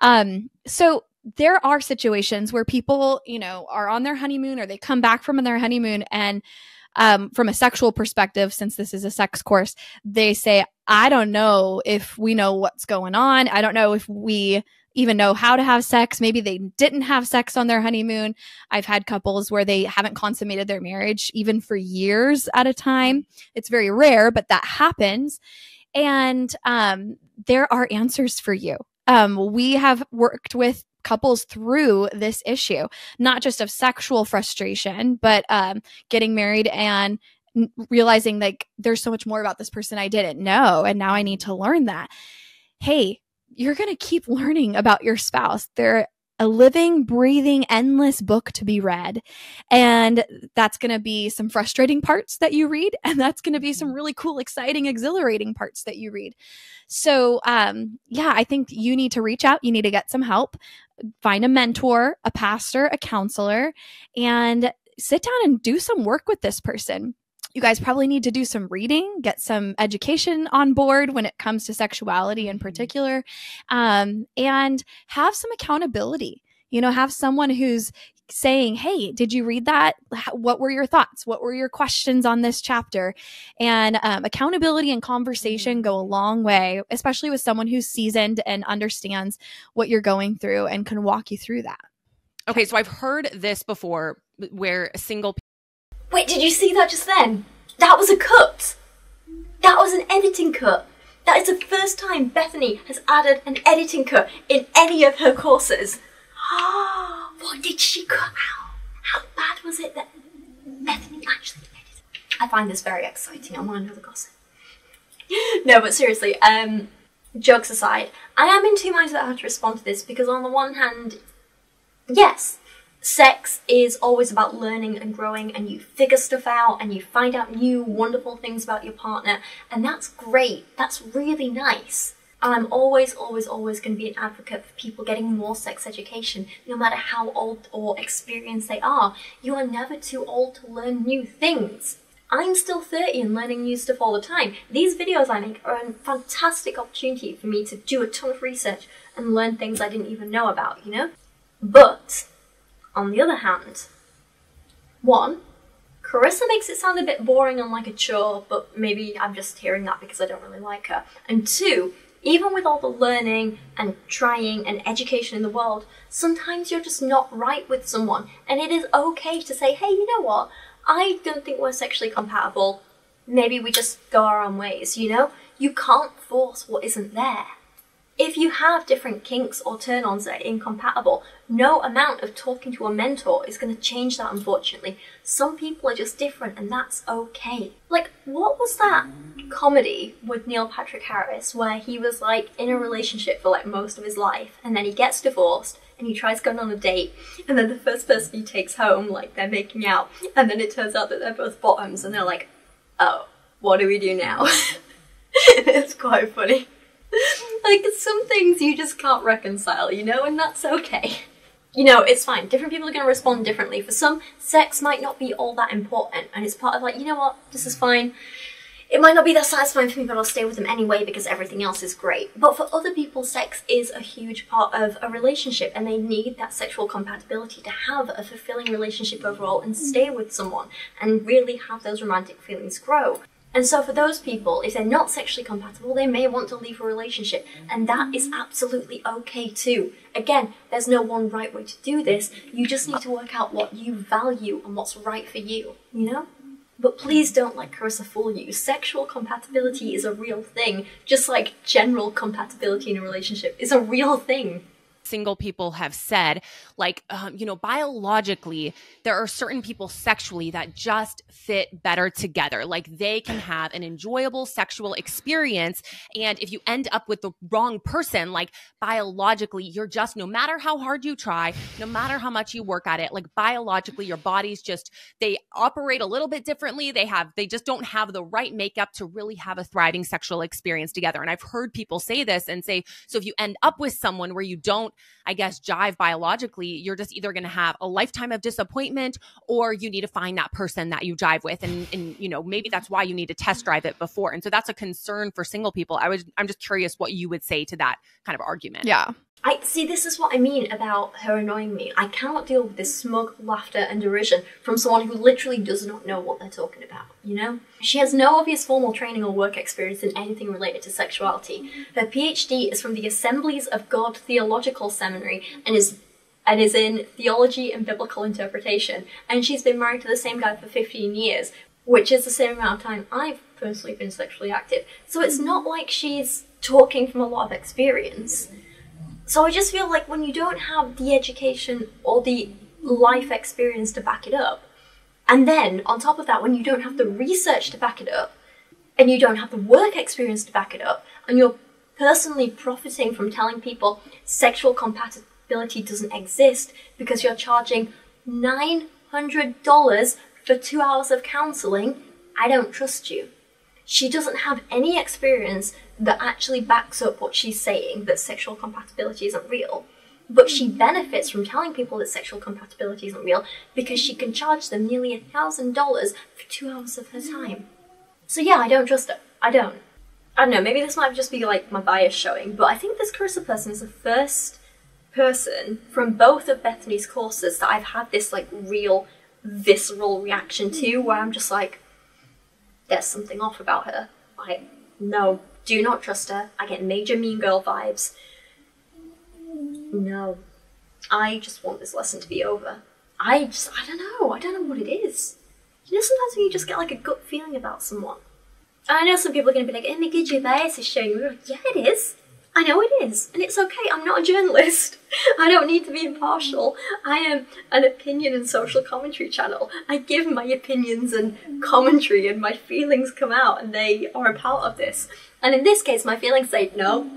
Um, so there are situations where people, you know, are on their honeymoon or they come back from their honeymoon and um, from a sexual perspective, since this is a sex course, they say, I don't know if we know what's going on. I don't know if we even know how to have sex. Maybe they didn't have sex on their honeymoon. I've had couples where they haven't consummated their marriage even for years at a time. It's very rare, but that happens. And um, there are answers for you. Um, we have worked with couples through this issue, not just of sexual frustration, but um, getting married and realizing like there's so much more about this person I didn't know. And now I need to learn that. Hey, you're going to keep learning about your spouse. They're a living, breathing, endless book to be read. And that's going to be some frustrating parts that you read. And that's going to be some really cool, exciting, exhilarating parts that you read. So, um, yeah, I think you need to reach out. You need to get some help, find a mentor, a pastor, a counselor, and sit down and do some work with this person you guys probably need to do some reading, get some education on board when it comes to sexuality in mm-hmm. particular, um, and have some accountability. You know, have someone who's saying, Hey, did you read that? What were your thoughts? What were your questions on this chapter? And um, accountability and conversation go a long way, especially with someone who's seasoned and understands what you're going through and can walk you through that. Okay, so I've heard this before where a single. Wait, did you see that just then? That was a cut. That was an editing cut. That is the first time Bethany has added an editing cut in any of her courses. [gasps] what did she cut out? How bad was it that Bethany actually edited? I find this very exciting. I want to know the gossip. [gasps] no, but seriously, um, jokes aside, I am in two minds about how to respond to this because on the one hand, yes, sex is always about learning and growing and you figure stuff out and you find out new wonderful things about your partner and that's great that's really nice and i'm always always always going to be an advocate for people getting more sex education no matter how old or experienced they are you are never too old to learn new things I'm still 30 and learning new stuff all the time. These videos I make are a fantastic opportunity for me to do a ton of research and learn things I didn't even know about, you know? But on the other hand, one, Carissa makes it sound a bit boring and like a chore, but maybe I'm just hearing that because I don't really like her. And two, even with all the learning and trying and education in the world, sometimes you're just not right with someone, and it is okay to say, hey, you know what? I don't think we're sexually compatible. Maybe we just go our own ways, you know? You can't force what isn't there. If you have different kinks or turn ons that are incompatible, no amount of talking to a mentor is going to change that, unfortunately. Some people are just different, and that's okay. Like, what was that comedy with Neil Patrick Harris where he was like in a relationship for like most of his life, and then he gets divorced? And he tries going on a date, and then the first person he takes home, like they're making out, and then it turns out that they're both bottoms, and they're like, oh, what do we do now? [laughs] it's quite funny. [laughs] like some things you just can't reconcile, you know, and that's okay. You know, it's fine. Different people are going to respond differently. For some, sex might not be all that important, and it's part of like, you know what, this is fine. It might not be that satisfying for me, but I'll stay with them anyway because everything else is great. But for other people, sex is a huge part of a relationship, and they need that sexual compatibility to have a fulfilling relationship overall and stay with someone and really have those romantic feelings grow. And so for those people, if they're not sexually compatible, they may want to leave a relationship. And that is absolutely okay too. Again, there's no one right way to do this. You just need to work out what you value and what's right for you, you know? But please don't let Carissa fool you. Sexual compatibility is a real thing, just like general compatibility in a relationship is a real thing single people have said like um, you know biologically there are certain people sexually that just fit better together. Like they can have an enjoyable sexual experience and if you end up with the wrong person like biologically you're just no matter how hard you try no matter how much you work at it like biologically your body's just they operate a little bit differently. They have they just don't have the right makeup to really have a thriving sexual experience together. And i've heard people say this and say so if you end up with someone where you don't I guess, jive biologically, you're just either going to have a lifetime of disappointment or you need to find that person that you jive with. And, and, you know, maybe that's why you need to test drive it before. And so that's a concern for single people. I was, I'm just curious what you would say to that kind of argument. Yeah. I see. This is what I mean about her annoying me. I cannot deal with this smug laughter and derision from someone who literally does not know what they're talking about. You know, she has no obvious formal training or work experience in anything related to sexuality. Her PhD is from the Assemblies of God Theological Seminary and is and is in theology and biblical interpretation. And she's been married to the same guy for 15 years, which is the same amount of time I've personally been sexually active. So it's not like she's talking from a lot of experience. So I just feel like when you don't have the education or the life experience to back it up, and then on top of that, when you don't have the research to back it up, and you don't have the work experience to back it up, and you're personally profiting from telling people sexual compatibility doesn't exist because you're charging $900 for two hours of counseling, I don't trust you. She doesn't have any experience that actually backs up what she's saying that sexual compatibility isn't real. But she benefits from telling people that sexual compatibility isn't real because she can charge them nearly a thousand dollars for two hours of her hmm. time. So yeah, I don't trust her. I don't. I don't know, maybe this might just be like my bias showing, but I think this Carissa person is the first person from both of Bethany's courses that I've had this like real visceral reaction to where I'm just like, there's something off about her. Like, no, do not trust her. I get major mean girl vibes. No. I just want this lesson to be over. I just, I don't know. I don't know what it is. You know, sometimes when you just get like a gut feeling about someone. I know some people are going to be like, oh my god, your bias is showing. Like, yeah, it is. I know it is, and it's okay. I'm not a journalist. [laughs] I don't need to be impartial. I am an opinion and social commentary channel. I give my opinions and commentary, and my feelings come out, and they are a part of this. And in this case, my feelings say no.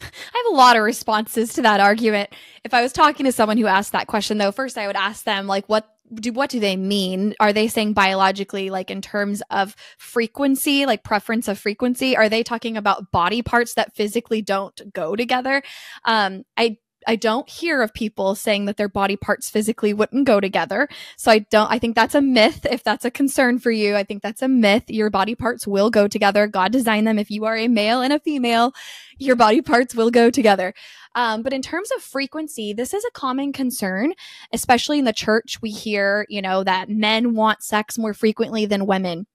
I have a lot of responses to that argument. If I was talking to someone who asked that question, though, first I would ask them, like, what do what do they mean? Are they saying biologically, like in terms of frequency, like preference of frequency? Are they talking about body parts that physically don't go together? Um, I I don't hear of people saying that their body parts physically wouldn't go together. So I don't I think that's a myth if that's a concern for you. I think that's a myth. Your body parts will go together. God designed them if you are a male and a female, your body parts will go together. Um, but in terms of frequency, this is a common concern, especially in the church. We hear, you know, that men want sex more frequently than women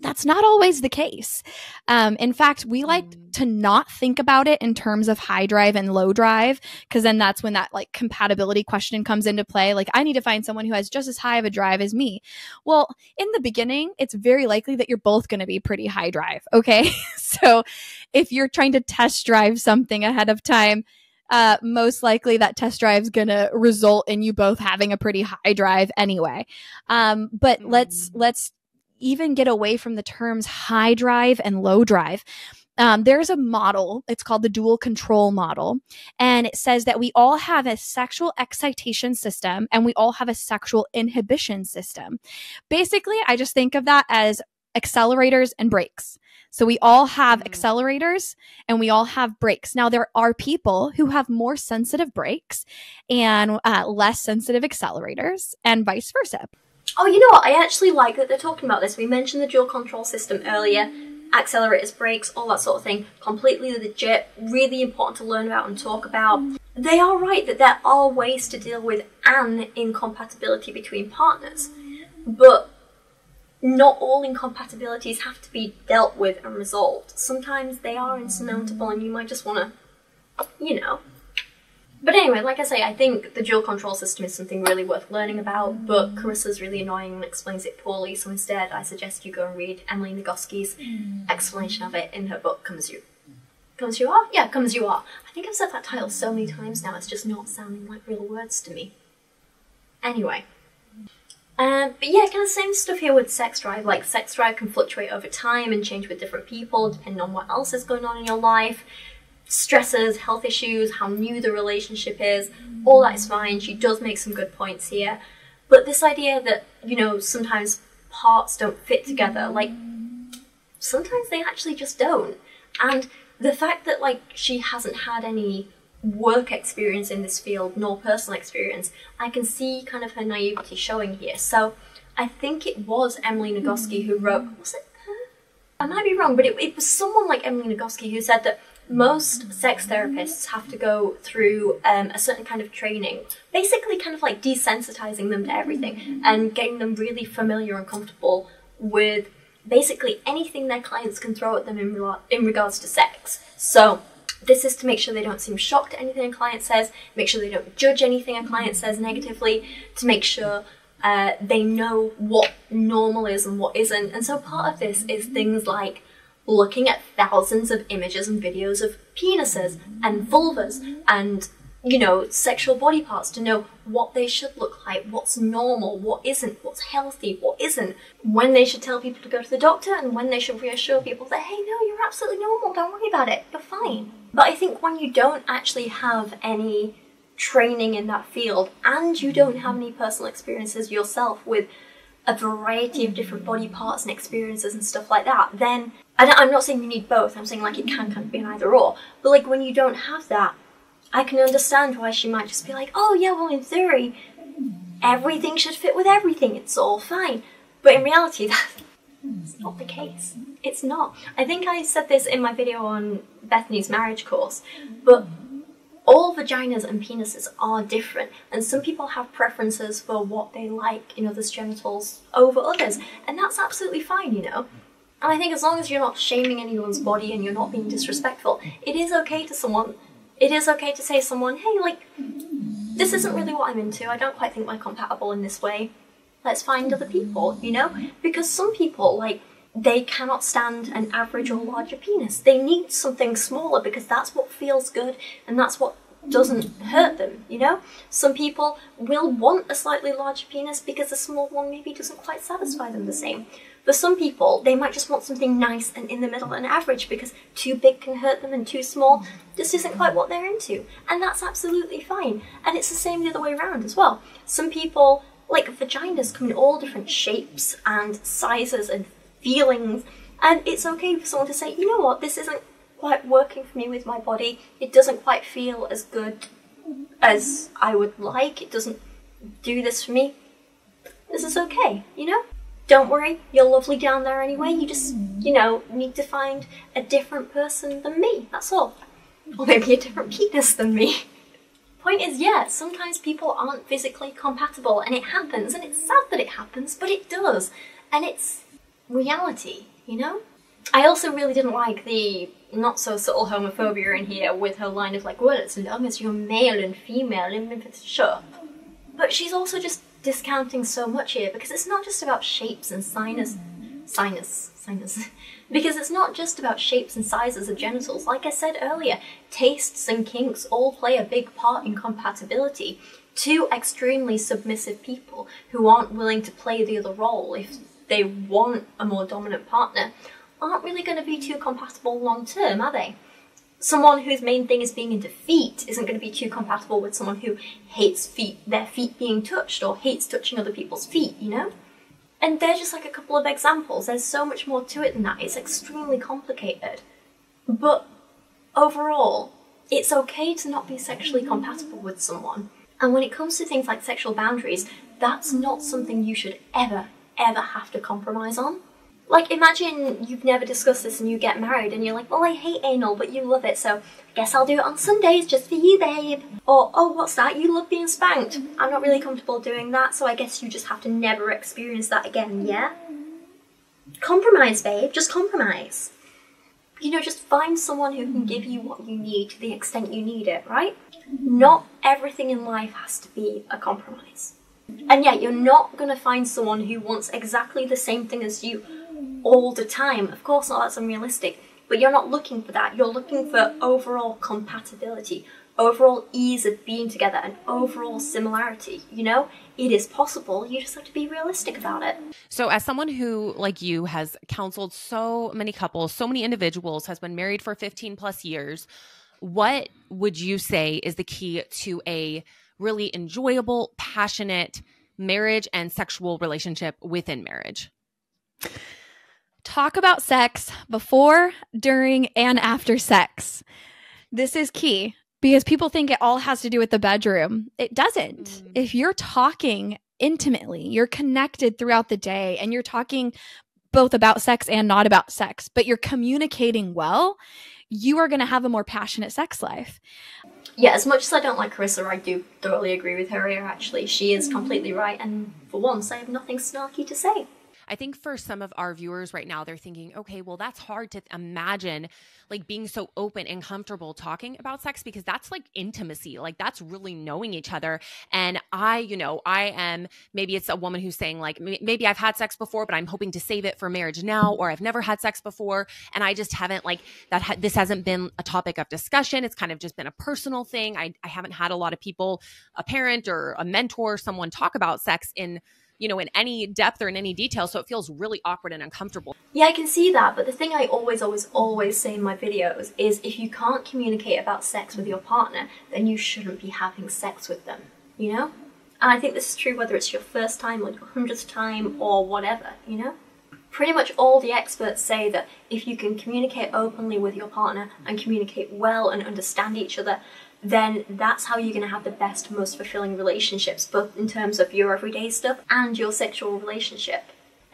that's not always the case. Um, in fact, we like mm. to not think about it in terms of high drive and low drive, because then that's when that like compatibility question comes into play. Like, I need to find someone who has just as high of a drive as me. Well, in the beginning, it's very likely that you're both going to be pretty high drive. Okay. [laughs] so if you're trying to test drive something ahead of time, uh, most likely that test drive is going to result in you both having a pretty high drive anyway. Um, but mm. let's let's even get away from the terms high drive and low drive. Um, there's a model, it's called the dual control model, and it says that we all have a sexual excitation system and we all have a sexual inhibition system. Basically, I just think of that as accelerators and brakes. So we all have mm. accelerators and we all have brakes. Now, there are people who have more sensitive brakes and uh, less sensitive accelerators, and vice versa. Oh, you know what? I actually like that they're talking about this. We mentioned the dual control system earlier. Accelerators, brakes, all that sort of thing. Completely legit. Really important to learn about and talk about. They are right that there are ways to deal with an incompatibility between partners. But not all incompatibilities have to be dealt with and resolved. Sometimes they are insurmountable and you might just want to, you know, but anyway, like I say, I think the dual control system is something really worth learning about, but Carissa's really annoying and explains it poorly, so instead I suggest you go and read Emily Nagoski's explanation of it in her book, Come As You. Come As You Are? Yeah, Come As You Are. I think I've said that title so many times now, it's just not sounding like real words to me. Anyway. Um, but yeah, kind of same stuff here with sex drive. Like, sex drive can fluctuate over time and change with different people, depending on what else is going on in your life stresses, health issues, how new the relationship is, all that is fine. She does make some good points here. But this idea that, you know, sometimes parts don't fit together, like, sometimes they actually just don't. And the fact that, like, she hasn't had any work experience in this field nor personal experience, I can see kind of her naivety showing here. So I think it was Emily Nagoski who wrote, was it her? I might be wrong, but it, it was someone like Emily Nagoski who said that most sex therapists have to go through um, a certain kind of training, basically, kind of like desensitizing them to everything and getting them really familiar and comfortable with basically anything their clients can throw at them in, re- in regards to sex. So, this is to make sure they don't seem shocked at anything a client says, make sure they don't judge anything a client says negatively, to make sure uh, they know what normal is and what isn't. And so, part of this is things like looking at thousands of images and videos of penises and vulvas and you know, sexual body parts to know what they should look like, what's normal, what isn't, what's healthy, what isn't, when they should tell people to go to the doctor, and when they should reassure people that, hey, no, you're absolutely normal, don't worry about it, you're fine. But I think when you don't actually have any training in that field and you don't have any personal experiences yourself with a variety of different body parts and experiences and stuff like that, then I'm not saying you need both. I'm saying like it can kind of be an either or. But like when you don't have that, I can understand why she might just be like, oh yeah, well in theory, everything should fit with everything. It's all fine. But in reality, [laughs] that's not the case. It's not. I think I said this in my video on Bethany's marriage course, but all vaginas and penises are different, and some people have preferences for what they like in others' genitals over others, and that's absolutely fine, you know. And I think as long as you're not shaming anyone's body and you're not being disrespectful, it is okay to someone. It is okay to say to someone, hey, like, this isn't really what I'm into. I don't quite think we're compatible in this way. Let's find other people, you know? Because some people, like, they cannot stand an average or larger penis. They need something smaller because that's what feels good and that's what doesn't hurt them, you know? Some people will want a slightly larger penis because a small one maybe doesn't quite satisfy them the same. For some people, they might just want something nice and in the middle and average because too big can hurt them and too small just isn't quite what they're into. And that's absolutely fine. And it's the same the other way around as well. Some people, like vaginas, come in all different shapes and sizes and feelings. And it's okay for someone to say, you know what, this isn't quite working for me with my body. It doesn't quite feel as good as I would like. It doesn't do this for me. This is okay, you know? Don't worry, you're lovely down there anyway. You just, mm. you know, need to find a different person than me. That's all. [laughs] Or maybe a different penis than me. Point is, yeah, sometimes people aren't physically compatible and it happens, and it's sad that it happens, but it does. And it's reality, you know? I also really didn't like the not so subtle homophobia in here with her line of like, well, as long as you're male and female, sure. But she's also just discounting so much here because it's not just about shapes and sinus, sinus, sinus, because it's not just about shapes and sizes of genitals. Like I said earlier, tastes and kinks all play a big part in compatibility. Two extremely submissive people who aren't willing to play the other role if they want a more dominant partner aren't really going to be too compatible long term, are they? Someone whose main thing is being into feet isn't going to be too compatible with someone who hates feet, their feet being touched or hates touching other people's feet, you know? And they're just like a couple of examples. There's so much more to it than that. It's extremely complicated. But overall, it's okay to not be sexually compatible with someone. And when it comes to things like sexual boundaries, that's not something you should ever, ever have to compromise on. Like, imagine you've never discussed this and you get married and you're like, well, I hate anal, but you love it, so I guess I'll do it on Sundays just for you, babe. Or, oh, what's that? You love being spanked. Mm-hmm. I'm not really comfortable doing that, so I guess you just have to never experience that again, yeah? Compromise, babe. Just compromise. You know, just find someone who can give you what you need to the extent you need it, right? Mm-hmm. Not everything in life has to be a compromise. And yeah, you're not gonna find someone who wants exactly the same thing as you all the time. Of course not, that's unrealistic. But you're not looking for that. You're looking for overall compatibility, overall ease of being together, and overall similarity. You know, it is possible. You just have to be realistic about it. So, as someone who, like you, has counseled so many couples, so many individuals, has been married for 15 plus years, what would you say is the key to a really enjoyable, passionate marriage and sexual relationship within marriage? Talk about sex before, during, and after sex. This is key because people think it all has to do with the bedroom. It doesn't. Mm. If you're talking intimately, you're connected throughout the day, and you're talking both about sex and not about sex, but you're communicating well, you are going to have a more passionate sex life. Yeah, as much as I don't like Carissa, I do thoroughly agree with her here, actually. She is completely right, and for once, I have nothing snarky to say. I think for some of our viewers right now, they're thinking, okay, well, that's hard to imagine like being so open and comfortable talking about sex because that's like intimacy. Like that's really knowing each other. And I, you know, I am maybe it's a woman who's saying, like, maybe I've had sex before, but I'm hoping to save it for marriage now, or I've never had sex before. And I just haven't like that. Ha- this hasn't been a topic of discussion. It's kind of just been a personal thing. I, I haven't had a lot of people, a parent or a mentor, someone talk about sex in you know, in any depth or in any detail. So it feels really awkward and uncomfortable. Yeah, I can see that. But the thing I always, always, always say in my videos is if you can't communicate about sex with your partner, then you shouldn't be having sex with them, you know? And I think this is true whether it's your first time or your hundredth time or whatever, you know? Pretty much all the experts say that if you can communicate openly with your partner and communicate well and understand each other, then that's how you're going to have the best, most fulfilling relationships, both in terms of your everyday stuff and your sexual relationship.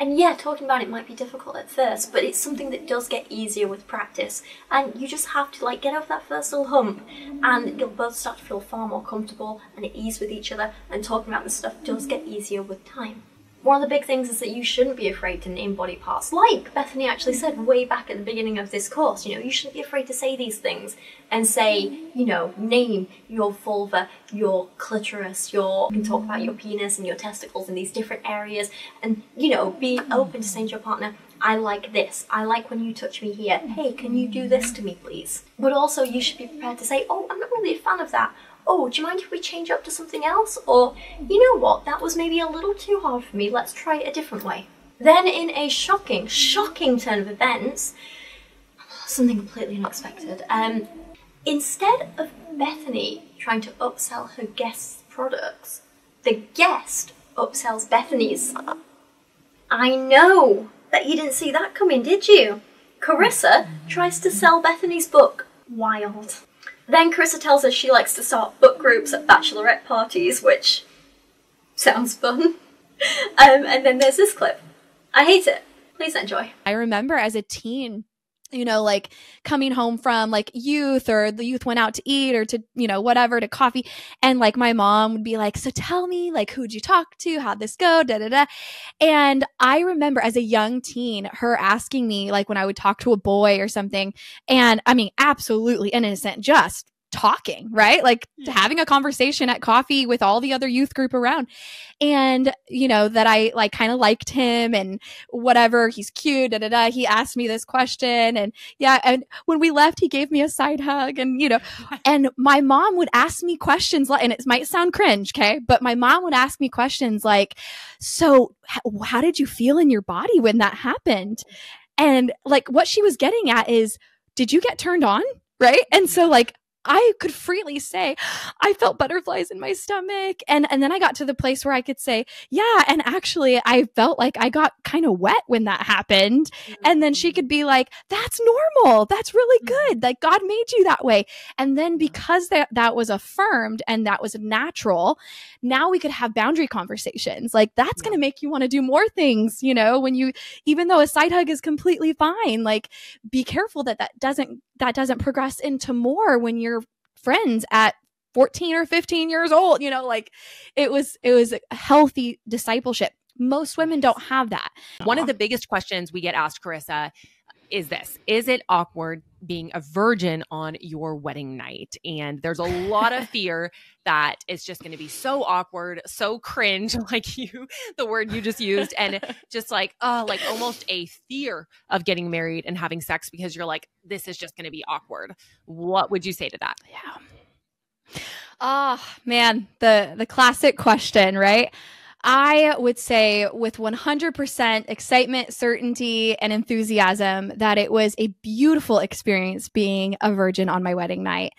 And yeah, talking about it might be difficult at first, but it's something that does get easier with practice. And you just have to like get over that first little hump, and you'll both start to feel far more comfortable and at ease with each other. And talking about this stuff does get easier with time. One of the big things is that you shouldn't be afraid to name body parts. Like Bethany actually said way back at the beginning of this course, you know, you shouldn't be afraid to say these things and say, you know, name your vulva, your clitoris, your, you can talk about your penis and your testicles in these different areas and, you know, be open to saying to your partner, I like this. I like when you touch me here. Hey, can you do this to me, please? But also, you should be prepared to say, oh, I'm not really a fan of that oh, do you mind if we change up to something else? Or, you know what, that was maybe a little too hard for me, let's try it a different way. Then, in a shocking, shocking turn of events, something completely unexpected, um, instead of Bethany trying to upsell her guest's products, the guest upsells Bethany's. I know that you didn't see that coming, did you? Carissa tries to sell Bethany's book. Wild. Then Carissa tells us she likes to start book groups at bachelorette parties, which sounds fun. [laughs] um, and then there's this clip. I hate it. Please enjoy. I remember as a teen you know, like coming home from like youth or the youth went out to eat or to, you know, whatever to coffee. And like my mom would be like, So tell me, like, who'd you talk to? How'd this go? Da da da. And I remember as a young teen, her asking me, like, when I would talk to a boy or something. And I mean, absolutely innocent, just talking, right? Like yeah. having a conversation at coffee with all the other youth group around. And, you know, that I like kind of liked him and whatever, he's cute, da da da. He asked me this question. And yeah, and when we left, he gave me a side hug and, you know, [laughs] and my mom would ask me questions like, and it might sound cringe, okay? But my mom would ask me questions like, so how did you feel in your body when that happened? And like what she was getting at is, did you get turned on? Right. And so like I could freely say I felt butterflies in my stomach and and then I got to the place where I could say yeah and actually I felt like I got kind of wet when that happened and then she could be like that's normal that's really mm-hmm. good like God made you that way and then because that that was affirmed and that was natural now we could have boundary conversations like that's going to make you want to do more things you know when you even though a side hug is completely fine like be careful that that doesn't that doesn't progress into more when you're friends at 14 or 15 years old you know like it was it was a healthy discipleship. Most women don't have that. One of the biggest questions we get asked carissa is this? Is it awkward being a virgin on your wedding night? And there's a lot of [laughs] fear that it's just going to be so awkward so cringe [laughs] like you the word you just used and [laughs] just like oh like almost a fear of getting married and having sex because you're like this is just going to be awkward. What would you say to that? Yeah. Oh man the the classic question right I would say with 100% excitement, certainty, and enthusiasm that it was a beautiful experience being a virgin on my wedding night.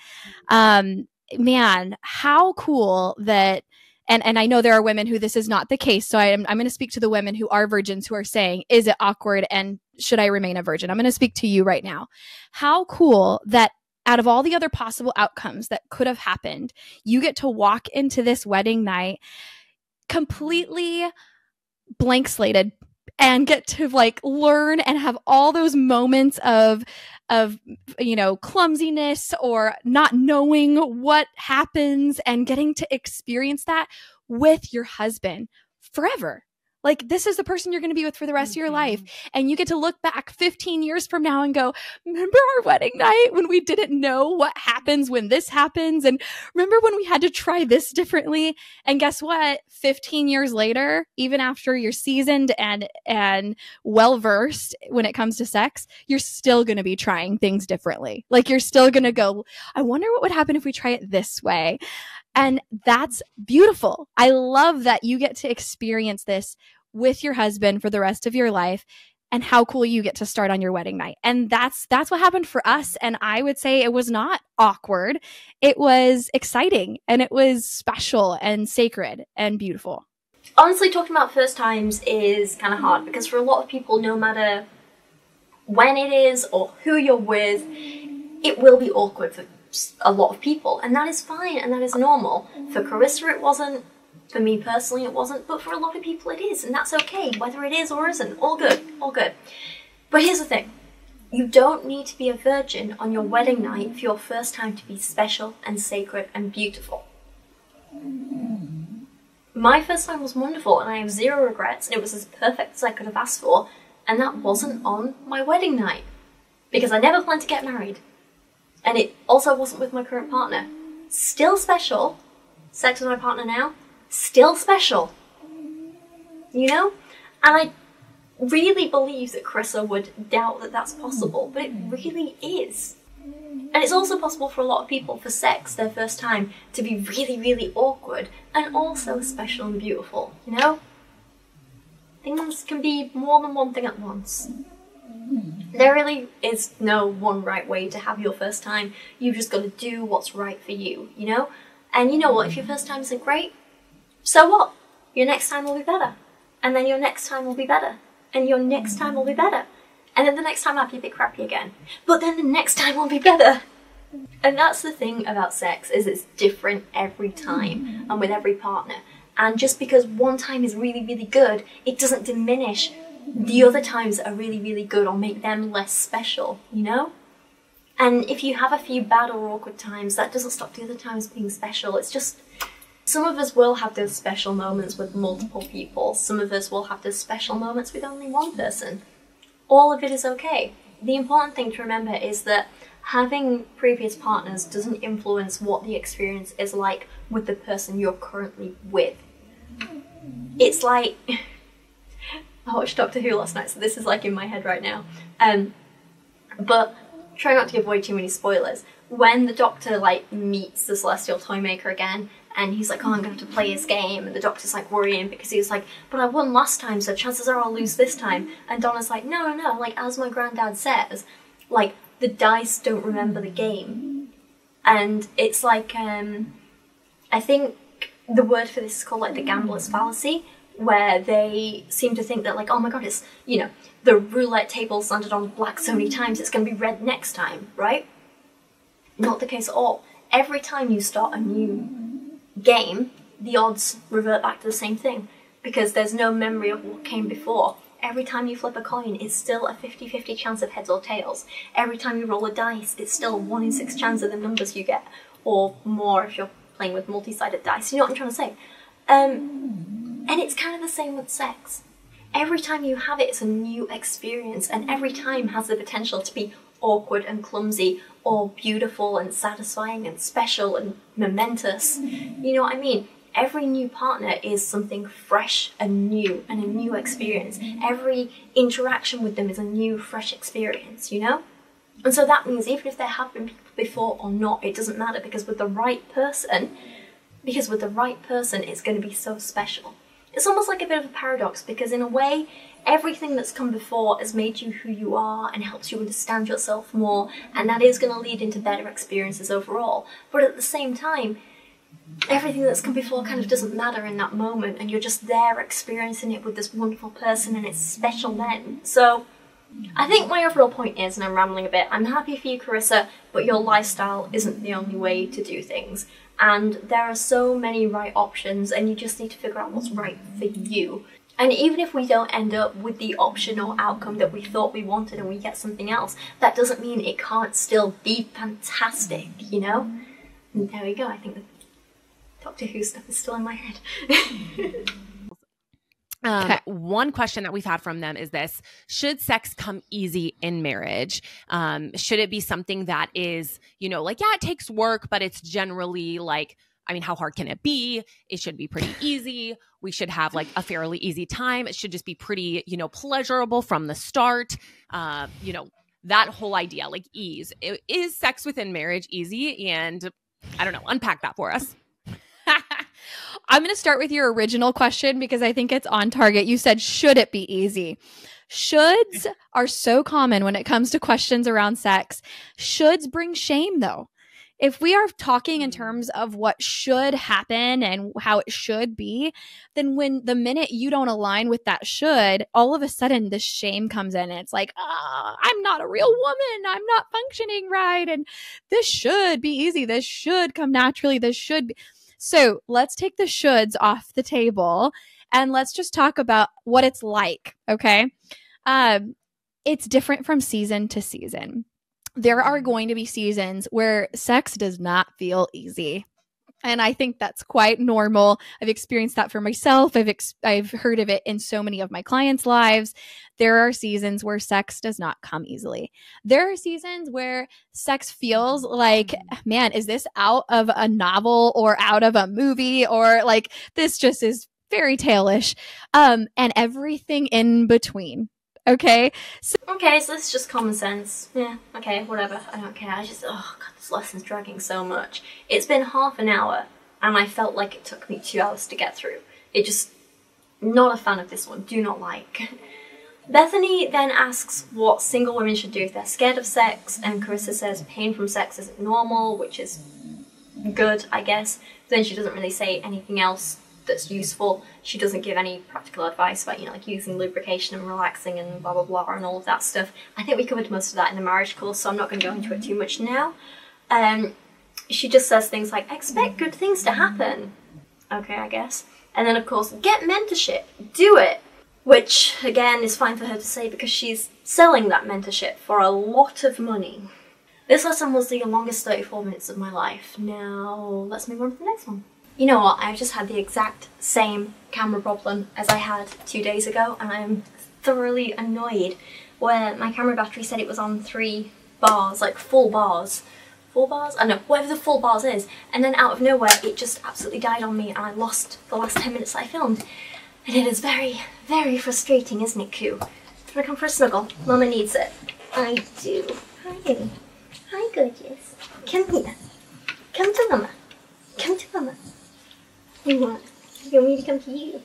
Um, man, how cool that and and I know there are women who this is not the case. So I'm I'm going to speak to the women who are virgins who are saying, is it awkward and should I remain a virgin? I'm going to speak to you right now. How cool that out of all the other possible outcomes that could have happened, you get to walk into this wedding night completely blank slated and get to like learn and have all those moments of of you know clumsiness or not knowing what happens and getting to experience that with your husband forever like, this is the person you're going to be with for the rest mm-hmm. of your life. Mm-hmm. And you get to look back 15 years from now and go, remember our wedding night when we didn't know what happens when this happens? And remember when we had to try this differently? And guess what? 15 years later, even after you're seasoned and, and well versed when it comes to sex, you're still going to be trying things differently. Like, you're still going to go, I wonder what would happen if we try it this way. And that's beautiful. I love that you get to experience this with your husband for the rest of your life and how cool you get to start on your wedding night. And that's that's what happened for us and I would say it was not awkward. It was exciting and it was special and sacred and beautiful. Honestly, talking about first times is kind of hard because for a lot of people no matter when it is or who you're with, it will be awkward for a lot of people, and that is fine and that is normal. For Carissa, it wasn't. For me personally, it wasn't, but for a lot of people, it is, and that's okay, whether it is or isn't. All good, all good. But here's the thing you don't need to be a virgin on your wedding night for your first time to be special and sacred and beautiful. My first time was wonderful, and I have zero regrets, and it was as perfect as I could have asked for, and that wasn't on my wedding night. Because I never planned to get married. And it also wasn't with my current partner. Still special. Sex with my partner now, still special. You know? And I really believe that Carissa would doubt that that's possible, but it really is. And it's also possible for a lot of people for sex, their first time, to be really, really awkward and also special and beautiful, you know? Things can be more than one thing at once. There really is no one right way to have your first time. You've just got to do what's right for you, you know? And you know what? If your first time isn't great, so what? Your next time will be better. And then your next time will be better. And your next time will be better. And then the next time might be a bit crappy again. But then the next time will be better. And that's the thing about sex is it's different every time and with every partner. And just because one time is really, really good, it doesn't diminish the other times that are really, really good or make them less special, you know? And if you have a few bad or awkward times, that doesn't stop the other times being special. It's just some of us will have those special moments with multiple people. Some of us will have those special moments with only one person. All of it is okay. The important thing to remember is that having previous partners doesn't influence what the experience is like with the person you're currently with. It's like I watched Doctor Who last night, so this is like in my head right now. Um, but try not to give away too many spoilers. When the Doctor like meets the Celestial Toymaker again, and he's like, "Oh, I'm going to have to play his game," and the Doctor's like worrying because he's like, "But I won last time, so chances are I'll lose this time." And Donna's like, "No, no, no! Like as my granddad says, like the dice don't remember the game," and it's like, um, I think the word for this is called like the gambler's fallacy, where they seem to think that like, oh my god, it's you know the roulette table landed on black so many times, it's going to be red next time, right? Not the case at all. Every time you start a new game, the odds revert back to the same thing because there's no memory of what came before. Every time you flip a coin, it's still a 50 50 chance of heads or tails. Every time you roll a dice, it's still 1 in 6 chance of the numbers you get, or more if you're playing with multi sided dice. You know what I'm trying to say? Um, and it's kind of the same with sex. Every time you have it, it's a new experience, and every time has the potential to be awkward and clumsy, or beautiful and satisfying and special and momentous. You know what I mean? Every new partner is something fresh and new and a new experience. Every interaction with them is a new, fresh experience, you know? And so that means even if there have been people before or not, it doesn't matter because with the right person, because with the right person, it's going to be so special. It's almost like a bit of a paradox because, in a way, everything that's come before has made you who you are and helps you understand yourself more, and that is going to lead into better experiences overall. But at the same time, everything that's come before kind of doesn't matter in that moment, and you're just there experiencing it with this wonderful person, and it's special then. So, I think my overall point is, and I'm rambling a bit, I'm happy for you, Carissa, but your lifestyle isn't the only way to do things and there are so many right options and you just need to figure out what's right for you. And even if we don't end up with the option or outcome that we thought we wanted and we get something else, that doesn't mean it can't still be fantastic, you know? And there we go, I think the Doctor Who stuff is still in my head. [laughs] Um, okay. One question that we've had from them is this Should sex come easy in marriage? Um, should it be something that is, you know, like, yeah, it takes work, but it's generally like, I mean, how hard can it be? It should be pretty [laughs] easy. We should have like a fairly easy time. It should just be pretty, you know, pleasurable from the start. Uh, you know, that whole idea, like ease. Is sex within marriage easy? And I don't know, unpack that for us. I'm going to start with your original question because I think it's on target. You said, should it be easy? Shoulds [laughs] are so common when it comes to questions around sex. Shoulds bring shame, though. If we are talking in mm. terms of what should happen and how it should be, then when the minute you don't align with that should, all of a sudden the shame comes in. And it's like, oh, I'm not a real woman. I'm not functioning right. And this should be easy. This should come naturally. This should be So let's take the shoulds off the table and let's just talk about what it's like. Okay. Um, it's different from season to season. There are going to be seasons where sex does not feel easy. And I think that's quite normal. I've experienced that for myself. I've ex- I've heard of it in so many of my clients' lives. There are seasons where sex does not come easily. There are seasons where sex feels like, man, is this out of a novel or out of a movie or like this just is fairy tale-ish. Um, and everything in between. Okay. So- okay, so this is just common sense. Yeah, okay, whatever. I don't care. I just, oh god, this lesson's dragging so much. It's been half an hour, and I felt like it took me two hours to get through. It just, not a fan of this one. Do not like. [laughs] Bethany then asks what single women should do if they're scared of sex, and Carissa says pain from sex isn't normal, which is good, I guess. Then she doesn't really say anything else that's useful. She doesn't give any practical advice about, you know, like using lubrication and relaxing and blah blah blah and all of that stuff. I think we covered most of that in the marriage course, so I'm not going to go into it too much now. Um, she just says things like, expect good things to happen. Okay, I guess. And then, of course, get mentorship. Do it. Which, again, is fine for her to say because she's selling that mentorship for a lot of money. This lesson was the longest 34 minutes of my life. Now, let's move on to the next one. You know what, I've just had the exact same camera problem as I had two days ago and I'm thoroughly annoyed where my camera battery said it was on three bars, like full bars. Full bars? I don't know, whatever the full bars is. And then out of nowhere, it just absolutely died on me and I lost the last 10 minutes I filmed. And it is very, very frustrating, isn't it, Koo? Do I come for a snuggle? Mama needs it. I do. Hi. Hi, gorgeous. Come here. Come to Mama. Come to Mama. You want? You want me to come to you?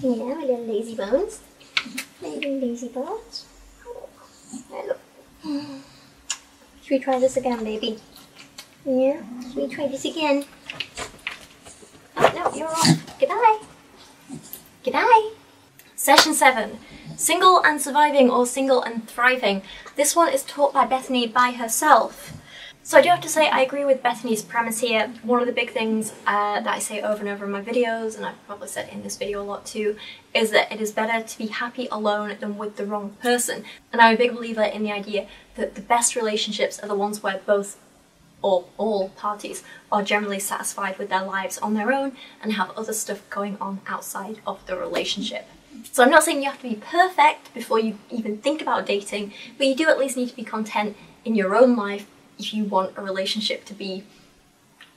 Yeah, my little lazy bones. My little lazy bones. Oh, hello. Should we try this again, baby? Yeah? Should we try this again? Oh, no, you're off. Goodbye. Goodbye. Session 7. Single and surviving or single and thriving. This one is taught by Bethany by herself. So I do have to say I agree with Bethany's premise here. One of the big things uh, that I say over and over in my videos, and I've probably said in this video a lot too, is that it is better to be happy alone than with the wrong person. And I'm a big believer in the idea that the best relationships are the ones where both or all parties are generally satisfied with their lives on their own and have other stuff going on outside of the relationship. So I'm not saying you have to be perfect before you even think about dating, but you do at least need to be content in your own life if you want a relationship to be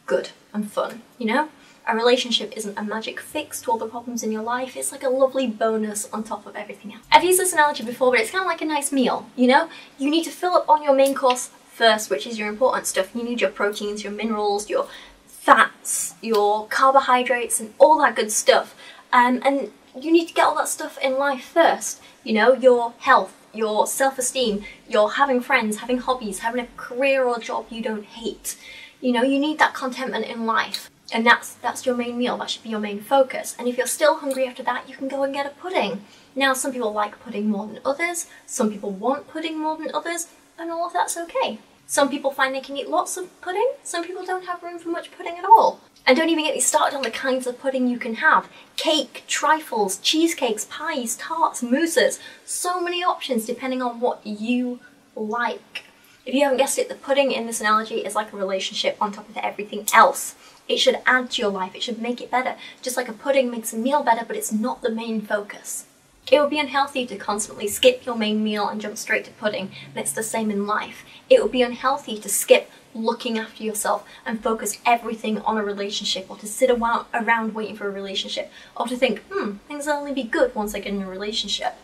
good and fun, you know? A relationship isn't a magic fix to all the problems in your life, it's like a lovely bonus on top of everything else. I've used this analogy before, but it's kind of like a nice meal, you know? You need to fill up on your main course first, which is your important stuff. You need your proteins, your minerals, your fats, your carbohydrates, and all that good stuff. Um, and you need to get all that stuff in life first. You know, your health, your self-esteem, your having friends, having hobbies, having a career or a job you don't hate. You know, you need that contentment in life. And that's that's your main meal, that should be your main focus. And if you're still hungry after that, you can go and get a pudding. Now, some people like pudding more than others, some people want pudding more than others, and all of that's okay. Some people find they can eat lots of pudding, some people don't have room for much pudding at all. And don't even get me started on the kinds of pudding you can have. Cake, trifles, cheesecakes, pies, tarts, mousses. So many options depending on what you like. If you haven't guessed it, the pudding in this analogy is like a relationship on top of everything else. It should add to your life, it should make it better. Just like a pudding makes a meal better, but it's not the main focus. It would be unhealthy to constantly skip your main meal and jump straight to pudding, and it's the same in life. It would be unhealthy to skip looking after yourself and focus everything on a relationship or to sit around waiting for a relationship or to think, hmm, things will only be good once I get in a relationship.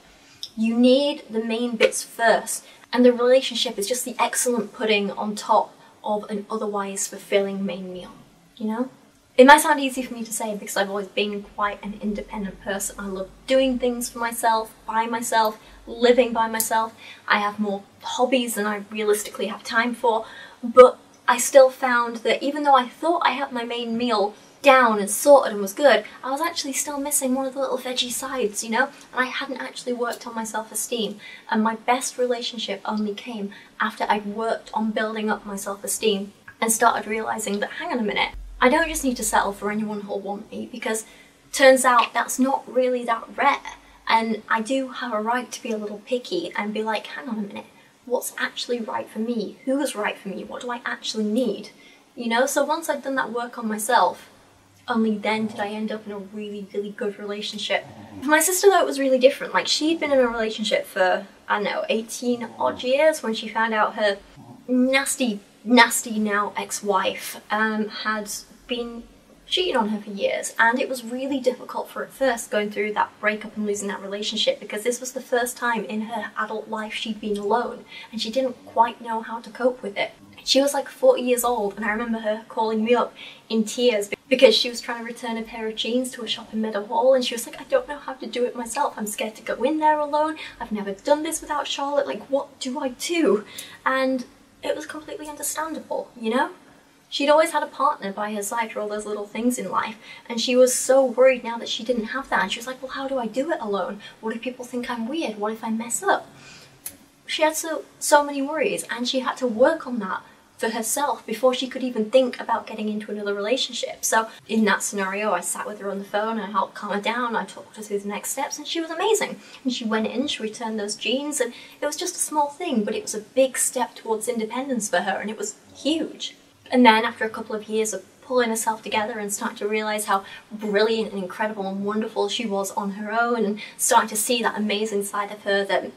You need the main bits first and the relationship is just the excellent pudding on top of an otherwise fulfilling main meal, you know? It might sound easy for me to say because I've always been quite an independent person. I love doing things for myself, by myself, living by myself. I have more hobbies than I realistically have time for, but I still found that even though I thought I had my main meal down and sorted and was good, I was actually still missing one of the little veggie sides, you know? And I hadn't actually worked on my self-esteem. And my best relationship only came after I'd worked on building up my self-esteem and started realizing that, hang on a minute, I don't just need to settle for anyone who'll want me because turns out that's not really that rare. And I do have a right to be a little picky and be like, hang on a minute, what's actually right for me? Who is right for me? What do I actually need? You know, so once I'd done that work on myself, only then did I end up in a really, really good relationship. My sister though, it was really different. Like she'd been in a relationship for, I don't know, 18 odd years when she found out her nasty, nasty now ex-wife um, had been cheating on her for years and it was really difficult for at first going through that breakup and losing that relationship because this was the first time in her adult life she'd been alone and she didn't quite know how to cope with it. She was like 40 years old and I remember her calling me up in tears because she was trying to return a pair of jeans to a shop in Meadowhall and she was like, I don't know how to do it myself. I'm scared to go in there alone. I've never done this without Charlotte. Like, what do I do? And it was completely understandable, you know? She'd always had a partner by her side for all those little things in life, and she was so worried now that she didn't have that. And she was like, Well, how do I do it alone? What if people think I'm weird? What if I mess up? She had so, so many worries, and she had to work on that for herself before she could even think about getting into another relationship. So, in that scenario, I sat with her on the phone, I helped calm her down, I talked her through the next steps, and she was amazing. And she went in, she returned those jeans, and it was just a small thing, but it was a big step towards independence for her, and it was huge. And then after a couple of years of pulling herself together and starting to realize how brilliant and incredible and wonderful she was on her own and starting to see that amazing side of her that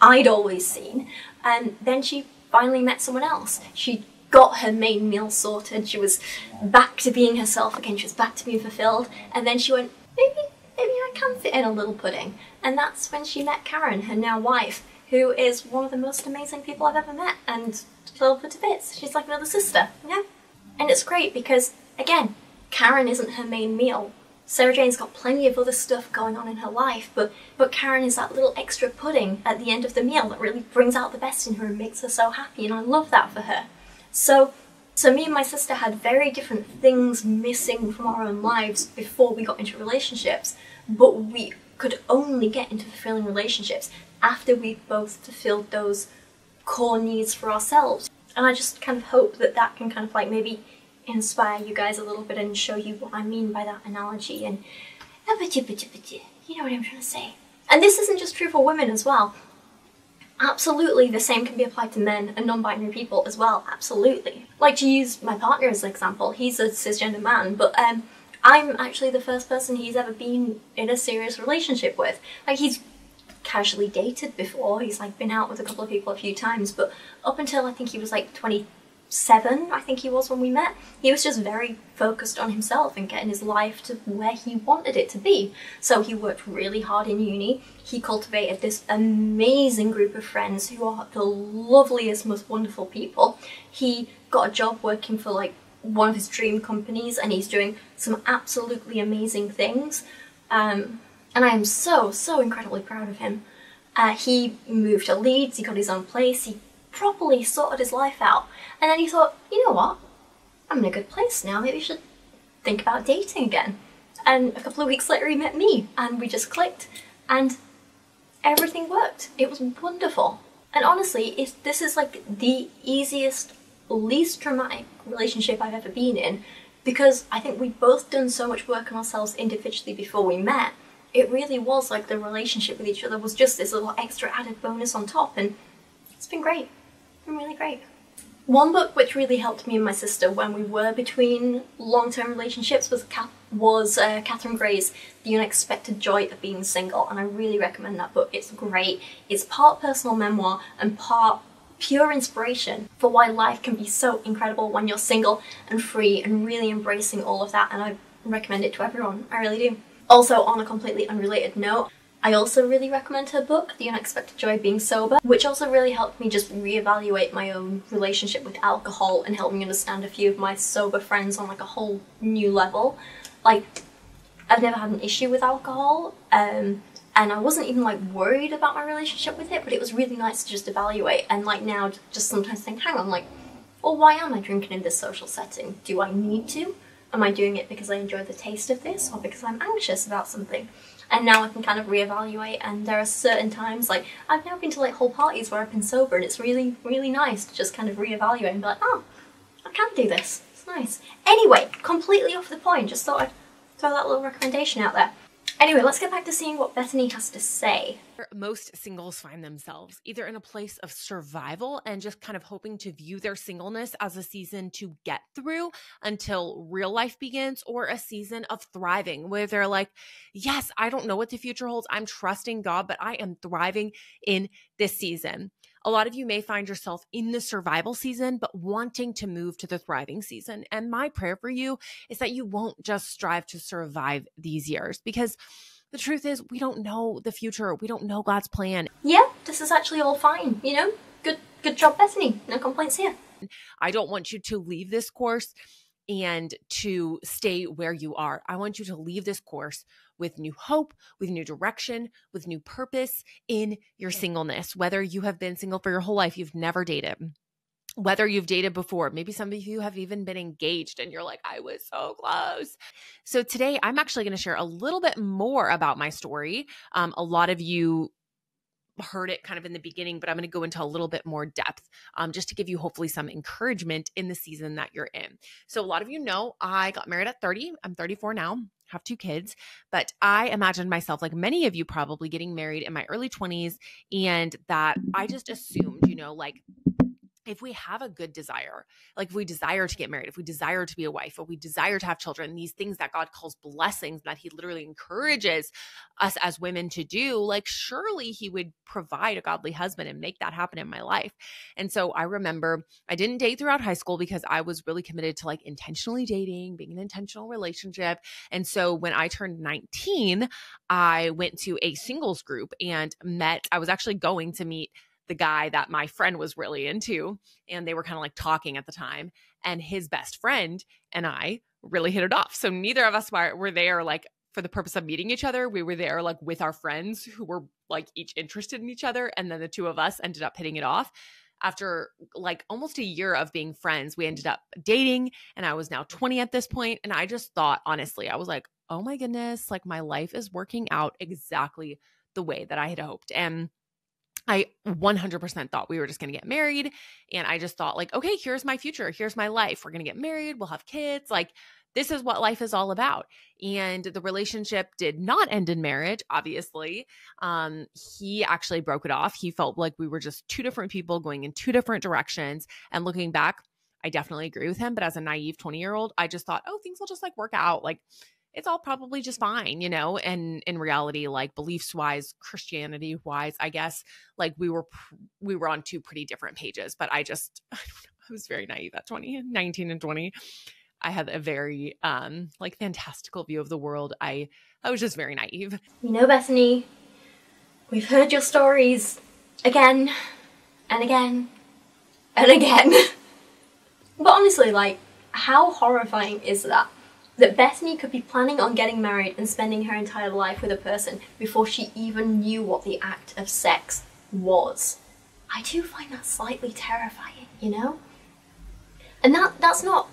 I'd always seen. And then she finally met someone else. She got her main meal sorted. She was back to being herself again. She was back to being fulfilled. And then she went, maybe, maybe I can fit in a little pudding. And that's when she met Karen, her now wife, who is one of the most amazing people I've ever met. And love her to bits. She's like another sister, yeah? And it's great because, again, Karen isn't her main meal. Sarah Jane's got plenty of other stuff going on in her life, but, but Karen is that little extra pudding at the end of the meal that really brings out the best in her and makes her so happy, and I love that for her. So, so me and my sister had very different things missing from our own lives before we got into relationships, but we could only get into fulfilling relationships after we both fulfilled those core needs for ourselves. And I just kind of hope that that can kind of like maybe inspire you guys a little bit and show you what I mean by that analogy and you know what I'm trying to say. And this isn't just true for women as well. Absolutely, the same can be applied to men and non-binary people as well. Absolutely. Like to use my partner as an example, he's a cisgender man, but um, I'm actually the first person he's ever been in a serious relationship with. Like he's casually dated before. He's like been out with a couple of people a few times, but up until I think he was like 27, I think he was when we met, he was just very focused on himself and getting his life to where he wanted it to be. So he worked really hard in uni. He cultivated this amazing group of friends who are the loveliest, most wonderful people. He got a job working for like one of his dream companies and he's doing some absolutely amazing things. Um, and I am so, so incredibly proud of him. Uh, he moved to Leeds, he got his own place, he properly sorted his life out, and then he thought, you know what, I'm in a good place now, maybe I should think about dating again. And a couple of weeks later he met me, and we just clicked, and everything worked. It was wonderful. And honestly, this is like the easiest, least traumatic relationship I've ever been in, because I think we've both done so much work on ourselves individually before we met, it really was like the relationship with each other was just this little extra added bonus on top and it's been great. Been really great. One book which really helped me and my sister when we were between long-term relationships was was uh, Catherine Gray's The Unexpected Joy of Being Single and I really recommend that book. It's great. It's part personal memoir and part pure inspiration for why life can be so incredible when you're single and free and really embracing all of that and I recommend it to everyone. I really do. Also, on a completely unrelated note, I also really recommend her book, The Unexpected Joy of Being Sober, which also really helped me just reevaluate my own relationship with alcohol and helped me understand a few of my sober friends on like a whole new level. Like, I've never had an issue with alcohol, um, and I wasn't even like worried about my relationship with it, but it was really nice to just evaluate and like now just sometimes think, hang on, like, well, why am I drinking in this social setting? Do I need to? Am I doing it because I enjoy the taste of this or because I'm anxious about something? And now I can kind of reevaluate and there are certain times, like I've now been to like whole parties where I've been sober and it's really, really nice to just kind of reevaluate and be like, oh, I can do this. It's nice. Anyway, completely off the point. Just thought I'd throw that little recommendation out there. Anyway, let's get back to seeing what Bethany has to say. Most singles find themselves either in a place of survival and just kind of hoping to view their singleness as a season to get through until real life begins, or a season of thriving where they're like, Yes, I don't know what the future holds. I'm trusting God, but I am thriving in this season. A lot of you may find yourself in the survival season, but wanting to move to the thriving season. And my prayer for you is that you won't just strive to survive these years because the truth is, we don't know the future. We don't know God's plan. Yeah, this is actually all fine. You know, good, good job, Bethany. No complaints here. I don't want you to leave this course and to stay where you are. I want you to leave this course with new hope, with new direction, with new purpose in your singleness. Whether you have been single for your whole life, you've never dated, whether you've dated before, maybe some of you have even been engaged and you're like, I was so close. So today I'm actually going to share a little bit more about my story. Um, a lot of you heard it kind of in the beginning, but I'm going to go into a little bit more depth um, just to give you hopefully some encouragement in the season that you're in. So, a lot of you know I got married at 30. I'm 34 now, have two kids, but I imagined myself, like many of you, probably getting married in my early 20s, and that I just assumed, you know, like if we have a good desire, like if we desire to get married, if we desire to be a wife, if we desire to have children, these things that God calls blessings that He literally encourages us as women to do, like surely He would provide a godly husband and make that happen in my life. And so I remember I didn't date throughout high school because I was really committed to like intentionally dating, being an intentional relationship. And so when I turned 19, I went to a singles group and met, I was actually going to meet the guy that my friend was really into. And they were kind of like talking at the time. And his best friend and I really hit it off. So neither of us were, there like for the purpose of meeting each other. We were there like with our friends who were like each interested in each other. And then the two of us ended up hitting it off. After like almost a year of being friends, we ended up dating. And I was now 20 at this point, And I just thought, honestly, I was like, oh my goodness, like my life is working out exactly the way that I had hoped. And I 100% thought we were just going to get married. And I just thought, like, okay, here's my future. Here's my life. We're going to get married. We'll have kids. Like, this is what life is all about. And the relationship did not end in marriage, obviously. Um, he actually broke it off. He felt like we were just two different people going in two different directions. And looking back, I definitely agree with him. But as a naive 20 year old, I just thought, oh, things will just like work out. Like, it's all probably just fine, you know? And in reality, like beliefs wise, Christianity wise, I guess, like we were, we were on two pretty different pages, but I just, [laughs] I, I was very naive at 20, 19 and 20. I had a very um like fantastical view of the world. I I was just very naive. You know, Bethany, we've heard your stories again and again and again. [laughs] but honestly, like, how horrifying is that? That Bethany could be planning on getting married and spending her entire life with a person before she even knew what the act of sex was. I do find that slightly terrifying, you know? And that that's not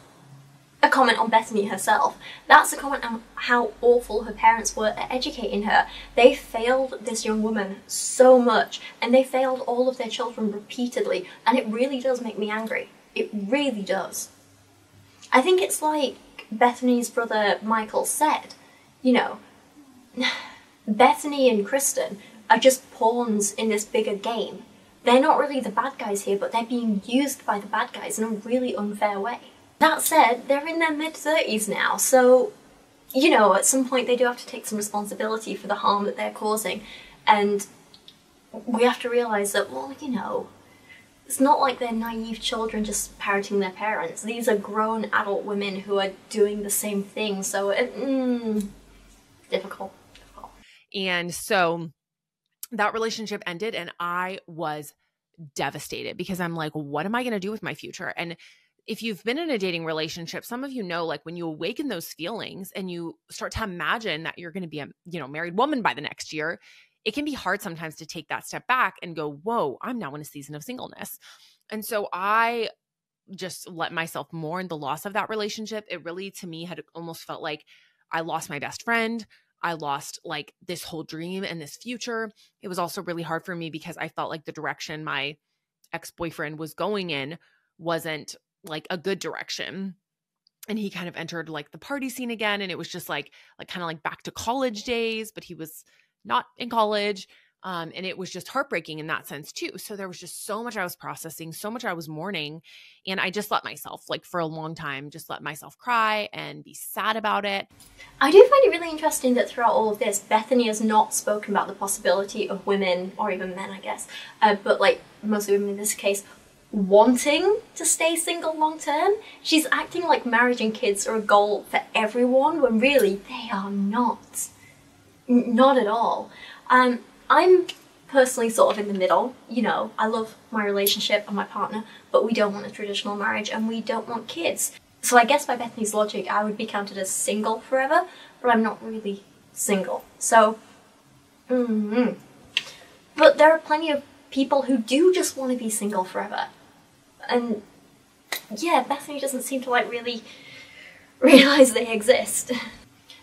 a comment on Bethany herself. That's a comment on how awful her parents were at educating her. They failed this young woman so much, and they failed all of their children repeatedly, and it really does make me angry. It really does. I think it's like Bethany's brother Michael said, you know, [sighs] Bethany and Kristen are just pawns in this bigger game. They're not really the bad guys here, but they're being used by the bad guys in a really unfair way. That said, they're in their mid 30s now, so, you know, at some point they do have to take some responsibility for the harm that they're causing. And we have to realise that, well, you know, it's not like they're naive children just parroting their parents. These are grown adult women who are doing the same thing. So, it, mm, difficult. difficult. And so that relationship ended, and I was devastated because I'm like, what am I going to do with my future? And if you've been in a dating relationship, some of you know, like when you awaken those feelings and you start to imagine that you're going to be a, you know, married woman by the next year, it can be hard sometimes to take that step back and go, whoa, I'm now in a season of singleness. And so I just let myself mourn the loss of that relationship. It really, to me, had almost felt like I lost my best friend. I lost like this whole dream and this future. It was also really hard for me because I felt like the direction my ex boyfriend was going in wasn't like a good direction. and he kind of entered like the party scene again and it was just like like kind of like back to college days but he was not in college um, and it was just heartbreaking in that sense too so there was just so much i was processing so much i was mourning and i just let myself like for a long time just let myself cry and be sad about it i do find it really interesting that throughout all of this bethany has not spoken about the possibility of women or even men i guess uh, but like mostly women in this case wanting to stay single long term. She's acting like marriage and kids are a goal for everyone when really they are not. Not at all. Um, I'm personally sort of in the middle. You know, I love my relationship and my partner, but we don't want a traditional marriage and we don't want kids. So I guess by Bethany's logic, I would be counted as single forever, but I'm not really single. So, mm-hmm. but there are plenty of people who do just want to be single forever and yeah, Bethany doesn't seem to like really [laughs] realize they exist. [laughs]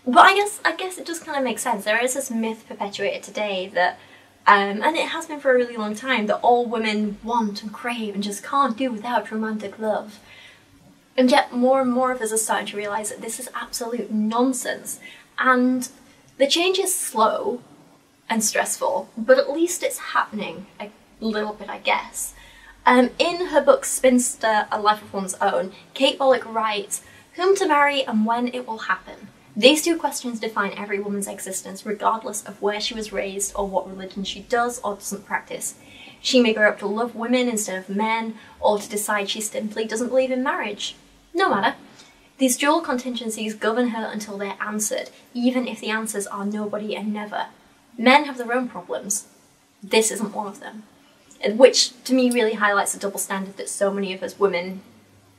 But I guess I guess it just kind of makes sense. There is this myth perpetuated today that, um, and it has been for a really long time, that all women want and crave and just can't do without romantic love. And yet, more and more of us are starting to realize that this is absolute nonsense. And the change is slow and stressful, but at least it's happening a little bit, I guess. Um, in her book Spinster, A Life of One's Own, Kate Bolick writes, Whom to marry and when it will happen. These two questions define every woman's existence, regardless of where she was raised or what religion she does or doesn't practice. She may grow up to love women instead of men, or to decide she simply doesn't believe in marriage. No matter. These dual contingencies govern her until they're answered, even if the answers are nobody and never. Men have their own problems. This isn't one of them which to me really highlights the double standard that so many of us women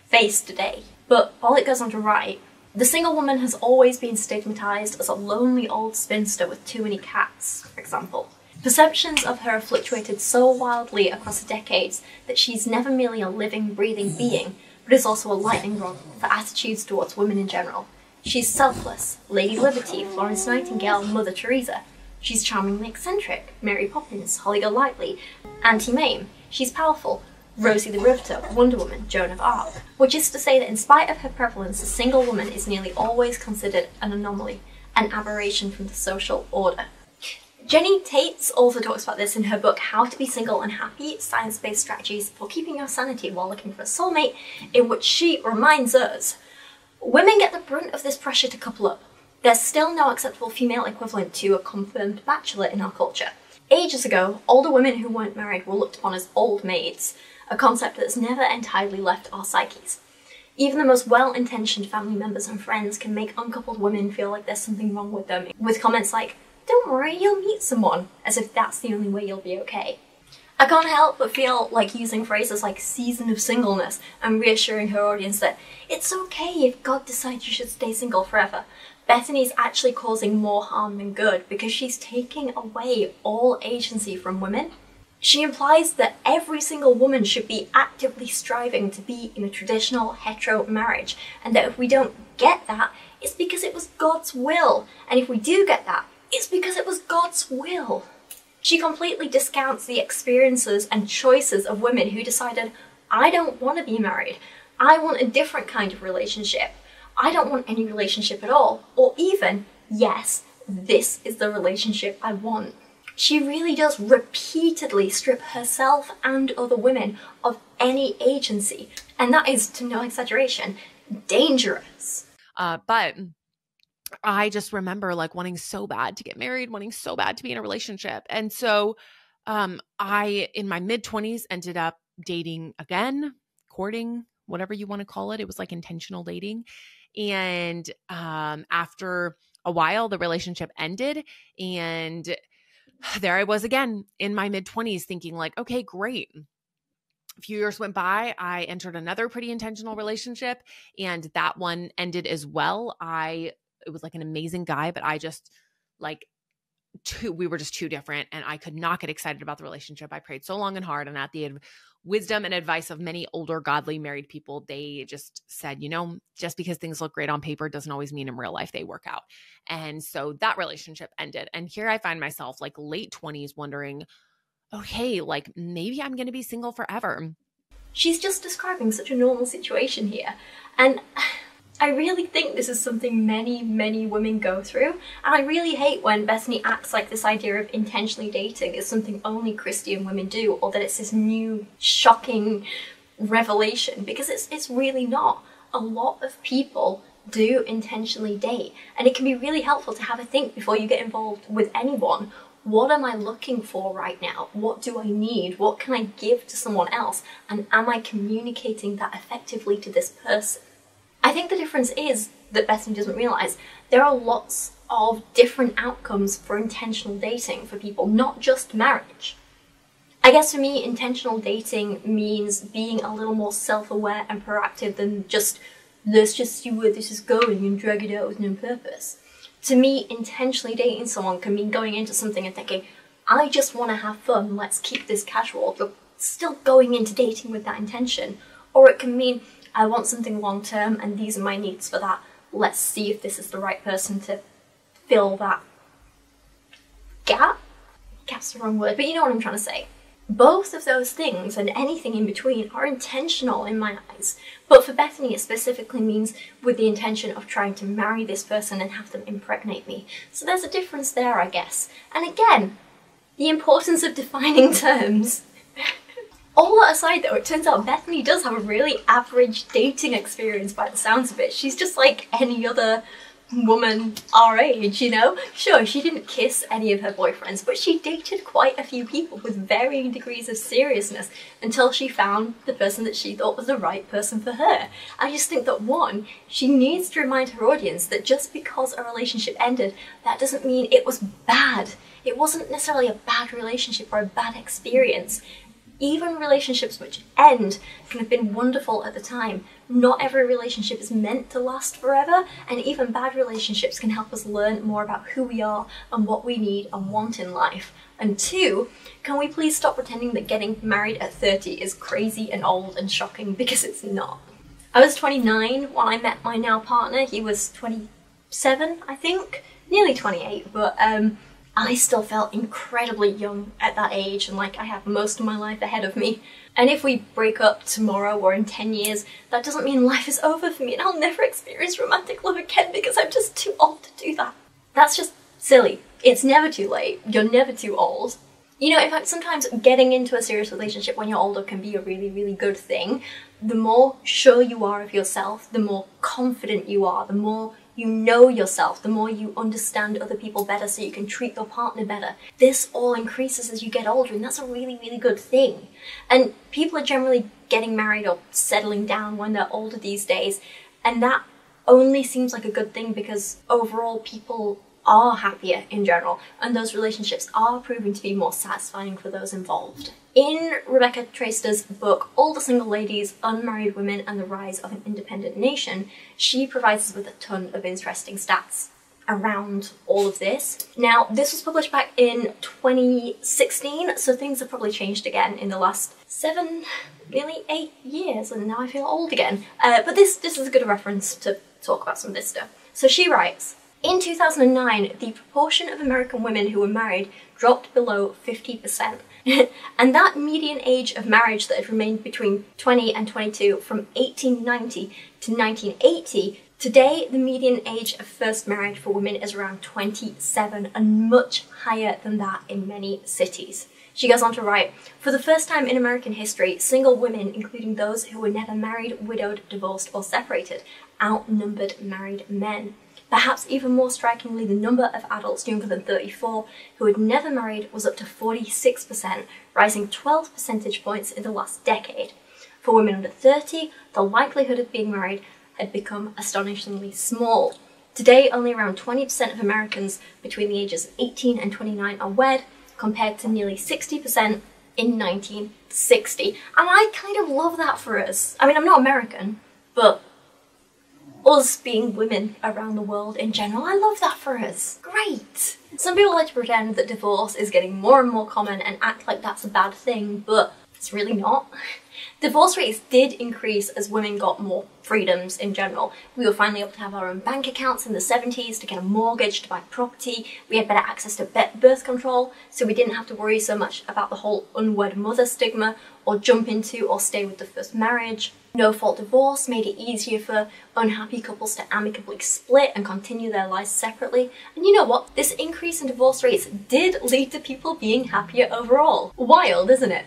face today. But Bolick goes on to write, the single woman has always been stigmatized as a lonely old spinster with too many cats, for example. Perceptions of her have fluctuated so wildly across the decades that she's never merely a living, breathing being, but is also a lightning rod for attitudes towards women in general. She's selfless, Lady Liberty, Florence Nightingale, Mother Teresa, She's charmingly eccentric, Mary Poppins, Holly Golightly, Auntie Mame. She's powerful, Rosie the Riveter, Wonder Woman, Joan of Arc. Which is to say that in spite of her prevalence, a single woman is nearly always considered an anomaly, an aberration from the social order. Jenny Taitz also talks about this in her book How to Be Single and Happy Science Based Strategies for Keeping Your Sanity While Looking for a Soulmate, in which she reminds us women get the brunt of this pressure to couple up. There's still no acceptable female equivalent to a confirmed bachelor in our culture. Ages ago, older women who weren't married were looked upon as old maids, a concept that's never entirely left our psyches. Even the most well-intentioned family members and friends can make uncoupled women feel like there's something wrong with them, with comments like, don't worry, you'll meet someone, as if that's the only way you'll be okay. I can't help but feel like using phrases like season of singleness and reassuring her audience that it's okay if God decides you should stay single forever, Bethany's actually causing more harm than good because she's taking away all agency from women. She implies that every single woman should be actively striving to be in a traditional hetero marriage, and that if we don't get that, it's because it was God's will, and if we do get that, it's because it was God's will. She completely discounts the experiences and choices of women who decided, I don't want to be married, I want a different kind of relationship. I don't want any relationship at all, or even, yes, this is the relationship I want. She really does repeatedly strip herself and other women of any agency, and that is, to no exaggeration, dangerous. Uh, but I just remember like wanting so bad to get married, wanting so bad to be in a relationship. And so um, I, in my mid 20s, ended up dating again, courting, whatever you want to call it. It was like intentional dating. And um, after a while, the relationship ended. And [sighs] there I was again in my mid 20s thinking, like, okay, great. A few years went by. I entered another pretty intentional relationship, and that one ended as well. I, it was like an amazing guy, but I just like, too, we were just too different and I could not get excited about the relationship. I prayed so long and hard and at the wisdom and advice of many older godly married people they just said you know just because things look great on paper doesn't always mean in real life they work out and so that relationship ended and here i find myself like late 20s wondering okay like maybe i'm going to be single forever she's just describing such a normal situation here and I really think this is something many, many women go through, and I really hate when Bethany acts like this idea of intentionally dating is something only Christian women do, or that it's this new, shocking revelation, because it's, it's really not. A lot of people do intentionally date, and it can be really helpful to have a think before you get involved with anyone. What am I looking for right now? What do I need? What can I give to someone else? And am I communicating that effectively to this person? I think the difference is that Bethany doesn't realise there are lots of different outcomes for intentional dating for people, not just marriage. I guess for me, intentional dating means being a little more self aware and proactive than just let's just see where this is going and drag it out with no purpose. To me, intentionally dating someone can mean going into something and thinking, I just want to have fun, let's keep this casual, but still going into dating with that intention. Or it can mean, I want something long term and these are my needs for that. Let's see if this is the right person to fill that gap. Gap's the wrong word, but you know what I'm trying to say. Both of those things and anything in between are intentional in my eyes, but for Bethany it specifically means with the intention of trying to marry this person and have them impregnate me. So there's a difference there, I guess. And again, the importance of defining [laughs] terms. All that aside though, it turns out Bethany does have a really average dating experience by the sounds of it. She's just like any other woman our age, you know? Sure, she didn't kiss any of her boyfriends, but she dated quite a few people with varying degrees of seriousness until she found the person that she thought was the right person for her. I just think that one, she needs to remind her audience that just because a relationship ended, that doesn't mean it was bad. It wasn't necessarily a bad relationship or a bad experience even relationships which end can have been wonderful at the time. Not every relationship is meant to last forever, and even bad relationships can help us learn more about who we are and what we need and want in life. And two, can we please stop pretending that getting married at 30 is crazy and old and shocking because it's not. I was 29 when I met my now partner. He was 27, I think, nearly 28, but um, I still felt incredibly young at that age and like I have most of my life ahead of me. And if we break up tomorrow or in 10 years, that doesn't mean life is over for me and I'll never experience romantic love again because I'm just too old to do that. That's just silly. It's never too late. You're never too old. You know, in fact, sometimes getting into a serious relationship when you're older can be a really, really good thing. The more sure you are of yourself, the more confident you are, the more you know yourself, the more you understand other people better so you can treat your partner better. This all increases as you get older, and that's a really, really good thing. And people are generally getting married or settling down when they're older these days, and that only seems like a good thing because overall people are happier in general, and those relationships are proving to be more satisfying for those involved. In Rebecca Traister's book, All the Single Ladies, Unmarried Women and the Rise of an Independent Nation, she provides us with a ton of interesting stats around all of this. Now, this was published back in 2016, so things have probably changed again in the last seven, nearly eight years, and now I feel old again. Uh, but this, this is a good reference to talk about some of this stuff. So she writes, in 2009, the proportion of American women who were married dropped below 50%. [laughs] and that median age of marriage that had remained between 20 and 22 from 1890 to 1980, today the median age of first marriage for women is around 27 and much higher than that in many cities. She goes on to write, For the first time in American history, single women, including those who were never married, widowed, divorced, or separated, outnumbered married men. Perhaps even more strikingly, the number of adults younger than 34 who had never married was up to 46%, rising 12 percentage points in the last decade. For women under 30, the likelihood of being married had become astonishingly small. Today, only around 20% of Americans between the ages of 18 and 29 are wed, compared to nearly 60% in 1960. And I kind of love that for us. I mean, I'm not American, but us being women around the world in general. I love that for us. Great! Some people like to pretend that divorce is getting more and more common and act like that's a bad thing, but It's really not. [laughs] Divorce rates did increase as women got more freedoms in general. We were finally able to have our own bank accounts in the 70s to get a mortgage to buy property. We had better access to birth control, so we didn't have to worry so much about the whole unwed mother stigma or jump into or stay with the first marriage. No fault divorce made it easier for unhappy couples to amicably split and continue their lives separately. And you know what? This increase in divorce rates did lead to people being happier overall. Wild, isn't it?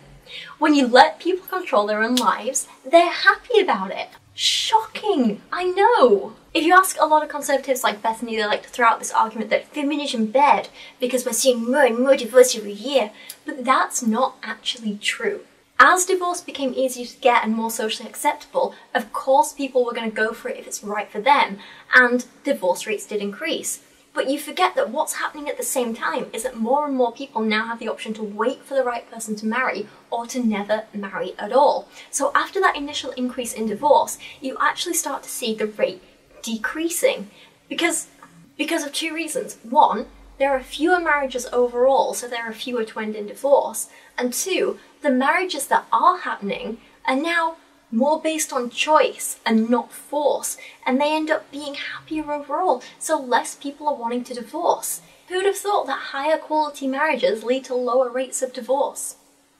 When you let people control their own lives, they're happy about it. Shocking, I know. If you ask a lot of conservatives like Bethany, they like to throw out this argument that feminism bad because we're seeing more and more divorce every year. But that's not actually true. As divorce became easier to get and more socially acceptable, of course people were going to go for it if it's right for them, and divorce rates did increase. But you forget that what's happening at the same time is that more and more people now have the option to wait for the right person to marry or to never marry at all. So after that initial increase in divorce, you actually start to see the rate decreasing because because of two reasons. One, there are fewer marriages overall, so there are fewer to end in divorce. And two, the marriages that are happening are now more based on choice and not force, and they end up being happier overall, so less people are wanting to divorce. Who'd have thought that higher quality marriages lead to lower rates of divorce?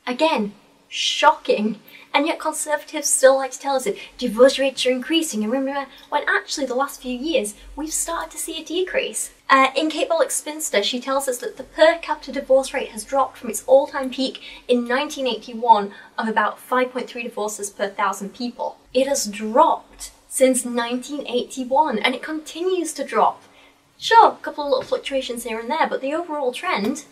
Again, shocking. And yet conservatives still like to tell us that divorce rates are increasing, and remember, when actually the last few years we've started to see a decrease. Uh, in Kate Bolick's Spinster, she tells us that the per capita divorce rate has dropped from its all-time peak in 1981 of about 5.3 divorces per thousand people. It has dropped since 1981, and it continues to drop. Sure, a couple of little fluctuations here and there, but the overall trend,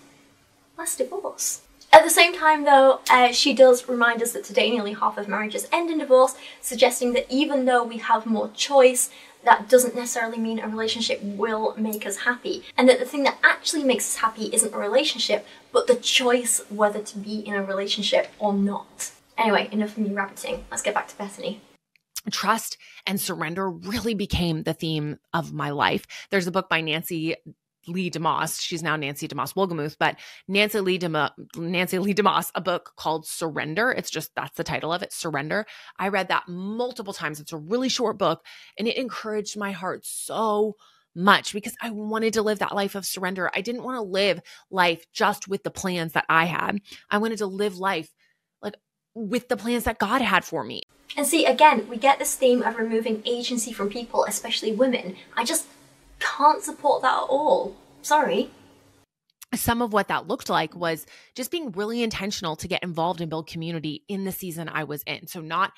less divorce. At the same time, though, uh, she does remind us that today nearly half of marriages end in divorce, suggesting that even though we have more choice, that doesn't necessarily mean a relationship will make us happy. And that the thing that actually makes us happy isn't a relationship, but the choice whether to be in a relationship or not. Anyway, enough of me rabbiting. Let's get back to Bethany trust and surrender really became the theme of my life. There's a book by Nancy Leigh DeMoss. She's now Nancy DeMoss Wolgemuth, but Nancy Leigh DeMoss, Nancy Leigh DeMoss, a book called Surrender. It's just that's the title of it, Surrender. I read that multiple times. It's a really short book, and it encouraged my heart so much because I wanted to live that life of surrender. I didn't want to live life just with the plans that I had. I wanted to live life like with the plans that God had for me. And see, again, we get this theme of removing agency from people, especially women. I just can't support that at all. Sorry. Some of what that looked like was just being really intentional to get involved and build community in the season I was in. So, not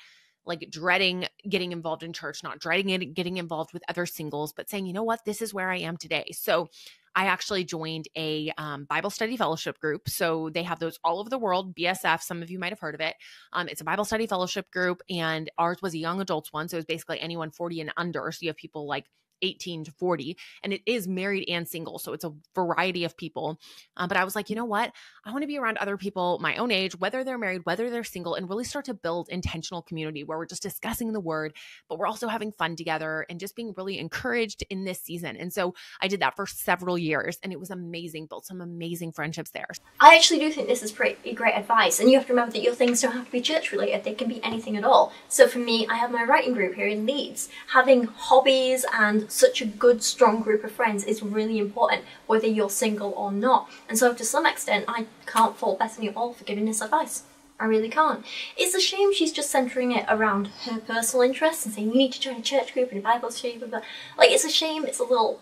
like dreading getting involved in church, not dreading it, getting involved with other singles, but saying, you know what, this is where I am today. So, I actually joined a um, Bible study fellowship group. So they have those all over the world. BSF, some of you might have heard of it. Um, it's a Bible study fellowship group, and ours was a young adults one. So it was basically anyone 40 and under. So you have people like 18 to 40 and it is married and single so it's a variety of people. Um, but i was like you know what? I want to be around other people my own age whether they're married whether they're single and really start to build intentional community where we're just discussing the word but we're also having fun together and just being really encouraged in this season. And so i did that for several years and it was amazing built some amazing friendships there. I actually do think this is pretty great advice and you have to remember that your things don't have to be church related they can be anything at all. So for me i have my writing group here in leeds having hobbies and such a good, strong group of friends is really important, whether you're single or not. And so, to some extent, I can't fault Bethany at all for giving this advice. I really can't. It's a shame she's just centering it around her personal interests and saying you need to join a church group and a Bible study, blah. Like, it's a shame it's a little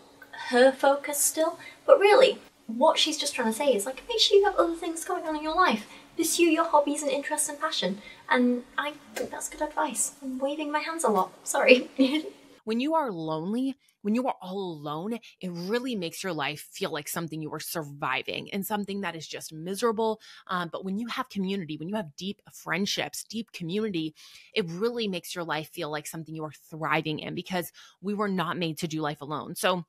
her focus still. But really, what she's just trying to say is like, make sure you have other things going on in your life. Pursue your hobbies and interests and passion. And I think that's good advice. I'm waving my hands a lot. Sorry. [laughs] when you are lonely, when you are all alone, it really makes your life feel like something you are surviving and something that is just miserable. Um, but when you have community, when you have deep friendships, deep community, it really makes your life feel like something you are thriving in because we were not made to do life alone. So,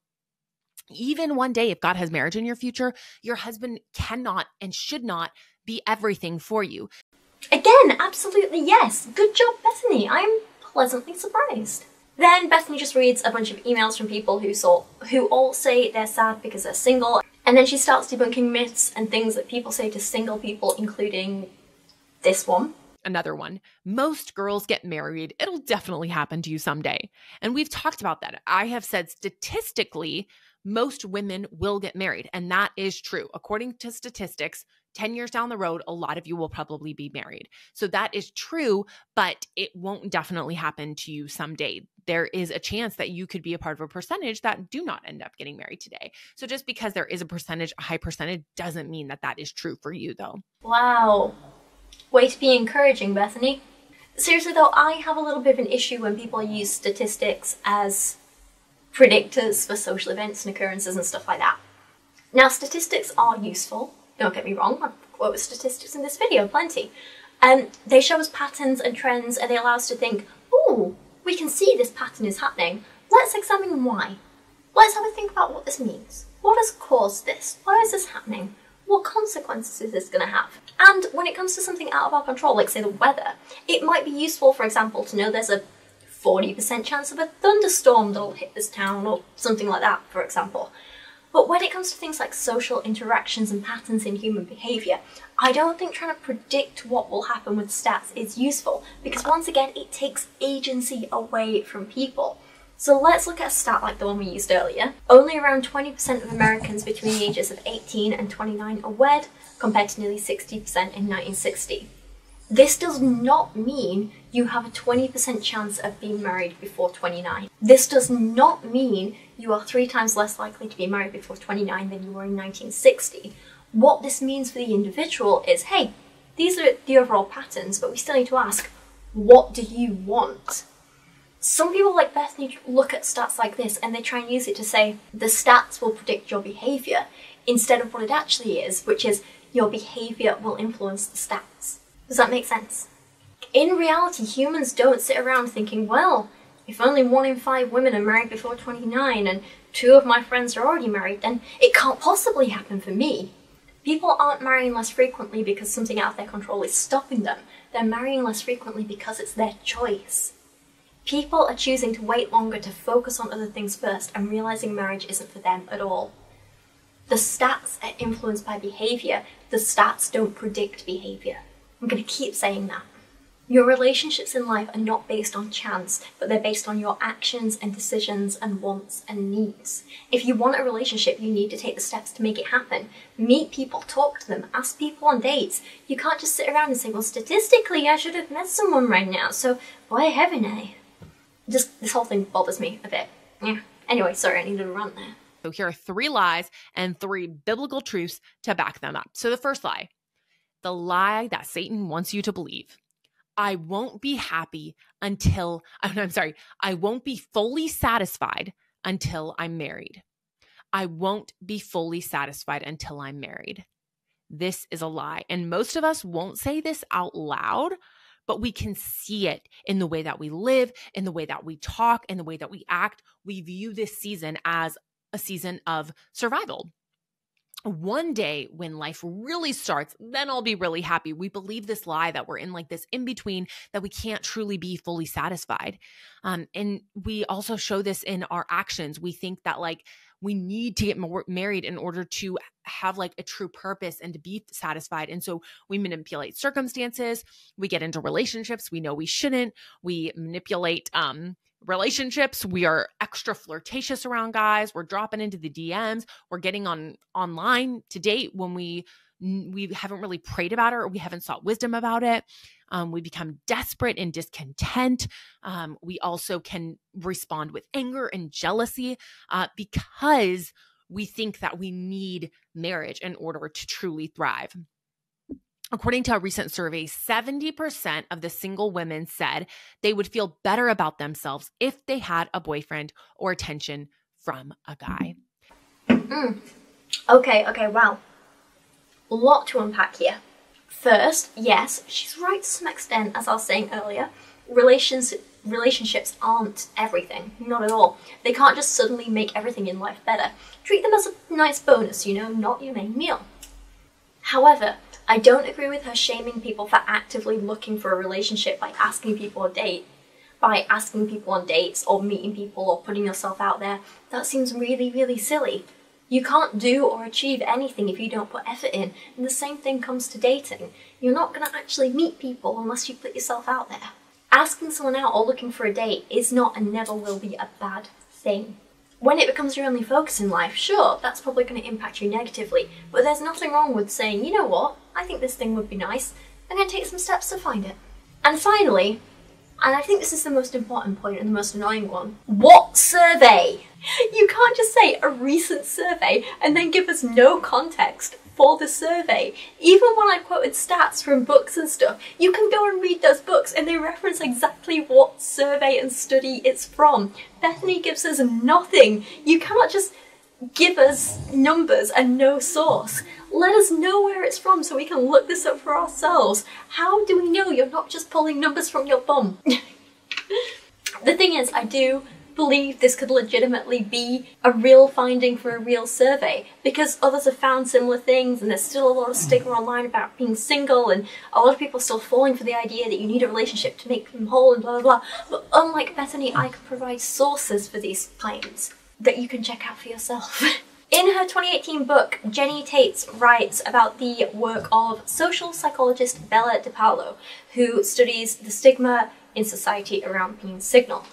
even one day, if God has marriage in your future, your husband cannot and should not be everything for you. Again, absolutely yes. Good job, Bethany. I'm pleasantly surprised. Then Bethany just reads a bunch of emails from people who saw who all say they're sad because they're single, and then she starts debunking myths and things that people say to single people, including this one. another one. Most girls get married. It'll definitely happen to you someday. And we've talked about that. I have said statistically, most women will get married. And that is true. According to statistics, 10 years down the road, a lot of you will probably be married. So that is true, but it won't definitely happen to you someday. There is a chance that you could be a part of a percentage that do not end up getting married today. So just because there is a percentage, a high percentage, doesn't mean that that is true for you, though. Wow. Way to be encouraging, Bethany. Seriously, though, I have a little bit of an issue when people use statistics as predictors for social events and occurrences and stuff like that. Now, statistics are useful don't get me wrong, I've quoted statistics in this video, plenty. Um, they show us patterns and trends and they allow us to think, oh, we can see this pattern is happening. Let's examine why. Let's have a think about what this means. What has caused this? Why is this happening? What consequences is this going to have? And when it comes to something out of our control, like say the weather, it might be useful, for example, to know there's a 40% chance of a thunderstorm that'll hit this town or something like that, for example. But when it comes to things like social interactions and patterns in human behaviour, I don't think trying to predict what will happen with stats is useful because once again, it takes agency away from people. So let's look at a stat like the one we used earlier. Only around 20% of Americans between the ages of 18 and 29 are wed, compared to nearly 60% in 1960. This does not mean you have a 20% chance of being married before 29. This does not mean you are three times less likely to be married before 29 than you were in 1960. What this means for the individual is hey, these are the overall patterns, but we still need to ask, what do you want? Some people like Bethany look at stats like this and they try and use it to say the stats will predict your behavior instead of what it actually is, which is your behavior will influence the stats. Does that make sense? In reality, humans don't sit around thinking, well, if only one in five women are married before 29 and two of my friends are already married, then it can't possibly happen for me. People aren't marrying less frequently because something out of their control is stopping them. They're marrying less frequently because it's their choice. People are choosing to wait longer to focus on other things first and realizing marriage isn't for them at all. The stats are influenced by behavior, the stats don't predict behavior. I'm going to keep saying that. Your relationships in life are not based on chance, but they're based on your actions and decisions and wants and needs. If you want a relationship, you need to take the steps to make it happen. Meet people, talk to them, ask people on dates. You can't just sit around and say, well, statistically, I should have met someone right now, so why haven't I? Eh? Just, this whole thing bothers me a bit. Yeah. Anyway, sorry, I needed to run there. So here are three lies and three biblical truths to back them up. So the first lie the lie that Satan wants you to believe. I won't be happy until [laughs] I'm sorry, I won't be fully satisfied until I'm married. I won't be fully satisfied until I'm married. This is a lie. And most of us won't say this out loud, but we can see it in the way that we live, in the way that we talk, in the way that we act. We view this season as a season of survival one day when life really starts, then I'll be really happy. We believe this lie that we're in like this in between that we can't truly be fully satisfied. Um, and we also show this in our actions. We think that like we need to get more married in order to have like a true purpose and to be satisfied. And so we manipulate circumstances. We get into relationships we know we shouldn't. We manipulate um relationships. We are extra flirtatious around guys. We're dropping into the dms we're getting on online to date when we we haven't really prayed about it or we haven't sought wisdom about it. Um, we become desperate and discontent. Um, we also can respond with anger and jealousy uh, because we think that we need marriage in order to truly thrive According to a recent survey, 70% of the single women said they would feel better about themselves if they had a boyfriend or attention from a guy. Mm. Okay, okay, well, a lot to unpack here. First, yes, she's right to some extent, as I was saying earlier. Relations, relationships aren't everything, not at all. They can't just suddenly make everything in life better. Treat them as a nice bonus, you know, not your main meal. However, I don't agree with her shaming people for actively looking for a relationship by asking people a date, by asking people on dates or meeting people or putting yourself out there. That seems really, really silly. You can't do or achieve anything if you don't put effort in, and the same thing comes to dating. You're not going to actually meet people unless you put yourself out there. Asking someone out or looking for a date is not and never will be a bad thing. When it becomes your only focus in life, sure, that's probably going to impact you negatively, but there's nothing wrong with saying, you know what, I think this thing would be nice, I'm going to take some steps to find it. And finally, and I think this is the most important point and the most annoying one. What survey? You can't just say a recent survey and then give us no context for the survey. Even when I quoted stats from books and stuff, you can go and read those books and they reference exactly what survey and study it's from. Bethany gives us nothing. You cannot just give us numbers and no source. Let us know where it's from so we can look this up for ourselves. How do we know you're not just pulling numbers from your bum? [laughs] the thing is, I do believe this could legitimately be a real finding for a real survey because others have found similar things and there's still a lot of stigma online about being single and a lot of people still falling for the idea that you need a relationship to make them whole and blah blah blah. But unlike Bethany, I can provide sources for these claims that you can check out for yourself. [laughs] In her 2018 book, Jenny Taitz writes about the work of social psychologist Bella DePaulo, who studies the stigma in society around being single.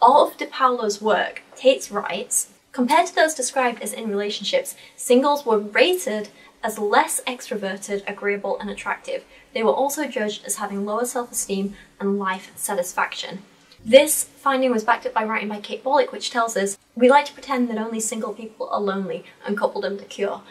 All of DePaulo's work, Taitz writes, compared to those described as in relationships, singles were rated as less extroverted, agreeable, and attractive. They were also judged as having lower self-esteem and life satisfaction. This finding was backed up by writing by Kate Bolick, which tells us, We like to pretend that only single people are lonely, and coupledom the cure.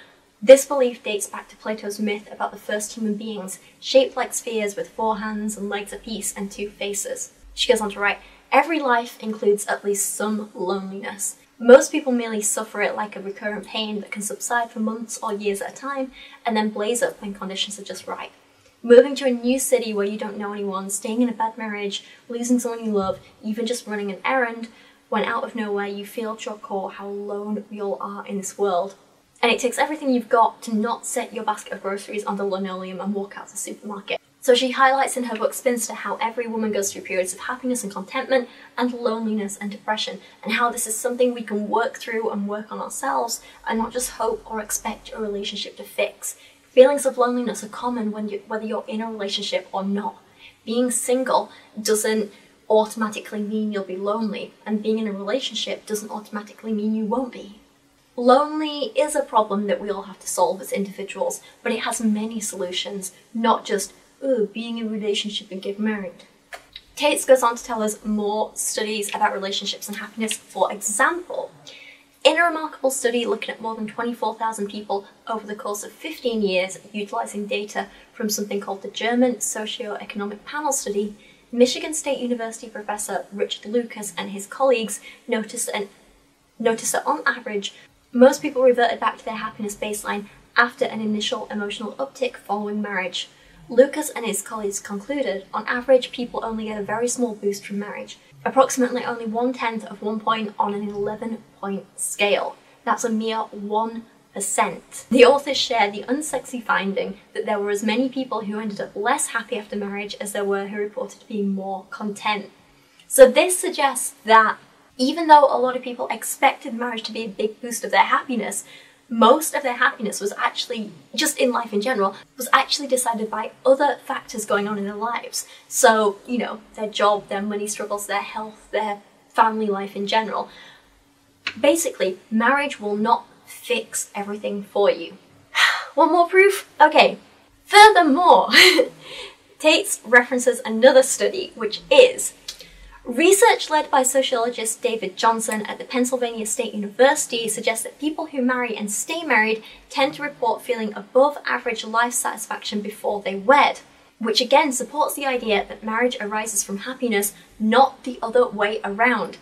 This belief dates back to Plato's myth about the first human beings, shaped like spheres with four hands and legs apiece and two faces. She goes on to write, Every life includes at least some loneliness. Most people merely suffer it like a recurrent pain that can subside for months or years at a time and then blaze up when conditions are just right. Moving to a new city where you don't know anyone, staying in a bad marriage, losing someone you love, even just running an errand, when out of nowhere you feel at your core how alone we all are in this world. And it takes everything you've got to not set your basket of groceries on the linoleum and walk out the supermarket. So she highlights in her book Spinster how every woman goes through periods of happiness and contentment and loneliness and depression, and how this is something we can work through and work on ourselves and not just hope or expect a relationship to fix. Feelings of loneliness are common when you, whether you're in a relationship or not. Being single doesn't automatically mean you'll be lonely, and being in a relationship doesn't automatically mean you won't be. Lonely is a problem that we all have to solve as individuals, but it has many solutions, not just ooh, being in a relationship and get married. Taitz goes on to tell us more studies about relationships and happiness. For example, in a remarkable study looking at more than 24,000 people over the course of 15 years, utilizing data from something called the German Socio-Economic Panel Study, Michigan State University professor Richard Lucas and his colleagues noticed, an, noticed that on average, most people reverted back to their happiness baseline after an initial emotional uptick following marriage. Lucas and his colleagues concluded, on average, people only get a very small boost from marriage, approximately only one tenth of one point on an 11 point scale. That's a mere 1%. The authors shared the unsexy finding that there were as many people who ended up less happy after marriage as there were who reported being more content. So this suggests that even though a lot of people expected marriage to be a big boost of their happiness, most of their happiness was actually, just in life in general, was actually decided by other factors going on in their lives. So, you know, their job, their money struggles, their health, their family life in general. Basically, marriage will not fix everything for you. [sighs] One more proof? Okay. Furthermore, [laughs] Taitz references another study, which is Research led by sociologist David Johnson at the Pennsylvania State University suggests that people who marry and stay married tend to report feeling above average life satisfaction before they wed, which again supports the idea that marriage arises from happiness, not the other way around.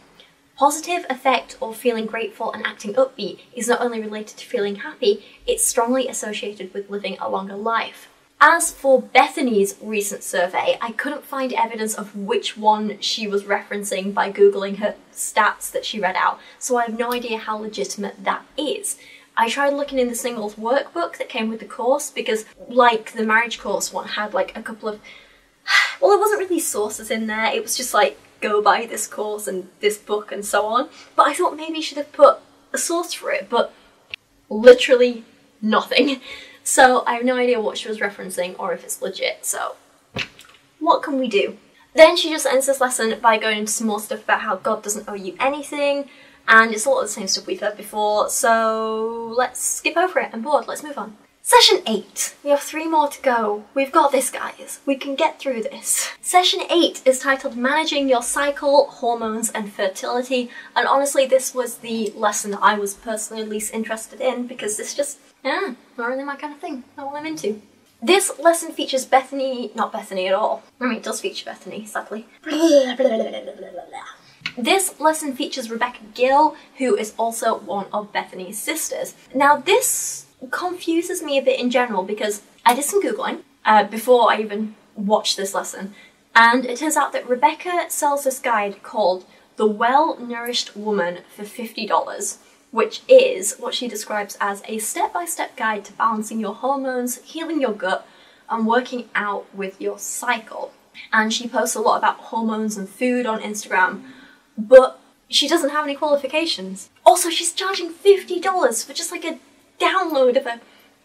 Positive affect or feeling grateful and acting upbeat is not only related to feeling happy, it's strongly associated with living a longer life. As for Bethany's recent survey, I couldn't find evidence of which one she was referencing by Googling her stats that she read out, so I have no idea how legitimate that is. I tried looking in the singles workbook that came with the course because, like the marriage course one, had like a couple of. [sighs] Well, there wasn't really sources in there, it was just like go buy this course and this book and so on. But I thought maybe you should have put a source for it, but Literally nothing. [laughs] So I have no idea what she was referencing or if it's legit. So what can we do? Then she just ends this lesson by going into some more stuff about how God doesn't owe you anything, and it's a lot of the same stuff we've heard before, so let's skip over it. I'm bored, let's move on. Session 8. We have three more to go. We've got this, guys. We can get through this. Session 8 is titled Managing Your Cycle, Hormones and Fertility, and honestly, this was the lesson I was personally least interested in because this just, yeah, not really my kind of thing, not what I'm into. This lesson features Bethany, not Bethany at all. I mean, it does feature Bethany, sadly. This lesson features Rebecca Gill, who is also one of Bethany's sisters. Now, this confuses me a bit in general because I did some Googling uh, before I even watched this lesson, and it turns out that Rebecca sells this guide called The Well Nourished Woman for $50, which is what she describes as a step by step guide to balancing your hormones, healing your gut, and working out with your cycle. And she posts a lot about hormones and food on Instagram, but she doesn't have any qualifications. Also, she's charging $50 for just like a download of a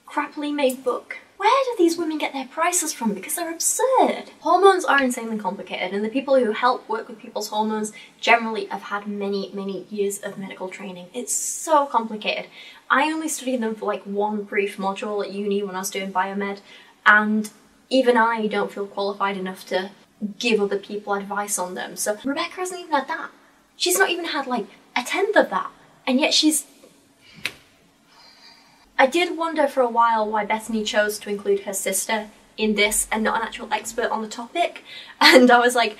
crappily made book. Where do these women get their prices from? Because they're absurd. Hormones are insanely complicated, and the people who help work with people's hormones generally have had many, many years of medical training. It's so complicated. I only studied them for like one brief module at uni when I was doing biomed, and even I don't feel qualified enough to give other people advice on them. So Rebecca hasn't even had that. She's not even had like a tenth of that, and yet she's I did wonder for a while why Bethany chose to include her sister in this and not an actual expert on the topic. [laughs] And I was like,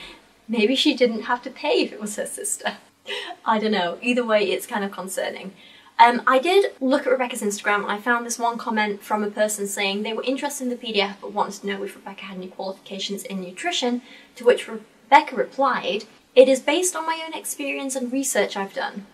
maybe she didn't have to pay if it was her sister. [laughs] I don't know. Either way, it's kind of concerning. Um, I did look at Rebecca's Instagram and I found this one comment from a person saying they were interested in the PDF but wanted to know if Rebecca had any qualifications in nutrition, to which Rebecca replied, It is based on my own experience and research I've done.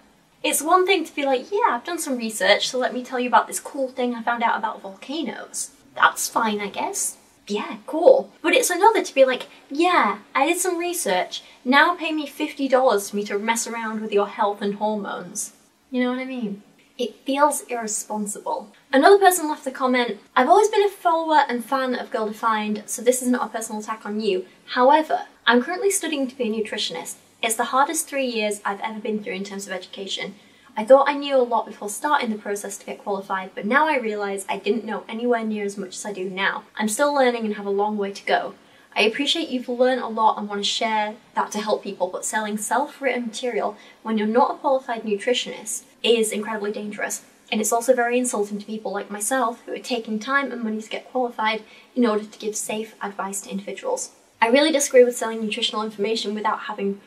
It's one thing to be like, yeah, I've done some research, so let me tell you about this cool thing I found out about volcanoes. That's fine, I guess. Yeah, cool. But it's another to be like, yeah, I did some research. Now pay me $50 for me to mess around with your health and hormones. You know what I mean? It feels irresponsible. Another person left the comment, I've always been a follower and fan of Girl Defined, so this is not a personal attack on you. However, I'm currently studying to be a nutritionist it's the hardest three years I've ever been through in terms of education. I thought I knew a lot before starting the process to get qualified, but now I realise I didn't know anywhere near as much as I do now. I'm still learning and have a long way to go. I appreciate you've learned a lot and want to share that to help people, but selling self-written material when you're not a qualified nutritionist is incredibly dangerous. And it's also very insulting to people like myself who are taking time and money to get qualified in order to give safe advice to individuals. I really disagree with selling nutritional information without having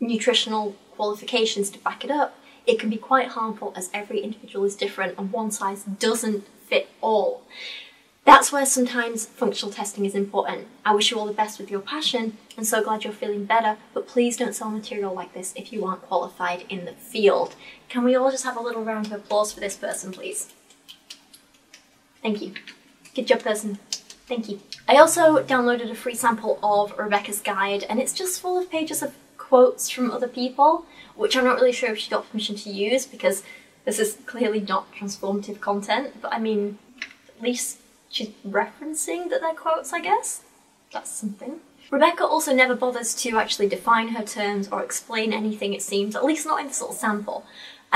nutritional qualifications to back it up, it can be quite harmful as every individual is different and one size doesn't fit all. That's where sometimes functional testing is important. I wish you all the best with your passion and so glad you're feeling better, but please don't sell material like this if you aren't qualified in the field. Can we all just have a little round of applause for this person, please? Thank you. Good job, person. Thank you. I also downloaded a free sample of Rebecca's guide and it's just full of pages of quotes from other people, which I'm not really sure if she got permission to use because this is clearly not transformative content, but I mean, at least she's referencing that they're quotes, I guess. That's something. Rebecca also never bothers to actually define her terms or explain anything, it seems, at least not in this little sample.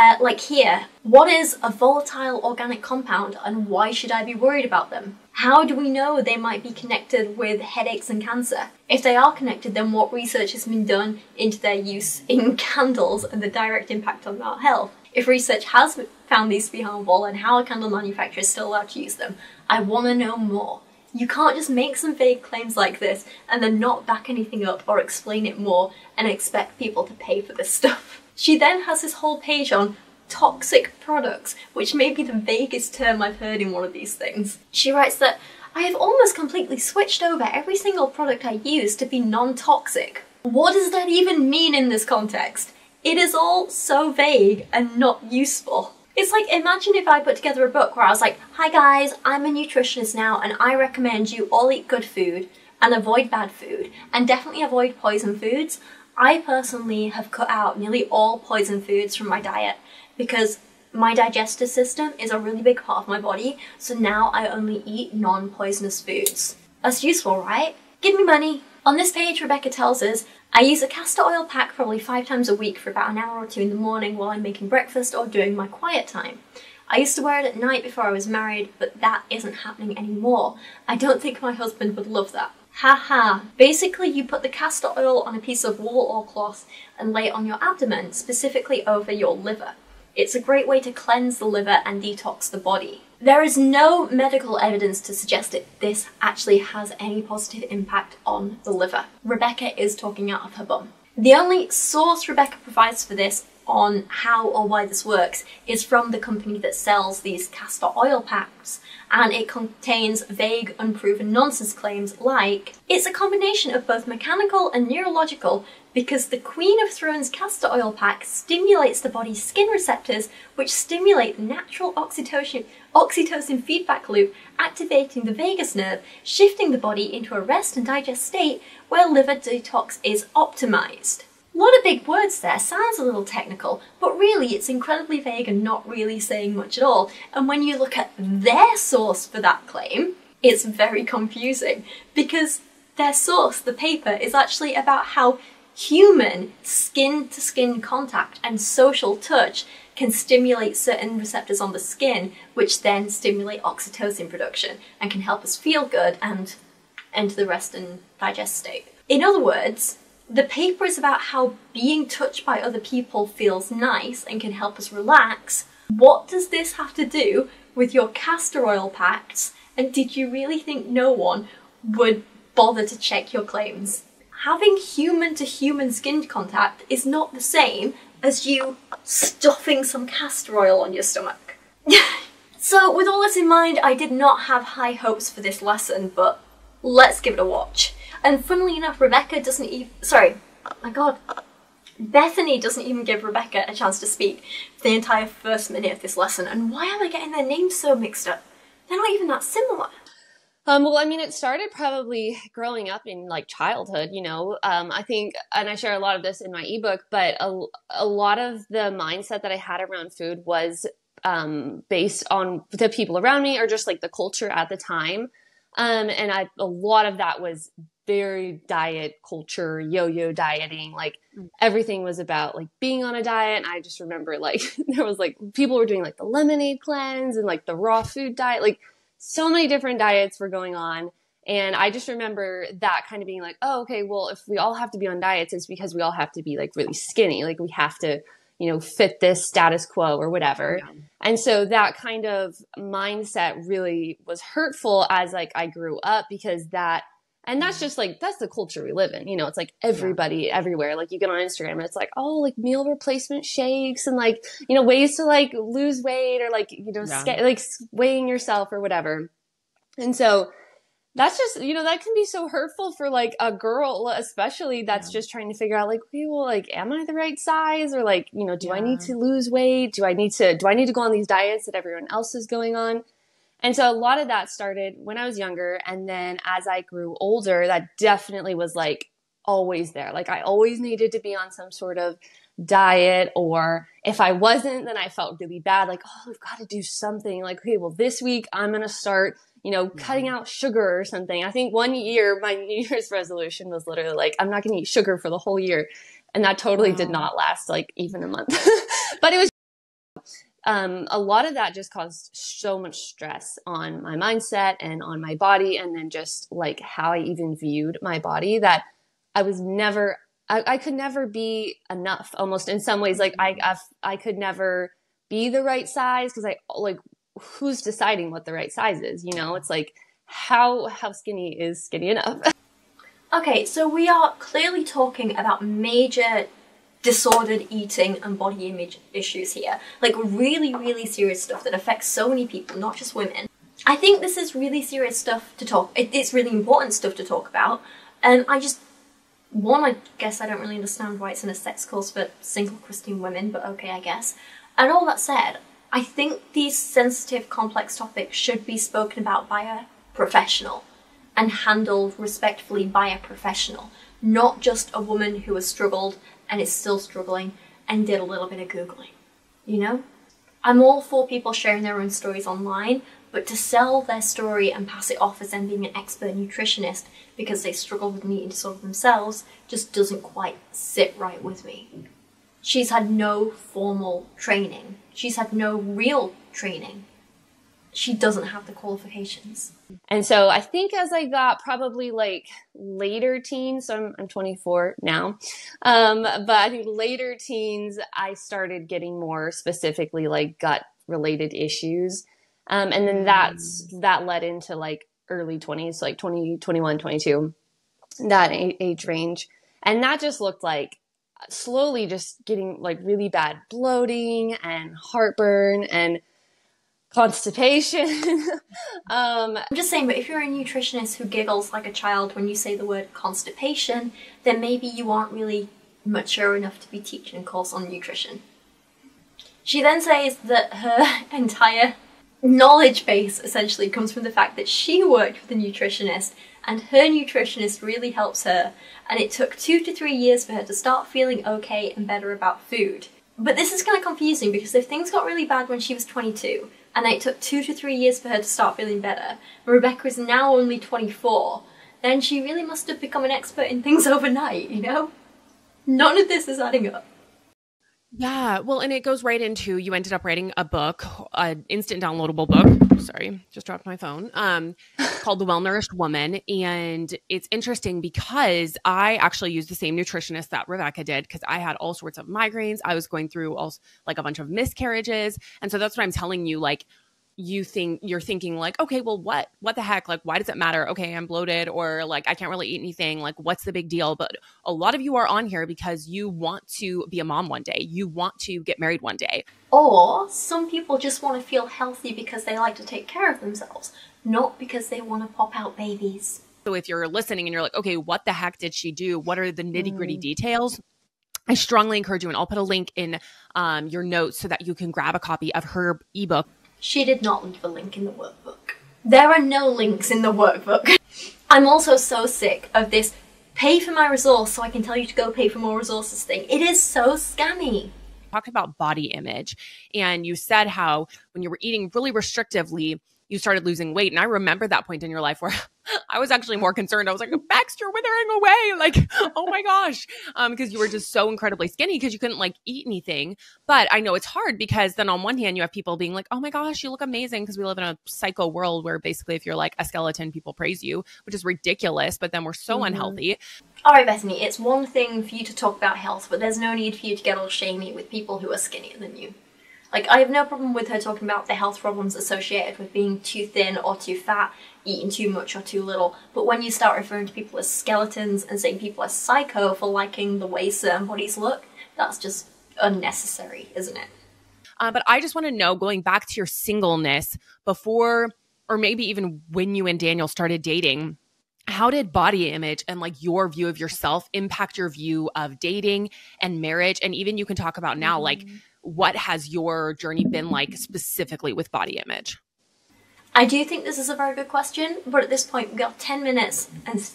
Uh, like here, what is a volatile organic compound and why should I be worried about them? How do we know they might be connected with headaches and cancer? If they are connected, then what research has been done into their use in [laughs] candles and the direct impact on our health? If research has found these to be harmful and how a candle manufacturer is still allowed to use them, I want to know more. You can't just make some vague claims like this and then not back anything up or explain it more and expect people to pay for this stuff. [laughs] She then has this whole page on toxic products, which may be the vaguest term I've heard in one of these things. She writes that I have almost completely switched over every single product I use to be non-toxic. What does that even mean in this context? It is all so vague and not useful. It's like, imagine if I put together a book where I was like, hi guys, I'm a nutritionist now and I recommend you all eat good food and avoid bad food and definitely avoid poison foods I personally have cut out nearly all poison foods from my diet because my digestive system is a really big part of my body, so now I only eat non poisonous foods. That's useful, right? Give me money. On this page, Rebecca tells us I use a castor oil pack probably five times a week for about an hour or two in the morning while I'm making breakfast or doing my quiet time. I used to wear it at night before I was married, but that isn't happening anymore. I don't think my husband would love that. Haha. Basically, you put the castor oil on a piece of wool or cloth and lay it on your abdomen, specifically over your liver. It's a great way to cleanse the liver and detox the body. There is no medical evidence to suggest that this actually has any positive impact on the liver. Rebecca is talking out of her bum. The only source Rebecca provides for this on how or why this works is from the company that sells these castor oil packs, and it contains vague, unproven nonsense claims like it's a combination of both mechanical and neurological because the Queen of Thrones castor oil pack stimulates the body's skin receptors, which stimulate the natural oxytocin, oxytocin feedback loop, activating the vagus nerve, shifting the body into a rest and digest state where liver detox is optimized. A lot of big words there, sounds a little technical, but really it's incredibly vague and not really saying much at all. And when you look at their source for that claim, it's very confusing because their source, the paper, is actually about how human skin to skin contact and social touch can stimulate certain receptors on the skin, which then stimulate oxytocin production and can help us feel good and enter the rest and digest state. In other words, the paper is about how being touched by other people feels nice and can help us relax. What does this have to do with your castor oil packs? And did you really think no one would bother to check your claims? Having human to human skin contact is not the same as you stuffing some castor oil on your stomach. [laughs] so, with all this in mind, I did not have high hopes for this lesson, but let's give it a watch. And funnily enough, Rebecca doesn't even. Sorry, oh my god. Bethany doesn't even give Rebecca a chance to speak for the entire first minute of this lesson. And why am I getting their names so mixed up? They're not even that similar. Um, well, I mean, it started probably growing up in like childhood, you know. Um, I think, and I share a lot of this in my ebook, but a, a lot of the mindset that I had around food was um, based on the people around me or just like the culture at the time. Um, and I, a lot of that was very diet culture, yo-yo dieting. Like mm. everything was about like being on a diet. And I just remember like [laughs] there was like people were doing like the lemonade cleanse and like the raw food diet. Like so many different diets were going on. And I just remember that kind of being like, oh, okay, well, if we all have to be on diets, it's because we all have to be like really skinny. Like we have to, you know, fit this status quo or whatever. Yeah. And so that kind of mindset really was hurtful as like I grew up because that and that's mm. just like that's the culture we live in you know it's like everybody yeah. everywhere like you get on instagram and it's like oh like meal replacement shakes and like you know ways to like lose weight or like you know yeah. sca- like weighing yourself or whatever and so that's just you know that can be so hurtful for like a girl especially that's yeah. just trying to figure out like okay well like am i the right size or like you know do i need to lose weight do i need to do i need to go on these diets that everyone else is going on and so a lot of that started when I was younger. And then as I grew older, that definitely was like always there. Like I always needed to be on some sort of diet or if I wasn't, then I felt really bad. Like, oh, I've got to do something. Like, okay, well, this week I'm going to start, you know, cutting out sugar or something. I think one year my [laughs] New Year's resolution was literally like, I'm not going to eat sugar for the whole year. And that totally wow. did not last like even a month. [laughs] but it was um, a lot of that just caused so much stress on my mindset and on my body, and then just like how I even viewed my body that I was never, I, I could never be enough almost in some ways. Like I, I, I could never be the right size because I like, who's deciding what the right size is? You know, it's like, how, how skinny is skinny enough? [laughs] Okay, so we are clearly talking about major disordered eating and body image issues here. Like really, really serious stuff that affects so many people, not just women. I think this is really serious stuff to talk, it's really important stuff to talk about. And I just, one, I guess I don't really understand why it's in a sex course for single Christian women, but okay, I guess. And all that said, I think these sensitive, complex topics should be spoken about by a professional and handled respectfully by a professional, not just a woman who has struggled and is still struggling and did a little bit of Googling, you know? I'm all for people sharing their own stories online, but to sell their story and pass it off as them being an expert nutritionist because they struggle with an eating disorder themselves just doesn't quite sit right with me. She's had no formal training. She's had no real training. She doesn't have the qualifications. And so I think as I got probably like later teens, so I'm, I'm 24 now, um, but I think later teens, I started getting more specifically like gut related issues. Um, and then that's, that led into like early 20s, like 20, 21, 22, that age range. And that just looked like slowly just getting like really bad bloating and heartburn and constipation. [laughs] um, I'm just saying, but if you're a nutritionist who giggles like a child when you say the word constipation, then maybe you aren't really mature enough to be teaching a course on nutrition. She then says that her [laughs] entire knowledge base essentially comes from the fact that she worked with a nutritionist and her nutritionist really helps her and it took two to three years for her to start feeling okay and better about food. But this is kind of confusing because if things got really bad when she was 22 and it took two to three years for her to start feeling better, Rebecca is now only 24, then she really must have become an expert in things [laughs] overnight, you know? None of this is adding up. Yeah, well, and it goes right into you ended up writing a book, an instant downloadable book. Sorry, just dropped my phone. Um, [laughs] called The Well Nourished Woman, and it's interesting because I actually used the same nutritionist that Rebecca did because I had all sorts of migraines. I was going through all like a bunch of miscarriages, and so that's what I'm telling you. Like, you think you're thinking like okay well what what the heck? Like why does it matter? Okay i'm bloated or like i can't really eat anything. Like what's the big deal? But a lot of you are on here because you want to be a mom one day. You want to get married one day. Or some people just want to feel healthy because they like to take care of themselves not because they want to pop out babies. So if you're listening and you're like okay what the heck did she do? What are the nitty gritty mm. details? I strongly encourage you, and I'll put a link in um, your notes so that you can grab a copy of her ebook she did not leave a link in the workbook. There are no links in the workbook. [laughs] I'm also so sick of this pay for my resource so I can tell you to go pay for more resources thing. It is so scammy. Talked about body image, and you said how when you were eating really restrictively, you started losing weight. And I remember that point in your life where [laughs] I was actually more concerned. I was like, you're withering away. [laughs] Like, oh my gosh. Um, because you were just so incredibly skinny because you couldn't like eat anything. But I know it's hard because then on one hand, you have people being like, oh my gosh, you look amazing. Because we live in a psycho world where basically if you're like a skeleton, people praise you, which is ridiculous. But then we're so mm-hmm. unhealthy. All right, Bethany, it's one thing for you to talk about health, but there's no need for you to get all shamey with people who are skinnier than you. Like, I have no problem with her talking about the health problems associated with being too thin or too fat, eating too much or too little, but when you start referring to people as skeletons and saying people are psycho for liking the way certain bodies look, that's just unnecessary, isn't it? Uh, but I just want to know, going back to your singleness before, or maybe even when you and Daniel started dating, how did body image and like your view of yourself impact your view of dating and marriage? And even you can talk about now, mm-hmm. like what has your journey been like specifically with body image? I do think this is a very good question, but at this point, we've got 10 minutes and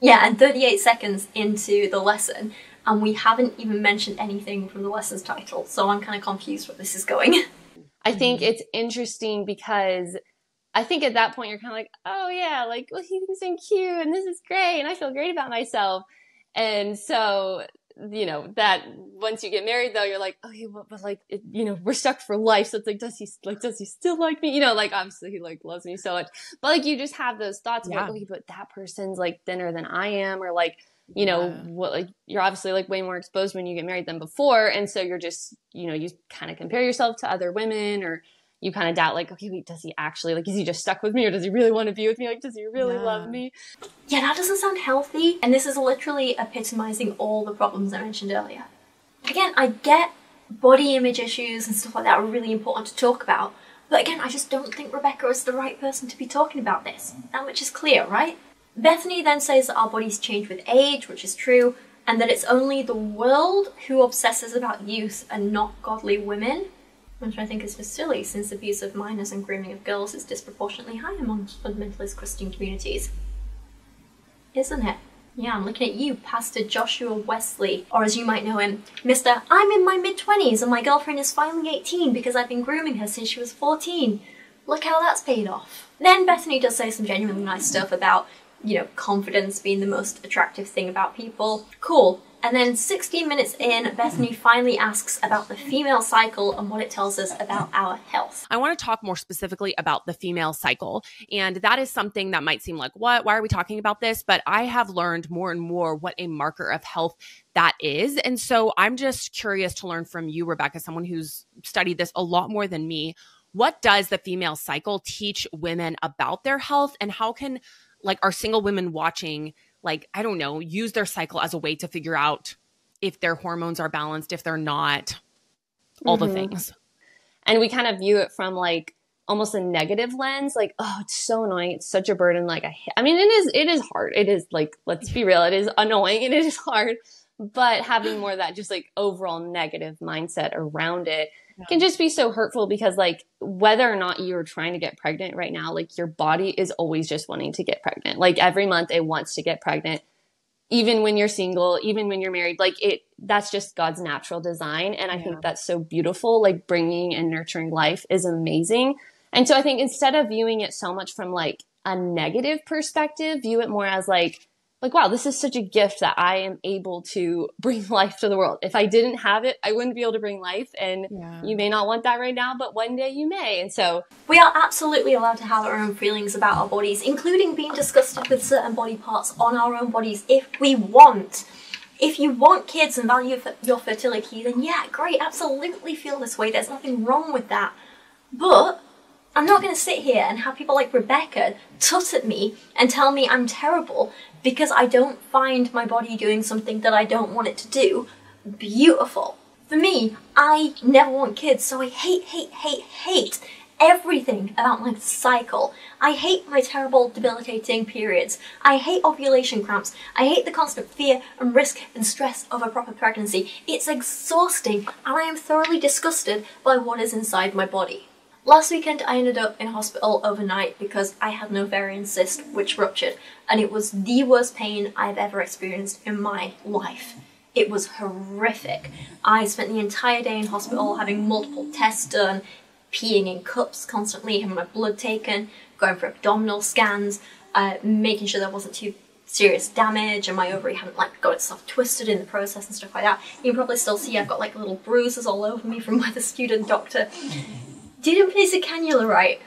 yeah, and 38 seconds into the lesson, and we haven't even mentioned anything from the lesson's title, so I'm kind of confused where this is going. [laughs] I think it's interesting because I think at that point you're kind of like, oh yeah, like, well, he thinks I'm cute and this is great and I feel great about myself. And so you know that once you get married though you're like oh yeah but, but like it, you know we're stuck for life so it's like does he like does he still like me you know like obviously he like loves me so much but like you just have those thoughts yeah. Oh, about okay but that person's like thinner than i am or like you know yeah. what like you're obviously like way more exposed when you get married than before and so you're just you know you kind of compare yourself to other women or you kind of doubt like okay wait does he actually like is he just stuck with me or does he really want to be with me? Like does he really yeah. love me? Yeah that doesn't sound healthy. And this is literally epitomizing all the problems i mentioned earlier. Again i get body image issues and stuff like that are really important to talk about. But again i just don't think rebecca is the right person to be talking about this that much is clear right? Bethany then says that our bodies change with age which is true and that it's only the world who obsesses about youth and not godly women which I think is just silly since abuse of minors and grooming of girls is disproportionately high among fundamentalist Christian communities. Isn't it? Yeah, I'm looking at you, Pastor Joshua Wesley, or as you might know him, Mr. I'm in my mid 20s and my girlfriend is finally 18 because I've been grooming her since she was 14. Look how that's paid off. Then Bethany does say some genuinely nice stuff about, you know, confidence being the most attractive thing about people. Cool. And then 16 minutes in, Bethany finally asks about the female cycle and what it tells us about our health. I want to talk more specifically about the female cycle. And that is something that might seem like, what? Why are we talking about this? But I have learned more and more what a marker of health that is. And so I'm just curious to learn from you, Rebecca, someone who's studied this a lot more than me. What does the female cycle teach women about their health? And how can, like, our single women watching, like, I don't know, use their cycle as a way to figure out if their hormones are balanced, if they're not, all mm-hmm. the things. And we kind of view it from like almost a negative lens, like, oh, it's so annoying. It's such a burden. Like, I, I mean, it is, it is hard. It is like, let's be real. It is annoying and it is hard, but having more of that just like overall negative mindset around it can just be so hurtful because like whether or not you're trying to get pregnant right now like your body is always just wanting to get pregnant. Like every month it wants to get pregnant. Even when you're single even when you're married like it that's just god's natural design. And i yeah. think that's so beautiful. Like bringing and nurturing life is amazing. And so i think instead of viewing it so much from like a negative perspective view it more as like like, wow, this is such a gift that I am able to [laughs] bring life to the world. If I didn't have it, I wouldn't be able to bring life. And yeah. you may not want that right now, but one day you may. And so we are absolutely allowed to have our own feelings about our bodies, including being disgusted with certain body parts on our own bodies if we want. If you want kids and value your fertility, then yeah, great, absolutely feel this way. There's nothing wrong with that. But I'm not going to sit here and have people like Rebecca tut at me and tell me I'm terrible because I don't find my body doing something that I don't want it to do beautiful. For me, I never want kids, so I hate, hate, hate, hate everything about my cycle. I hate my terrible, debilitating periods. I hate ovulation cramps. I hate the constant fear and risk and stress of a proper pregnancy. It's exhausting, and I am thoroughly disgusted by what is inside my body. Last weekend I ended up in hospital overnight because I had an ovarian cyst which ruptured and it was the worst pain I've ever experienced in my life. It was horrific. I spent the entire day in hospital having multiple tests done, peeing in cups constantly, having my blood taken, going for abdominal scans, uh, making sure there wasn't too serious damage and my ovary hadn't like got itself twisted in the process and stuff like that. You can probably still see I've got like little bruises all over me from [laughs] where the student doctor didn't place a cannula right.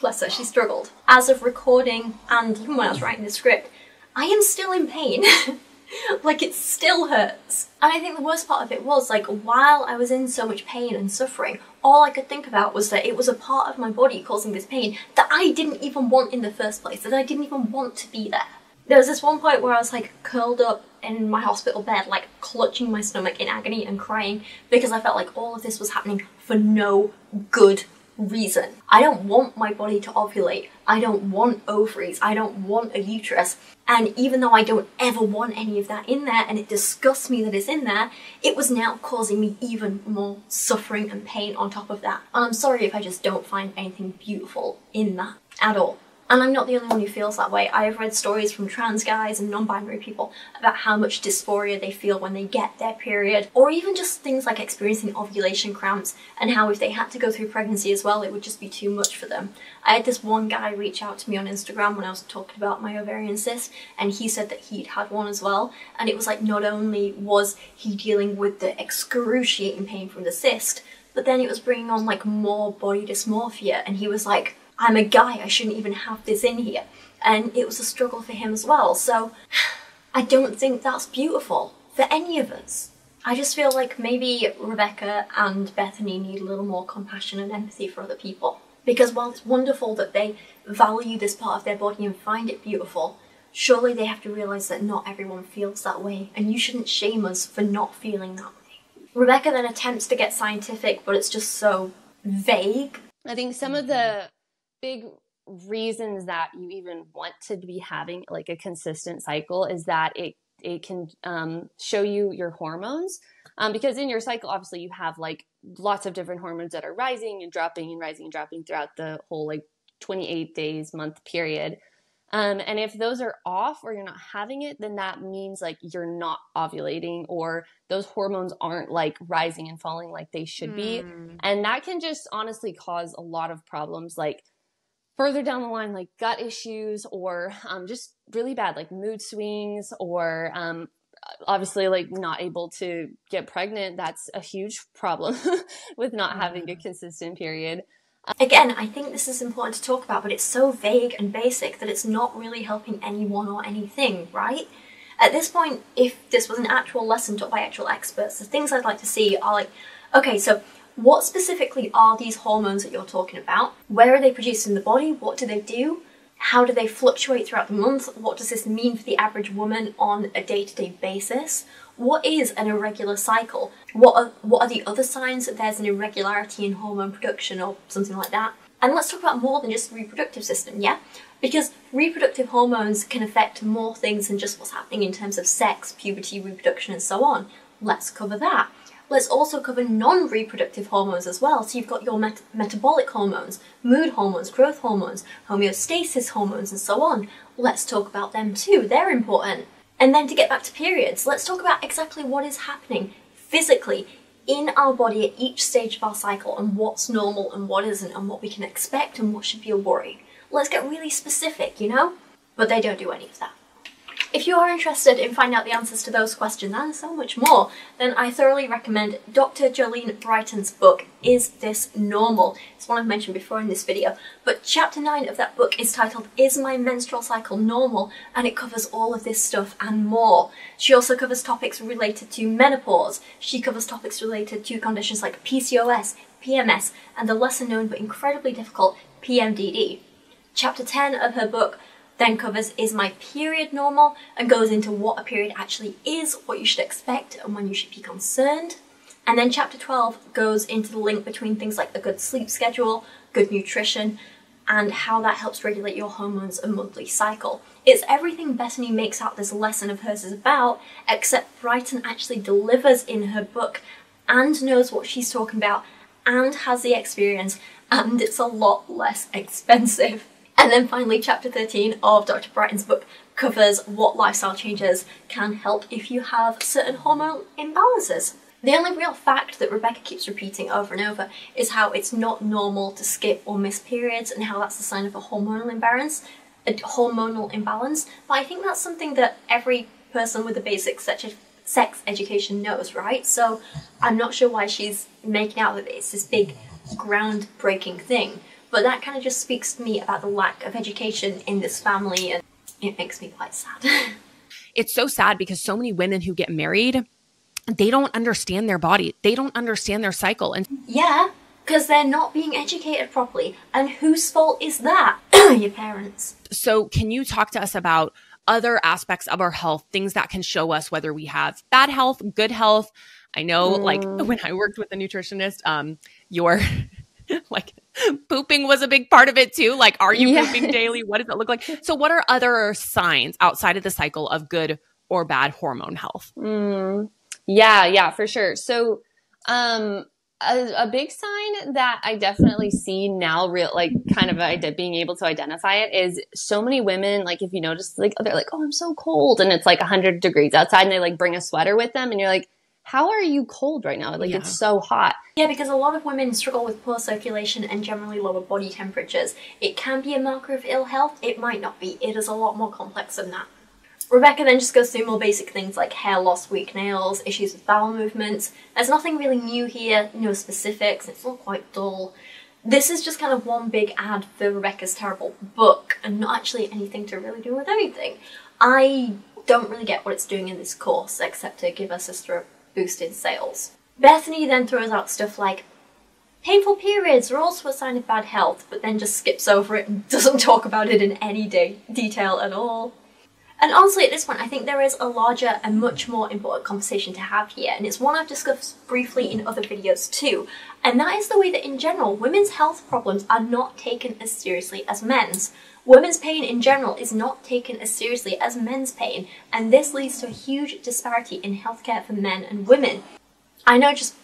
Bless her, she struggled. As of recording, and even when I was writing the script, I am still in pain. [laughs] like it still hurts. And I think the worst part of it was like while I was in so much pain and suffering, all I could think about was that it was a part of my body causing this pain that I didn't even want in the first place, that I didn't even want to be there. There was this one point where I was like curled up in my hospital bed, like clutching my stomach in agony and crying because I felt like all of this was happening for no good reason. I don't want my body to ovulate. I don't want ovaries. I don't want a uterus. And even though I don't ever want any of that in there and it disgusts me that it's in there, it was now causing me even more suffering and pain on top of that. And I'm sorry if I just don't find anything beautiful in that at all. And I'm not the only one who feels that way. I have read stories from trans guys and non-binary people about how much dysphoria they feel when they get their period, or even just things like experiencing ovulation cramps and how if they had to go through pregnancy as well, it would just be too much for them. I had this one guy reach out to me on Instagram when I was talking about my ovarian cyst, and he said that he'd had one as well, and it was like not only was he dealing with the excruciating pain from the cyst, but then it was bringing on like more body dysmorphia, and he was like, I'm a guy, I shouldn't even have this in here. And it was a struggle for him as well. So [sighs] I don't think that's beautiful for any of us. I just feel like maybe Rebecca and Bethany need a little more compassion and empathy for other people. Because while it's wonderful that they value this part of their body and find it beautiful, surely they have to realise that not everyone feels that way, and you shouldn't shame us for not feeling that way. Rebecca then attempts to get scientific, but it's just so vague. I think some of the big reasons that you even want to be having like a consistent cycle is that it it can um, show you your hormones um, because in your cycle obviously you have like lots of different hormones that are rising and dropping and rising and dropping throughout the whole like 28 days month period Um, and if those are off or you're not having it, then that means like you're not ovulating or those hormones aren't like rising and falling like they should mm. be. Hmm. And that can just honestly cause a lot of problems like further down the line, like gut issues or um, just really bad like mood swings or um, obviously like not able to get pregnant. That's a huge problem [laughs] with not having a mm. consistent period. Again, I think this is important to talk about, but it's so vague and basic that it's not really helping anyone or anything, right? At this point, if this was an actual lesson taught by actual experts, the things I'd like to see are like, okay, so what specifically are these hormones that you're talking about? Where are they produced in the body? What do they do? How do they fluctuate throughout the month? What does this mean for the average woman on a day to day basis? What is an irregular cycle? What are, what are the other signs that there's an irregularity in hormone production or something like that? And let's talk about more than just the reproductive system, yeah? Because reproductive hormones can affect more things than just what's happening in terms of sex, puberty, reproduction, and so on. Let's cover that. Let's also cover non reproductive hormones as well. So you've got your met- metabolic hormones, mood hormones, growth hormones, homeostasis hormones, and so on. Let's talk about them too, they're important. And then to get back to periods, let's talk about exactly what is happening physically in our body at each stage of our cycle and what's normal and what isn't and what we can expect and what should be a worry. Let's get really specific, you know? But they don't do any of that. If you are interested in finding out the answers to those questions and so much more, then I thoroughly recommend Dr. Jolene Brighten's book, Is This Normal? It's one I've mentioned before in this video, but chapter 9 of that book is titled Is My Menstrual Cycle Normal? and it covers all of this stuff and more. She also covers topics related to menopause, she covers topics related to conditions like PCOS, PMS, and the lesser known but incredibly difficult PMDD. Chapter 10 of her book then covers is my period normal and goes into what a period actually is, what you should expect, and when you should be concerned. And then chapter 12 goes into the link between things like a good sleep schedule, good nutrition, and how that helps regulate your hormones and monthly cycle. It's everything Bethany makes out this lesson of hers is about, except Brighten actually delivers in her book and knows what she's talking about and has the experience, and it's a lot less [laughs] expensive. And then finally, chapter 13 of Dr. Brighten's book covers what lifestyle changes can help if you have certain hormone imbalances. The only real fact that Rebecca keeps repeating over and over is how it's not normal to skip or miss periods and how that's a sign of a hormonal imbalance, a hormonal imbalance. But I think that's something that every person with a basic sex education knows, right? So I'm not sure why she's making out that it's this big groundbreaking thing. But that kind of just speaks to me about the lack of education in this family, and it makes me quite sad. [laughs] it's so sad because so many women who get married, they don't understand their body, they don't understand their cycle. And yeah, because they're not being educated properly. And whose fault is that? [clears throat] Your parents. So, can you talk to us about other aspects of our health, things that can show us whether we have bad health, good health? I know, mm. like [laughs] when I worked with a nutritionist, um, your [laughs] like [laughs] pooping was a big part of it too. Like, are you pooping daily? What does it look like? [laughs] So, what are other signs outside of the cycle of good or bad hormone health? Mm, yeah, yeah, for sure. So, um, a, a, big sign that I definitely see now, real like kind of being able to identify it is so many women. Like, if you notice, like they're like, "Oh, I'm so cold," and it's like 100 degrees outside, and they like bring a sweater with them, and you're like, how are you cold right now? Like yeah. it's so hot. Yeah, because a lot of women struggle with poor circulation and generally lower body temperatures. It can be a marker of ill health, it might not be. It is a lot more complex than that. Rebecca then just goes through more basic things like hair loss, weak nails, issues with bowel movements. There's nothing really new here, no specifics, it's all quite dull. This is just kind of one big ad for Rebecca's terrible book and not actually anything to really do with anything. I don't really get what it's doing in this course except to give her sister a boosted sales. Bethany then throws out stuff like painful periods are also a sign of bad health, but then just skips over it and [laughs] doesn't talk about it in any de- detail at all. And honestly, at this point, I think there is a larger and much more important conversation to have here, and it's one I've discussed briefly in other videos too, and that is the way that in general, women's health problems are not taken as seriously as men's. Women's pain in general is not taken as seriously as men's pain, and this leads to a huge disparity in healthcare for men and women. I know just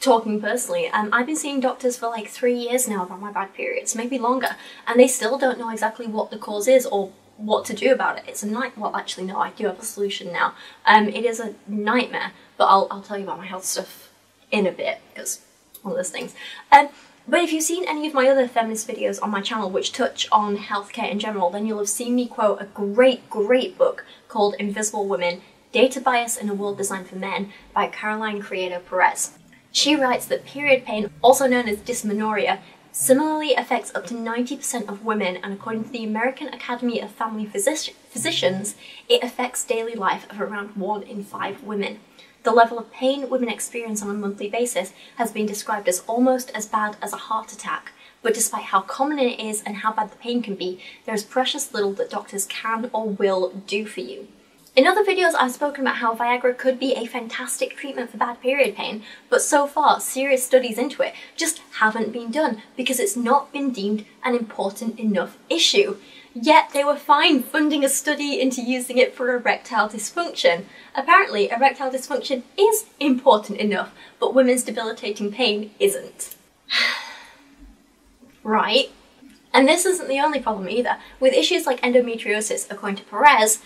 talking personally, um, I've been seeing doctors for like three years now about my bad periods, maybe longer, and they still don't know exactly what the cause is or what to do about it. It's a night. Well, actually, no, I do have a solution now. Um, it is a nightmare, but I'll I'll tell you about my health stuff in a bit because of those things. Um, but if you've seen any of my other feminist videos on my channel which touch on healthcare in general, then you'll have seen me quote a great, great book called Invisible Women Data Bias in a World Designed for Men by Caroline Criado Perez. She writes that period pain, also known as dysmenorrhea, similarly affects up to 90% of women, and according to the American Academy of Family Physici- Physicians, it affects daily life of around 1 in 5 women. The level of pain women experience on a monthly basis has been described as almost as bad as a heart attack. But despite how common it is and how bad the pain can be, there is precious little that doctors can or will do for you. In other videos, I've spoken about how Viagra could be a fantastic treatment for bad period pain, but so far, serious studies into it just haven't been done because it's not been deemed an important enough issue. Yet they were fine funding a study into using it for erectile dysfunction. Apparently, erectile dysfunction is important enough, but women's debilitating pain isn't. [sighs] right? And this isn't the only problem either. With issues like endometriosis, according to Perez,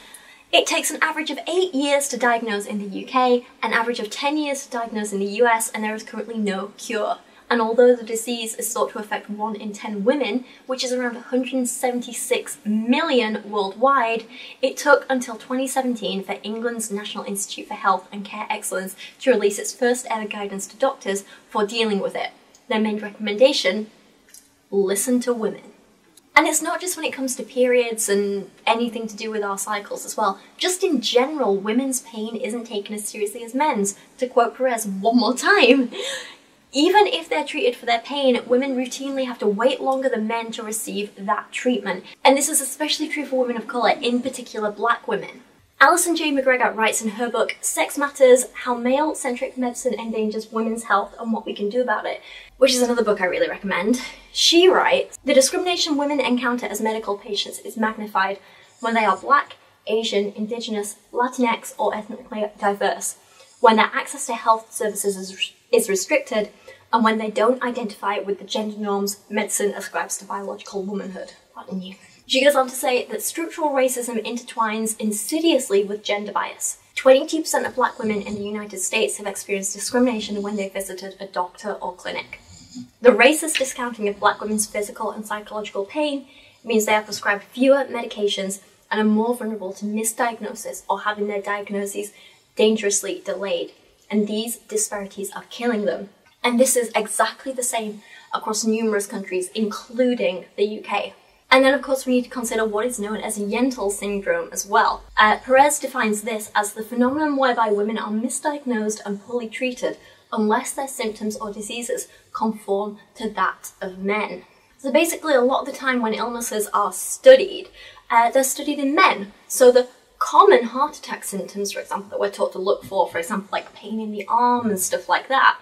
it takes an average of 8 years to diagnose in the UK, an average of 10 years to diagnose in the US, and there is currently no cure. And although the disease is thought to affect 1 in 10 women, which is around 176 million worldwide, it took until 2017 for England's National Institute for Health and Care Excellence to release its first ever guidance to doctors for dealing with it. Their main recommendation listen to women. And it's not just when it comes to periods and anything to do with our cycles as well. Just in general, women's pain isn't taken as seriously as men's. To quote Perez one more time, even if they're treated for their pain, women routinely have to wait longer than men to receive that treatment. And this is especially true for women of colour, in particular black women. Alyson J. McGregor writes in her book, Sex Matters How Male Centric Medicine Endangers Women's Health and What We Can Do About It, which is another book I really recommend. She writes, The discrimination women encounter as medical patients is magnified when they are black, Asian, Indigenous, Latinx, or ethnically diverse, when their access to health services is, is restricted, and when they don't identify with the gender norms medicine ascribes to biological womanhood. Pardon you. She goes on to say that structural racism intertwines insidiously with gender bias. 22% of black women in the United States have experienced discrimination when they visited a doctor or clinic. The racist discounting of black women's physical and psychological pain means they are prescribed fewer medications and are more vulnerable to misdiagnosis or having their diagnoses dangerously delayed. And these disparities are killing them. And this is exactly the same across numerous countries, including the UK. And then, of course, we need to consider what is known as Yentl syndrome as well. Uh, Perez defines this as the phenomenon whereby women are misdiagnosed and poorly treated unless their symptoms or diseases conform to that of men. So basically, a lot of the time when illnesses are studied, uh, they're studied in men. So the common heart attack symptoms, for example, that we're taught to look for, for example, like pain in the arm and stuff like that,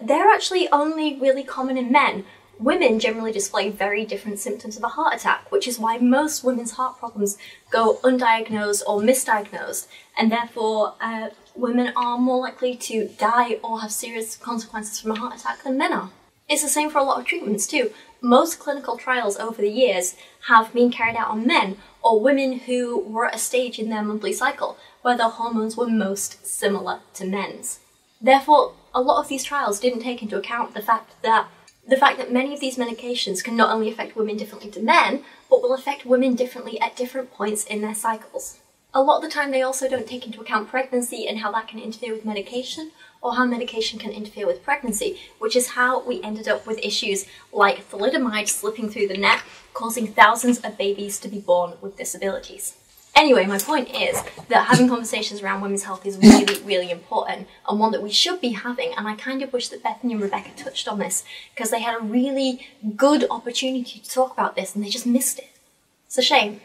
they're actually only really common in men. Women generally display very different symptoms of a heart attack, which is why most women's heart problems go undiagnosed or misdiagnosed, and therefore uh, women are more likely to die or have serious consequences from a heart attack than men are. It's the same for a lot of treatments too. Most clinical trials over the years have been carried out on men or women who were at a stage in their monthly cycle where their hormones were most similar to men's. Therefore, a lot of these trials didn't take into account the fact that the fact that many of these medications can not only affect women differently to men, but will affect women differently at different points in their cycles. A lot of the time, they also don't take into account pregnancy and how that can interfere with medication, or how medication can interfere with pregnancy, which is how we ended up with issues like thalidomide slipping through the net, causing thousands of babies to be born with disabilities. Anyway, my point is that having conversations around women's health is really, really important and one that we should be having. And I kind of wish that Bethany and Rebecca touched on this because they had a really good opportunity to talk about this and they just missed it. It's a shame.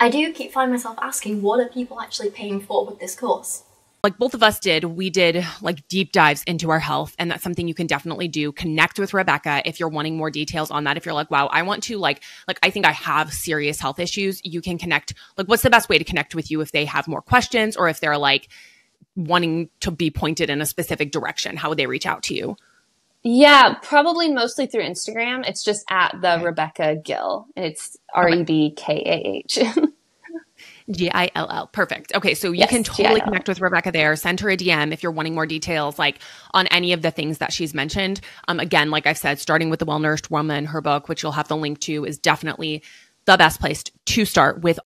I do keep finding myself asking, what are people actually paying for with this course? Like both of us did, we did like deep dives into our health. And that's something you can definitely do. Connect with Rebecca if you're wanting more details on that. If you're like, wow, I want to like, like, I think I have serious health issues, you can connect. Like, what's the best way to connect with you if they have more questions or if they're like wanting to be pointed in a specific direction? How would they reach out to you? Yeah, probably mostly through Instagram. It's just at the. Rebecca Gill. It's R E B K A H. [laughs] G I L L. Perfect. Okay, so you yes, can totally G-I-L-L. connect with Rebecca there. Send her a DM if you're wanting more details, like on any of the things that she's mentioned. Um, again, like I've said, starting with the Well Nourished Woman, her book, which you'll have the link to, is definitely the best place to start with.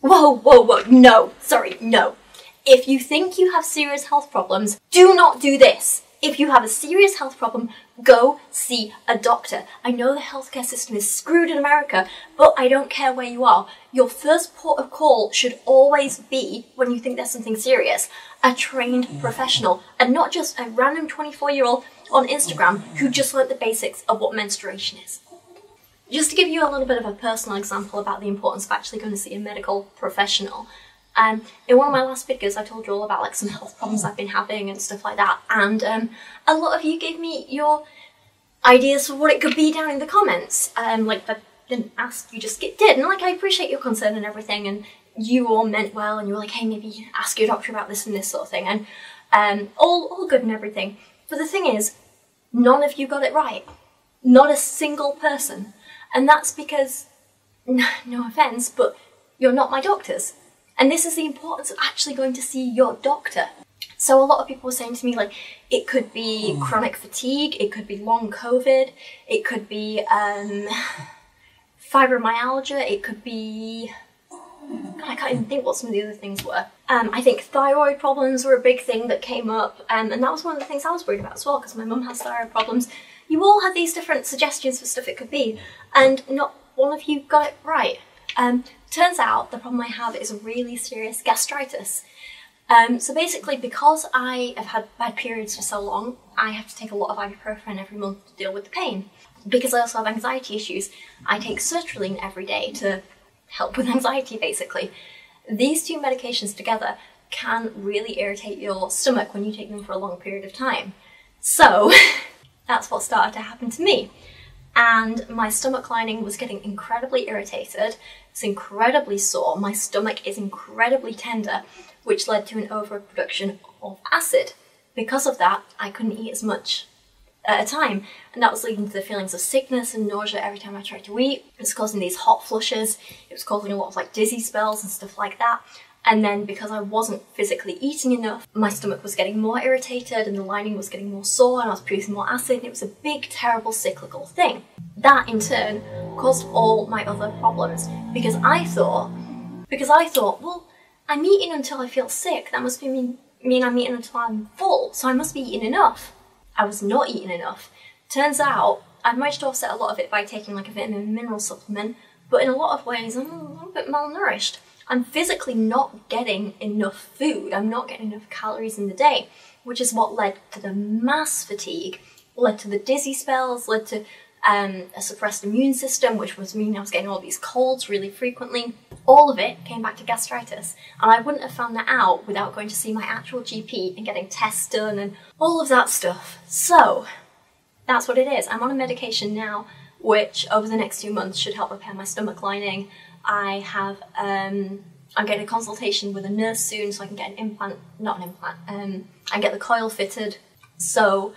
Whoa, whoa, whoa! No, sorry, no. If you think you have serious health problems, do not do this. If you have a serious health problem, go see a doctor. I know the healthcare system is screwed in America, but I don't care where you are. Your first port of call should always be, when you think there's something serious, a trained professional and not just a random 24 year old on Instagram who just learnt the basics of what menstruation is. Just to give you a little bit of a personal example about the importance of actually going to see a medical professional, um, in one of my last videos, I told you all about like some health problems I've been having and stuff like that, and um, a lot of you gave me your ideas for what it could be down in the comments. Um, like I didn't ask, you just did, and like I appreciate your concern and everything, and you all meant well, and you were like, hey, maybe you ask your doctor about this and this sort of thing, and um, all all good and everything. But the thing is, none of you got it right. Not a single person, and that's because, [laughs] no offense, but you're not my doctors. And this is the importance of actually going to see your doctor. So a lot of people were saying to me like it could be mm. chronic fatigue, it could be long COVID, it could be um, [sighs] fibromyalgia, it could be God, I can't even think what some of the other things were. Um, I think thyroid problems were a big thing that came up, um, and that was one of the things I was worried about as well because my mum has thyroid problems. You all had these different suggestions for stuff it could be, and not one of you got it right. Um, turns out the problem I have is really serious gastritis. Um, so basically, because I have had bad periods for so long, I have to take a lot of ibuprofen every month to deal with the pain. Because I also have anxiety issues, I take sertraline every day to help with [laughs] anxiety, basically. These two medications together can really irritate your stomach when you take them for a long period of time. So, [laughs] that's what started to happen to me and my stomach lining was getting incredibly irritated. It's incredibly sore. My stomach is incredibly tender, which led to an overproduction of acid. Because of that, I couldn't eat as much at a time, and that was leading to the feelings of sickness and nausea every time I tried to eat. It was causing these hot flushes. It was causing a lot of like dizzy spells and stuff like that. And then because I wasn't physically eating enough, my stomach was getting more irritated and the lining was getting more sore and I was producing more acid and it was a big, terrible cyclical thing. That in turn caused all my other problems because I thought, because I thought, well, I'm eating until I feel sick. That must be mean, mean I'm eating until I'm full, so I must be eating enough. I was not eating enough. Turns out I've managed to offset a lot of it by taking like a vitamin mineral supplement, but in a lot of ways I'm a little bit malnourished. I'm physically not getting enough food. I'm not getting enough calories in the day, which is what led to the mass fatigue, led to the dizzy spells, led to um, a suppressed immune system, which was meaning I was getting all these colds really frequently. All of it came back to gastritis, and I wouldn't have found that out without going to see my actual GP and getting tests done and all of that stuff. So, that's what it is. I'm on a medication now, which over the next few months should help repair my stomach lining I have um, I'm getting a consultation with a nurse soon, so I can get an implant, not an implant, um, and get the coil fitted. So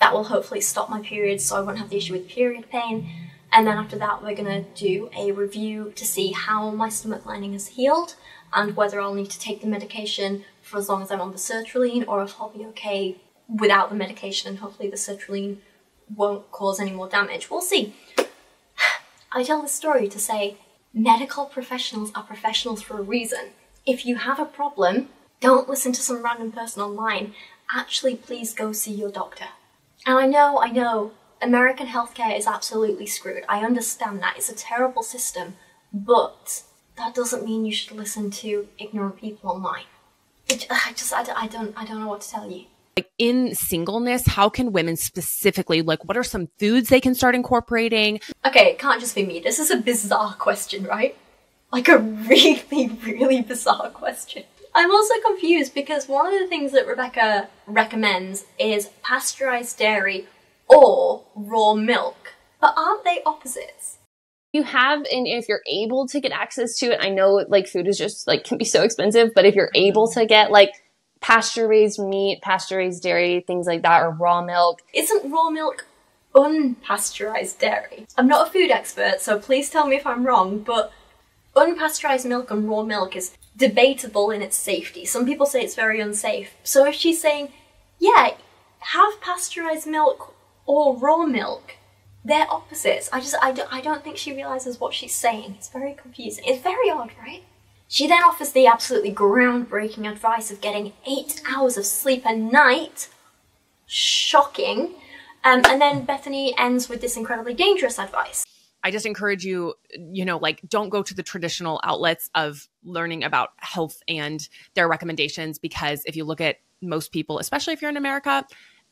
that will hopefully stop my periods, so I won't have the issue with period pain. And then after that, we're gonna do a review to see how my stomach lining has healed and whether I'll need to take the medication for as long as I'm on the sertraline or if I'll be okay without the medication and hopefully the sertraline won't cause any more damage. We'll see. [sighs] I tell this story to say medical professionals are professionals for a reason. If you have a problem, don't listen to some random person online. Actually, please go see your doctor. And I know, I know, American healthcare is absolutely screwed. I understand that. It's a terrible system. But that doesn't mean you should listen to ignorant people online. It, I just, I, I, don't, I don't know what to tell you like in singleness how can women specifically like what are some foods they can start incorporating? Okay it can't just be me. This is a bizarre question right? Like a really really bizarre question. I'm also confused because one of the things that rebecca recommends is pasteurized dairy or raw milk. But aren't they opposites? You have and if you're able to get access to it i know like food is just like can be so expensive but if you're able to get like pasture raised meat, pasture raised dairy, things like that, or raw milk. Isn't raw milk unpasteurized dairy? I'm not a food expert, so please tell me if I'm wrong, but unpasteurized milk and raw milk is debatable in its safety. Some people say it's very unsafe. So if she's saying, yeah, have pasteurized milk or raw milk, they're opposites. I just, I, do, I don't think she realizes what she's saying. It's very confusing. It's very odd, right? She then offers the absolutely groundbreaking advice of getting eight hours of sleep a night. Shocking. Um, and then Bethany ends with this incredibly dangerous advice. I just encourage you, you know, like don't go to the traditional outlets of learning about health and their recommendations because if you look at most people, especially if you're in America,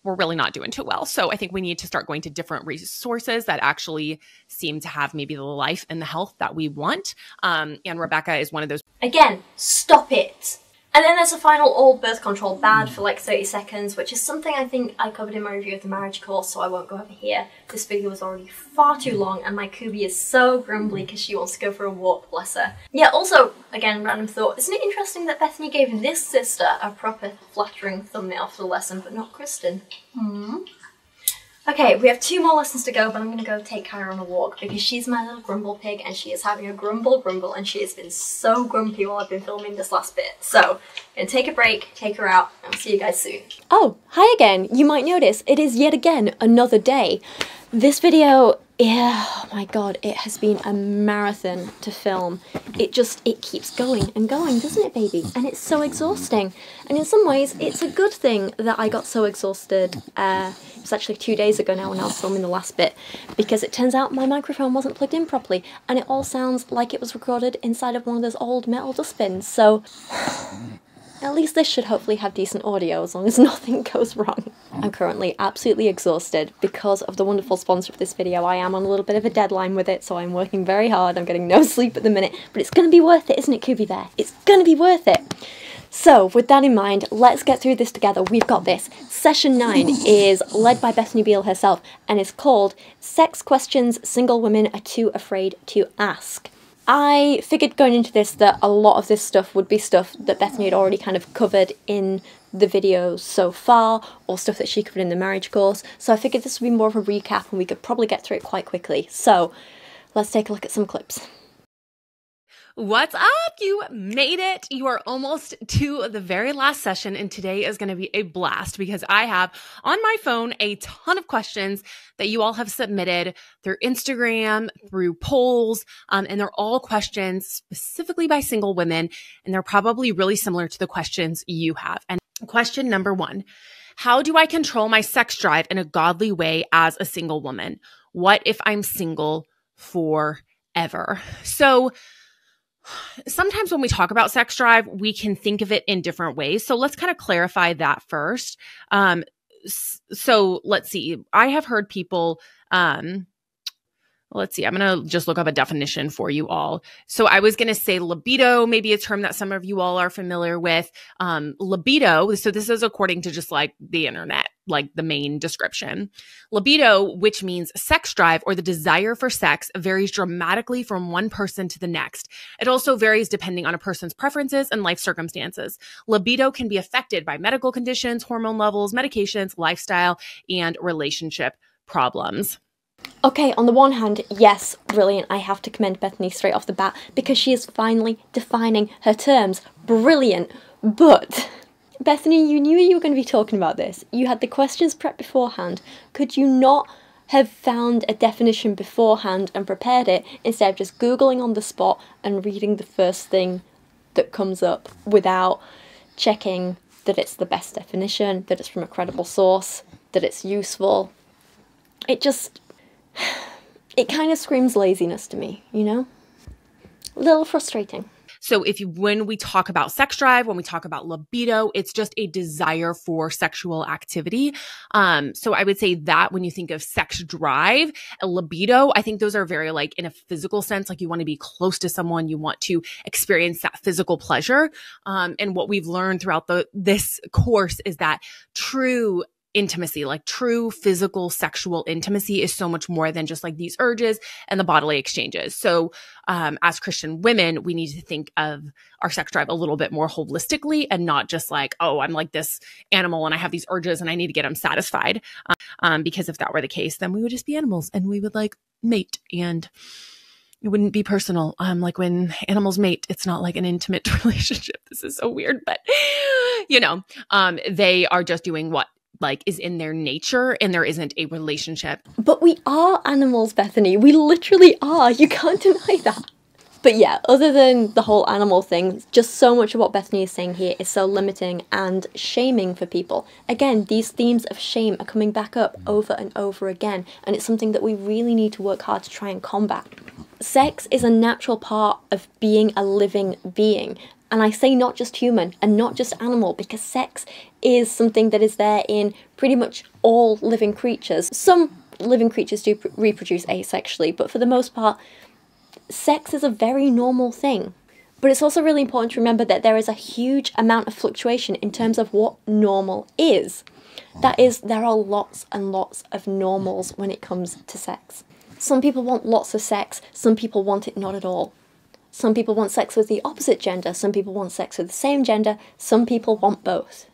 we're really not doing too well. So I think we need to start going to different resources that actually seem to have maybe the life and the health that we want. Um, and Rebecca is one of those. Again, stop it. And then there's a final all birth control bad for like 30 seconds, which is something I think I covered in my review of the marriage course, so I won't go over here. This video was already far too long, and my Kubi is so grumbly because she wants to go for a walk, bless her. Yeah, also, again, random thought, isn't it interesting that Bethany gave this sister a proper flattering thumbnail for the lesson, but not Kristen? Hmm. Okay, we have two more lessons to go, but I'm going to go take Kyra on a walk because she's my little grumble pig and she is having a grumble grumble and she has been so grumpy while I've been filming this last bit. So, I'm going to take a break, take her out, and I'll see you guys soon. Oh, hi again. You might notice it is yet again another day. This video, yeah, oh my god, it has been a marathon to film. It just, it keeps going and going, doesn't it, baby? And it's so exhausting. And in some ways, it's a good thing that I got so exhausted. Uh, it was actually two days ago now when I was filming the last bit, because it turns out my microphone wasn't plugged in properly, and it all sounds like it was recorded inside of one of those old metal dustbins, so... [sighs] At least this should hopefully have decent audio as long as [laughs] nothing goes wrong. I'm currently absolutely exhausted because of the wonderful sponsor of this video. I am on a little bit of a deadline with it, so I'm working very hard. I'm getting no [laughs] sleep at the minute, but it's going to be worth it, isn't it, Kubi Bear? It's going to be worth it. So, with that in mind, let's get through this together. We've got this. Session 9 is led by Bethany Beal herself and is called Sex Questions Single Women Are Too Afraid to Ask. I figured going into this that a lot of this stuff would be stuff that Bethany had already kind of covered in the videos so far, or stuff that she covered in the marriage course, so I figured this would be more of a recap and we could probably get through it quite quickly. So, let's take a look at some clips. What's up? You made it. You are almost to the very last session, and today is going to be a blast because I have on my phone a ton of questions that you all have submitted through Instagram, through polls, um, and they're all questions specifically by single women, and they're probably really similar to the questions you have. And question number one How do I control my sex drive in a godly way as a single woman? What if I'm single forever? So, sometimes when we talk about sex drive, we can think of it in different ways. So let's kind of clarify that first. Um, so let's see. I have heard people um, let's see, I'm going to just look up a definition for you all. So I was going to say libido, maybe a term that some of you all are familiar with. Um, libido, so this is according to just like the internet, like the main description. Libido, which means sex drive or the desire for sex, varies dramatically from one person to the next. It also varies depending on a person's preferences and life circumstances. Libido can be affected by medical conditions, hormone levels, medications, lifestyle, and relationship problems. Okay, on the one hand, yes, brilliant. I have to commend Bethany straight off the bat because she is finally defining her terms. Brilliant. But, Bethany, you knew you were going to be talking about this. You had the questions prepped beforehand. Could you not have found a definition beforehand and prepared it instead of just Googling on the spot and reading the first thing that comes up without checking that it's the best definition, that it's from a credible source, that it's useful? It just it kind of screams laziness to me, you know? A little frustrating. So if you when we talk about sex drive, when we talk about libido, it's just a desire for sexual activity. Um, so I would say that when you think of sex drive, libido, I think those are very like in a physical sense, like you want to be close to someone, you want to experience that physical pleasure. Um, and what we've learned throughout the this course is that true intimacy, like true physical sexual intimacy is so much more than just like these urges and the bodily exchanges. So, um, as Christian women, we need to think of our sex drive a little bit more holistically and not just like, oh, I'm like this animal and I have these urges and I need to get them satisfied. Um, um because if that were the case, then we would just be animals and we would like mate and it wouldn't be personal. Um, like when animals mate, it's not like an intimate [laughs] relationship. This is so weird, but you know, um, they are just doing what like is in their nature and there isn't a relationship. But we are animals, Bethany. We literally are. You can't [laughs] deny that. But yeah, other than the whole animal thing, just so much of what Bethany is saying here is so limiting and shaming for people. Again, these themes of shame are coming back up over and over again, and it's something that we really need to work hard to try and combat. Sex is a natural part of being a living being, and I say not just human and not just animal because sex is something that is there in pretty much all living creatures. Some living creatures do reproduce asexually, but for the most part, sex is a very normal thing. But it's also really important to remember that there is a huge amount of fluctuation in terms of what normal is. That is, there are lots and lots of normals when it comes to sex. Some people want lots of sex, some people want it not at all. Some people want sex with the opposite gender, some people want sex with the same gender, some people want both.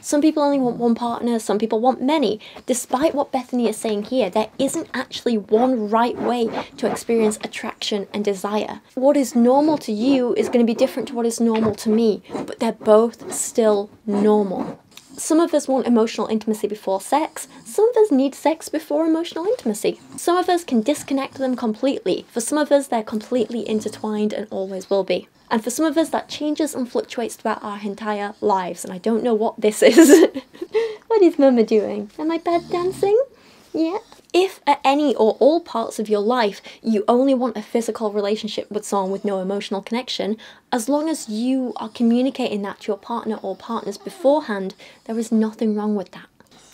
Some people only want one partner, some people want many. Despite what Bethany is saying here, there isn't actually one right way to experience attraction and desire. What is normal to you is going to be different to what is normal to me, but they're both still normal. Some of us want emotional intimacy before sex, some of us need sex before emotional intimacy. Some of us can disconnect them completely. For some of us, they're completely intertwined and always will be. And for some of us, that changes and fluctuates throughout our entire lives, and I don't know what this is. [laughs] what is Mama doing? Am I bad dancing? Yeah. If at any or all parts of your life you only want a physical relationship with someone with no emotional connection, as long as you are communicating that to your partner or partners beforehand, there is nothing wrong with that.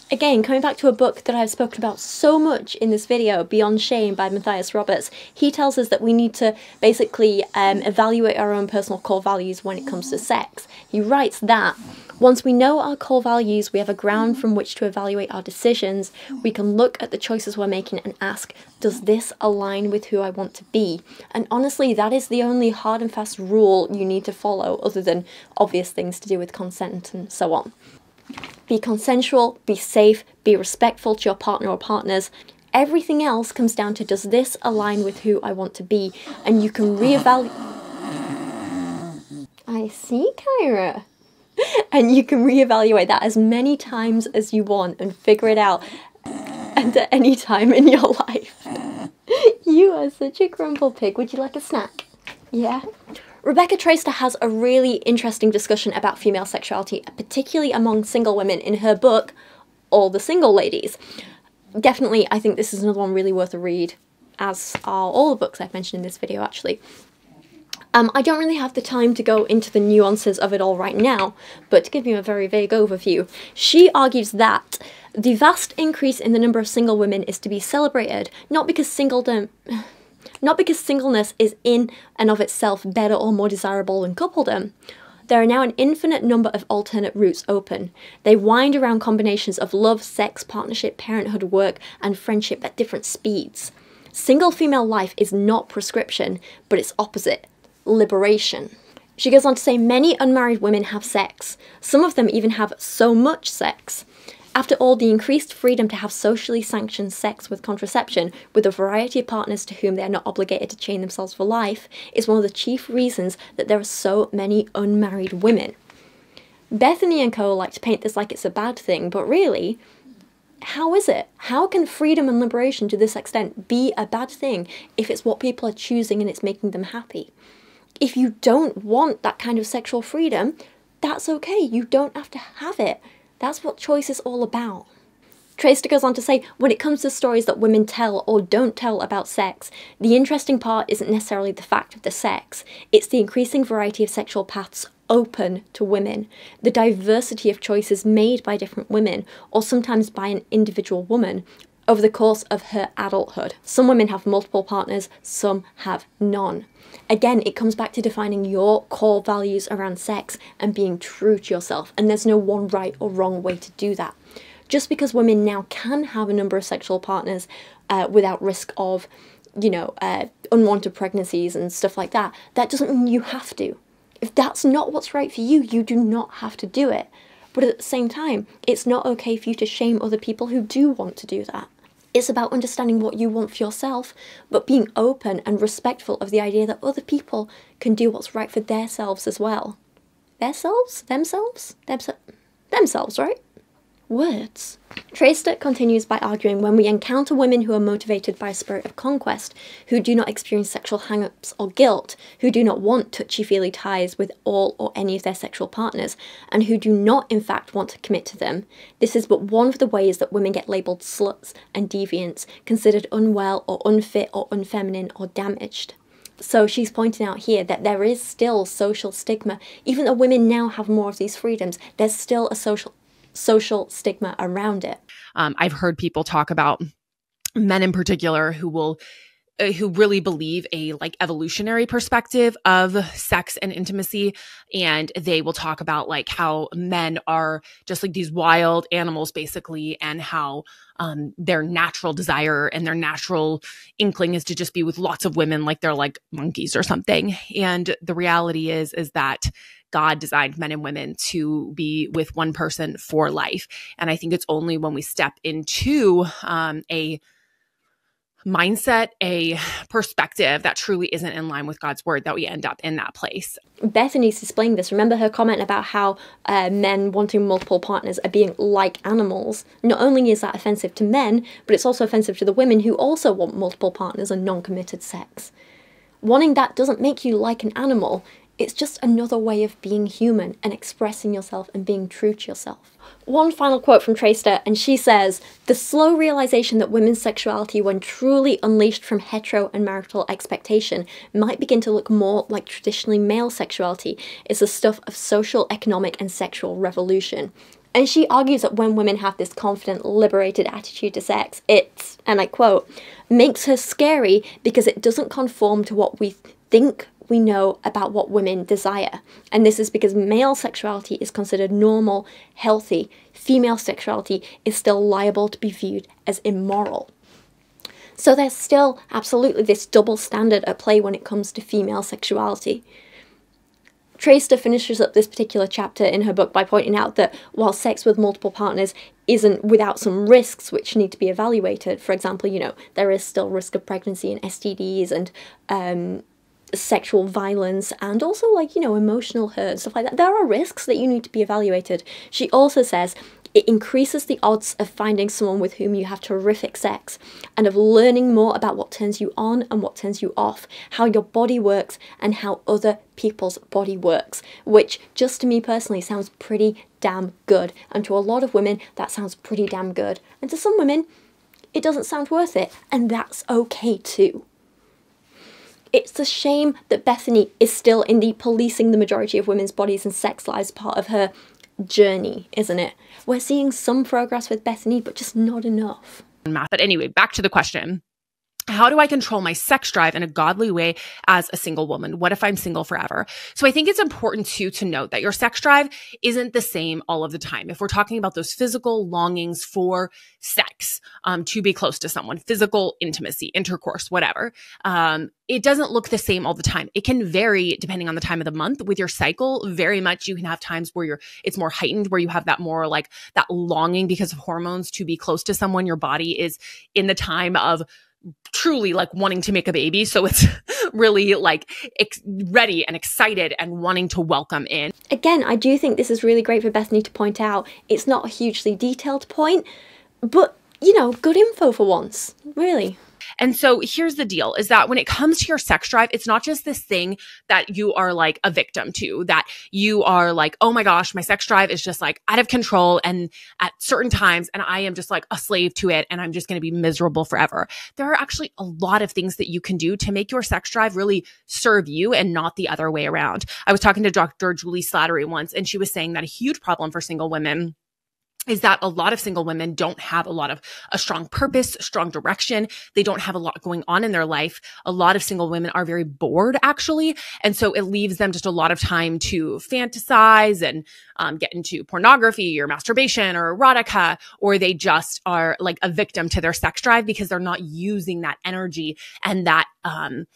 Again, coming back to a book that I've spoken about so much in this video, Beyond Shame by Matthias Roberts, he tells us that we need to basically um, evaluate our own personal core values when it comes to sex. He writes that once we know our core values, we have a ground from which to evaluate our decisions. We can look at the choices we're making and ask, does this align with who I want to be? And honestly, that is the only hard and fast rule you need to follow, other than obvious things to do with consent and so on. Be consensual, be safe, be respectful to your partner or partners. Everything else comes down to does this align with who I want to be? And you can reevaluate. I see, Kyra. [laughs] and you can reevaluate that as many times as you want and figure it out and [laughs] at any time in your [laughs] life. you are such a grumble pig. Would you like a snack? Yeah? Rebecca Traister has a really interesting discussion about female sexuality, particularly among single women, in her book, All the Single Ladies. Definitely, I think this is another one really worth a read, as are all the books I've mentioned in this video, actually. Um, I don't really have the time to go into the nuances of it all right now, but to give you a very vague overview, she argues that the vast increase in the number of single women is to be celebrated, not because singledom not because singleness is in and of itself better or more desirable than coupledom. There are now an infinite number of alternate routes open. They wind around combinations of love, sex, partnership, parenthood, work, and friendship at different speeds. Single female life is not prescription, but its opposite liberation. She goes on to say many unmarried women have sex. Some of them even have so much sex. After all, the increased freedom to have socially sanctioned sex with contraception with a variety of partners to whom they are not obligated to chain themselves for life is one of the chief reasons that there are so many unmarried women. Bethany and co like to paint this like it's a bad thing, but really, how is it? How can freedom and liberation to this extent be a bad thing if it's what people are choosing and it's making them happy? if you don't want that kind of sexual freedom, that's okay. You don't have to have it. That's what choice is all about. Traister goes on to say, when it comes to stories that women tell or don't tell about sex, the interesting part isn't necessarily the fact of the sex, it's the increasing variety of sexual paths open to women, the diversity of choices made by different women, or sometimes by an individual woman, over the course of her adulthood. Some women have multiple partners, some have none. Again, it comes back to defining your core values around sex and being true to yourself, and there's no one right or wrong way to do that. Just because women now can have a number of sexual partners uh, without risk of, you know, uh, unwanted pregnancies and stuff like that, that doesn't mean you have to. If that's not what's right for you, you do not have to do it. But at the same time, it's not okay for you to shame other people who do want to do that. It's about understanding what you want for yourself, but being open and respectful of the idea that other people can do what's right for themselves as well. Themselves? Themselves? Themselves? Themselves, right? Words. Traister continues by arguing when we encounter women who are motivated by a spirit of conquest, who do not experience sexual hang ups or guilt, who do not want touchy feely ties with all or any of their sexual partners, and who do not in fact want to commit to them, this is but one of the ways that women get labelled sluts and deviants, considered unwell or unfit or unfeminine or damaged. So she's pointing out here that there is still social stigma. Even though women now have more of these freedoms, there's still a social social stigma around it. Um, I've heard people talk about men in particular who will who really believe a like evolutionary perspective of sex and intimacy and they will talk about like how men are just like these wild animals basically and how um, their natural desire and their natural inkling is to just be with lots of women like they're like monkeys or something and the reality is is that God designed men and women to be with one person for life. And I think it's only when we step into um, a mindset, a perspective that truly isn't in line with God's word that we end up in that place. Bethany's displaying this. Remember her comment about how uh, men wanting multiple partners are being like animals. Not only is that offensive to men, but it's also offensive to the women who also want multiple partners and non committed sex. Wanting that doesn't make you like an animal, it's just another way of being human and expressing yourself and being true to yourself. One final quote from Traister, and she says The slow realization that women's sexuality, when truly unleashed from hetero and marital expectation, might begin to look more like traditionally male sexuality is the stuff of social, economic, and sexual revolution. And she argues that when women have this confident, liberated attitude to sex, it, and I quote, makes her scary because it doesn't conform to what we think we know about what women desire. And this is because male sexuality is considered normal, healthy. Female sexuality is still liable to be viewed as immoral. So there's still absolutely this double standard at play when it comes to female sexuality. Traister finishes up this particular chapter in her book by pointing out that while sex with multiple partners isn't without some risks which need to be evaluated, for example, you know, there is still risk of pregnancy and STDs and um, sexual violence and also like you know emotional hurt stuff like that. There are risks that you need to be evaluated. She also says it increases the odds of finding someone with whom you have terrific sex and of learning more about what turns you on and what turns you off how your body works and how other people's body works which just to me personally sounds pretty damn good. And to a lot of women that sounds pretty damn good. And to some women it doesn't sound worth it. And that's okay too it's a shame that Bethany is still in the policing the majority of women's bodies and sex lives part of her journey, isn't it? We're seeing some progress with Bethany, but just not enough. Math. But anyway, back to the question how do I control my sex drive in a godly way as a single woman? What if I'm single forever? So I think it's important too to note that your sex drive isn't the same all of the time. If we're talking about those physical longings for sex, um, to be close to someone, physical intimacy, intercourse, whatever, um, it doesn't look the same all the time. It can vary depending on the time of the month with your cycle. Very much, you can have times where you're it's more heightened, where you have that more like that longing because of hormones to be close to someone. Your body is in the time of truly like wanting to make a baby. So it's [laughs] really like ex- ready and excited and wanting to welcome in. Again, I do think this is really great for Bethany to point out. It's not a hugely detailed point, but you know, good info for once, really. And so here's the deal is that when it comes to your sex drive, it's not just this thing that you are like a victim to, that you are like, oh my gosh, my sex drive is just like out of control and at certain times, and I am just like a slave to it and I'm just going to be miserable forever. There are actually a lot of things that you can do to make your sex drive really serve you and not the other way around. I was talking to Dr. Juli Slattery once, and she was saying that a huge problem for single women is that a lot of single women don't have a lot of a strong purpose, strong direction. They don't have a lot going on in their life. A lot of single women are very bored actually. And so it leaves them just a lot of time to fantasize and um, get into pornography or masturbation or erotica, or they just are like a victim to their sex drive because they're not using that energy and that, um,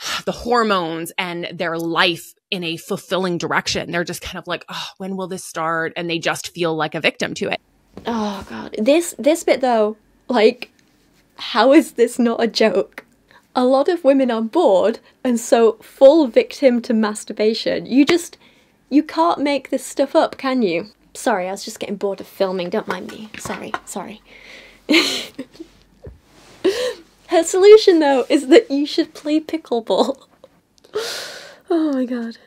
[sighs] the hormones and their life in a fulfilling direction. They're just kind of like, oh, when will this start? And they just feel like a victim to it. Oh god. This this bit though, like how is this not a joke? A lot of women are bored and so full victim to masturbation. You just you can't make this stuff up, can you? Sorry, I was just getting bored of filming. Don't mind me. Sorry, sorry. [laughs] Her solution, though, is that you should play pickleball. [laughs] oh my god.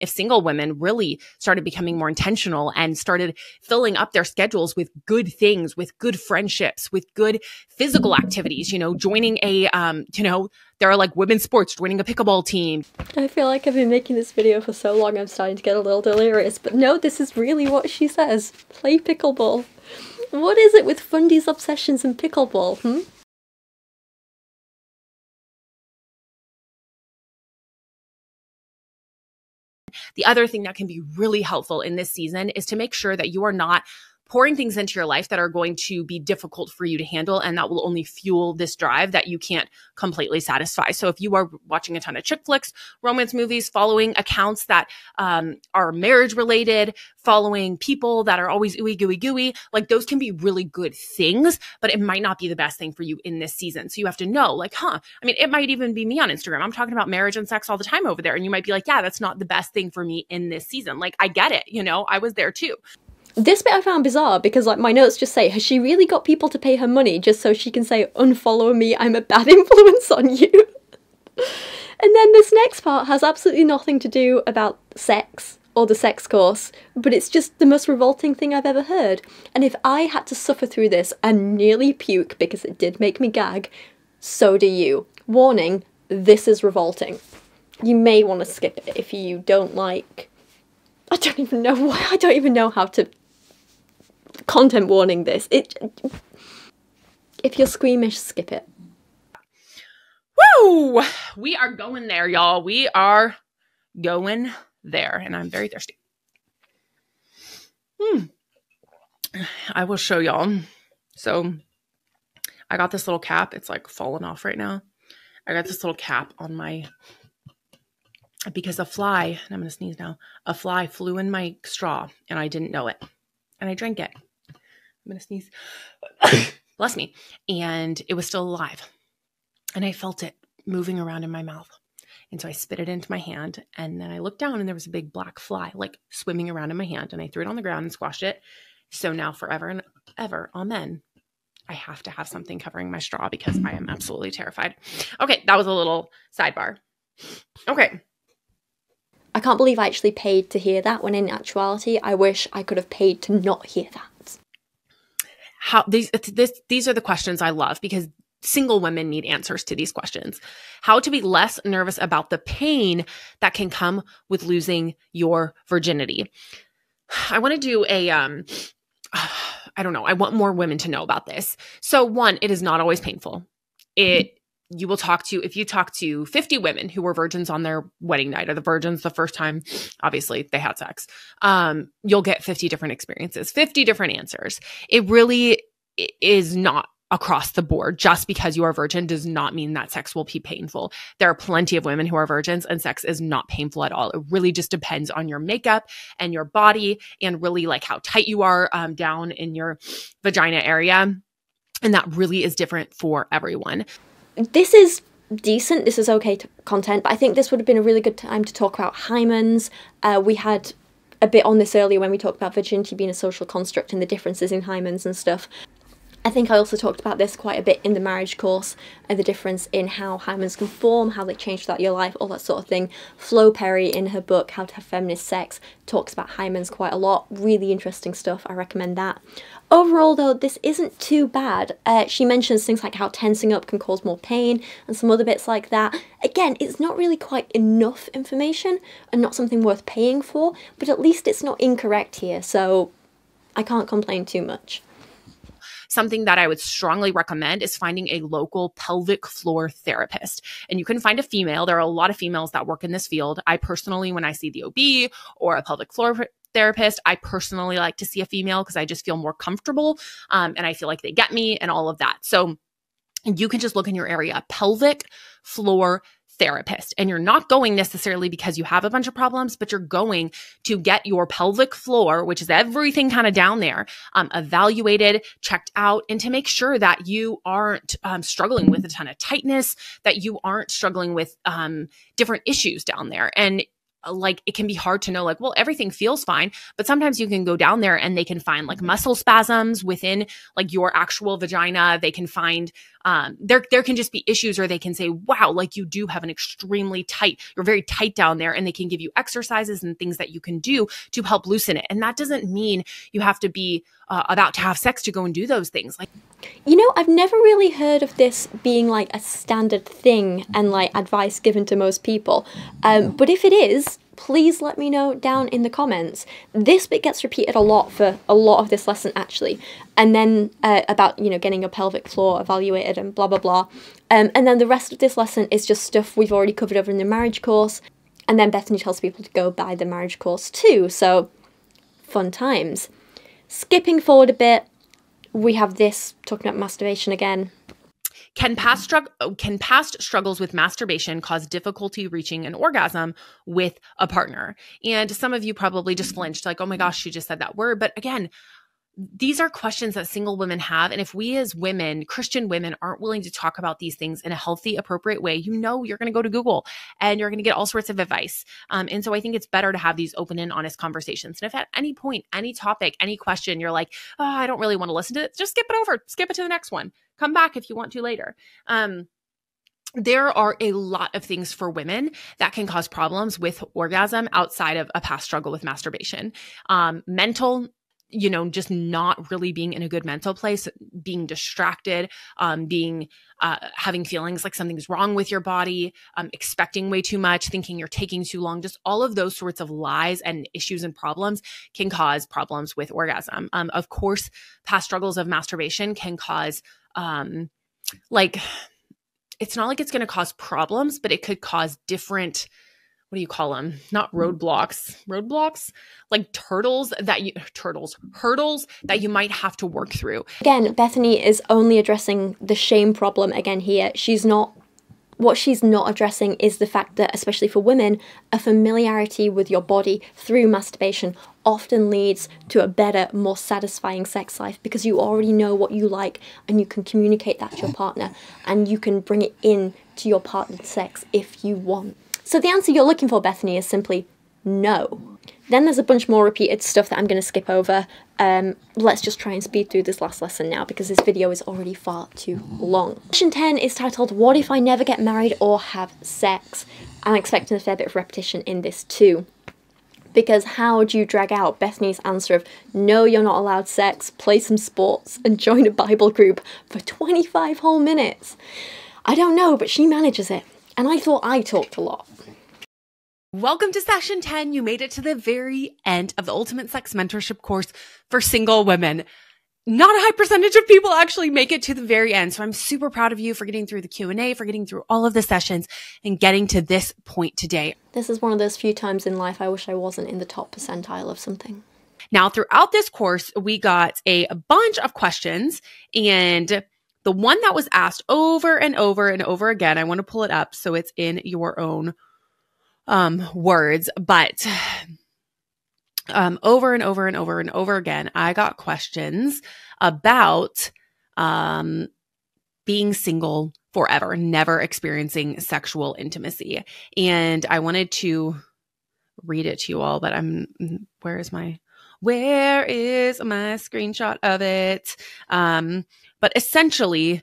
If single women really started becoming more intentional and started filling up their schedules with good things, with good friendships, with good physical activities, you know, joining a, um, you know, there are like women's sports, joining a pickleball team. I feel like I've been making this video for so long, I'm starting to get a little delirious. But no, this is really what she says. Play pickleball. What is it with Fundie's obsessions and pickleball, hmm? The other thing that can be really helpful in this season is to make sure that you are not pouring things into your life that are going to be difficult for you to handle and that will only fuel this drive that you can't completely satisfy. So if you are watching a ton of chick flicks, romance movies, following accounts that um, are marriage related, following people that are always ooey gooey gooey, like those can be really good things, but it might not be the best thing for you in this season. So you have to know, like, huh, I mean, it might even be me on Instagram. I'm talking about marriage and sex all the time over there. And you might be like, yeah, that's not the best thing for me in this season. Like, I get it. You know, I was there too. This bit I found bizarre because like my notes just say, has she really got people to pay her money just so she can say, unfollow me, I'm a bad [laughs] influence on you? [laughs] and then this next part has absolutely nothing to do about sex or the sex course, but it's just the most revolting thing I've ever heard. And if I had to suffer through this and nearly puke because it did make me gag, so do you. Warning, this is revolting. You may want to skip it if you don't like I don't even know why I don't even know how to content warning this. It if you're squeamish, skip it. Woo! We are going there, y'all. We are going there, and I'm very thirsty. Hmm. I will show y'all. So I got this little cap. It's like falling off right now. I got this little cap on my because a fly, and I'm to sneeze now, a fly flew in my straw and I didn't know it. And I drank it. I'm to sneeze. [laughs] Bless me. And it was still alive. And I felt it moving around in my mouth. And so I spit it into my hand. And then I looked down and there was a big black fly like swimming around in my hand. And I threw it on the ground and squashed it. So now, forever and ever, amen. I have to have something covering my straw because I am absolutely terrified. Okay, that was a little sidebar. Okay, I can't believe I actually paid to hear that when in actuality I wish I could have paid to not hear that. How these this these are the questions I love because single women need answers to these questions. How to be less nervous about the pain that can come with losing your virginity. [sighs] I want to do a um [sighs] I don't know. I want more women to know about this. So one, it is not always painful. It you will talk to if you talk to 50 women who were virgins on their wedding night or the virgins the first time obviously they had sex um, you'll get 50 different experiences 50 different answers. It really is not across the board. Just because you are virgin does not mean that sex will be painful. There are plenty of women who are virgins and sex is not painful at all. It really just depends on your makeup and your body and really like how tight you are um, down in your vagina area. And that really is different for everyone this is decent. This is okay content, but I think this would have been a really good time to talk about hymens. Uh, we had a bit on this earlier when we talked about virginity being a social construct and the differences in hymens and stuff. I think I also talked about this quite a bit in the marriage course and the difference in how hymens can form, how they change throughout your life, all that sort of thing. Flo Perry, in her book How to Have Feminist Sex, talks about hymens quite a lot. Really interesting stuff. I recommend that. Overall, though, this isn't too bad. Uh, she mentions things like how tensing up can cause more pain and some other bits like that. Again, it's not really quite enough information and not something worth paying for, but at least it's not incorrect here, so I can't complain too much. Something that I would strongly recommend is finding a local pelvic floor therapist. And you can find a female. There are a lot of females that work in this field. I personally, when I see the OB or a pelvic floor therapist, I personally like to see a female because I just feel more comfortable um, and I feel like they get me and all of that. So you can just look in your area pelvic floor therapist. And you're not going necessarily because you have a bunch of problems, but you're going to get your pelvic floor, which is everything kind of down there, um, evaluated, checked out, and to make sure that you aren't um, struggling with a ton of tightness, that you aren't struggling with um, different issues down there. And Uh, like it can be hard to know like well everything feels fine but sometimes you can go down there and they can find like mm-hmm. muscle spasms within like your actual vagina. They can find um there there can just be issues or they can say wow like you do have an extremely tight you're very tight down there and they can give you exercises and things that you can do to help loosen it and that doesn't mean you have to be uh, about to have sex to go and do those things like you know, I've never really heard of this being like a standard thing and like advice given to most people. Um, but if it is, please let me know down in the comments. This bit gets repeated a lot for a lot of this lesson actually. And then uh, about, you know, getting your pelvic floor evaluated and blah, blah, blah. Um, and then the rest of this lesson is just stuff we've already covered over in the marriage course. And then Bethany tells people to go buy the marriage course too. So fun times. Skipping forward a bit, we have this talking about masturbation again. Can past, strugg- can past struggles with masturbation cause difficulty reaching an orgasm with a partner? And some of you probably just flinched, like, oh my gosh, she just said that word. But again, these are questions that single women have. And if we as women, Christian women, aren't willing to talk about these things in a healthy, appropriate way, you know, you're going to go to Google and you're going to get all sorts of advice. Um, and so I think it's better to have these open and honest conversations. And if at any point, any topic, any question, you're like, oh, I don't really want to listen to it, just skip it over, skip it to the next one. Come back if you want to later. Um, there are a lot of things for women that can cause problems with orgasm outside of a past struggle with masturbation. Um, mental you know, just not really being in a good mental place, being distracted, um, being uh, having feelings like something's wrong with your body, um, expecting way too much, thinking you're taking too long, just all of those sorts of lies and issues and problems can cause problems with orgasm. Um, of course, past struggles of masturbation can cause, um, like, it's not like it's going to cause problems, but it could cause different what do you call them? Not mm. roadblocks, roadblocks, like turtles that you, turtles, hurdles that you might have to work through. Again, Bethany is only addressing the shame problem again here. She's not, what she's not addressing is the fact that, especially for women, a familiarity with your body through masturbation often leads to a better, more satisfying sex life because you already know what you like and you can communicate that to your partner and you can bring it in to your partnered sex if you want. So the answer you're looking for, Bethany, is simply no. Then there's a bunch more repeated stuff that I'm going to skip over. Um, let's just try and speed through this last lesson now because this video is already far too long. Lesson 10 is titled, What If I Never Get Married or Have Sex? I'm expecting a fair bit of repetition in this too. Because how do you drag out Bethany's answer of, no, you're not allowed sex, play some sports, and join a Bible group for 25 whole minutes? I don't know, but she manages it. And I thought I talked a lot. Welcome to session 10. You made it to the very end of the Ultimate Sex Mentorship course for single women. Not a high percentage of people actually make it to the very end. So I'm super proud of you for getting through the Q&A, for getting through all of the sessions and getting to this point today. This is one of those few times in life I wish I wasn't in the top percentile of something. Now, throughout this course, we got a bunch of questions and the one that was asked over and over and over again, I want to pull it up so it's in your own um, words, but um, over and over and over and over again, I got questions about um, being single forever, never experiencing sexual intimacy. And I wanted to read it to you all, but I'm, where is my, where is my screenshot of it? Um, but essentially,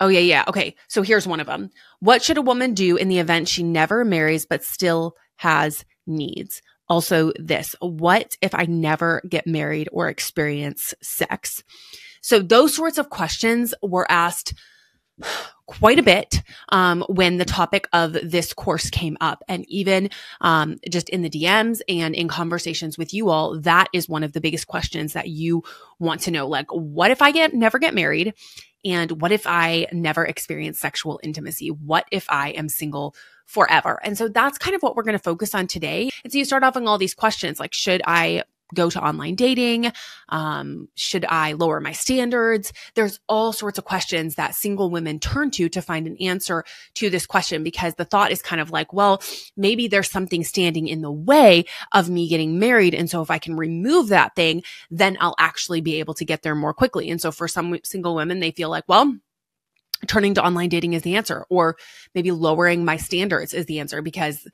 Oh, yeah, yeah. Okay. So here's one of them. What should a woman do in the event she never marries but still has needs? Also, this what if I never get married or experience sex? So, those sorts of questions were asked quite a bit um, when the topic of this course came up. And even um, just in the DMs and in conversations with you all, that is one of the biggest questions that you want to know. Like, what if I get never get married? And what if I never experience sexual intimacy? What if I am single forever? And so that's kind of what we're going to focus on today. And so you start off with all these questions like, should I go to online dating? Um, should I lower my standards? There's all sorts of questions that single women turn to to find an answer to this question because the thought is kind of like, well, maybe there's something standing in the way of me getting married. And so if I can remove that thing, then I'll actually be able to get there more quickly. And so for some single women, they feel like, well, turning to online dating is the answer, or maybe lowering my standards is the answer because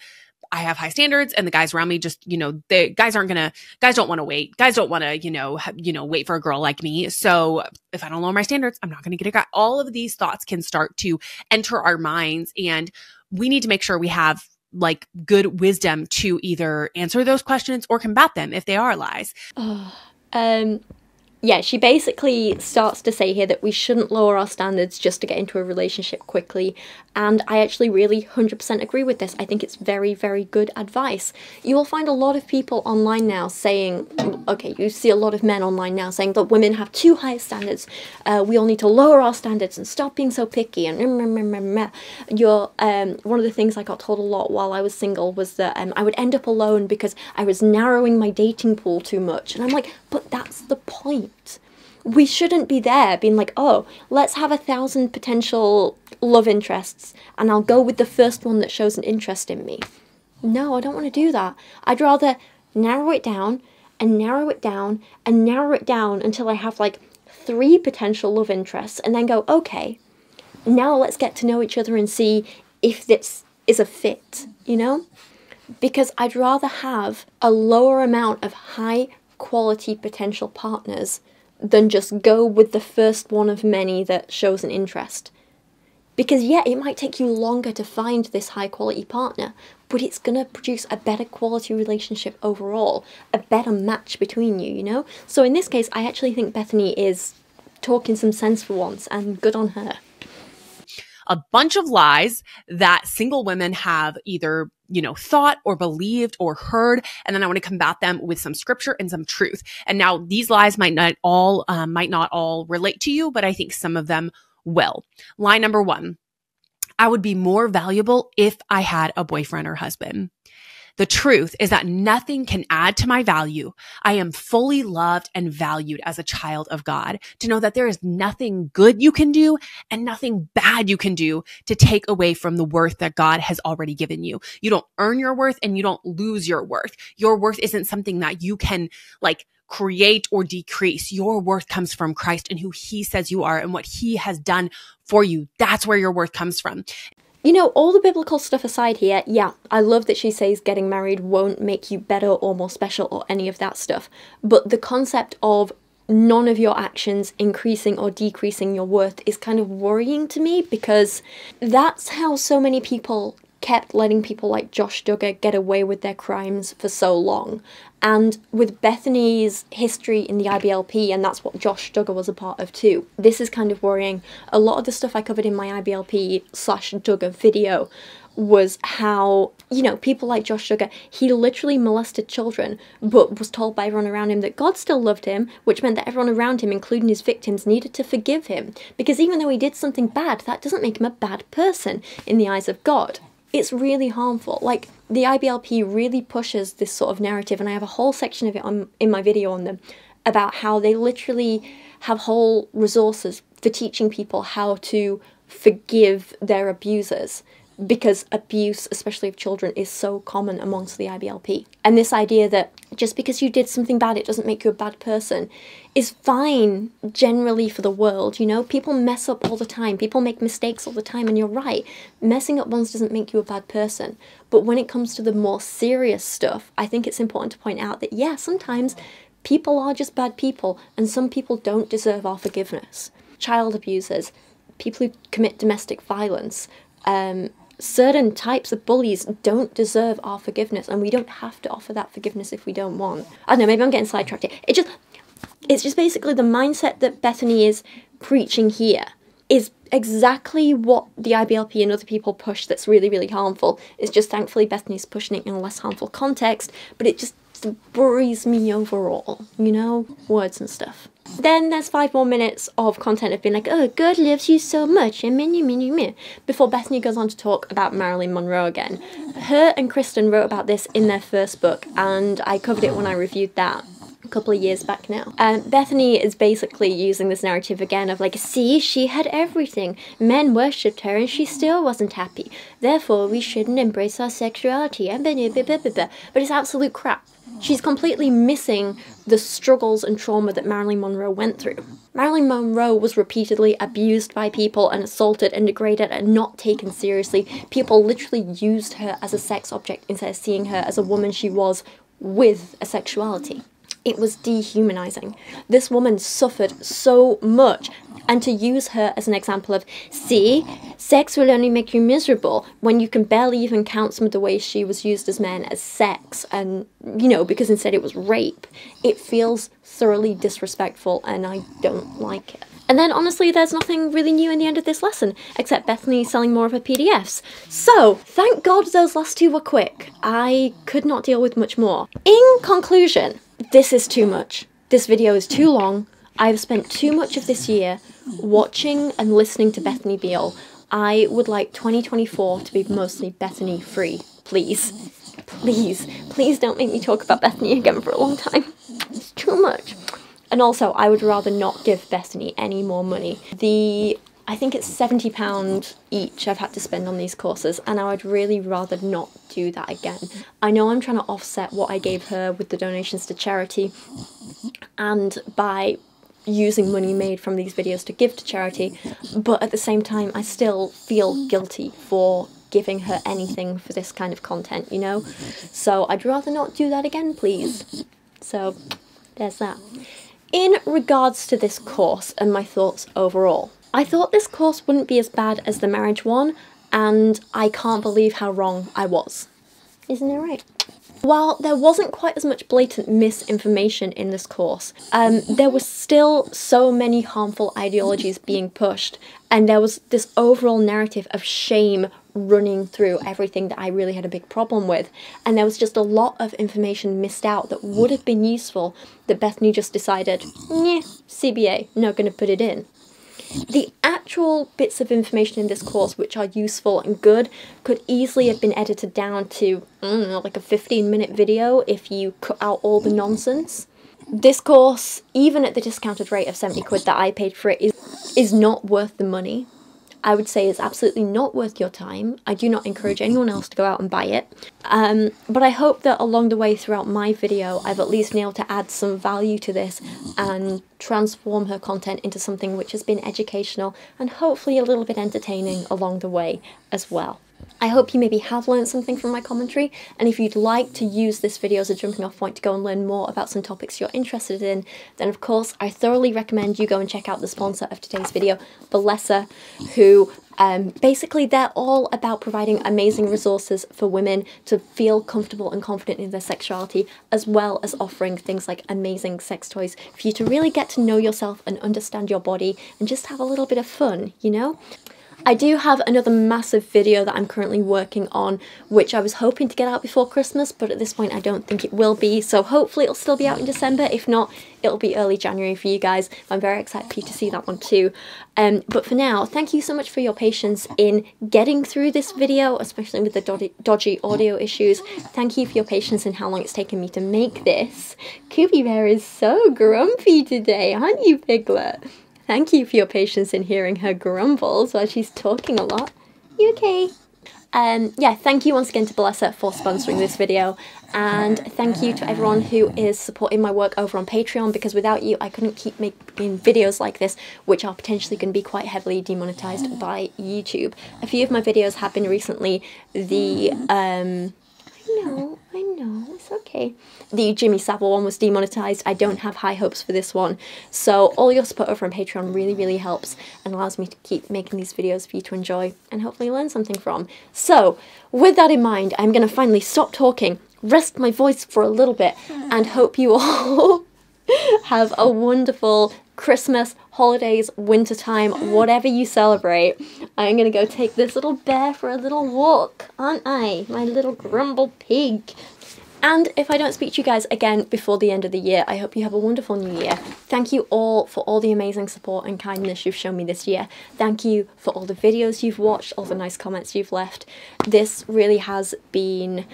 I have high standards and the guys around me just, you know, the guys aren't gonna, guys don't want to wait. Guys don't want to, you know, ha, you know, wait for a girl like me. So if I don't lower my standards, I'm not going to get a guy. All of these thoughts can start to enter our minds and we need to make sure we have like good wisdom to either answer those questions or combat them if they are lies. Oh, [sighs] um, yeah, she basically starts to say here that we shouldn't lower our standards just to get into a relationship quickly. And I actually really 100% agree with this. I think it's very, very good advice. You will find a lot of people online now saying, okay, you see a lot of men online now saying that women have too high standards. Uh, we all need to lower our standards and stop being so picky. And you're, um, one of the things I got told a lot while I was single was that um, I would end up alone because I was narrowing my dating pool too much. And I'm like, but that's the point we shouldn't be there being like, oh, let's have a thousand potential love interests and I'll go with the first one that shows an interest in me. No, I don't want to do that. I'd rather narrow it down and narrow it down and narrow it down until I have like three potential love interests and then go, okay, now let's get to know each other and see if this is a fit, you know? Because I'd rather have a lower amount of high quality potential partners than just go with the first one of many that shows an interest. Because, yeah, it might take you longer to find this high quality partner, but it's going to produce a better quality relationship overall, a better match between you, you know? So, in this case, I actually think Bethany is talking some sense for once, and good on her a bunch of lies that single women have either you know, thought or believed or heard. And then I want to combat them with some scripture and some truth. And now these lies might not all, um, might not all relate to you, but I think some of them will. Lie number one. I would be more valuable if I had a boyfriend or husband. The truth is that nothing can add to my value. I am fully loved and valued as a child of God. To know that there is nothing good you can do and nothing bad you can do to take away from the worth that God has already given you. You don't earn your worth and you don't lose your worth. Your worth isn't something that you can like create or decrease. Your worth comes from Christ and who he says you are and what he has done for you. That's where your worth comes from you know, all the biblical stuff aside here, yeah, I love that she says getting married won't make you better or more special or any of that stuff. But the concept of none of your actions increasing or decreasing your worth is kind of worrying to me because that's how so many people kept letting people like Josh Duggar get away with their crimes for so long. And with Bethany's history in the IBLP, and that's what Josh Duggar was a part of too, this is kind of worrying. A lot of the stuff I covered in my IBLP slash Duggar video was how, you know, people like Josh Duggar, he literally molested children, but was told by everyone around him that God still loved him, which meant that everyone around him, including his victims, needed to forgive him. Because even though he did something bad, that doesn't make him a bad person in the eyes of God it's really harmful. Like the IBLP really pushes this sort of narrative, and I have a whole section of it on in my video on them about how they literally have whole resources for teaching people how to forgive their abusers because abuse, especially of children, is so common amongst the IBLP. And this idea that just because you did something bad, it doesn't make you a bad person is fine generally for the world. You know, people mess up all the time, people make mistakes all the time, and you're right. Messing up once doesn't make you a bad person. But when it comes to the more serious stuff, I think it's important to point out that, yeah, sometimes people are just bad people, and some people don't deserve our forgiveness. Child abusers, people who commit domestic violence, um, certain types of bullies don't deserve our forgiveness and we don't have to offer that forgiveness if we don't want. I don't know, maybe I'm getting sidetracked. here. It just it's just basically the mindset that Bethany is preaching here is exactly what the IBLP and other people push that's really, really harmful. It's just thankfully Bethany's pushing it in a less harmful context, but it just worries me overall, you know? Words and stuff. Then there's five more minutes of content of being like, oh, God loves you so much, and many, many, many, before Bethany goes on to talk about Marilyn Monroe again. Her and Kristen wrote about this in their first book, and I covered it when I reviewed that a couple of years back now. Um, Bethany is basically using this narrative again of like, see, she had everything. Men worshipped her and she still wasn't happy. Therefore, we shouldn't embrace our sexuality. And but it's absolute crap. She's completely missing the struggles and trauma that Marilyn Monroe went through. Marilyn Monroe was repeatedly abused by people and assaulted and degraded and not taken seriously. People literally used her as a sex object instead of seeing her as a woman she was with a sexuality. It was dehumanizing. This woman suffered so much and to use her as an example of, see, sex will only make you miserable when you can barely even count some of the ways she was used as men as sex, and, you know, because instead it was rape. It feels thoroughly disrespectful, and I don't like it. And then honestly, there's nothing really new in the end of this lesson, except Bethany selling more of her PDFs. So, thank God those last two were quick. I could not deal with much more. In conclusion, this is too much. This video is too long. I've spent too much of this year watching and listening to Bethany Beal. I would like 2024 to be mostly Bethany free, please. Please, please don't make me talk about Bethany again for a long time. It's too much. And also, I would rather not give Bethany any more money. The I think it's £70 each I've had to spend on these courses, and I would really rather not do that again. I know I'm trying to offset what I gave her with the donations to charity, and by using money made from these videos to give to charity, but at the same time, I still feel guilty for giving her anything for this kind of content, you know? So I'd rather not do that again, please. So there's that. In regards to this course and my thoughts overall, I thought this course wouldn't be as bad as the marriage one, and I can't believe how wrong I was. Isn't it right? While there wasn't quite as much blatant misinformation in this course, um, there was still so many harmful ideologies being pushed, and there was this overall narrative of shame running through everything that I really had a big problem with. And there was just a lot of information missed out that would have been useful that Bethany just decided, yeah, CBA, not going to put it in. The actual bits of information in this course which are useful and good could easily have been edited down to, like a 15 minute video if you cut out all the nonsense. This course, even at the discounted rate of 70 quid that I paid for it, is, is not worth the money. I would say is absolutely not worth your time. I do not encourage anyone else to go out and buy it. Um, but I hope that along the way throughout my video, I've at least been able to add some value to this and transform her content into something which has been educational and hopefully a little bit entertaining along the way as well. I hope you maybe have learned something from my commentary, and if you'd like to use this video as a jumping off point to go and learn more about some topics you're interested in, then of course I thoroughly recommend you go and check out the sponsor of today's video, Bellesa, who um, basically, they're all about providing amazing resources for women to feel comfortable and confident in their sexuality, as well as offering things like amazing sex toys for you to really get to know yourself and understand your body and just have a little bit of fun, you know? I do have another massive video that I'm currently working on, which I was hoping to get out before Christmas, but at this point I don't think it will be, so hopefully it'll still be out in December. If not, it'll be early January for you guys. I'm very excited for you to see that one too. Um, but for now, thank you so much for your patience in getting through this video, especially with the dodgy, dodgy audio issues. Thank you for your patience in how long it's taken me to make this. Koopy Bear is so grumpy today, aren't you, Piglet? Thank you for your patience in hearing her grumbles while she's talking a lot. You okay? Um, yeah, thank you once again to Bellesa for sponsoring this video, and thank you to everyone who is supporting my work over on Patreon, because without you I couldn't keep making videos like this, which are potentially going to be quite heavily demonetized by YouTube. A few of my videos have been recently the, um, I know, I know, it's okay the Jimmy Savile one was demonetized. I don't have high hopes for this one. So all your support over on Patreon really, really helps and allows me to keep making these videos for you to enjoy and hopefully learn something from. So with that in mind, I'm going to finally stop talking, rest my voice for a little bit, and hope you all [laughs] have a wonderful Christmas, holidays, wintertime, whatever you celebrate, I'm gonna go take this little bear for a little walk, aren't I? My little grumble pig. And if I don't speak to you guys again before the end of the year, I hope you have a wonderful new year. Thank you all for all the amazing support and kindness you've shown me this year. Thank you for all the videos you've watched, all the nice comments you've left. This really has been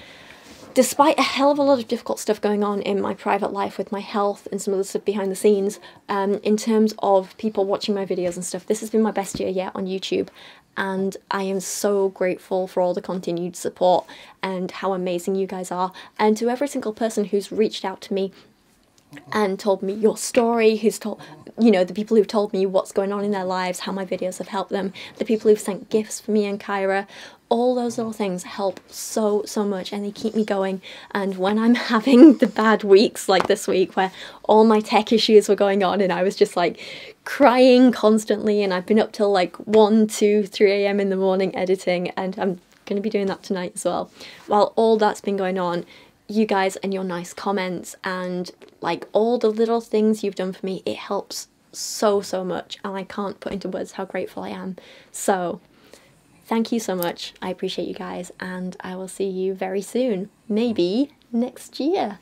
despite a hell of a lot of difficult stuff going on in my private life with my health and some of the stuff behind the scenes, um, in terms of people watching my videos and stuff, this has been my best year yet on YouTube. And I am so grateful for all the continued support and how amazing you guys are. And to every single person who's reached out to me and told me your story, who's told, you know, the people who've told me what's going on in their lives, how my videos have helped them, the people who've sent gifts for me and Kyra, all those little things help so, so much and they keep me going. And when I'm [laughs] having the bad weeks like this week where all my tech issues were going on and I was just like crying constantly and I've been up till like 1, 2, 3 a.m. in the morning editing and I'm going to be doing that tonight as well. While all that's been going on, you guys and your nice comments and like all the little things you've done for me, it helps so, so much. And I can't put into words how grateful I am. So thank you so much. I appreciate you guys and I will see you very soon. Maybe next year.